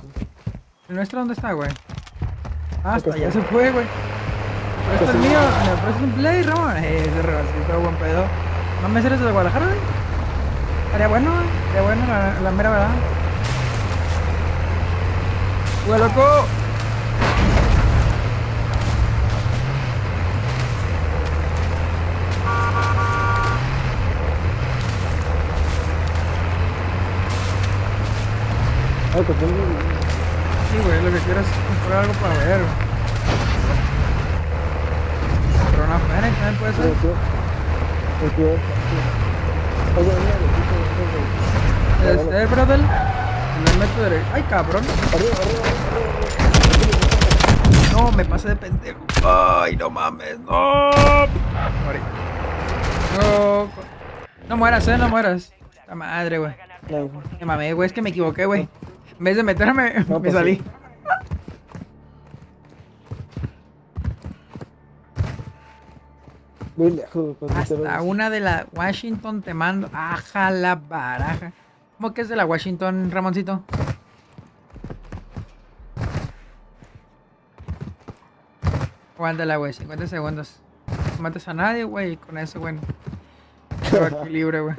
¿El nuestro dónde está, güey? Ah, hasta allá se fue, güey. Pero este es mío, me parece un play, Ramón. Eh, ese rebasito, buen pedo. ¿No me eres de Guadalajara. Estaría bueno, güey. Estaría bueno, la, la mera verdad. ¡Güey, loco! Tengo... Sí, güey, lo que quiero es comprar algo para ver. Pero una Fennec también puede ser. Aquí, aquí, güey. Este, brother. Le meto derecho. ¡Ay, cabrón! No, me pasé de pendejo. Ay, no mames, no. Morí. No. No mueras, eh, no mueras. La madre, güey. Me mamé, güey, es que me equivoqué, güey. En vez de meterme, No, me pues salí. sí. Muy lejos, Hasta una de la Washington te mando. Aja la baraja. ¿Cómo que es de la Washington, Ramoncito? Aguántala, güey, 50 segundos. No mates a nadie, güey, con eso, bueno. Aquí libre, güey.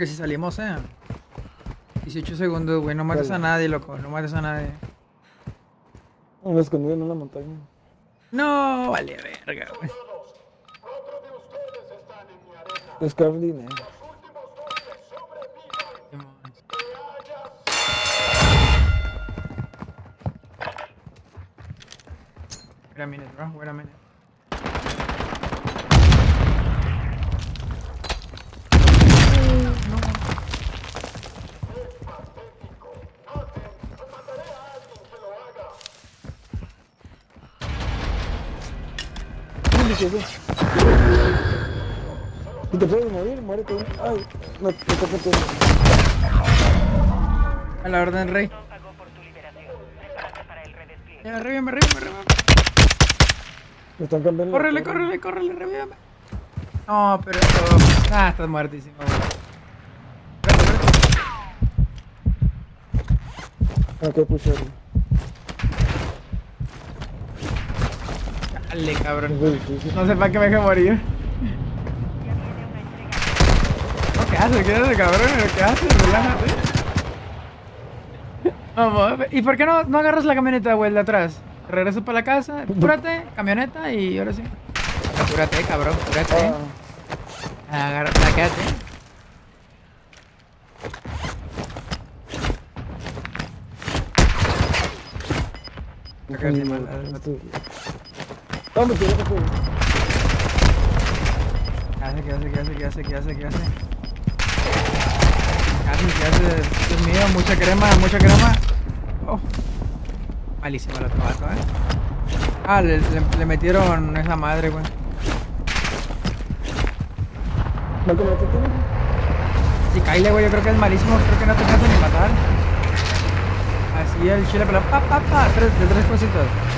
Que si salimos, eh. 18 segundos, güey. No mates a nadie, loco. No mates a nadie. Me escondí en una montaña. No, vale verga, güey. Scarf dinero. Wait a minute, bro. Wait a minute. Si te puedes morir, muérete. Ay, no, te puedes. A la orden, rey. Ya, revívame, revívame, revívame. Me están cambiando. Córrele, córrele, córrele, revívame. No, pero esto... Ah, estás muertísimo, güey. Ok, puse. Dale, cabrón. No sé para qué me deje morir. No, ¿Qué haces? ¿Qué haces, cabrón? ¿Qué haces? Relájate. Vamos, ¿y por qué no, no agarras la camioneta, güey, de atrás? Regreso para la casa, apúrate, camioneta y ahora sí. Apúrate, cabrón, apúrate. Agarra, la quédate. Acá sí, mal, ¿Dónde te dejo ¿Qué qué hace, qué hace, qué hace, qué hace, qué hace? ¿Qué hace, qué hace? Dios mío, mucha crema, mucha crema. Oh. Malísimo el otro vato, eh. Ah, le, metieron esa madre, güey. Si caile, güey, yo creo que es malísimo. Creo que no te alcanza ni matar. Así el chile, pero pa, pa, pa. Tres, de tres cositas.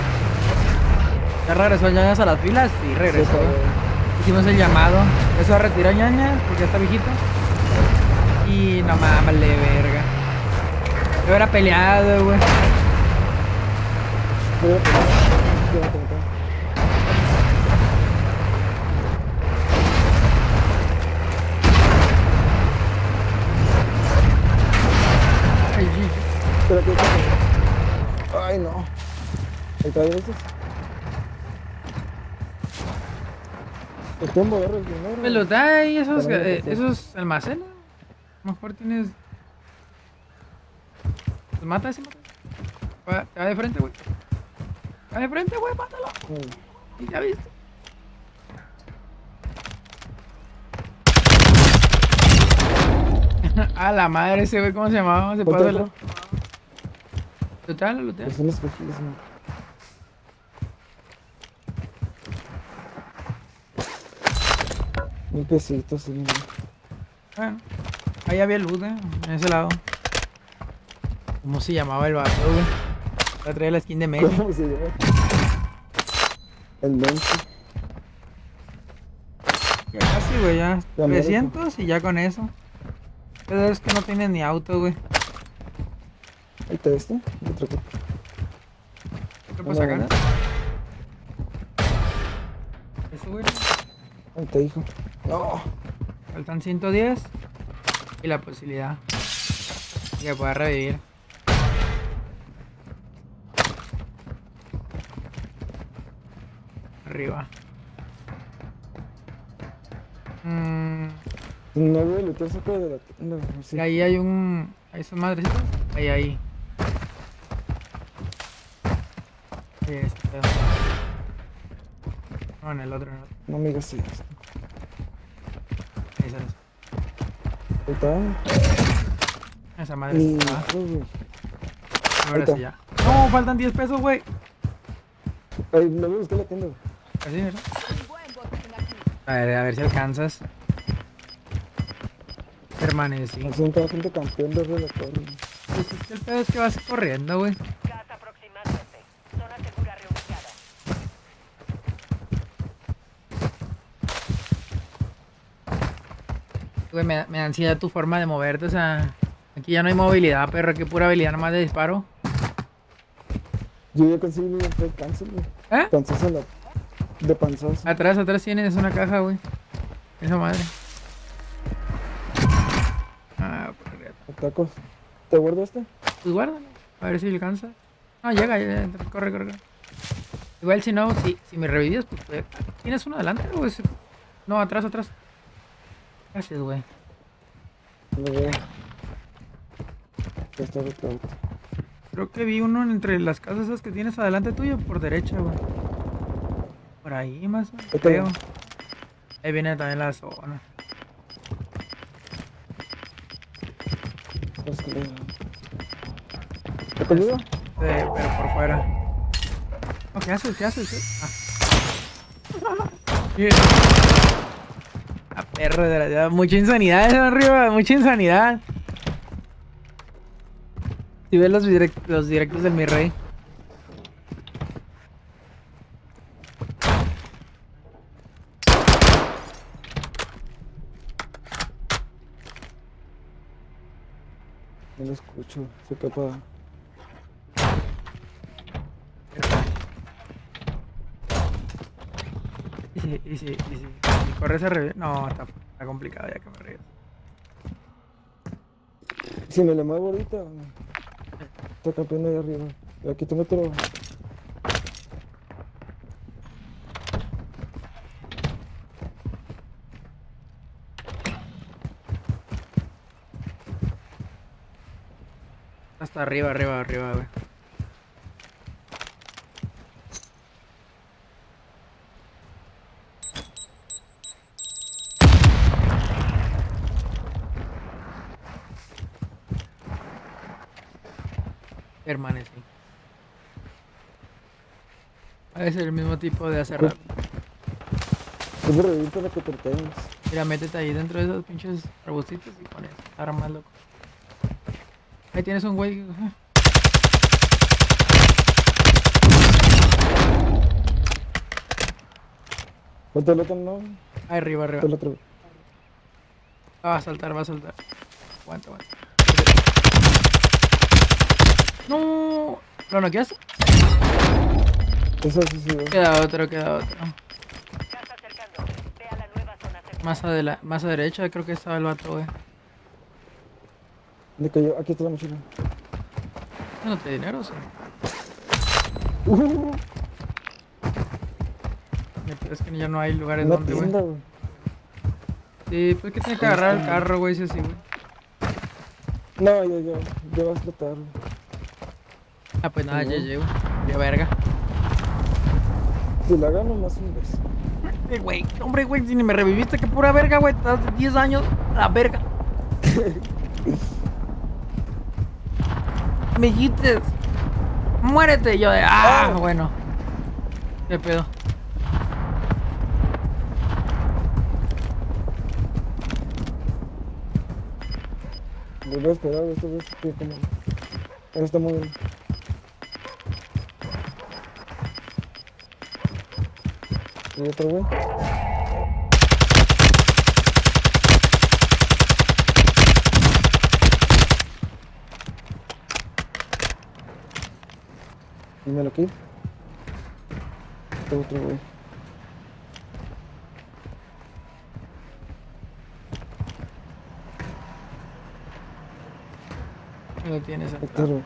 Ya regresó ñañas a las pilas y regresó. Sí. Hicimos el llamado. Eso a retirar ñañas porque ya está viejito. Y no mames, vale verga. Yo hubiera peleado, güey. Ay, no. Ahí dinero. Me los da ahí esos, eh, sí. esos almacenes. A lo mejor tienes. ¿Te mata ese mata? Va, te va de frente, güey. Va de frente, güey, mátalo. Y ya viste. A la madre ese güey, ¿cómo se llamaba? Se pasó la... Total, lo Pues son los cogidos, man. Mil pesitos, sí. Bueno, ahí había luz, eh, en ese lado. ¿Cómo se llamaba el vato, güey? La traía la skin de Messi. ¿Cómo se llama? El Messi. Casi, güey, ya. Ya mero, 300 y ya con eso. Pero es que no tienes ni auto, güey. Ahí te este. Otro que. ¿Qué puedo sacar? Eso, güey. Ahí te dijo. No. Faltan 110. Y la posibilidad de que pueda revivir. Arriba. Mm, No voy a saco de la güey, sí. y ahí hay un. ¿Ahí son madrecitas? Ahí, ahí. Este pedo. No, en el otro, en el otro. No me digas sí. Ahí está. Esa madre Y- está. Ahora sí ya. No, faltan 10 pesos, güey. Ay, me voy a buscar la tienda. Así, ¿verdad? A ver, a ver si alcanzas. Permanecí. Un gente campeón de relator. güey. Pues el pedo es que vas corriendo, güey. Güey, me, me da ansiedad tu forma de moverte, o sea... Aquí ya no hay movilidad, perro, que pura habilidad nomás de disparo. Yo ya conseguí mi de cáncer, güey. ¿Eh? Panzazo la... De panzazo. Atrás, atrás tienes una caja, güey. Esa madre. Ah, por arriba. Tacos. ¿Te guardo este? Pues guárdalo, a ver si alcanza. No, llega, ya, corre, corre, corre. Igual si no, si, si me revivías, pues, pues, ¿tienes uno adelante o es- No, atrás, atrás. Gracias, güey. Lo veo. Ya está recargado. Creo que vi uno entre las casas esas que tienes adelante tuyo, por derecha, güey. Por ahí más o menos, Ahí creo. Ahí viene también la zona. Le- ¿Te conmigo? Sí, pero por fuera. No, ¿Qué haces? ¿Qué haces? Ah. Bien. Perro de la ya, Mucha insanidad eso arriba, mucha insanidad. Si ves los, direct- los directos del mi rey. No lo escucho. Se capa. Y si, y si, y si, si corres a revés. No, está, está complicado ya que me río. Si me le muevo ahorita. Está campeón ahí arriba. Aquí tengo otro. Hasta arriba, arriba, arriba, güey. Permanecí. Es el mismo tipo de hacer. Es para que te tengas. Mira, métete ahí dentro de esos pinches arbustitos y con eso. Ahora más loco. Ahí tienes un güey. Ponte el otro, no. Ahí arriba, arriba. Ponte el otro. Ah, va a saltar, va a saltar. Aguanta, aguanta. No. ¿Lo noqueaste? Eso sí, sí. Queda otro, queda otro. Más, adela más a derecha creo que estaba el vato, güey. Le cayó. Aquí está la mochila. ¿No te dinero, sí? Uh, Es que ya no hay lugares donde, güey. Sí, pues que tiene que agarrar el carro, güey, sí, sí, güey. No, ya, ya. Ya va a explotar. Ah, pues nada, ya Ujú. llego. Ya verga. Si la gano, más un beso. Eh, güey, hombre, güey, si ni me reviviste, qué pura verga, güey. Estás de 10 años, la verga. Amiguites. muérete. Y yo de, ah, bueno. ¿Qué pedo? Me voy a esperar, esta vez que como... Ahí está muy bien. ¿Y otro güey? Dímelo aquí. Este otro güey. Lo tienes Este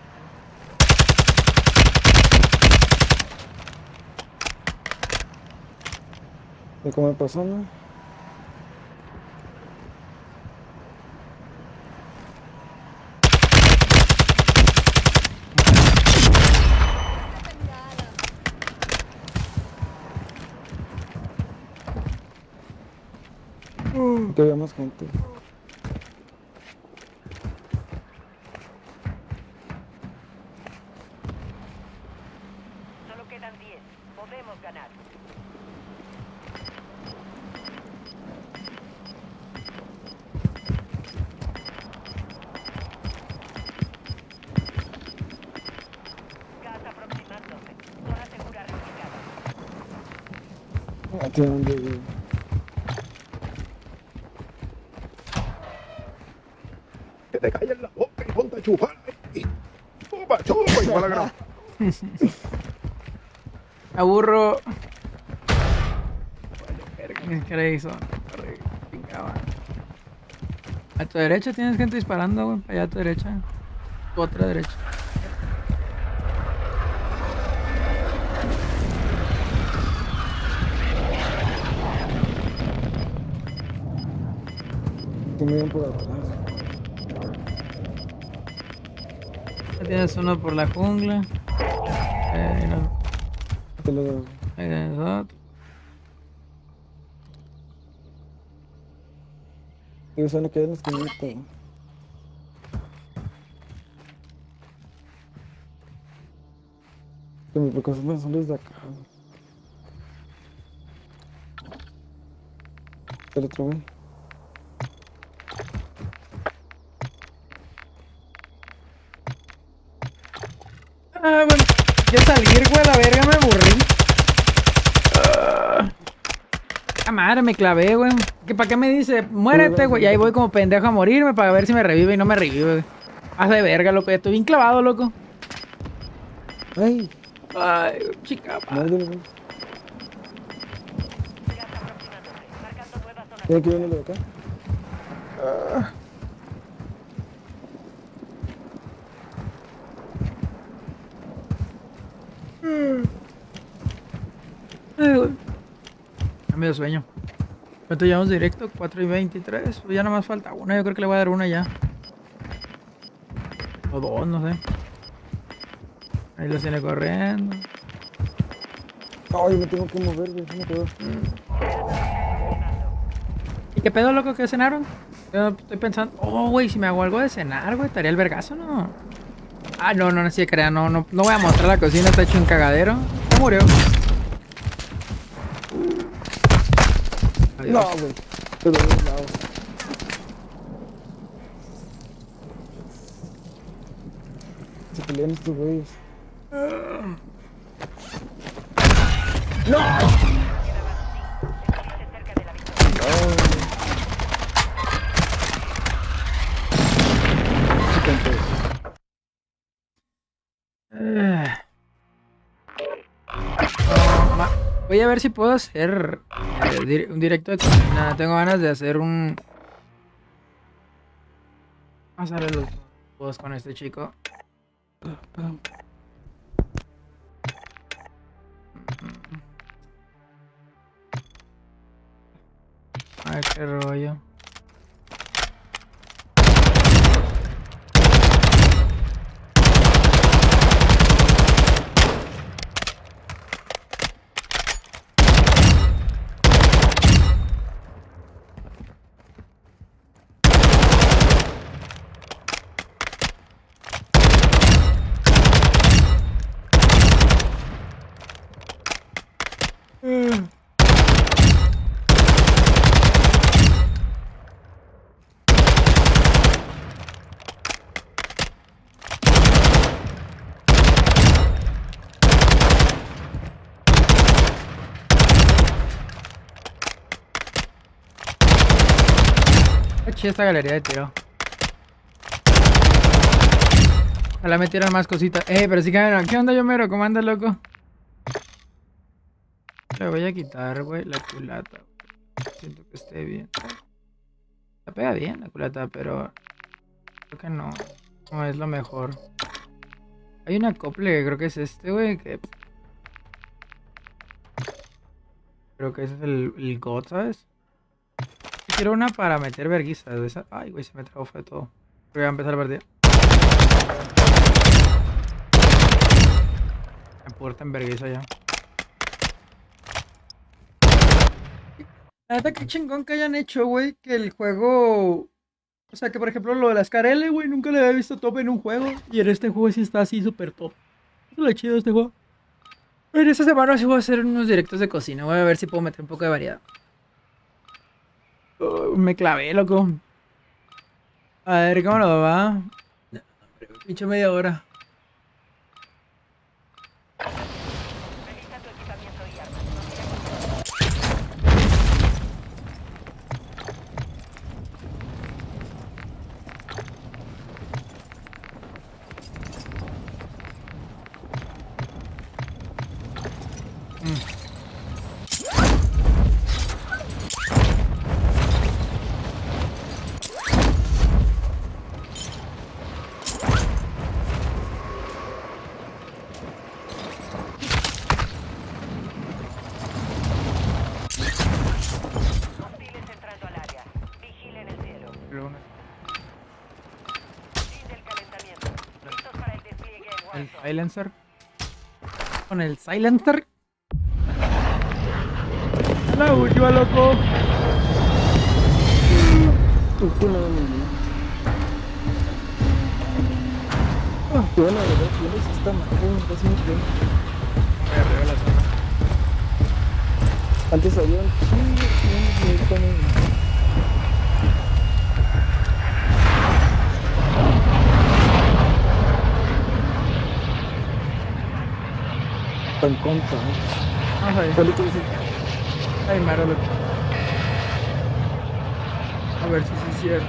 sentado. otro. ¿Y cómo me pasó, no? Que había más gente. Que te calles la boca y ponte a chupar. Y chupa, chupa, igual a grano. Aburro. Ni siquiera hizo. A tu derecha tienes gente disparando, güey. Allá a tu derecha. Tu otra derecha. Por atrás. Tienes uno por la jungla. Eh, no. Te lo Ahí tienes otro. Van a quedar en la esquinita. Que son los de acá. Ah, bueno. Salir, güey, la verga, me aburrí. Ah, Ah, madre, me clavé, güey. ¿Qué, ¿Para qué me dice? Muérete, güey. Y ahí voy como pendejo a morirme para ver si me revive y no me revive, güey. Haz de verga, loco. Ya estoy bien clavado, loco. Ay. Ay, chica. Madre que venir de acá. Ah. Ay, güey. Ya me dio sueño. ¿Cuánto llevamos directo? 4 y 23. Pues ya nada más falta una. Yo creo que le voy a dar una ya. O dos, no sé. Ahí los tiene corriendo. Ay, me tengo que mover, güey. Me quedó. ¿Y qué pedo, loco? ¿Qué cenaron? Yo estoy pensando, oh, güey, si me hago algo de cenar, güey, estaría el vergazo, ¿no? Ah, no, no, no, sí, crea, no, no, no voy a mostrar la cocina, está hecho un cagadero. Se murió. No, güey. Un lado. Se pelean estos güeyes. ¡No! Eh. No, ma- Voy a ver si puedo hacer un directo de cocina. Tengo ganas de hacer un. Vamos a ver los juegos con este chico. A ver qué rollo. Esta galería de tiro. Ojalá metieran más cositas. Eh, pero sí que ¿Qué onda, Yomero? ¿Cómo andas, loco? Le voy a quitar, güey, la culata. Siento que esté bien. Se pega bien la culata, pero creo que no. No es lo mejor. Hay un acople creo que es este, güey, que... Creo que ese es el, el God, ¿sabes? Quiero una para meter verguizas de esa. Ay, güey, se me trabó fue todo. Voy a empezar a perder. Me puerta en vergüenza ya. La neta, qué chingón que hayan hecho, güey, que el juego. O sea, que por ejemplo lo de las Carele, güey, nunca le había visto top en un juego. Y en este juego sí está así súper top. Es lo chido de este juego. En esta semana sí voy a hacer unos directos de cocina. Voy a ver si puedo meter un poco de variedad. Oh, me clavé, loco. A ver cómo lo va. Pinche media hora. Silencer. Con el silencer. La última, loco. Tu culo de mi Bueno, la verdad, tienes esta madre, casi no tiene. Antes había un chingo, Tan contra, ver. ¿Cuál es tu dice? Ay, maro, loco. A ver si sí es cierto.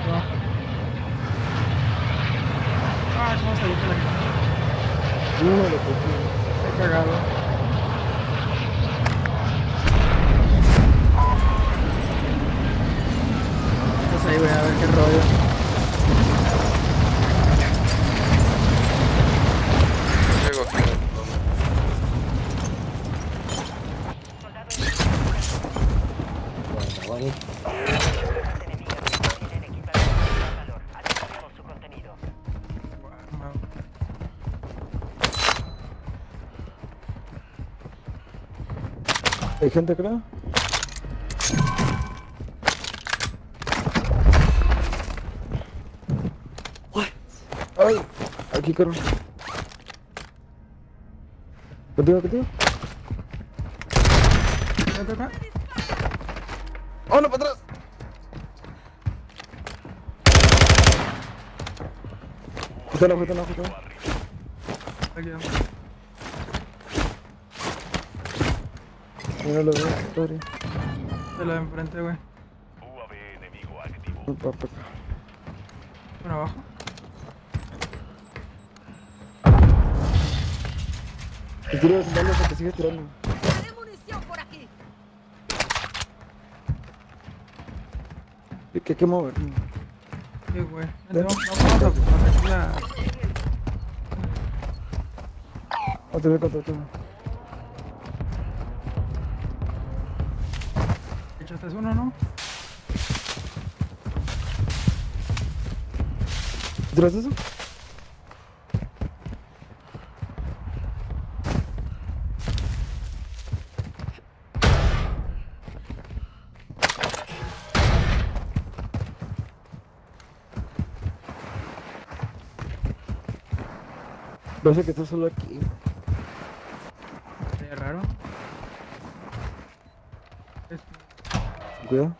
Ah, ¿cómo salió de la Uno lo cogí. He cagado. Pues ahí voy a ver qué rollo. ¿Hay gente acá? Ay, aquí caro. Contigo, contigo. ¡Oh, no, para atrás! No, justo no, justo no. Aquí vamos. Mira lo veo, sorry. De la de enfrente, güey. No, pa, pa, pa. Por abajo. Te de balas que te sigue tirando. ¿Qué, qué, qué mover? Sí, güey. Vamos, vamos a aquí. No contra tú. Echaste uno, ¿no? ¿Tiras eso? Parece que estás solo aquí. cuidado.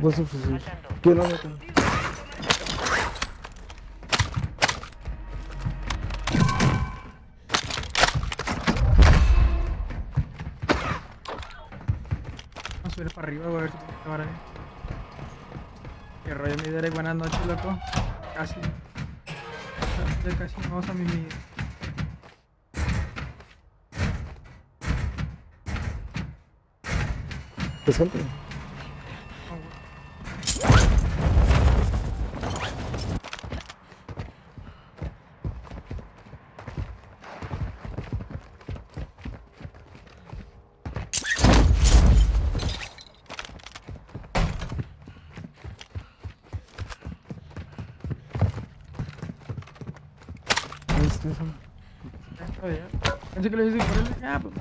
Vos fusil. Yo lo meto. Vamos a para arriba, voy a ver si te ahí mi buenas noches, loco. Casi. Ya casi vamos a mi mi. ¿Te sientes? Ahí está eso. Ah, ya. Pensé que le hice por él.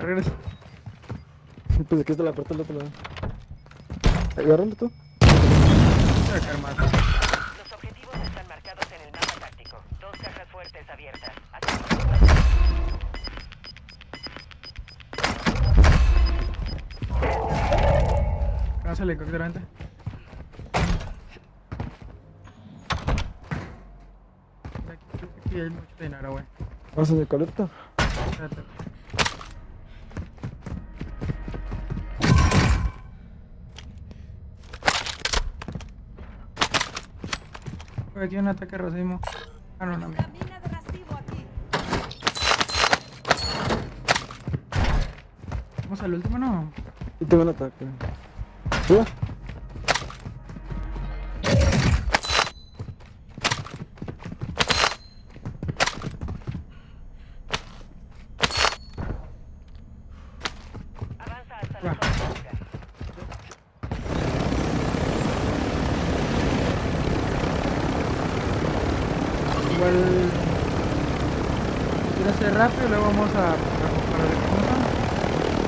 Sí, pues aquí está la puerta del otro lado. Agárralo tú. Voy a caer más. Los objetivos están marcados en el mapa táctico. Dos cajas fuertes abiertas. Pasa el helicóptero. Aquí, aquí hay mucho dinero, güey. Vamos a colecta. Espérate. Aquí un ataque racismo. Ah, no, no, mira. Vamos al último, ¿no? Y tengo un ataque. Suba. Igual. Quiero hacer rápido y luego vamos a. a para ver cómo son.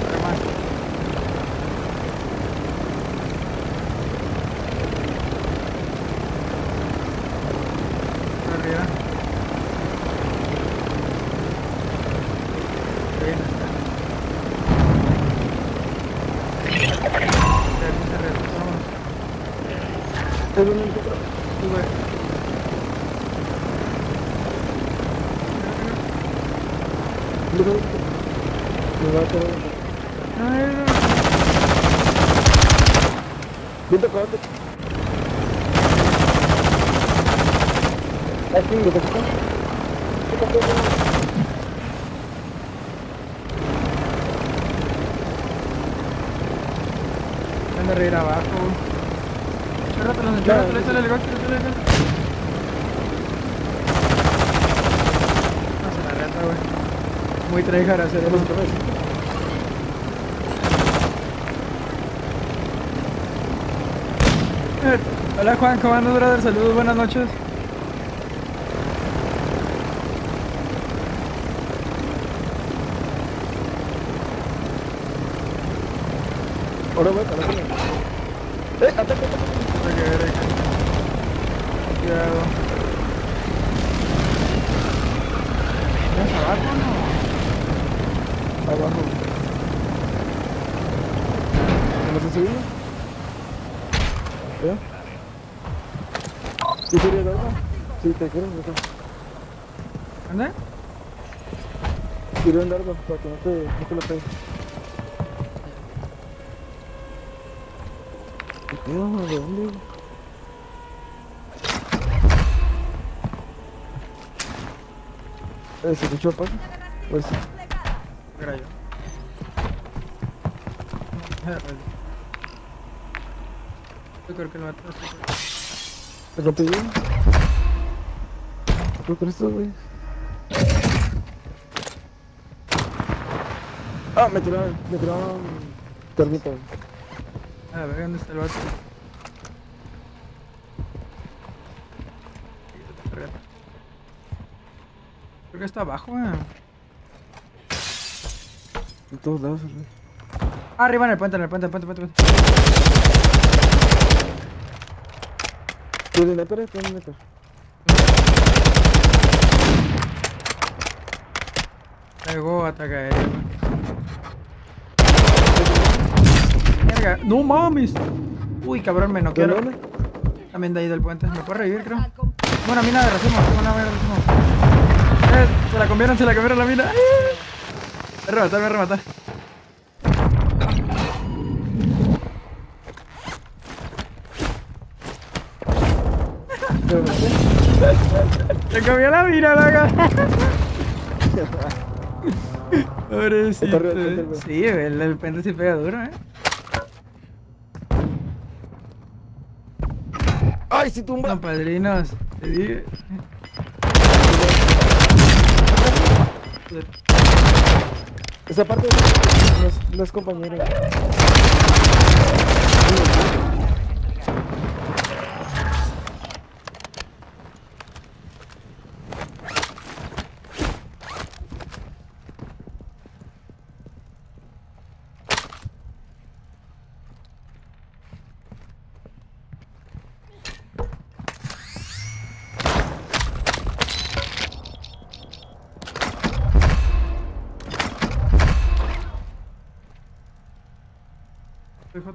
Para más. Por arriba. Bien, está. Cerremos, cerremos, vámonos. Tengo un helicóptero. Sí, güey. Mira, Me va a quedar. No, no, no. Vente para adelante. Aquí, ¿qué te Van de reír abajo. Ciérratelo, ciérratelo, échale el helicóptero, échale el helicóptero. No se la reta, güey. Muy tryhard hacer eso. Eh, Hola Juan, ¿cómo andas, brother? Saludos, buenas noches. Ahora voy para adelante. Eh, ataque, ataque. Cuidado. ¿Tienes abajo o no? Abajo. ¿No se subiendo? ¿Ya? ¿Tú quieres dar otra? Dar ¿Dónde? Quiero un dardo para que no te, no te lo pegues. ¿Qué pedo? ¿De dónde? Eh, ¿Se escuchó paso? Pues. Era yo. Yo creo que lo mató. ¿Te rompí ¿Qué con esto, güey? Ah, me tiraron, me tiraron termita. A ver, ¿dónde está el vato? Creo que está abajo, eh. En todos lados, güey. Ah, arriba en el puente, en el puente, en el puente, en el puente. ¿Tú de sniper? ¿Tú de sniper? No mames. Uy, cabrón, me noquearon. También de ahí del puente. Me puede revivir, creo. Bueno, mina de racimo, una mina de racimo. Eh, se la cambiaron, se la cambiaron la mina. Me voy a rematar, me voy a rematar. Se cambió la mina, loca. Pobrecito. Güey. Sí, el, el puente sí pega duro, eh. ¡Ay, si tumba! No, padrinos. Te digo. Esa parte no es, no es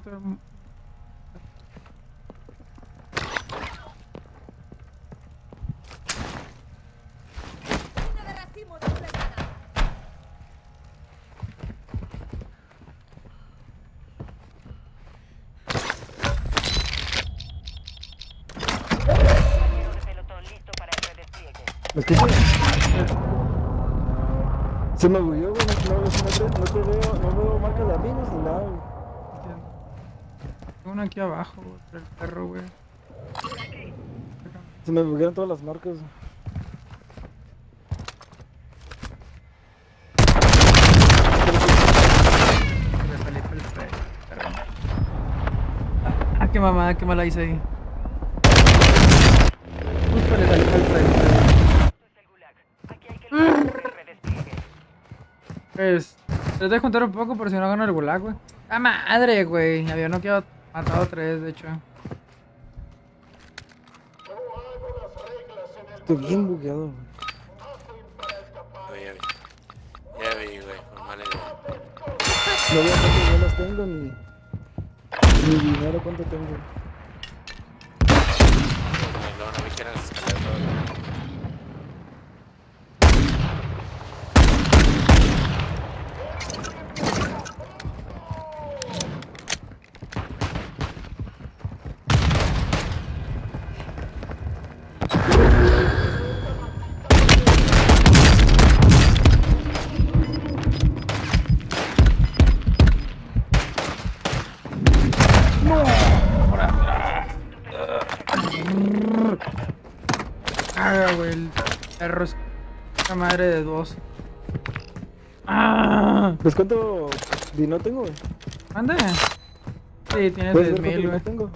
other aquí abajo, güey, el perro, güey. Se me buguearon todas las marcas. Ah, qué mamada, qué mala hice ahí. Justo le salí el pre- Pues, les de juntar un poco por si no gano el gulag, güey. ¡Ah, madre, güey! Había no quedado matado tres, de hecho. Estoy bien bugueado, güey. Ya vi, ya vi, güey, con mala idea. No veo bolas tengo ni. Ni dinero cuánto tengo. Luego no vi que eran las escaleras. ¡Ah! Pues cuánto dinero tengo, güey. ¿Mande? Sí, tienes ¿Puedes 10 ver cuánto mil, dinero güey. tengo?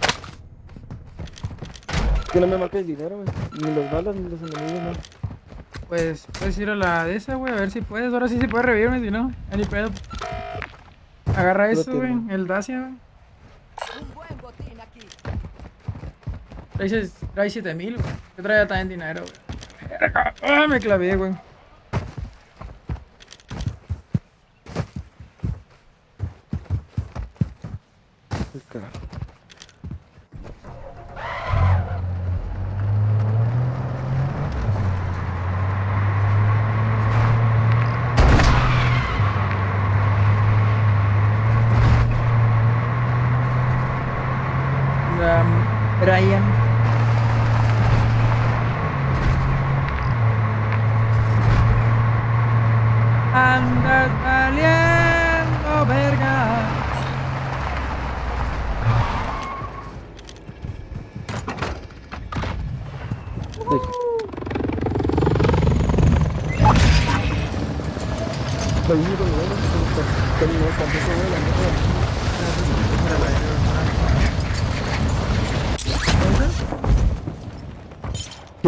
Que no me marca el dinero, güey. Ni los balas ni los enemigos, no. Pues puedes ir a la de esa, güey, a ver si puedes. Ahora sí, sí puedes revivirme, si no, ni pedo. Agarra eso, güey, el Dacia, güey. Trae, seis- trae 7000, güey. Yo traía también dinero, güey. Ah, me clavé, güey. Qué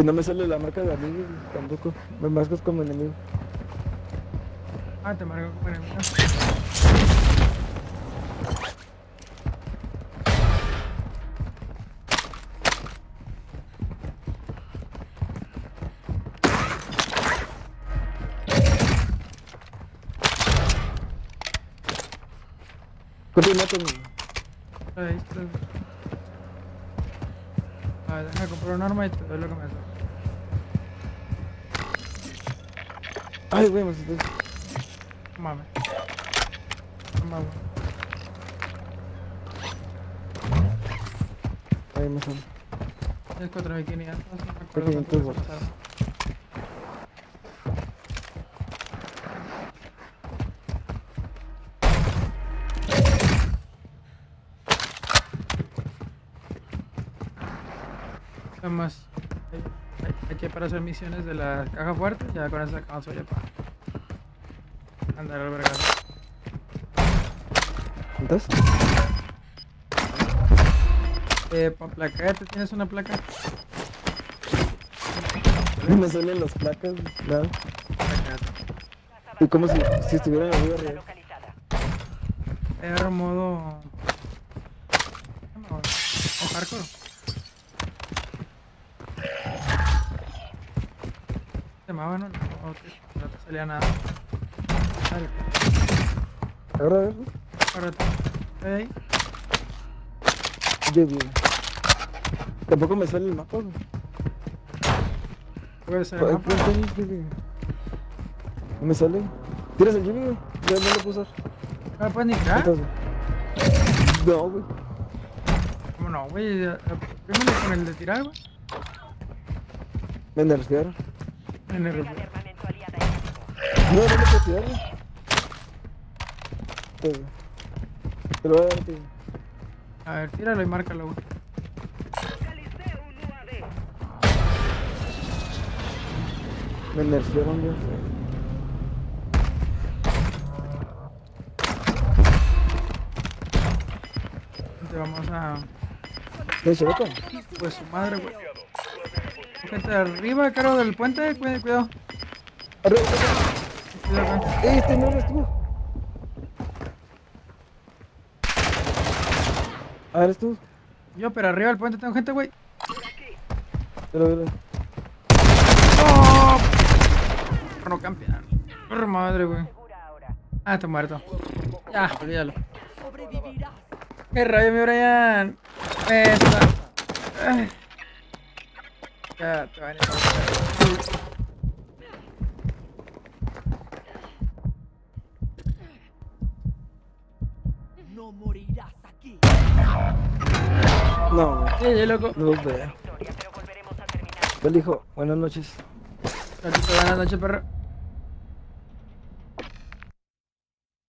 no me sale la marca de amigos tampoco. Me marcas como enemigo. Ah, te marco como enemigo. ¿Cuánto dinero tengo? Ahí está. A ver, déjame comprar un arma y te doy lo que me Ay, güey, me asusté. Mames. Mames. Ahí me sale. Es 4500. no me acuerdo Por 500 cuánto para hacer misiones de la caja fuerte. Ya con eso sacamos ya para andar al vergazo. ¿Entonces? Eh, pa placarte, ¿tienes una placa? No me salen las placas, nada. Y como si, si estuviera en la vida real. Era modo. O hardcore. Llamaba, no, no, no te, salía nada. Dale, Ahora a ver, párate. ¿Ve ahí? yo bien. Tampoco me sale el mapa. güey. Puede ser. Ahí, Jimmy. No me sale. ¿Tienes el Jimmy, güey? Ya no lo puedo usar. ¿No me puedes ni tirar? Entonces. No, güey. ¿Cómo no, güey? Primero con el de tirar, güey. Me nerfearon. En el No, no me puedo tirar, güey. Entonces, Te lo voy a dar a. A ver, tíralo y márcalo, güey. Me nerfearon bien. Te vamos a. ¿De Chaleco? Pues su madre, güey. Gente arriba, caro del puente, cuida- cuidado. Arriba, Cuidado, güey. ¡Eh, este no eres tú! Ah, eres tú. Yo, pero arriba del puente tengo gente, güey. Pero, pero. ¡Oh! No campeón. Por madre, güey. Ah, está muerto. Ya, olvídalo. ¿Qué rayo, mi Brian? Esta. Ay. Ya, te van a ir. No morirás aquí. No, güey. Sí, loco. No veo. Él dijo, buenas noches. Buenas noches, perro.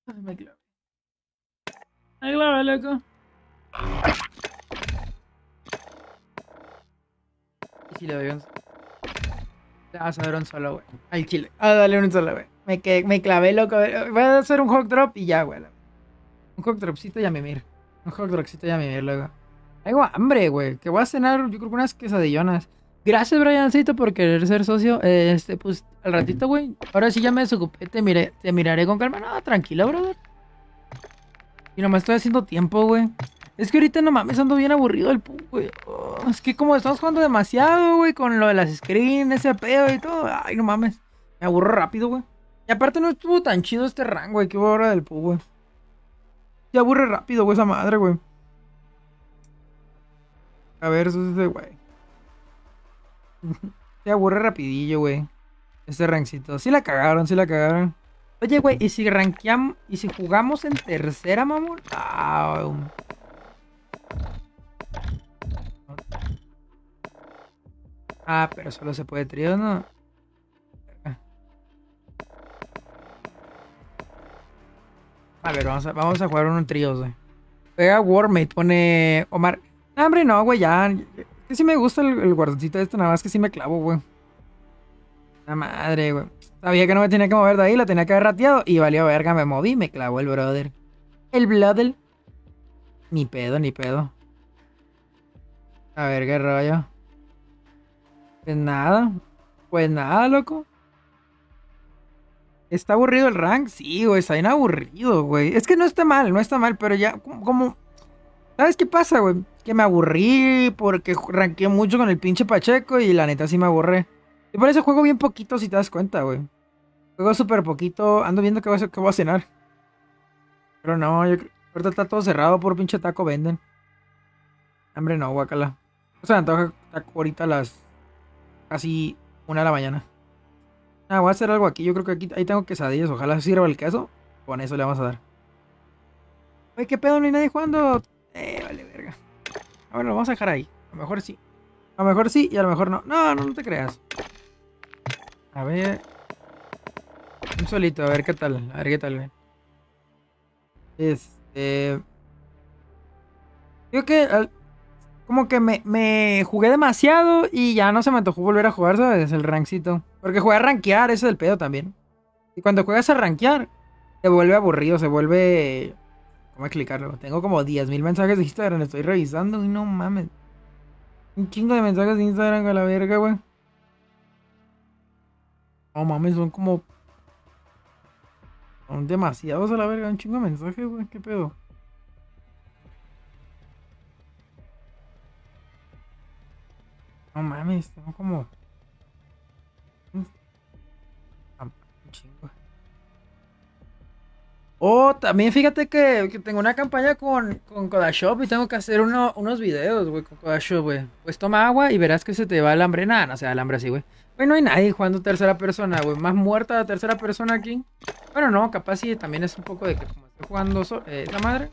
Ay, me clavé. Me clavé, loco. Le doy un... Vas a dar un solo, güey. Al chile. Ah, dale un solo, güey. Me, que- me clavé, loco. Voy a hacer un hawk drop y ya, güey. Un hawk dropcito y a mimir. Un hawk dropcito y a mimir, loco. Tengo hambre, güey. Que voy a cenar, yo creo que unas quesadillonas. Gracias, Briancito, por querer ser socio. Este, pues, al ratito, güey. Ahora sí ya me desocupé. Te, miré, te miraré con calma. No, tranquilo, brother. Y nomás estoy haciendo tiempo, güey. Es que ahorita no mames, ando bien aburrido del pu, güey. Es que como estamos jugando demasiado, güey, con lo de las screens, ese pedo y todo. Ay, no mames. Me aburro rápido, güey. Y aparte no estuvo tan chido este rango, güey. Que hubo ahora del pu, güey. Se aburre rápido, güey, esa madre, güey. A ver, eso es de, güey. Se aburre rapidillo, güey. Este rankcito. Sí la cagaron, sí la cagaron. Oye, güey, ¿y si rankeamos, y si jugamos en tercera, mamón? Ah, um. Ah, pero solo se puede trío, ¿no? A ver, vamos a, vamos jugar un trío, güey. Juega Warmate, pone Omar. No, hombre, no, güey, ya. Que sí me gusta el, el guardoncito este, nada más que sí me clavo, güey. La madre, güey. Sabía que no me tenía que mover de ahí, la tenía que haber rateado. Y valió verga, me moví, me clavó el brother. El Bloodel. Ni pedo, ni pedo. A ver, qué rollo. Pues nada. Pues nada, loco. ¿Está aburrido el rank? Sí, güey, está bien aburrido, güey. Es que no está mal, no está mal, pero ya, como... ¿Sabes qué pasa, güey? Que me aburrí porque ranqué mucho con el pinche Pacheco y la neta sí me aburré. Y por eso juego bien poquito, si te das cuenta, güey. Juego súper poquito, ando viendo qué voy, a, cenar. Pero no, yo. Ahorita está todo cerrado, por pinche taco venden. Hambre no, guacala. O sea, antoja ahorita a las casi una de la mañana. Ah, voy a hacer algo aquí. Yo creo que aquí ahí tengo quesadillas. Ojalá sirva el queso. Con eso le vamos a dar. Oye, ¿qué pedo? No hay nadie jugando. Eh, vale, verga. Ah, Bueno, lo vamos a dejar ahí. A lo mejor sí. A lo mejor sí y a lo mejor no. No, no, no te creas. A ver. Un solito, a ver qué tal. A ver qué tal, güey. Este. Creo que como que me, jugué demasiado y ya no se me antojó volver a jugar, ¿sabes? El rankcito. Porque jugué a rankear, ese es el pedo también. Y cuando juegas a rankear, se vuelve aburrido, se vuelve... ¿Cómo explicarlo? Tengo como 10.000 mensajes de Instagram, estoy revisando y no mames. Un chingo de mensajes de Instagram a la verga, güey. No mames, son como... Son demasiados a la verga, un chingo de mensajes, güey. ¿Qué pedo? No mames, tengo como... Chingo. Oh, también fíjate que, que tengo una campaña con, con Kodashop y tengo que hacer uno- unos videos, güey, con Kodashop, güey. Pues toma agua y verás que se te va el hambre. Nada, no se da el así, güey. Güey, no hay nadie jugando tercera persona, güey. Más muerta la tercera persona aquí. Bueno, no, capaz sí, también es un poco de que como estoy jugando so- eh, esa madre.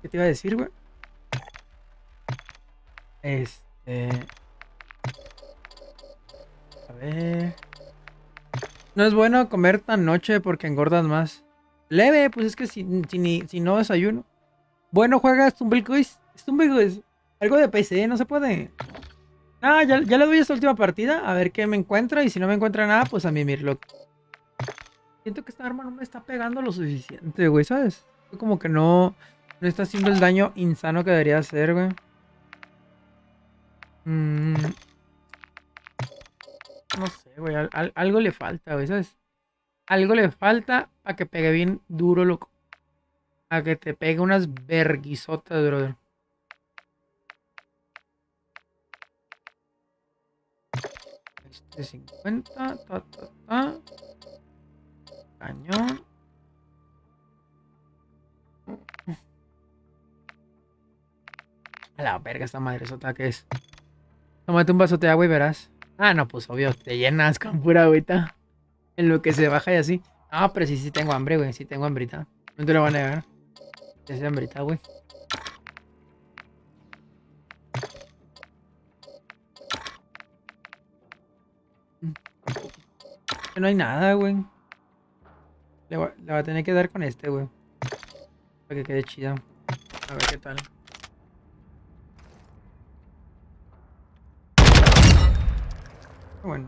¿Qué te iba a decir, güey? Este... A ver... No es bueno comer tan noche porque engordas más. Leve, pues es que si, si, no desayuno. Bueno, juega Stumbleguys. Stumbleguys. Algo de PC, no se puede. Ah, ya, ya le doy esta última partida. A ver qué me encuentra. Y si no me encuentra nada, pues a mí Mirlock. Siento que esta arma no me está pegando lo suficiente, güey, ¿sabes? Como que no, no está haciendo el daño insano que debería hacer, güey. Mm, no sé, güey. al- al- algo le falta, güey, ¿sabes? Algo le falta a que pegue bien duro, loco. A que te pegue unas verguizotas, brother. Este 50, ta, ta, ta. Cañón. A la verga esta madre sota que es. Tómate un vaso de agua y verás. Ah, no, pues obvio, te llenas con pura agüita. En lo que se baja y así. Ah, pero sí, sí tengo hambre, güey. Sí tengo hambrita. No te lo voy a negar. Sí, hambrita, güey. Que no hay nada, güey. Le voy, a tener que dar con este, güey. Para que quede chida. A ver qué tal. Bueno.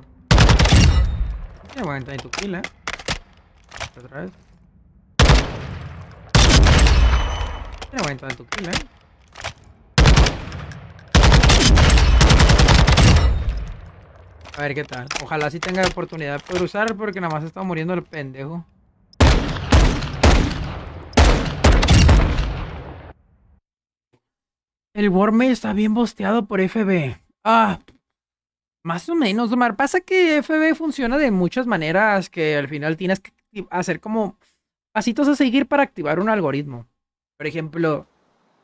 Ya voy a entrar en tu. Otra vez. Ya voy a entrar en tu eh. A ver qué tal. Ojalá sí tenga oportunidad de poder usar porque nada más está muriendo el pendejo. El Worme está bien bosteado por FB. Ah, más o menos, Omar. Pasa que FB funciona de muchas maneras que al final tienes que hacer como pasitos a seguir para activar un algoritmo. Por ejemplo,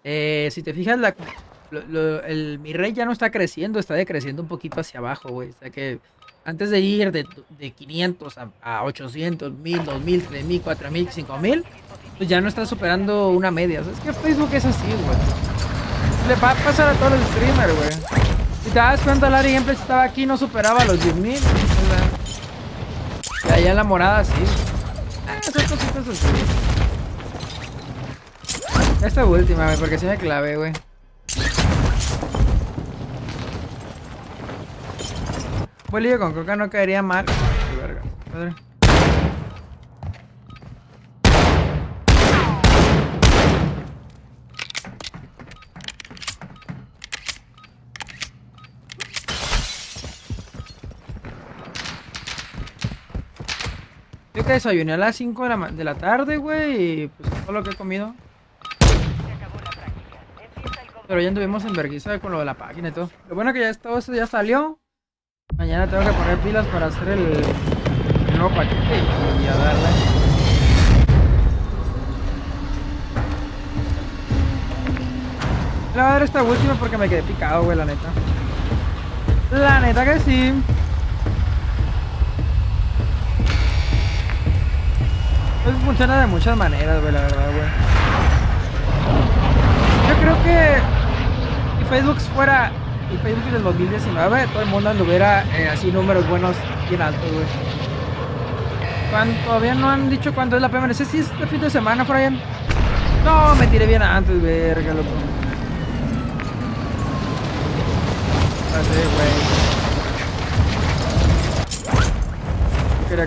eh, si te fijas, la, el, mi rey ya no está creciendo, está decreciendo un poquito hacia abajo, güey. O sea que antes de ir de, de 500 a, a 800, 1000, 2000, 3000, 4000, 5000, pues ya no está superando una media. O sea, es que Facebook es así, güey. Le va a pasar a todos los streamers, güey. Si te das cuenta, Larry Gameplay estaba aquí no superaba los 10.000. Y allá en la morada sí. Ah, esas cositas así. Esta última, güey, porque si me clavé, güey. Bolillo con coca no caería mal. Qué verga. Madre. Que desayuné a las 5 de la, de la tarde, güey, y pues todo lo que he comido. Pero ya anduvimos en vergüenza con lo de la página y todo. Lo bueno que ya todo eso ya salió. Mañana tengo que poner pilas para hacer el, nuevo paquete y, y a darle. Le voy a dar esta última porque me quedé picado, güey, la neta. La neta que sí. Pues funciona de muchas maneras, güey, la verdad, güey. Yo creo que si Facebook fuera el Facebook del 2019, todo el mundo anduviera eh, así números buenos bien altos, güey. Todavía no han dicho cuándo es la primera. Ese sí es este fin de semana, Brian. No, me tiré bien antes, verga, loco. pasé, güey. Quería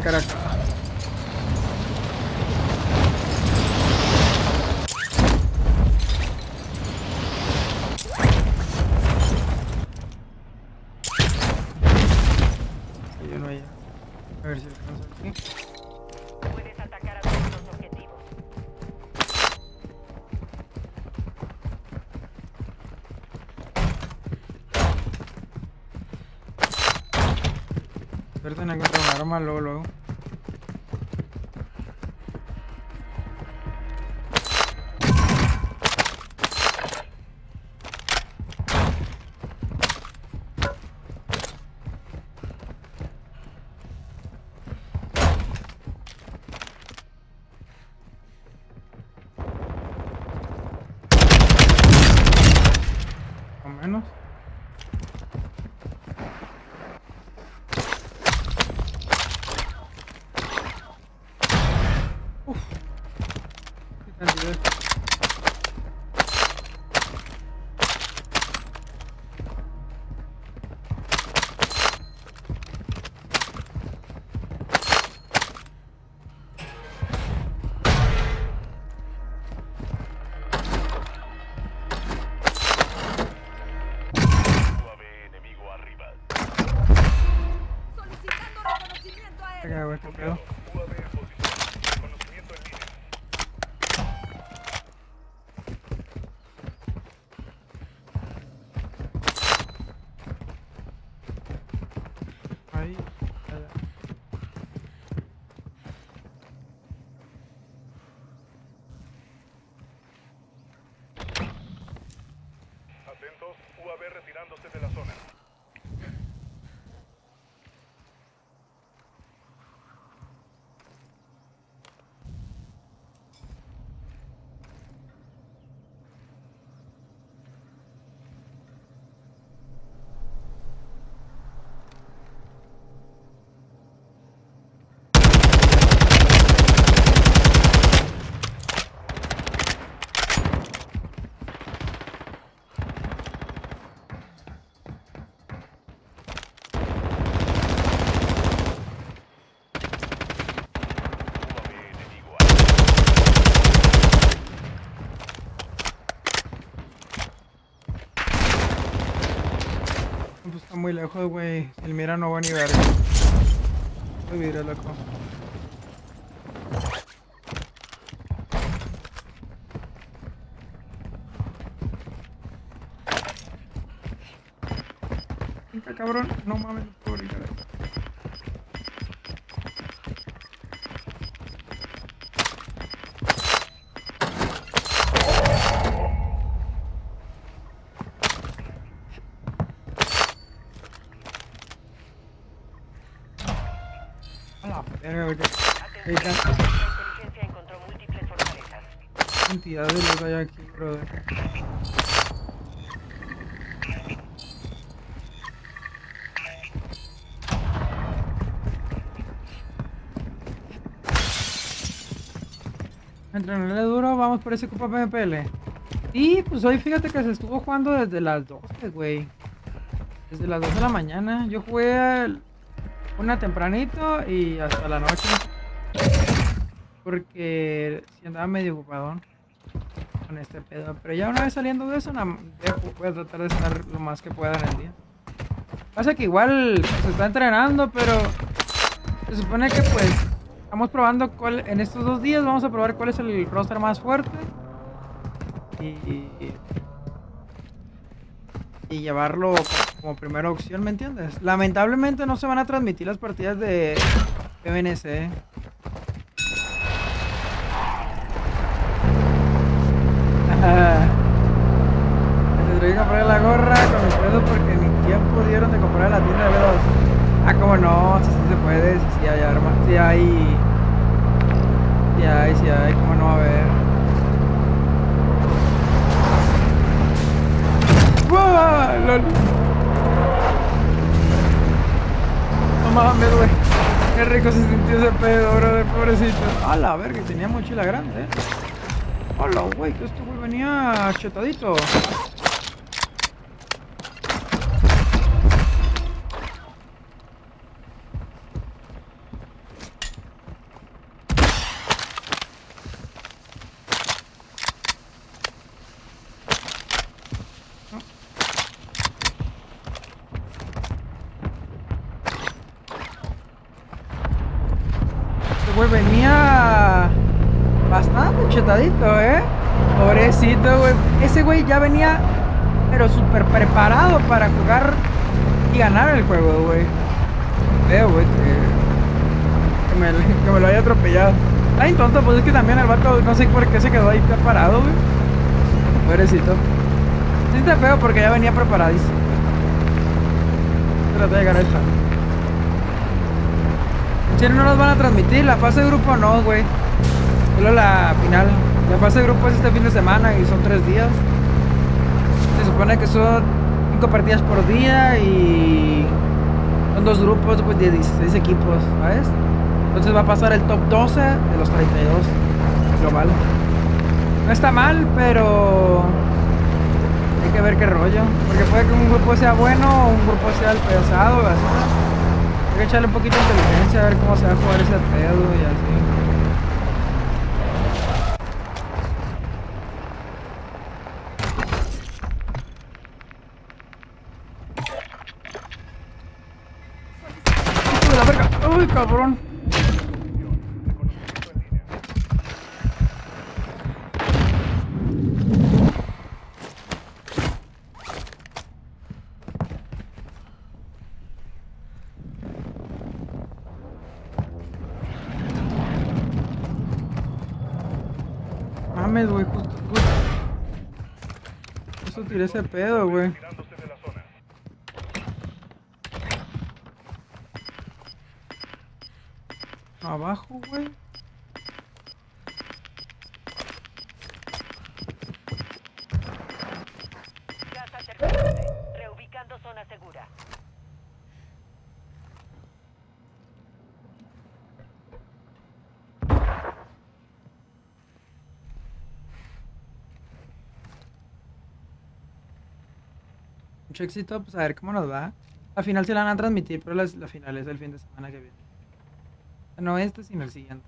luego, luego. Muy lejos, güey. El mira no va ni verga. Soy vidrio, loco. Cabrón. No mames, Entrenarle duro, vamos por ese Copa PMPL. Y pues hoy fíjate que se estuvo jugando desde las 12, güey. Desde las 2 de la mañana. Yo jugué una tempranito y hasta la noche. Porque si andaba medio ocupadón con este pedo. Pero ya una vez saliendo de eso, voy a tratar de estar lo más que pueda en el día. Pasa que igual se está entrenando, pero se supone que pues estamos probando cuál, en estos dos días vamos a probar cuál es el roster más fuerte. Y, y llevarlo como, primera opción, ¿me entiendes? Lamentablemente no se van a transmitir las partidas de PNC. La verga, tenía mochila grande, eh. Hola, güey, que este güey venía chetadito. güey, venía ¿eh? Pobrecito, güey. Ese güey ya venía, pero súper preparado para jugar y ganar el juego, güey. Veo, güey, que, me, que me lo haya atropellado. Ay, tonto, pues es que también el vato, no sé por qué se quedó ahí parado, güey. Pobrecito. Sí está feo porque ya venía preparadísimo. Trata de a esta. Serio no nos van a transmitir, la fase de grupo no, güey. Solo la final. La fase de grupo es este fin de semana y son tres días. Se supone que son cinco partidas por día y son dos grupos pues, de 16 equipos, ¿sabes? Entonces va a pasar el top 12 de los 32 global. No está mal, pero hay que ver qué rollo. Porque puede que un grupo sea bueno o un grupo sea el pesado, así. Hay que echarle un poquito de inteligencia a ver cómo se va a jugar ese pedo y así. ¡Hijo de la verga! ¡Uy, cabrón! Mames, güey, justo, justo. Justo tiré ese pedo, güey. Mucho éxito, pues a ver cómo nos va. La final se la van a transmitir, pero las- la, final es el fin de semana que viene. No este, sino el siguiente.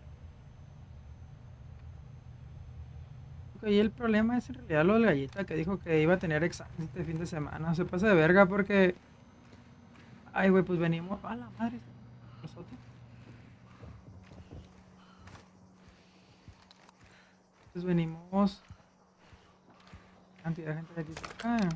Y el problema es en realidad lo del galleta que dijo que iba a tener examen este fin de semana. Se pasa de verga porque. Ay, güey, pues venimos. A la madre. Nosotros. Pues venimos. Cantidad de gente de aquí para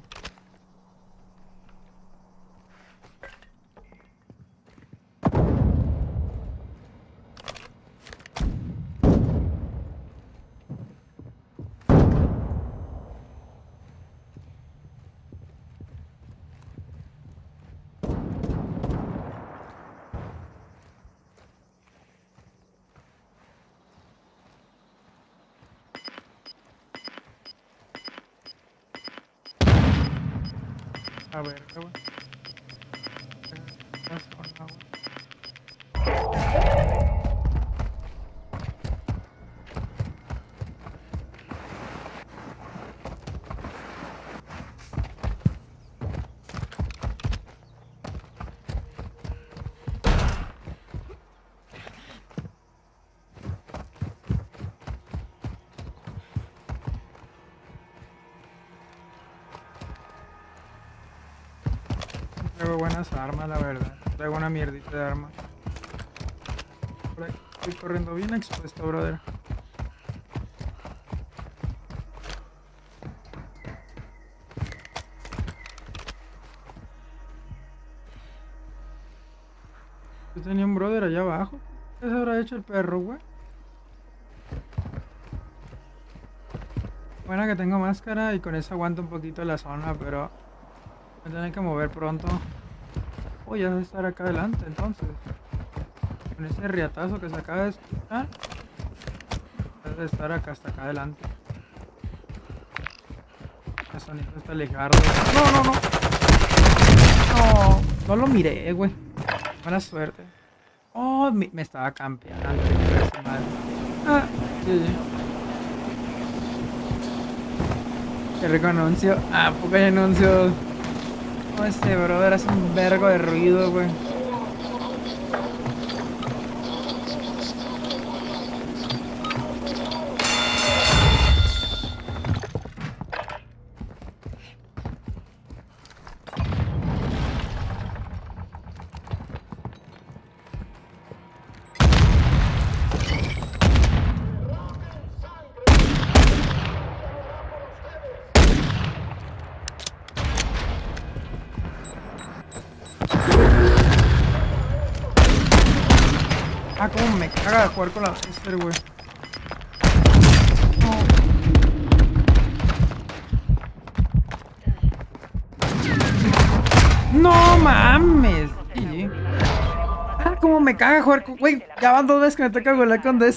acá. A ver, güey. Buenas armas, la verdad. Traigo una mierdita de ahí estoy corriendo bien expuesto, brother. Yo tenía un brother allá abajo. ¿Qué se habrá hecho el perro, güey? Bueno que tengo máscara y con eso aguanto un poquito la zona, pero me tienen que mover pronto. Oh, ya debe estar acá adelante entonces. Con ese riatazo que se acaba de escuchar. Debe estar acá hasta acá adelante. La sonita está Legardo. No, no, no. No, no lo miré, güey. Buena suerte. Oh, me, estaba campeando. Ah, sí. Qué rico anuncio. Ah, poco hay anuncios. Este brother hace un vergo de ruido, güey. Güey, ya van dos veces que me toca volar con güey.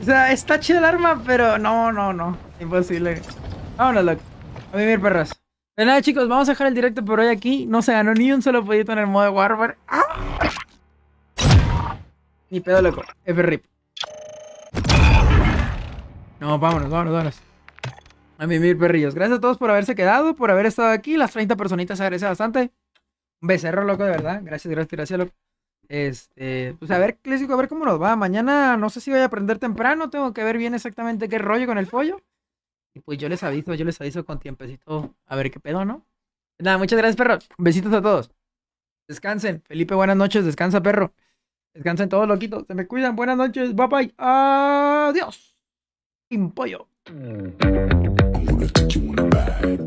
O sea, está chido el arma, pero no, no, no. Imposible. Vámonos, loco. A vivir, perras. De nada, chicos, vamos a dejar el directo por hoy aquí. No se ganó ni un solo pollito en el modo Warfare. ¡Ah! Ni pedo, loco. F rip. No, vámonos, vámonos, vámonos. A mimir, perrillos. Gracias a todos por haberse quedado, por haber estado aquí. Las 30 personitas se agradece bastante. Un becerro, loco, de verdad. Gracias, gracias, gracias, loco. Este, pues a ver, les a ver cómo nos va. Mañana no sé si voy a aprender temprano. Tengo que ver bien exactamente qué rollo con el pollo. Y pues yo les aviso, yo les aviso con tiempecito. A ver qué pedo, ¿no? Nada, muchas gracias, perro. Besitos a todos. Descansen. Felipe, buenas noches. Descansa, perro. Descansen todos, loquitos. Se me cuidan. Buenas noches. Bye bye. Adiós. Impollo. Gonna